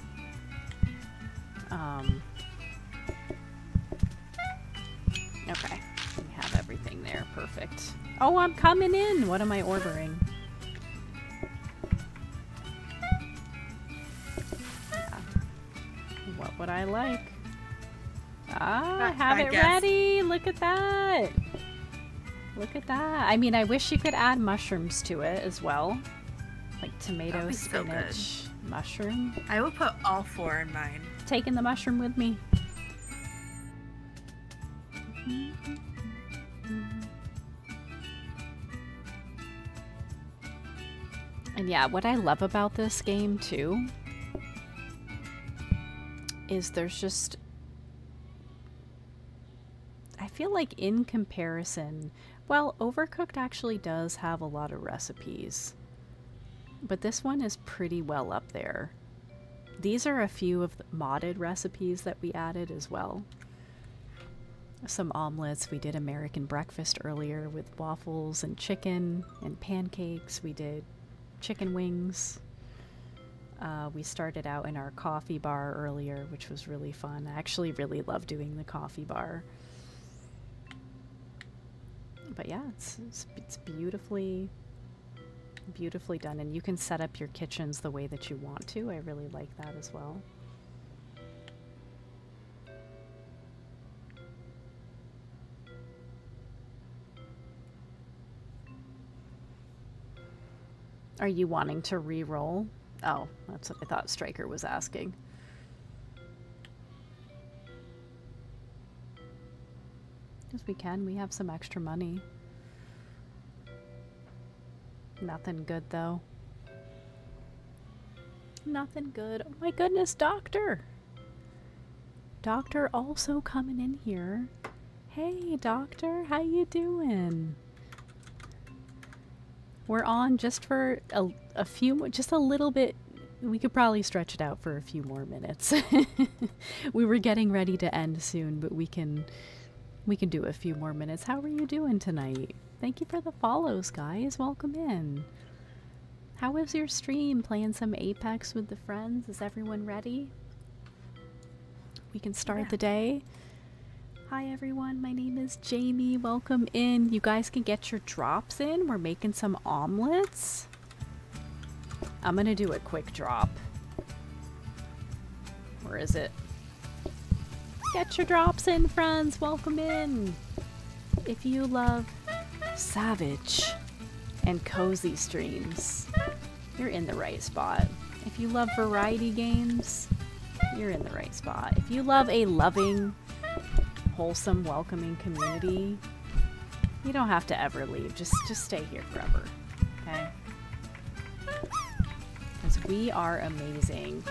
Um, okay, we have everything there. Perfect. Oh, I'm coming in. What am I ordering? Yeah. What would I like? Ah, I have it guess. ready. Look at that. Look at that. I mean, I wish you could add mushrooms to it as well. Like tomato, be so spinach, mushroom. I will put all four in mine. Taking the mushroom with me. And yeah, what I love about this game too is there's just I feel like in comparison, well, Overcooked actually does have a lot of recipes. But this one is pretty well up there. These are a few of the modded recipes that we added as well. Some omelets. We did American breakfast earlier with waffles and chicken and pancakes. We did chicken wings. Uh, we started out in our coffee bar earlier, which was really fun. I actually really love doing the coffee bar. But yeah, it's, it's, it's beautifully beautifully done and you can set up your kitchens the way that you want to. I really like that as well. Are you wanting to re-roll? Oh, that's what I thought Stryker was asking. Yes, we can. We have some extra money. Nothing good, though. Nothing good. Oh my goodness, Doctor! Doctor also coming in here. Hey, Doctor, how you doing? We're on just for a, a few, just a little bit. We could probably stretch it out for a few more minutes. we were getting ready to end soon, but we can, we can do a few more minutes. How are you doing tonight? Thank you for the follows, guys. Welcome in. How was your stream? Playing some Apex with the friends? Is everyone ready? We can start Yeah. the day. Hi everyone, my name is Jamie. Welcome in. You guys can get your drops in. We're making some omelets. I'm gonna do a quick drop. Where is it? Get your drops in, friends. Welcome in. If you love savage and cozy streams, you're in the right spot. If you love variety games, you're in the right spot. If you love a loving, wholesome, welcoming community, you don't have to ever leave. Just just stay here forever. Okay? Because we are amazing.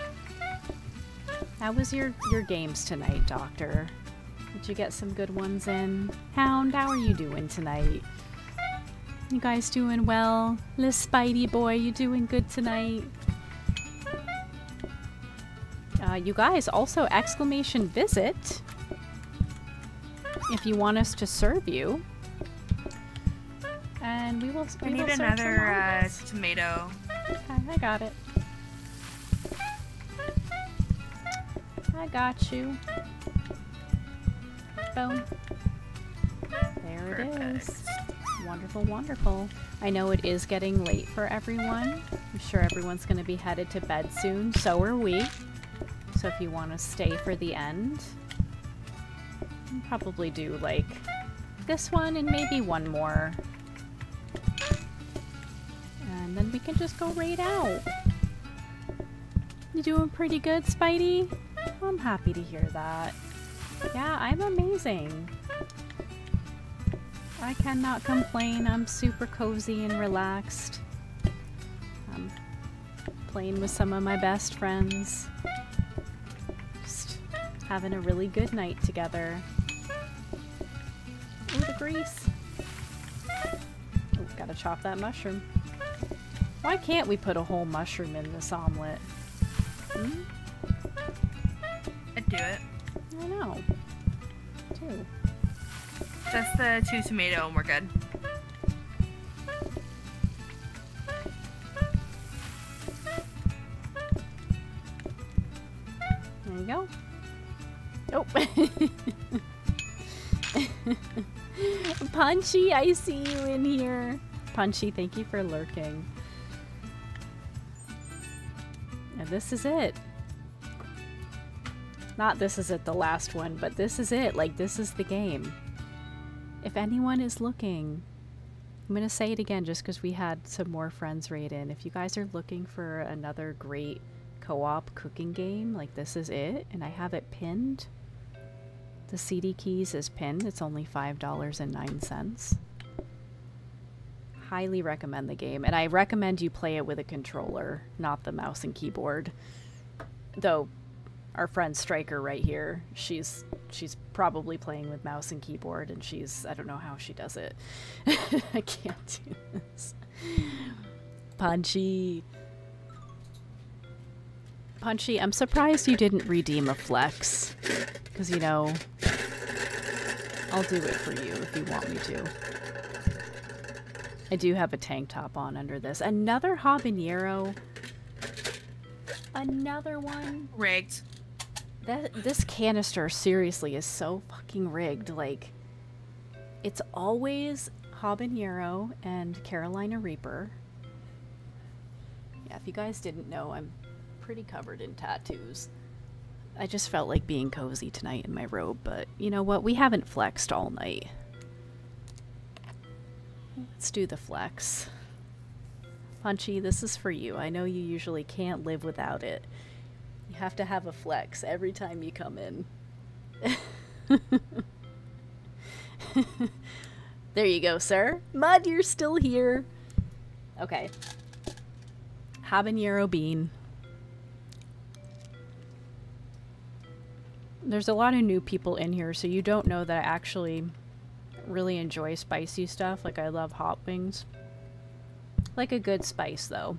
How was your your games tonight, Doctor? Did you get some good ones in? Hound, how are you doing tonight? You guys doing well? Liz Spidey boy, you doing good tonight? Uh, you guys also exclamation visit if you want us to serve you. And we will. I we need will serve some another uh, tomato. Okay, I got it. I got you. Boom. There it is. Wonderful, wonderful. I know it is getting late for everyone. I'm sure everyone's going to be headed to bed soon. So are we. So if you want to stay for the end, I'll probably do like this one and maybe one more. And then we can just go right out. You doing pretty good, Spidey? I'm happy to hear that. Yeah, I'm amazing. I cannot complain. I'm super cozy and relaxed. I'm playing with some of my best friends. Just having a really good night together. Ooh, the grease. Ooh, gotta chop that mushroom. Why can't we put a whole mushroom in this omelet? Hmm? do it. I know. Two. Just the two tomato and we're good. There you go. Oh. Punchy, I see you in here. Punchy, thank you for lurking. And this is it. Not this is it, the last one, but this is it. Like, this is the game. If anyone is looking, I'm going to say it again just because we had some more friends raid in. If you guys are looking for another great co op cooking game, like, this is it. And I have it pinned. The CD keys is pinned. It's only $5.09. Highly recommend the game. And I recommend you play it with a controller, not the mouse and keyboard. Though our friend Stryker right here, she's she's probably playing with mouse and keyboard and she's I don't know how she does it. I can't do this. Punchy. Punchy, I'm surprised you didn't redeem a flex. Because, you know, I'll do it for you if you want me to. I do have a tank top on under this. Another habanero. Another one. Rigged. That this canister seriously is so fucking rigged. Like, it's always habanero and Carolina Reaper. Yeah, if you guys didn't know, I'm pretty covered in tattoos. I just felt like being cozy tonight in my robe, but you know what? We haven't flexed all night. Let's do the flex. Punchy, this is for you. I know you usually can't live without it. Have to have a flex every time you come in. there you go, sir. Mud, you're still here. Okay. Habanero bean. There's a lot of new people in here, so you don't know that I actually really enjoy spicy stuff. Like, I love hot wings. Like a good spice, though.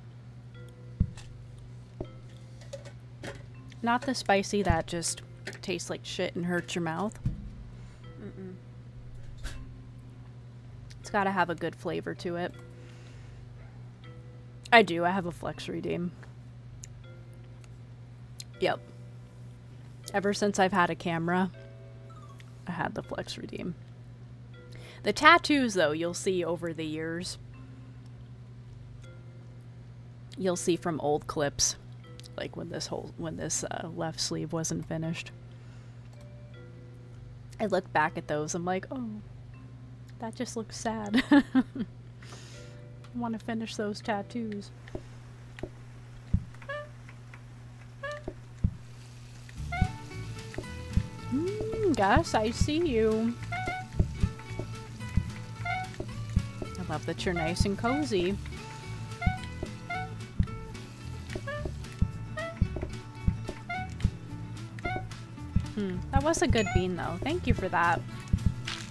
Not the spicy that just tastes like shit and hurts your mouth. Mm-mm. It's gotta have a good flavor to it. I do. I have a flex redeem. Yep. Ever since I've had a camera, I had the flex redeem. The tattoos, though, you'll see over the years. You'll see from old clips, like when this whole when this uh, left sleeve wasn't finished. I look back at those. I'm like, oh, that just looks sad. I want to finish those tattoos. Mm, Gus, I see you. I love that you're nice and cozy. Hmm, that was a good bean though. Thank you for that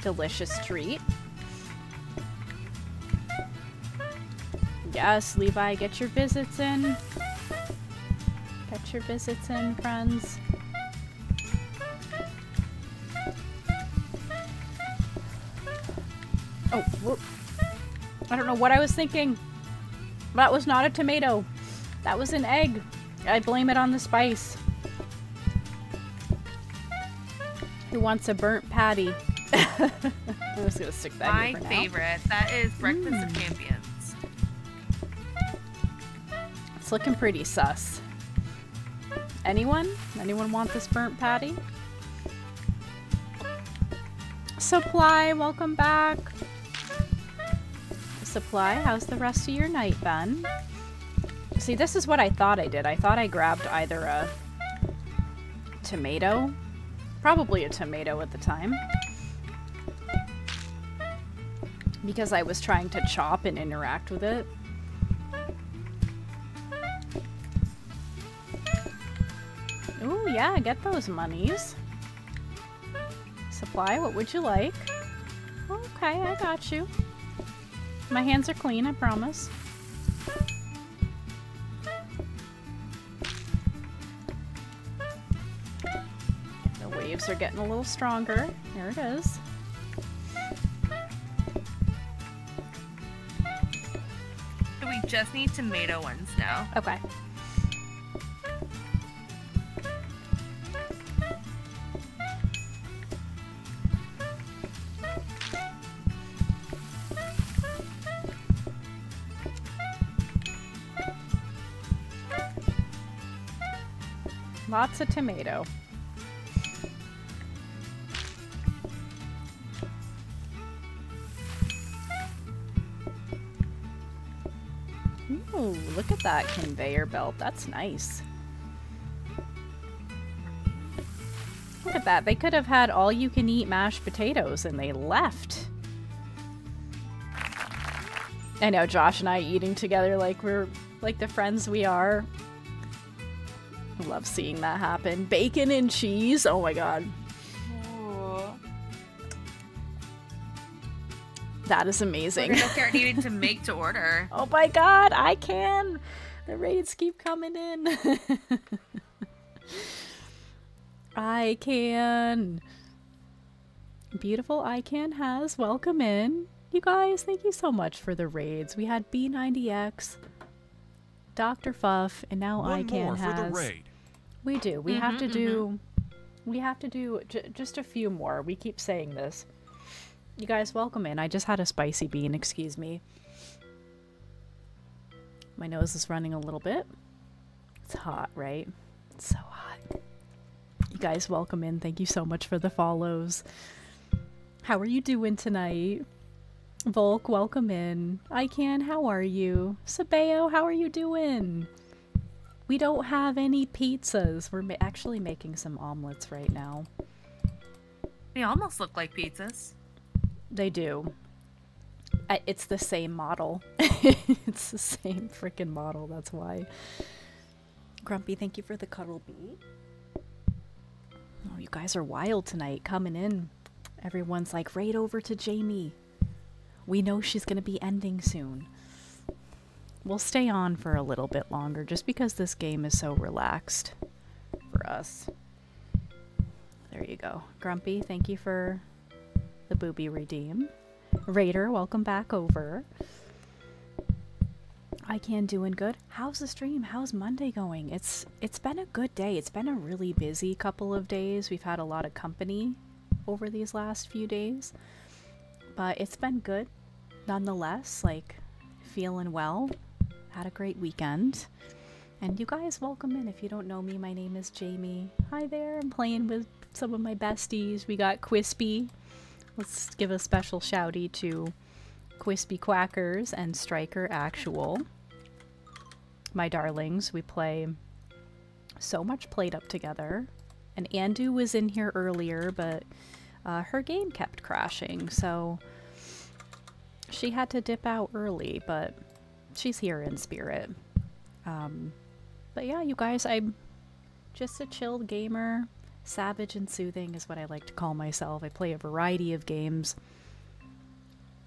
delicious treat. Yes, Levi, get your visits in. Get your visits in, friends. Oh, whoop. I don't know what I was thinking. That was not a tomato. That was an egg. I blame it on the spice. Who wants a burnt patty? I'm just gonna stick that My here for now. favorite. That is Breakfast of Mm. Champions. It's looking pretty sus. Anyone? Anyone want this burnt patty? Supply, welcome back. Supply, how's the rest of your night been? See, this is what I thought I did. I thought I grabbed either a tomato, probably a tomato at the time, because I was trying to chop and interact with it. Ooh, yeah, get those monies. Supply, what would you like? Okay, I got you. My hands are clean, I promise. waves are getting a little stronger. There it is. We just need tomato ones now. Okay. Lots of tomato. Ooh, look at that conveyor belt. That's nice. Look at that. They could have had all you can eat mashed potatoes and they left. I know Josh and I eating together like we're like the friends we are. Love seeing that happen. Bacon and cheese. Oh my god. That is We're amazing. gonna start needing to make to order. Oh my god, I can. The raids keep coming in. I can. Beautiful I can has welcome in. You guys, thank you so much for the raids. We had B90X, Dr. Fuff, and now I One can more for has. the raid. We do. We have Mhm, to do. We have to do j- just a few more. We keep saying this. You guys, welcome in. I just had a spicy bean. Excuse me. My nose is running a little bit. It's hot, right? It's so hot. You guys, welcome in. Thank you so much for the follows. How are you doing tonight? Volk, welcome in. I can. How are you? Sabeo, how are you doing? We don't have any pizzas. We're ma- actually making some omelets right now. They almost look like pizzas. They do. It's the same model. it's the same freaking model. That's why. Grumpy, thank you for the cuddle bee. Oh, you guys are wild tonight, coming in. Everyone's like, right over to Jamie. We know she's gonna be ending soon. We'll stay on for a little bit longer just because this game is so relaxed for us. There you go. Grumpy, thank you for the booby redeem. Raider, welcome back over. I can doing good. How's the stream? How's Monday going? It's it's been a good day. It's been a really busy couple of days. We've had a lot of company over these last few days. But it's been good nonetheless. Like feeling well. Had a great weekend. And you guys welcome in. If you don't know me, my name is Jamie. Hi there. I'm playing with some of my besties. We got Kwispy. Let's give a special shouty to Kwispy Quackers and Stryker Actual. My darlings, we play so much PlateUp together. And Andu was in here earlier, but uh, her game kept crashing, so she had to dip out early, but she's here in spirit. Um, but yeah, you guys, I'm just a chilled gamer. Savage and soothing is what I like to call myself. I play a variety of games.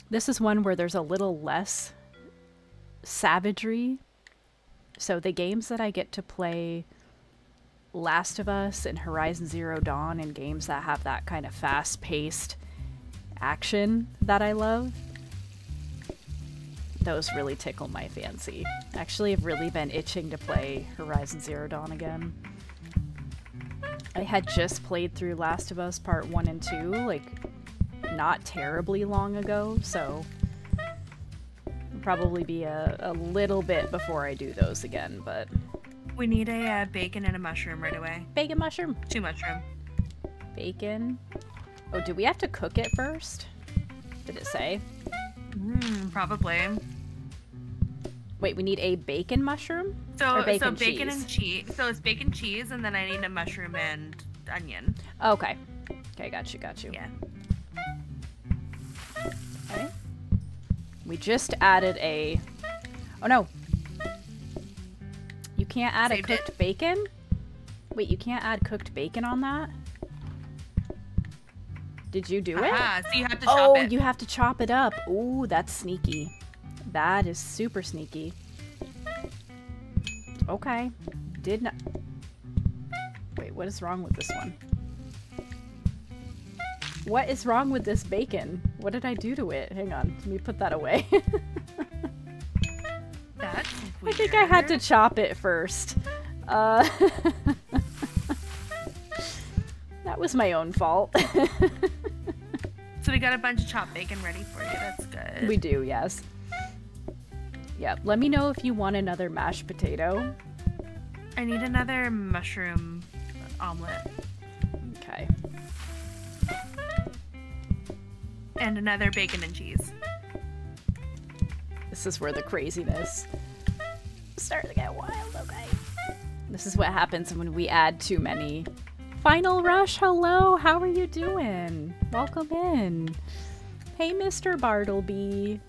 This is one where there's a little less savagery. So the games that I get to play Last of Us and Horizon Zero Dawn and games that have that kind of fast-paced action that I love, those really tickle my fancy. Actually, I've really been itching to play Horizon Zero Dawn again. I had just played through Last of Us Part 1 and 2, like, not terribly long ago, so probably be a, a little bit before I do those again, but We need a uh, bacon and a mushroom right away. bacon mushroom, Two mushroom. bacon. Oh, do we have to cook it first? Did it say? Mm, probably. Wait, we need a bacon mushroom? So bacon so bacon cheese. and cheese. So it's bacon cheese, and then I need a mushroom and onion. Okay. Okay, got you, got you. Yeah. Okay. We just added a. Oh no. You can't add Saved a it. cooked bacon? Wait, you can't add cooked bacon on that? Did you do it? Ah, so you have to chop Oh, it. you have to chop it up. Ooh, that's sneaky. That is super sneaky. Okay. Did not. Wait, what is wrong with this one? What is wrong with this bacon? What did I do to it? Hang on, let me put that away. That's I think I had to chop it first. Uh, that was my own fault. So we got a bunch of chopped bacon ready for you. That's good. we do, yes. Yeah, let me know if you want another mashed potato. I need another mushroom omelet. Okay. And another bacon and cheese. This is where the craziness starts to get wild, okay? This is what happens when we add too many. Final Rush, hello, how are you doing? Welcome in. Hey, Mr. Bartleby.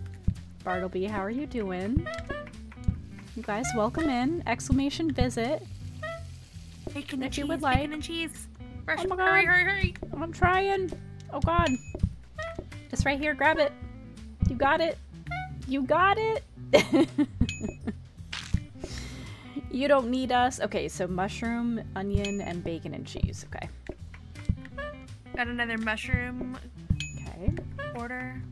Bartleby, how are you doing? You guys, welcome in. Exclamation visit. Bacon If and you cheese. would bacon like. and cheese. Rush, Oh my hurry, God. hurry, hurry. I'm trying. Oh god. It's right here. Grab it. You got it. You got it. you don't need us. Okay, so mushroom, onion, and bacon and cheese. Okay. Got another mushroom Okay. order.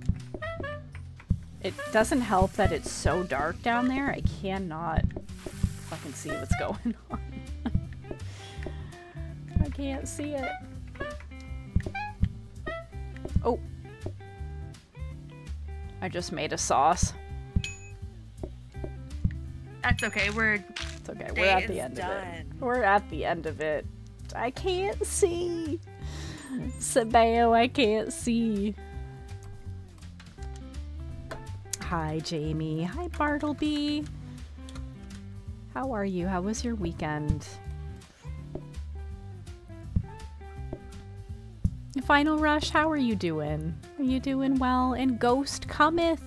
It doesn't help that it's so dark down there. I cannot fucking see what's going on. I can't see it. Oh. I just made a sauce. That's okay. We're It's okay. We're at the end of it. We're at the end of it. I can't see. Sabeo, I can't see. Hi, Jamie. Hi, Bartleby. How are you? How was your weekend? Final Rush, how are you doing? Are you doing well? And Ghost cometh.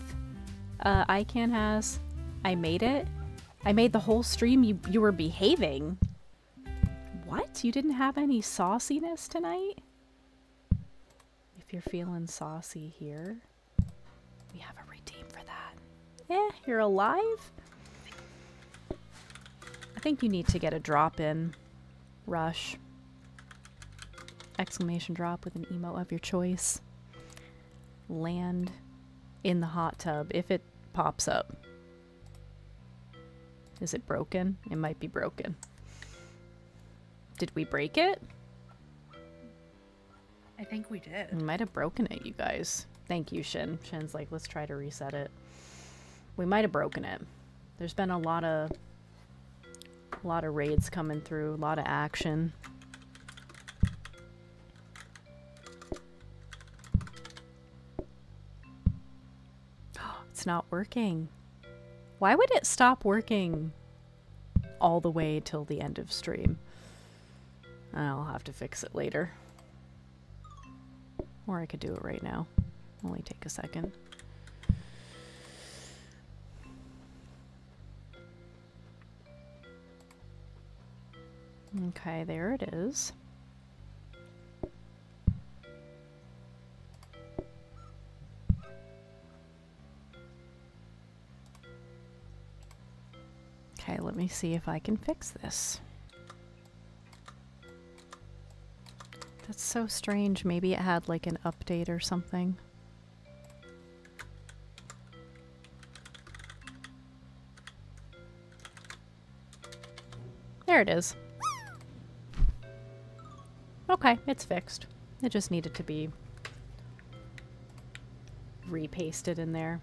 Uh, Ican has. I made it. I made the whole stream. You you were behaving. What? You didn't have any sauciness tonight? If you're feeling saucy here, Eh, you're alive? I think you need to get a drop in rush. Exclamation drop with an emo of your choice. Land in the hot tub if it pops up. Is it broken? It might be broken. Did we break it? I think we did. We might have broken it, you guys. Thank you, Shin. Shin's like, let's try to reset it. We might have broken it. There's been a lot of a lot of raids coming through, a lot of action. It's not working. Why would it stop working all the way till the end of stream? I'll have to fix it later. Or I could do it right now. Only take a second. Okay, there it is. Okay, let me see if I can fix this. That's so strange. Maybe it had like an update or something. There it is. Okay, it's fixed. It just needed to be repasted in there.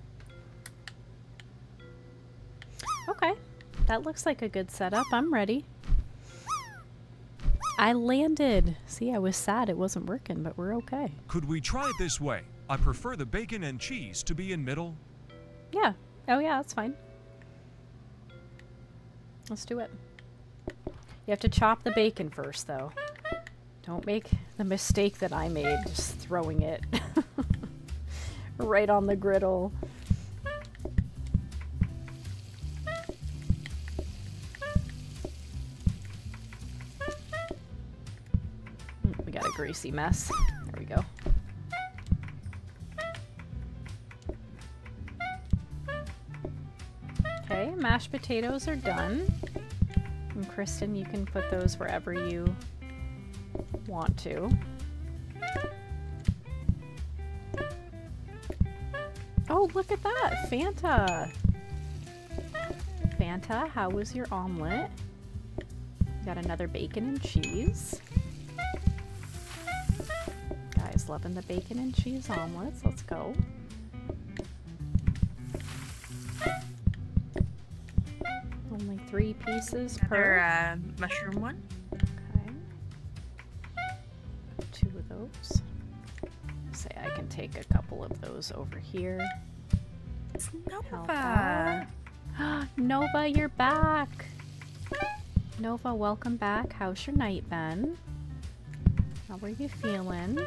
Okay, that looks like a good setup. I'm ready. I landed. See, I was sad it wasn't working, but we're okay. Could we try it this way? I prefer the bacon and cheese to be in middle. Yeah. Oh, yeah, that's fine. Let's do it. You have to chop the bacon first, though. Don't make the mistake that I made, just throwing it right on the griddle. Mm, We got a greasy mess. There we go. Okay, mashed potatoes are done. And Kristen, you can put those wherever you want to. Oh, look at that! Fanta! Fanta, how was your omelet? Got another bacon and cheese. Guys, loving the bacon and cheese omelets. Let's go. Only three pieces Another per. uh, mushroom one. Those. Say I can take a couple of those over here. It's Nova. Nova. You're back. Nova, welcome back. How's your night been? How are you feeling?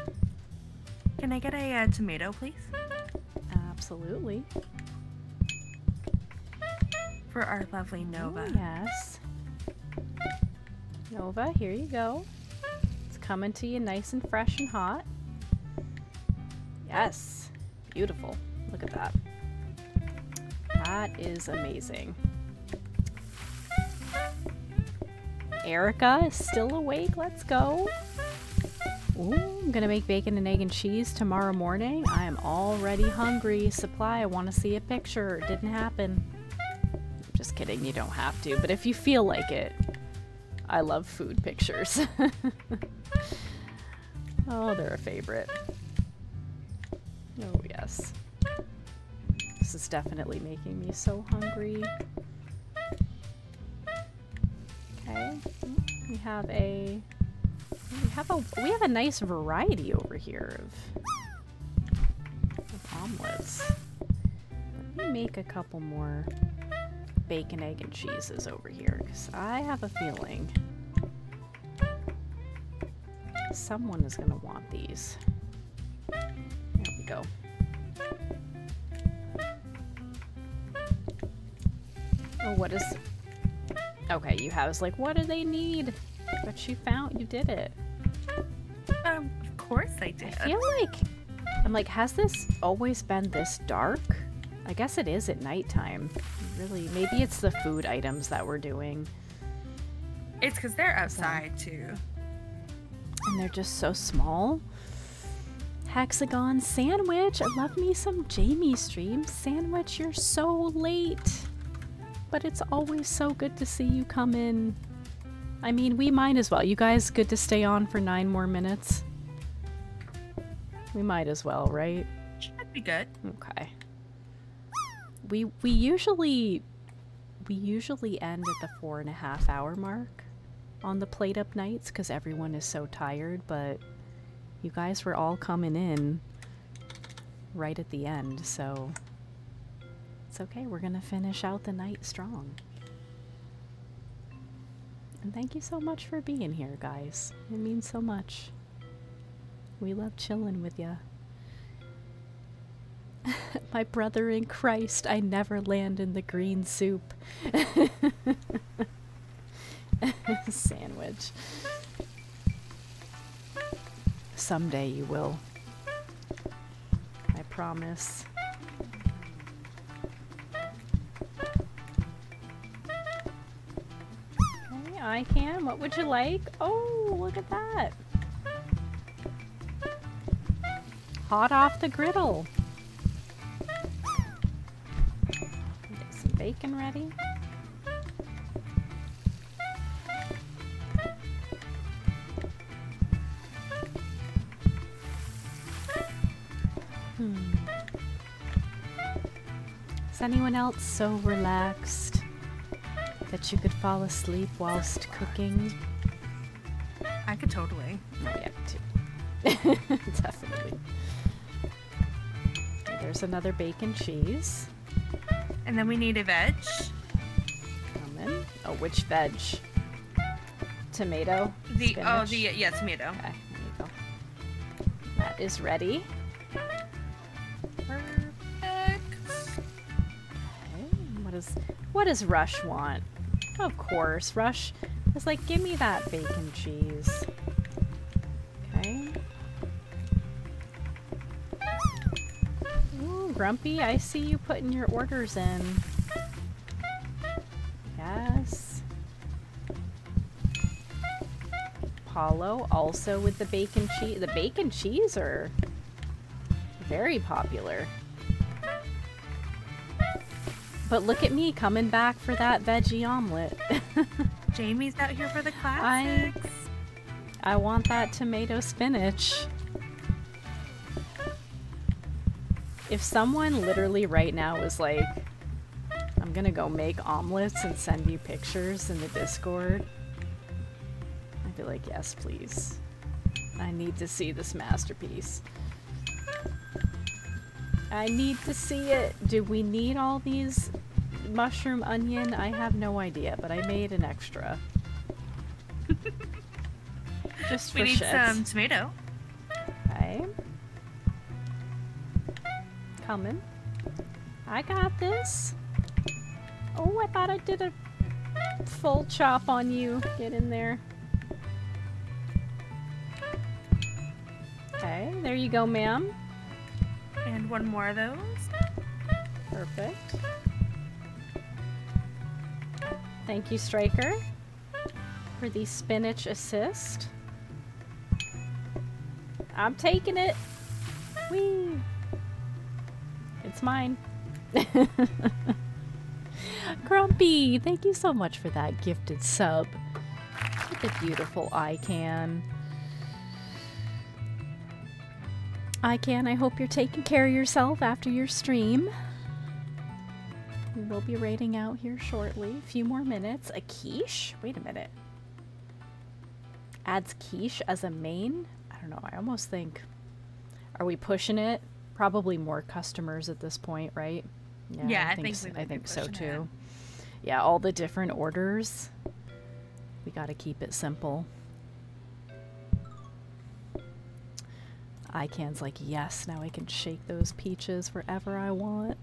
Can I get a uh, tomato, please? Absolutely. For our lovely Nova. Ooh, yes. Nova, here you go. Coming to you nice and fresh and hot. Yes. Beautiful. Look at that. That is amazing. Erica is still awake. Let's go. Ooh, I'm gonna make bacon and egg and cheese tomorrow morning. I am already hungry. Supply, I want to see a picture. Didn't happen. Just kidding, you don't have to. But if you feel like it, I love food pictures. oh, they're a favorite. Oh, yes. This is definitely making me so hungry. Okay, we have a we have a we have a nice variety over here of, of omelets. Let me make a couple more bacon, egg, and cheeses over here because I have a feeling someone is gonna want these. There we go. Oh, what is? Okay, you have. I was like, what do they need? But you found, you did it. Um, of course I did. I feel like I'm like, has this always been this dark? I guess it is at nighttime. Really, maybe it's the food items that we're doing, It's because they're outside too. and they're just so small. Hexagon sandwich. I love me some Jamie stream sandwich. You're so late, but it's always so good to see you come in. I mean, we might as well. You guys good to stay on for nine more minutes? We might as well, right? Should be good. Okay. We we usually we usually end at the four and a half hour mark on the PlateUp nights because everyone is so tired, but you guys were all coming in right at the end, so it's okay. We're gonna finish out the night strong. And thank you so much for being here, guys. It means so much. We love chilling with ya. My brother in Christ, I never land in the green soup. Sandwich. Someday you will. I promise. Okay, I can. What would you like? Oh, look at that. Hot off the griddle. Bacon ready. Hmm. Is anyone else so relaxed that you could fall asleep whilst cooking? I could totally. Oh, yeah, too. Definitely. There's another bacon cheese. And then we need a veg. Coming. Oh, which veg? Tomato? The oh the yeah tomato. Okay, there you go. That is ready. Perfect. Okay, what does what does Rush want? Of course, Rush is like, give me that bacon cheese. Okay. Ooh, Grumpy, I see you putting your orders in. Yes. Paulo also with the bacon cheese. The bacon cheese are very popular. But look at me coming back for that veggie omelet. Jamie's out here for the classics. I want that tomato spinach. If someone literally right now was like, I'm gonna go make omelets and send you pictures in the Discord, I'd be like, yes, please. I need to see this masterpiece. I need to see it. Do we need all these mushroom onion? I have no idea, but I made an extra. Just We need shits. some tomato. Okay. Coming. I got this. Oh, I thought I did a full chop on you. Get in there. Okay, there you go, ma'am. And one more of those. Perfect. Thank you, Stryker, for the spinach assist. I'm taking it. Whee! It's mine. Grumpy, thank you so much for that gifted sub. What a beautiful eye can. I can. I hope you're taking care of yourself after your stream. We will be raiding out here shortly. A few more minutes. A quiche? Wait a minute. Adds quiche as a main? I don't know. I almost think. Are we pushing it? Probably more customers at this point, right? Yeah, I think s- we I think so too. Yeah, all the different orders. We got to keep it simple. Ican's like, yes, now I can shake those peaches wherever I want.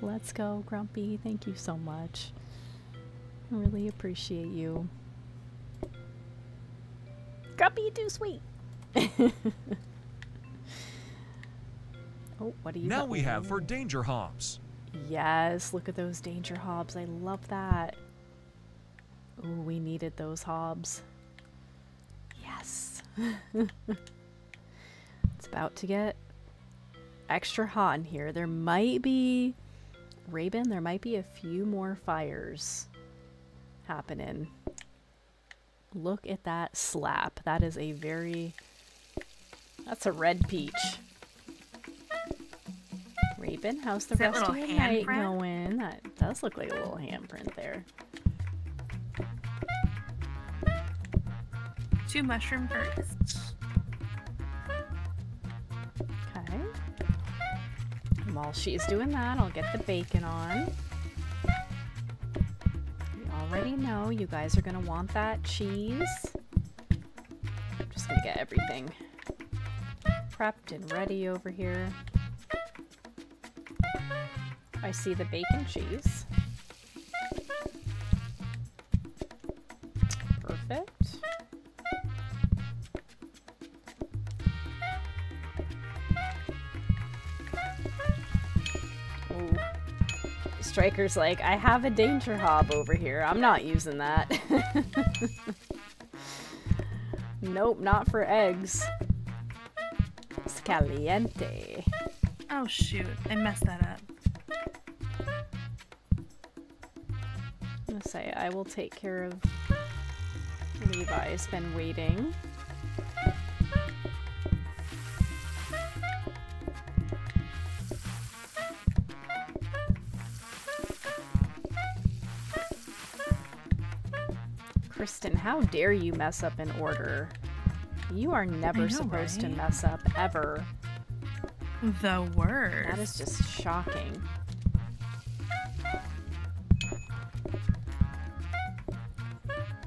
Let's go, Grumpy. Thank you so much. I really appreciate you. Grumpy, too sweet. oh, what do you Now got? we have for danger hobs. Yes, look at those danger hobs. I love that. Ooh, we needed those hobs. Yes. it's about to get extra hot in here. There might be Raven, there might be a few more fires happening. Look at that slap. That is a very That's a red peach. Raven, how's the Is rest of your night handprint? going? That does look like a little handprint there. Two mushroom bursts. Okay. And while she's doing that, I'll get the bacon on. We already know you guys are gonna want that cheese. I'm just gonna get everything prepped and ready over here. I see the bacon cheese. Perfect. Ooh. Stryker's like, I have a danger hob over here. I'm not using that. nope, not for eggs. It's caliente. Oh shoot, I messed that up. I'm gonna say I will take care of Levi's been waiting. Kristen, how dare you mess up an order? You are never know, supposed to mess up ever. The worst. That is just shocking.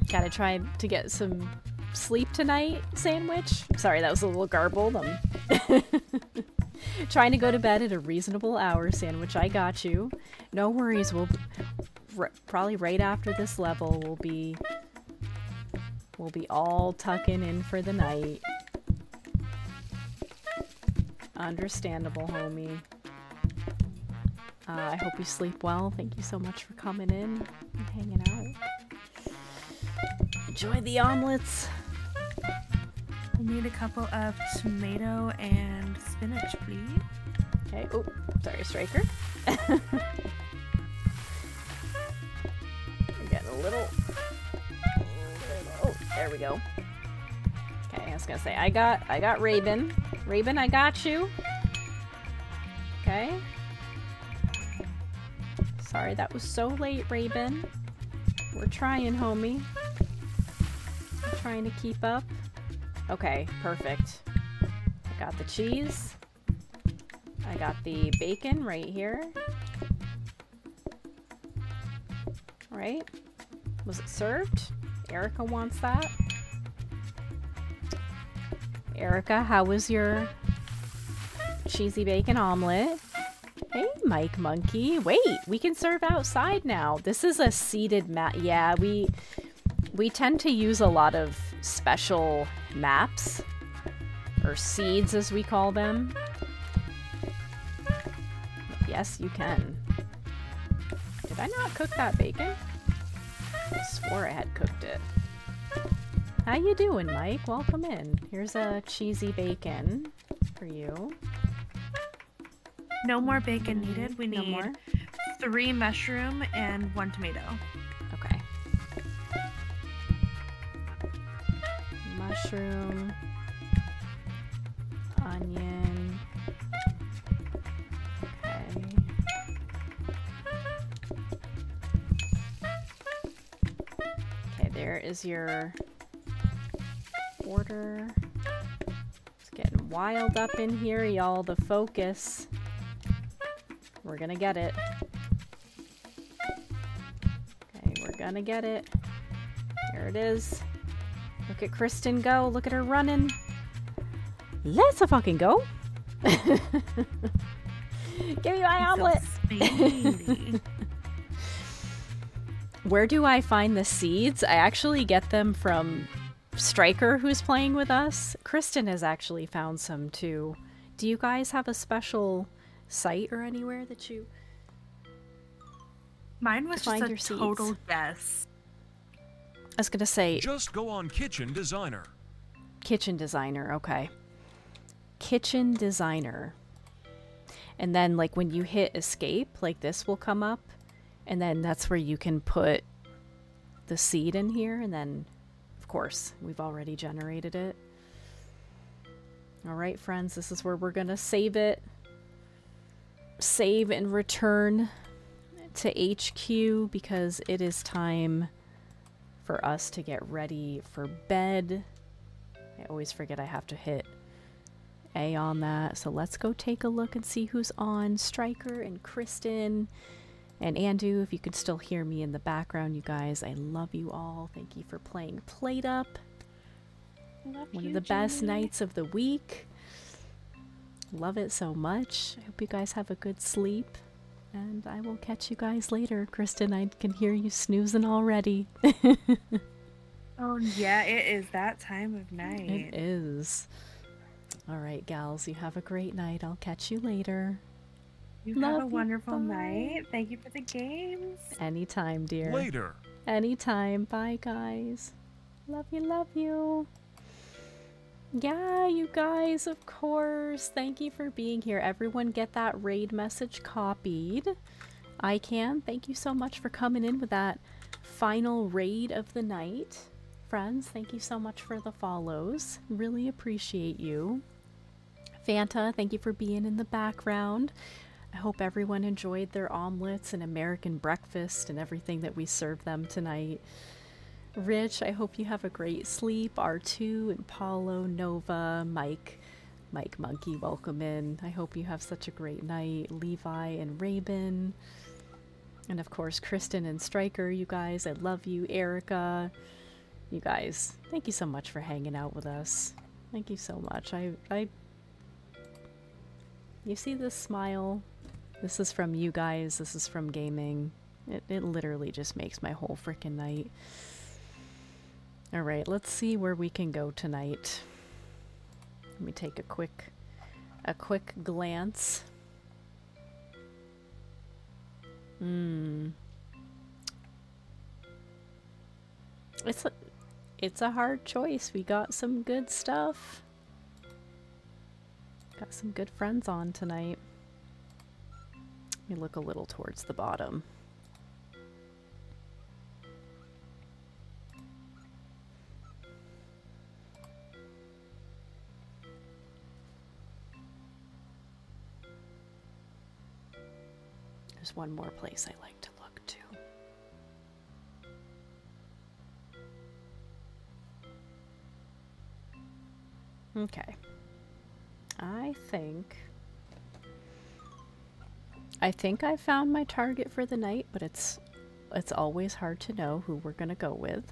Gotta try to get some sleep tonight sandwich. Sorry, that was a little garbled. I'm trying to go to bed at a reasonable hour sandwich. I got you. No worries. We'll r- probably right after this level we'll be we'll be all tucking in for the night. Understandable, homie. Uh, I hope you sleep well. Thank you so much for coming in and hanging out. Enjoy the omelets. We need a couple of tomato and spinach, please. Okay. Oh, sorry, Stryker. I'm getting a little. Oh, there we go. Okay, I was gonna say I got I got Raven. Raven, I got you. Okay. Sorry that was so late, Raven. We're trying, homie. We're trying to keep up. Okay, perfect. I got the cheese. I got the bacon right here. Right? Was it served? Erica wants that. Erica, how was your cheesy bacon omelet? Hey, Mike Monkey. Wait, we can serve outside now. This is a seated map. Yeah, we we tend to use a lot of special maps or seeds as we call them. Yes, you can. Did I not cook that bacon? I swore I had cooked it. How you doing, Mike? Welcome in. Here's a cheesy bacon for you. No more bacon mm-hmm. needed. We No need more? three mushroom and one tomato. Okay. Mushroom. Onion. Okay. Okay, there is your order. It's getting wild up in here, y'all. The focus. We're gonna get it. Okay, we're gonna get it. There it is. Look at Kristen go. Look at her running. Let's a fucking go. Give me my omelet. speedy. Where do I find the seeds? I actually get them from Stryker, who's playing with us. Kristen has actually found some too. Do you guys have a special site or anywhere that you. Mine was Find just your a seeds. total guess. I was gonna say Just go on Kitchen Designer. kitchen designer, okay. Kitchen designer. And then, like, when you hit escape, like, this will come up. And then that's where you can put the seed in here. And then, of course, we've already generated it. All right, friends, this is where we're going to save it. Save and return to HQ because it is time for us to get ready for bed. I always forget I have to hit A on that. So let's go take a look and see who's on. Stryker and Kristen and Andu, if you can still hear me in the background, you guys, I love you all. Thank you for playing PlateUp. One of the best nights of the week. Love it so much. I hope you guys have a good sleep. And I will catch you guys later. Kristen, I can hear you snoozing already. Oh yeah, it is that time of night. It is. All right, gals, you have a great night. I'll catch you later. You Love have a wonderful bye. night. Thank you for the games. Anytime, dear. Later. Anytime. Bye, guys. Love you, love you. Yeah, you guys, of course. Thank you for being here. Everyone get that raid message copied. I can. Thank you so much for coming in with that final raid of the night. Friends, thank you so much for the follows. Really appreciate you. Fanta, thank you for being in the background. I hope everyone enjoyed their omelets and American breakfast and everything that we served them tonight. Rich, I hope you have a great sleep. R2 and Paulo, Nova, Mike, Mike Monkey, welcome in. I hope you have such a great night. Levi and Rabin. And of course, Kristen and Stryker, you guys, I love you. Erica, you guys, thank you so much for hanging out with us. Thank you so much. I, I, you see this smile? This is from you guys. This is from gaming. It, it literally just makes my whole freaking night. All right, let's see where we can go tonight. Let me take a quick, a quick glance. Hmm. It's a, it's a hard choice. We got some good stuff. Got some good friends on tonight. Let me look a little towards the bottom. There's one more place I like to look to. Okay. I think. I think I found my target for the night, but it's it's always hard to know who we're gonna go with.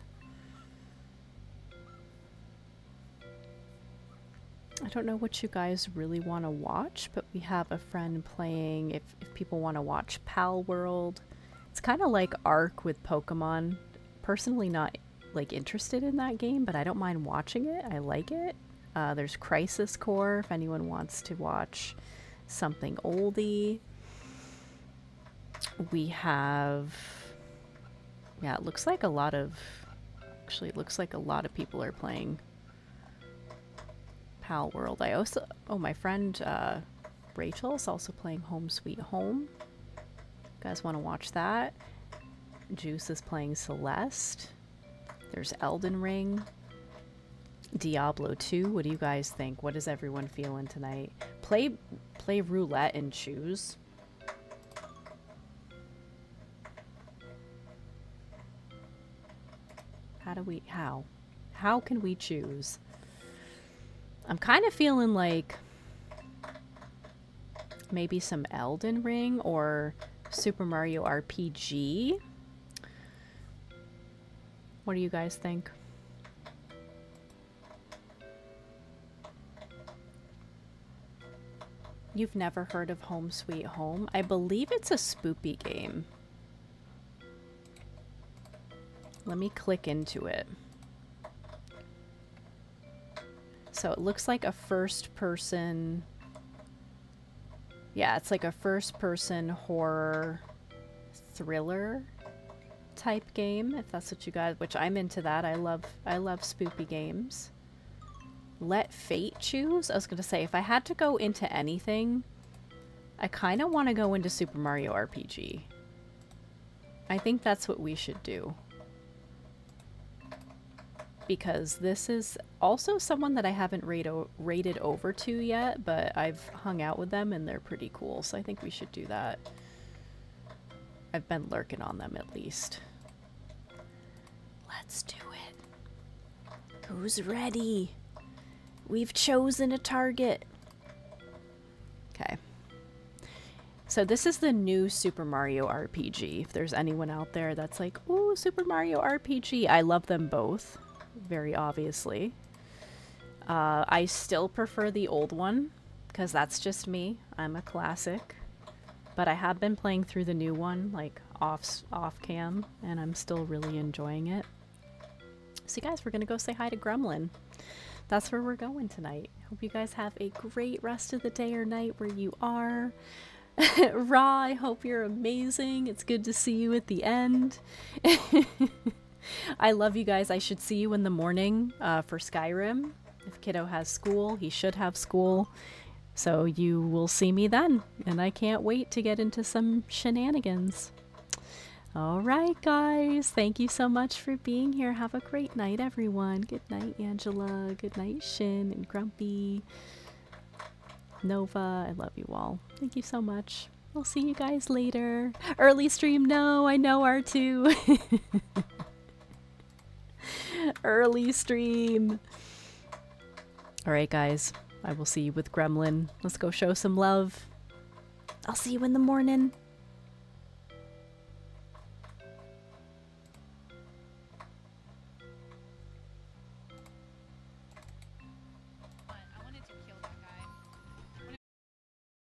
I don't know what you guys really want to watch, but we have a friend playing. If, if people want to watch Palworld, it's kind of like Ark with Pokemon. Personally, not like interested in that game, but I don't mind watching it. I like it. Uh, there's Crisis Core if anyone wants to watch something oldie. We have, yeah, it looks like a lot of, actually, it looks like a lot of people are playing Palworld. I also, oh, my friend uh, Rachel is also playing Home Sweet Home. You guys want to watch that? Juice is playing Celeste. There's Elden Ring. Diablo 2. What do you guys think? What is everyone feeling tonight? Play play roulette and choose. How do we how? How can we choose? I'm kind of feeling like maybe some Elden Ring or Super Mario RPG. What do you guys think? You've never heard of Home Sweet Home? I believe it's a spoopy game. Let me click into it. So it looks like a first person. Yeah, it's like a first person horror thriller type game if that's what you guys which I'm into that. I love I love spoopy games. Let fate choose. I was going to say if I had to go into anything I kind of want to go into Super Mario RPG. I think that's what we should do because this is also someone that I haven't rate rated over to yet, but I've hung out with them and they're pretty cool, so I think we should do that. I've been lurking on them at least. Let's do it. Who's ready? We've chosen a target. Okay. So this is the new Super Mario RPG. If there's anyone out there that's like, ooh, Super Mario RPG, I love them both very obviously. Uh, I still prefer the old one, because that's just me. I'm a classic. But I have been playing through the new one, like off, off cam, and I'm still really enjoying it. So guys, we're going to go say hi to Gremlin. That's where we're going tonight. Hope you guys have a great rest of the day or night where you are. Ra, I hope you're amazing. It's good to see you at the end. I love you guys. I should see you in the morning uh, for Skyrim. If Kiddo has school, he should have school. So you will see me then. And I can't wait to get into some shenanigans. All right, guys. Thank you so much for being here. Have a great night, everyone. Good night, Angela. Good night, Shin and Grumpy. Nova, I love you all. Thank you so much. I'll see you guys later. Early stream, no, I know R2. Early stream. Alright, guys. I will see you with Gremlin. Let's go show some love. I'll see you in the morning.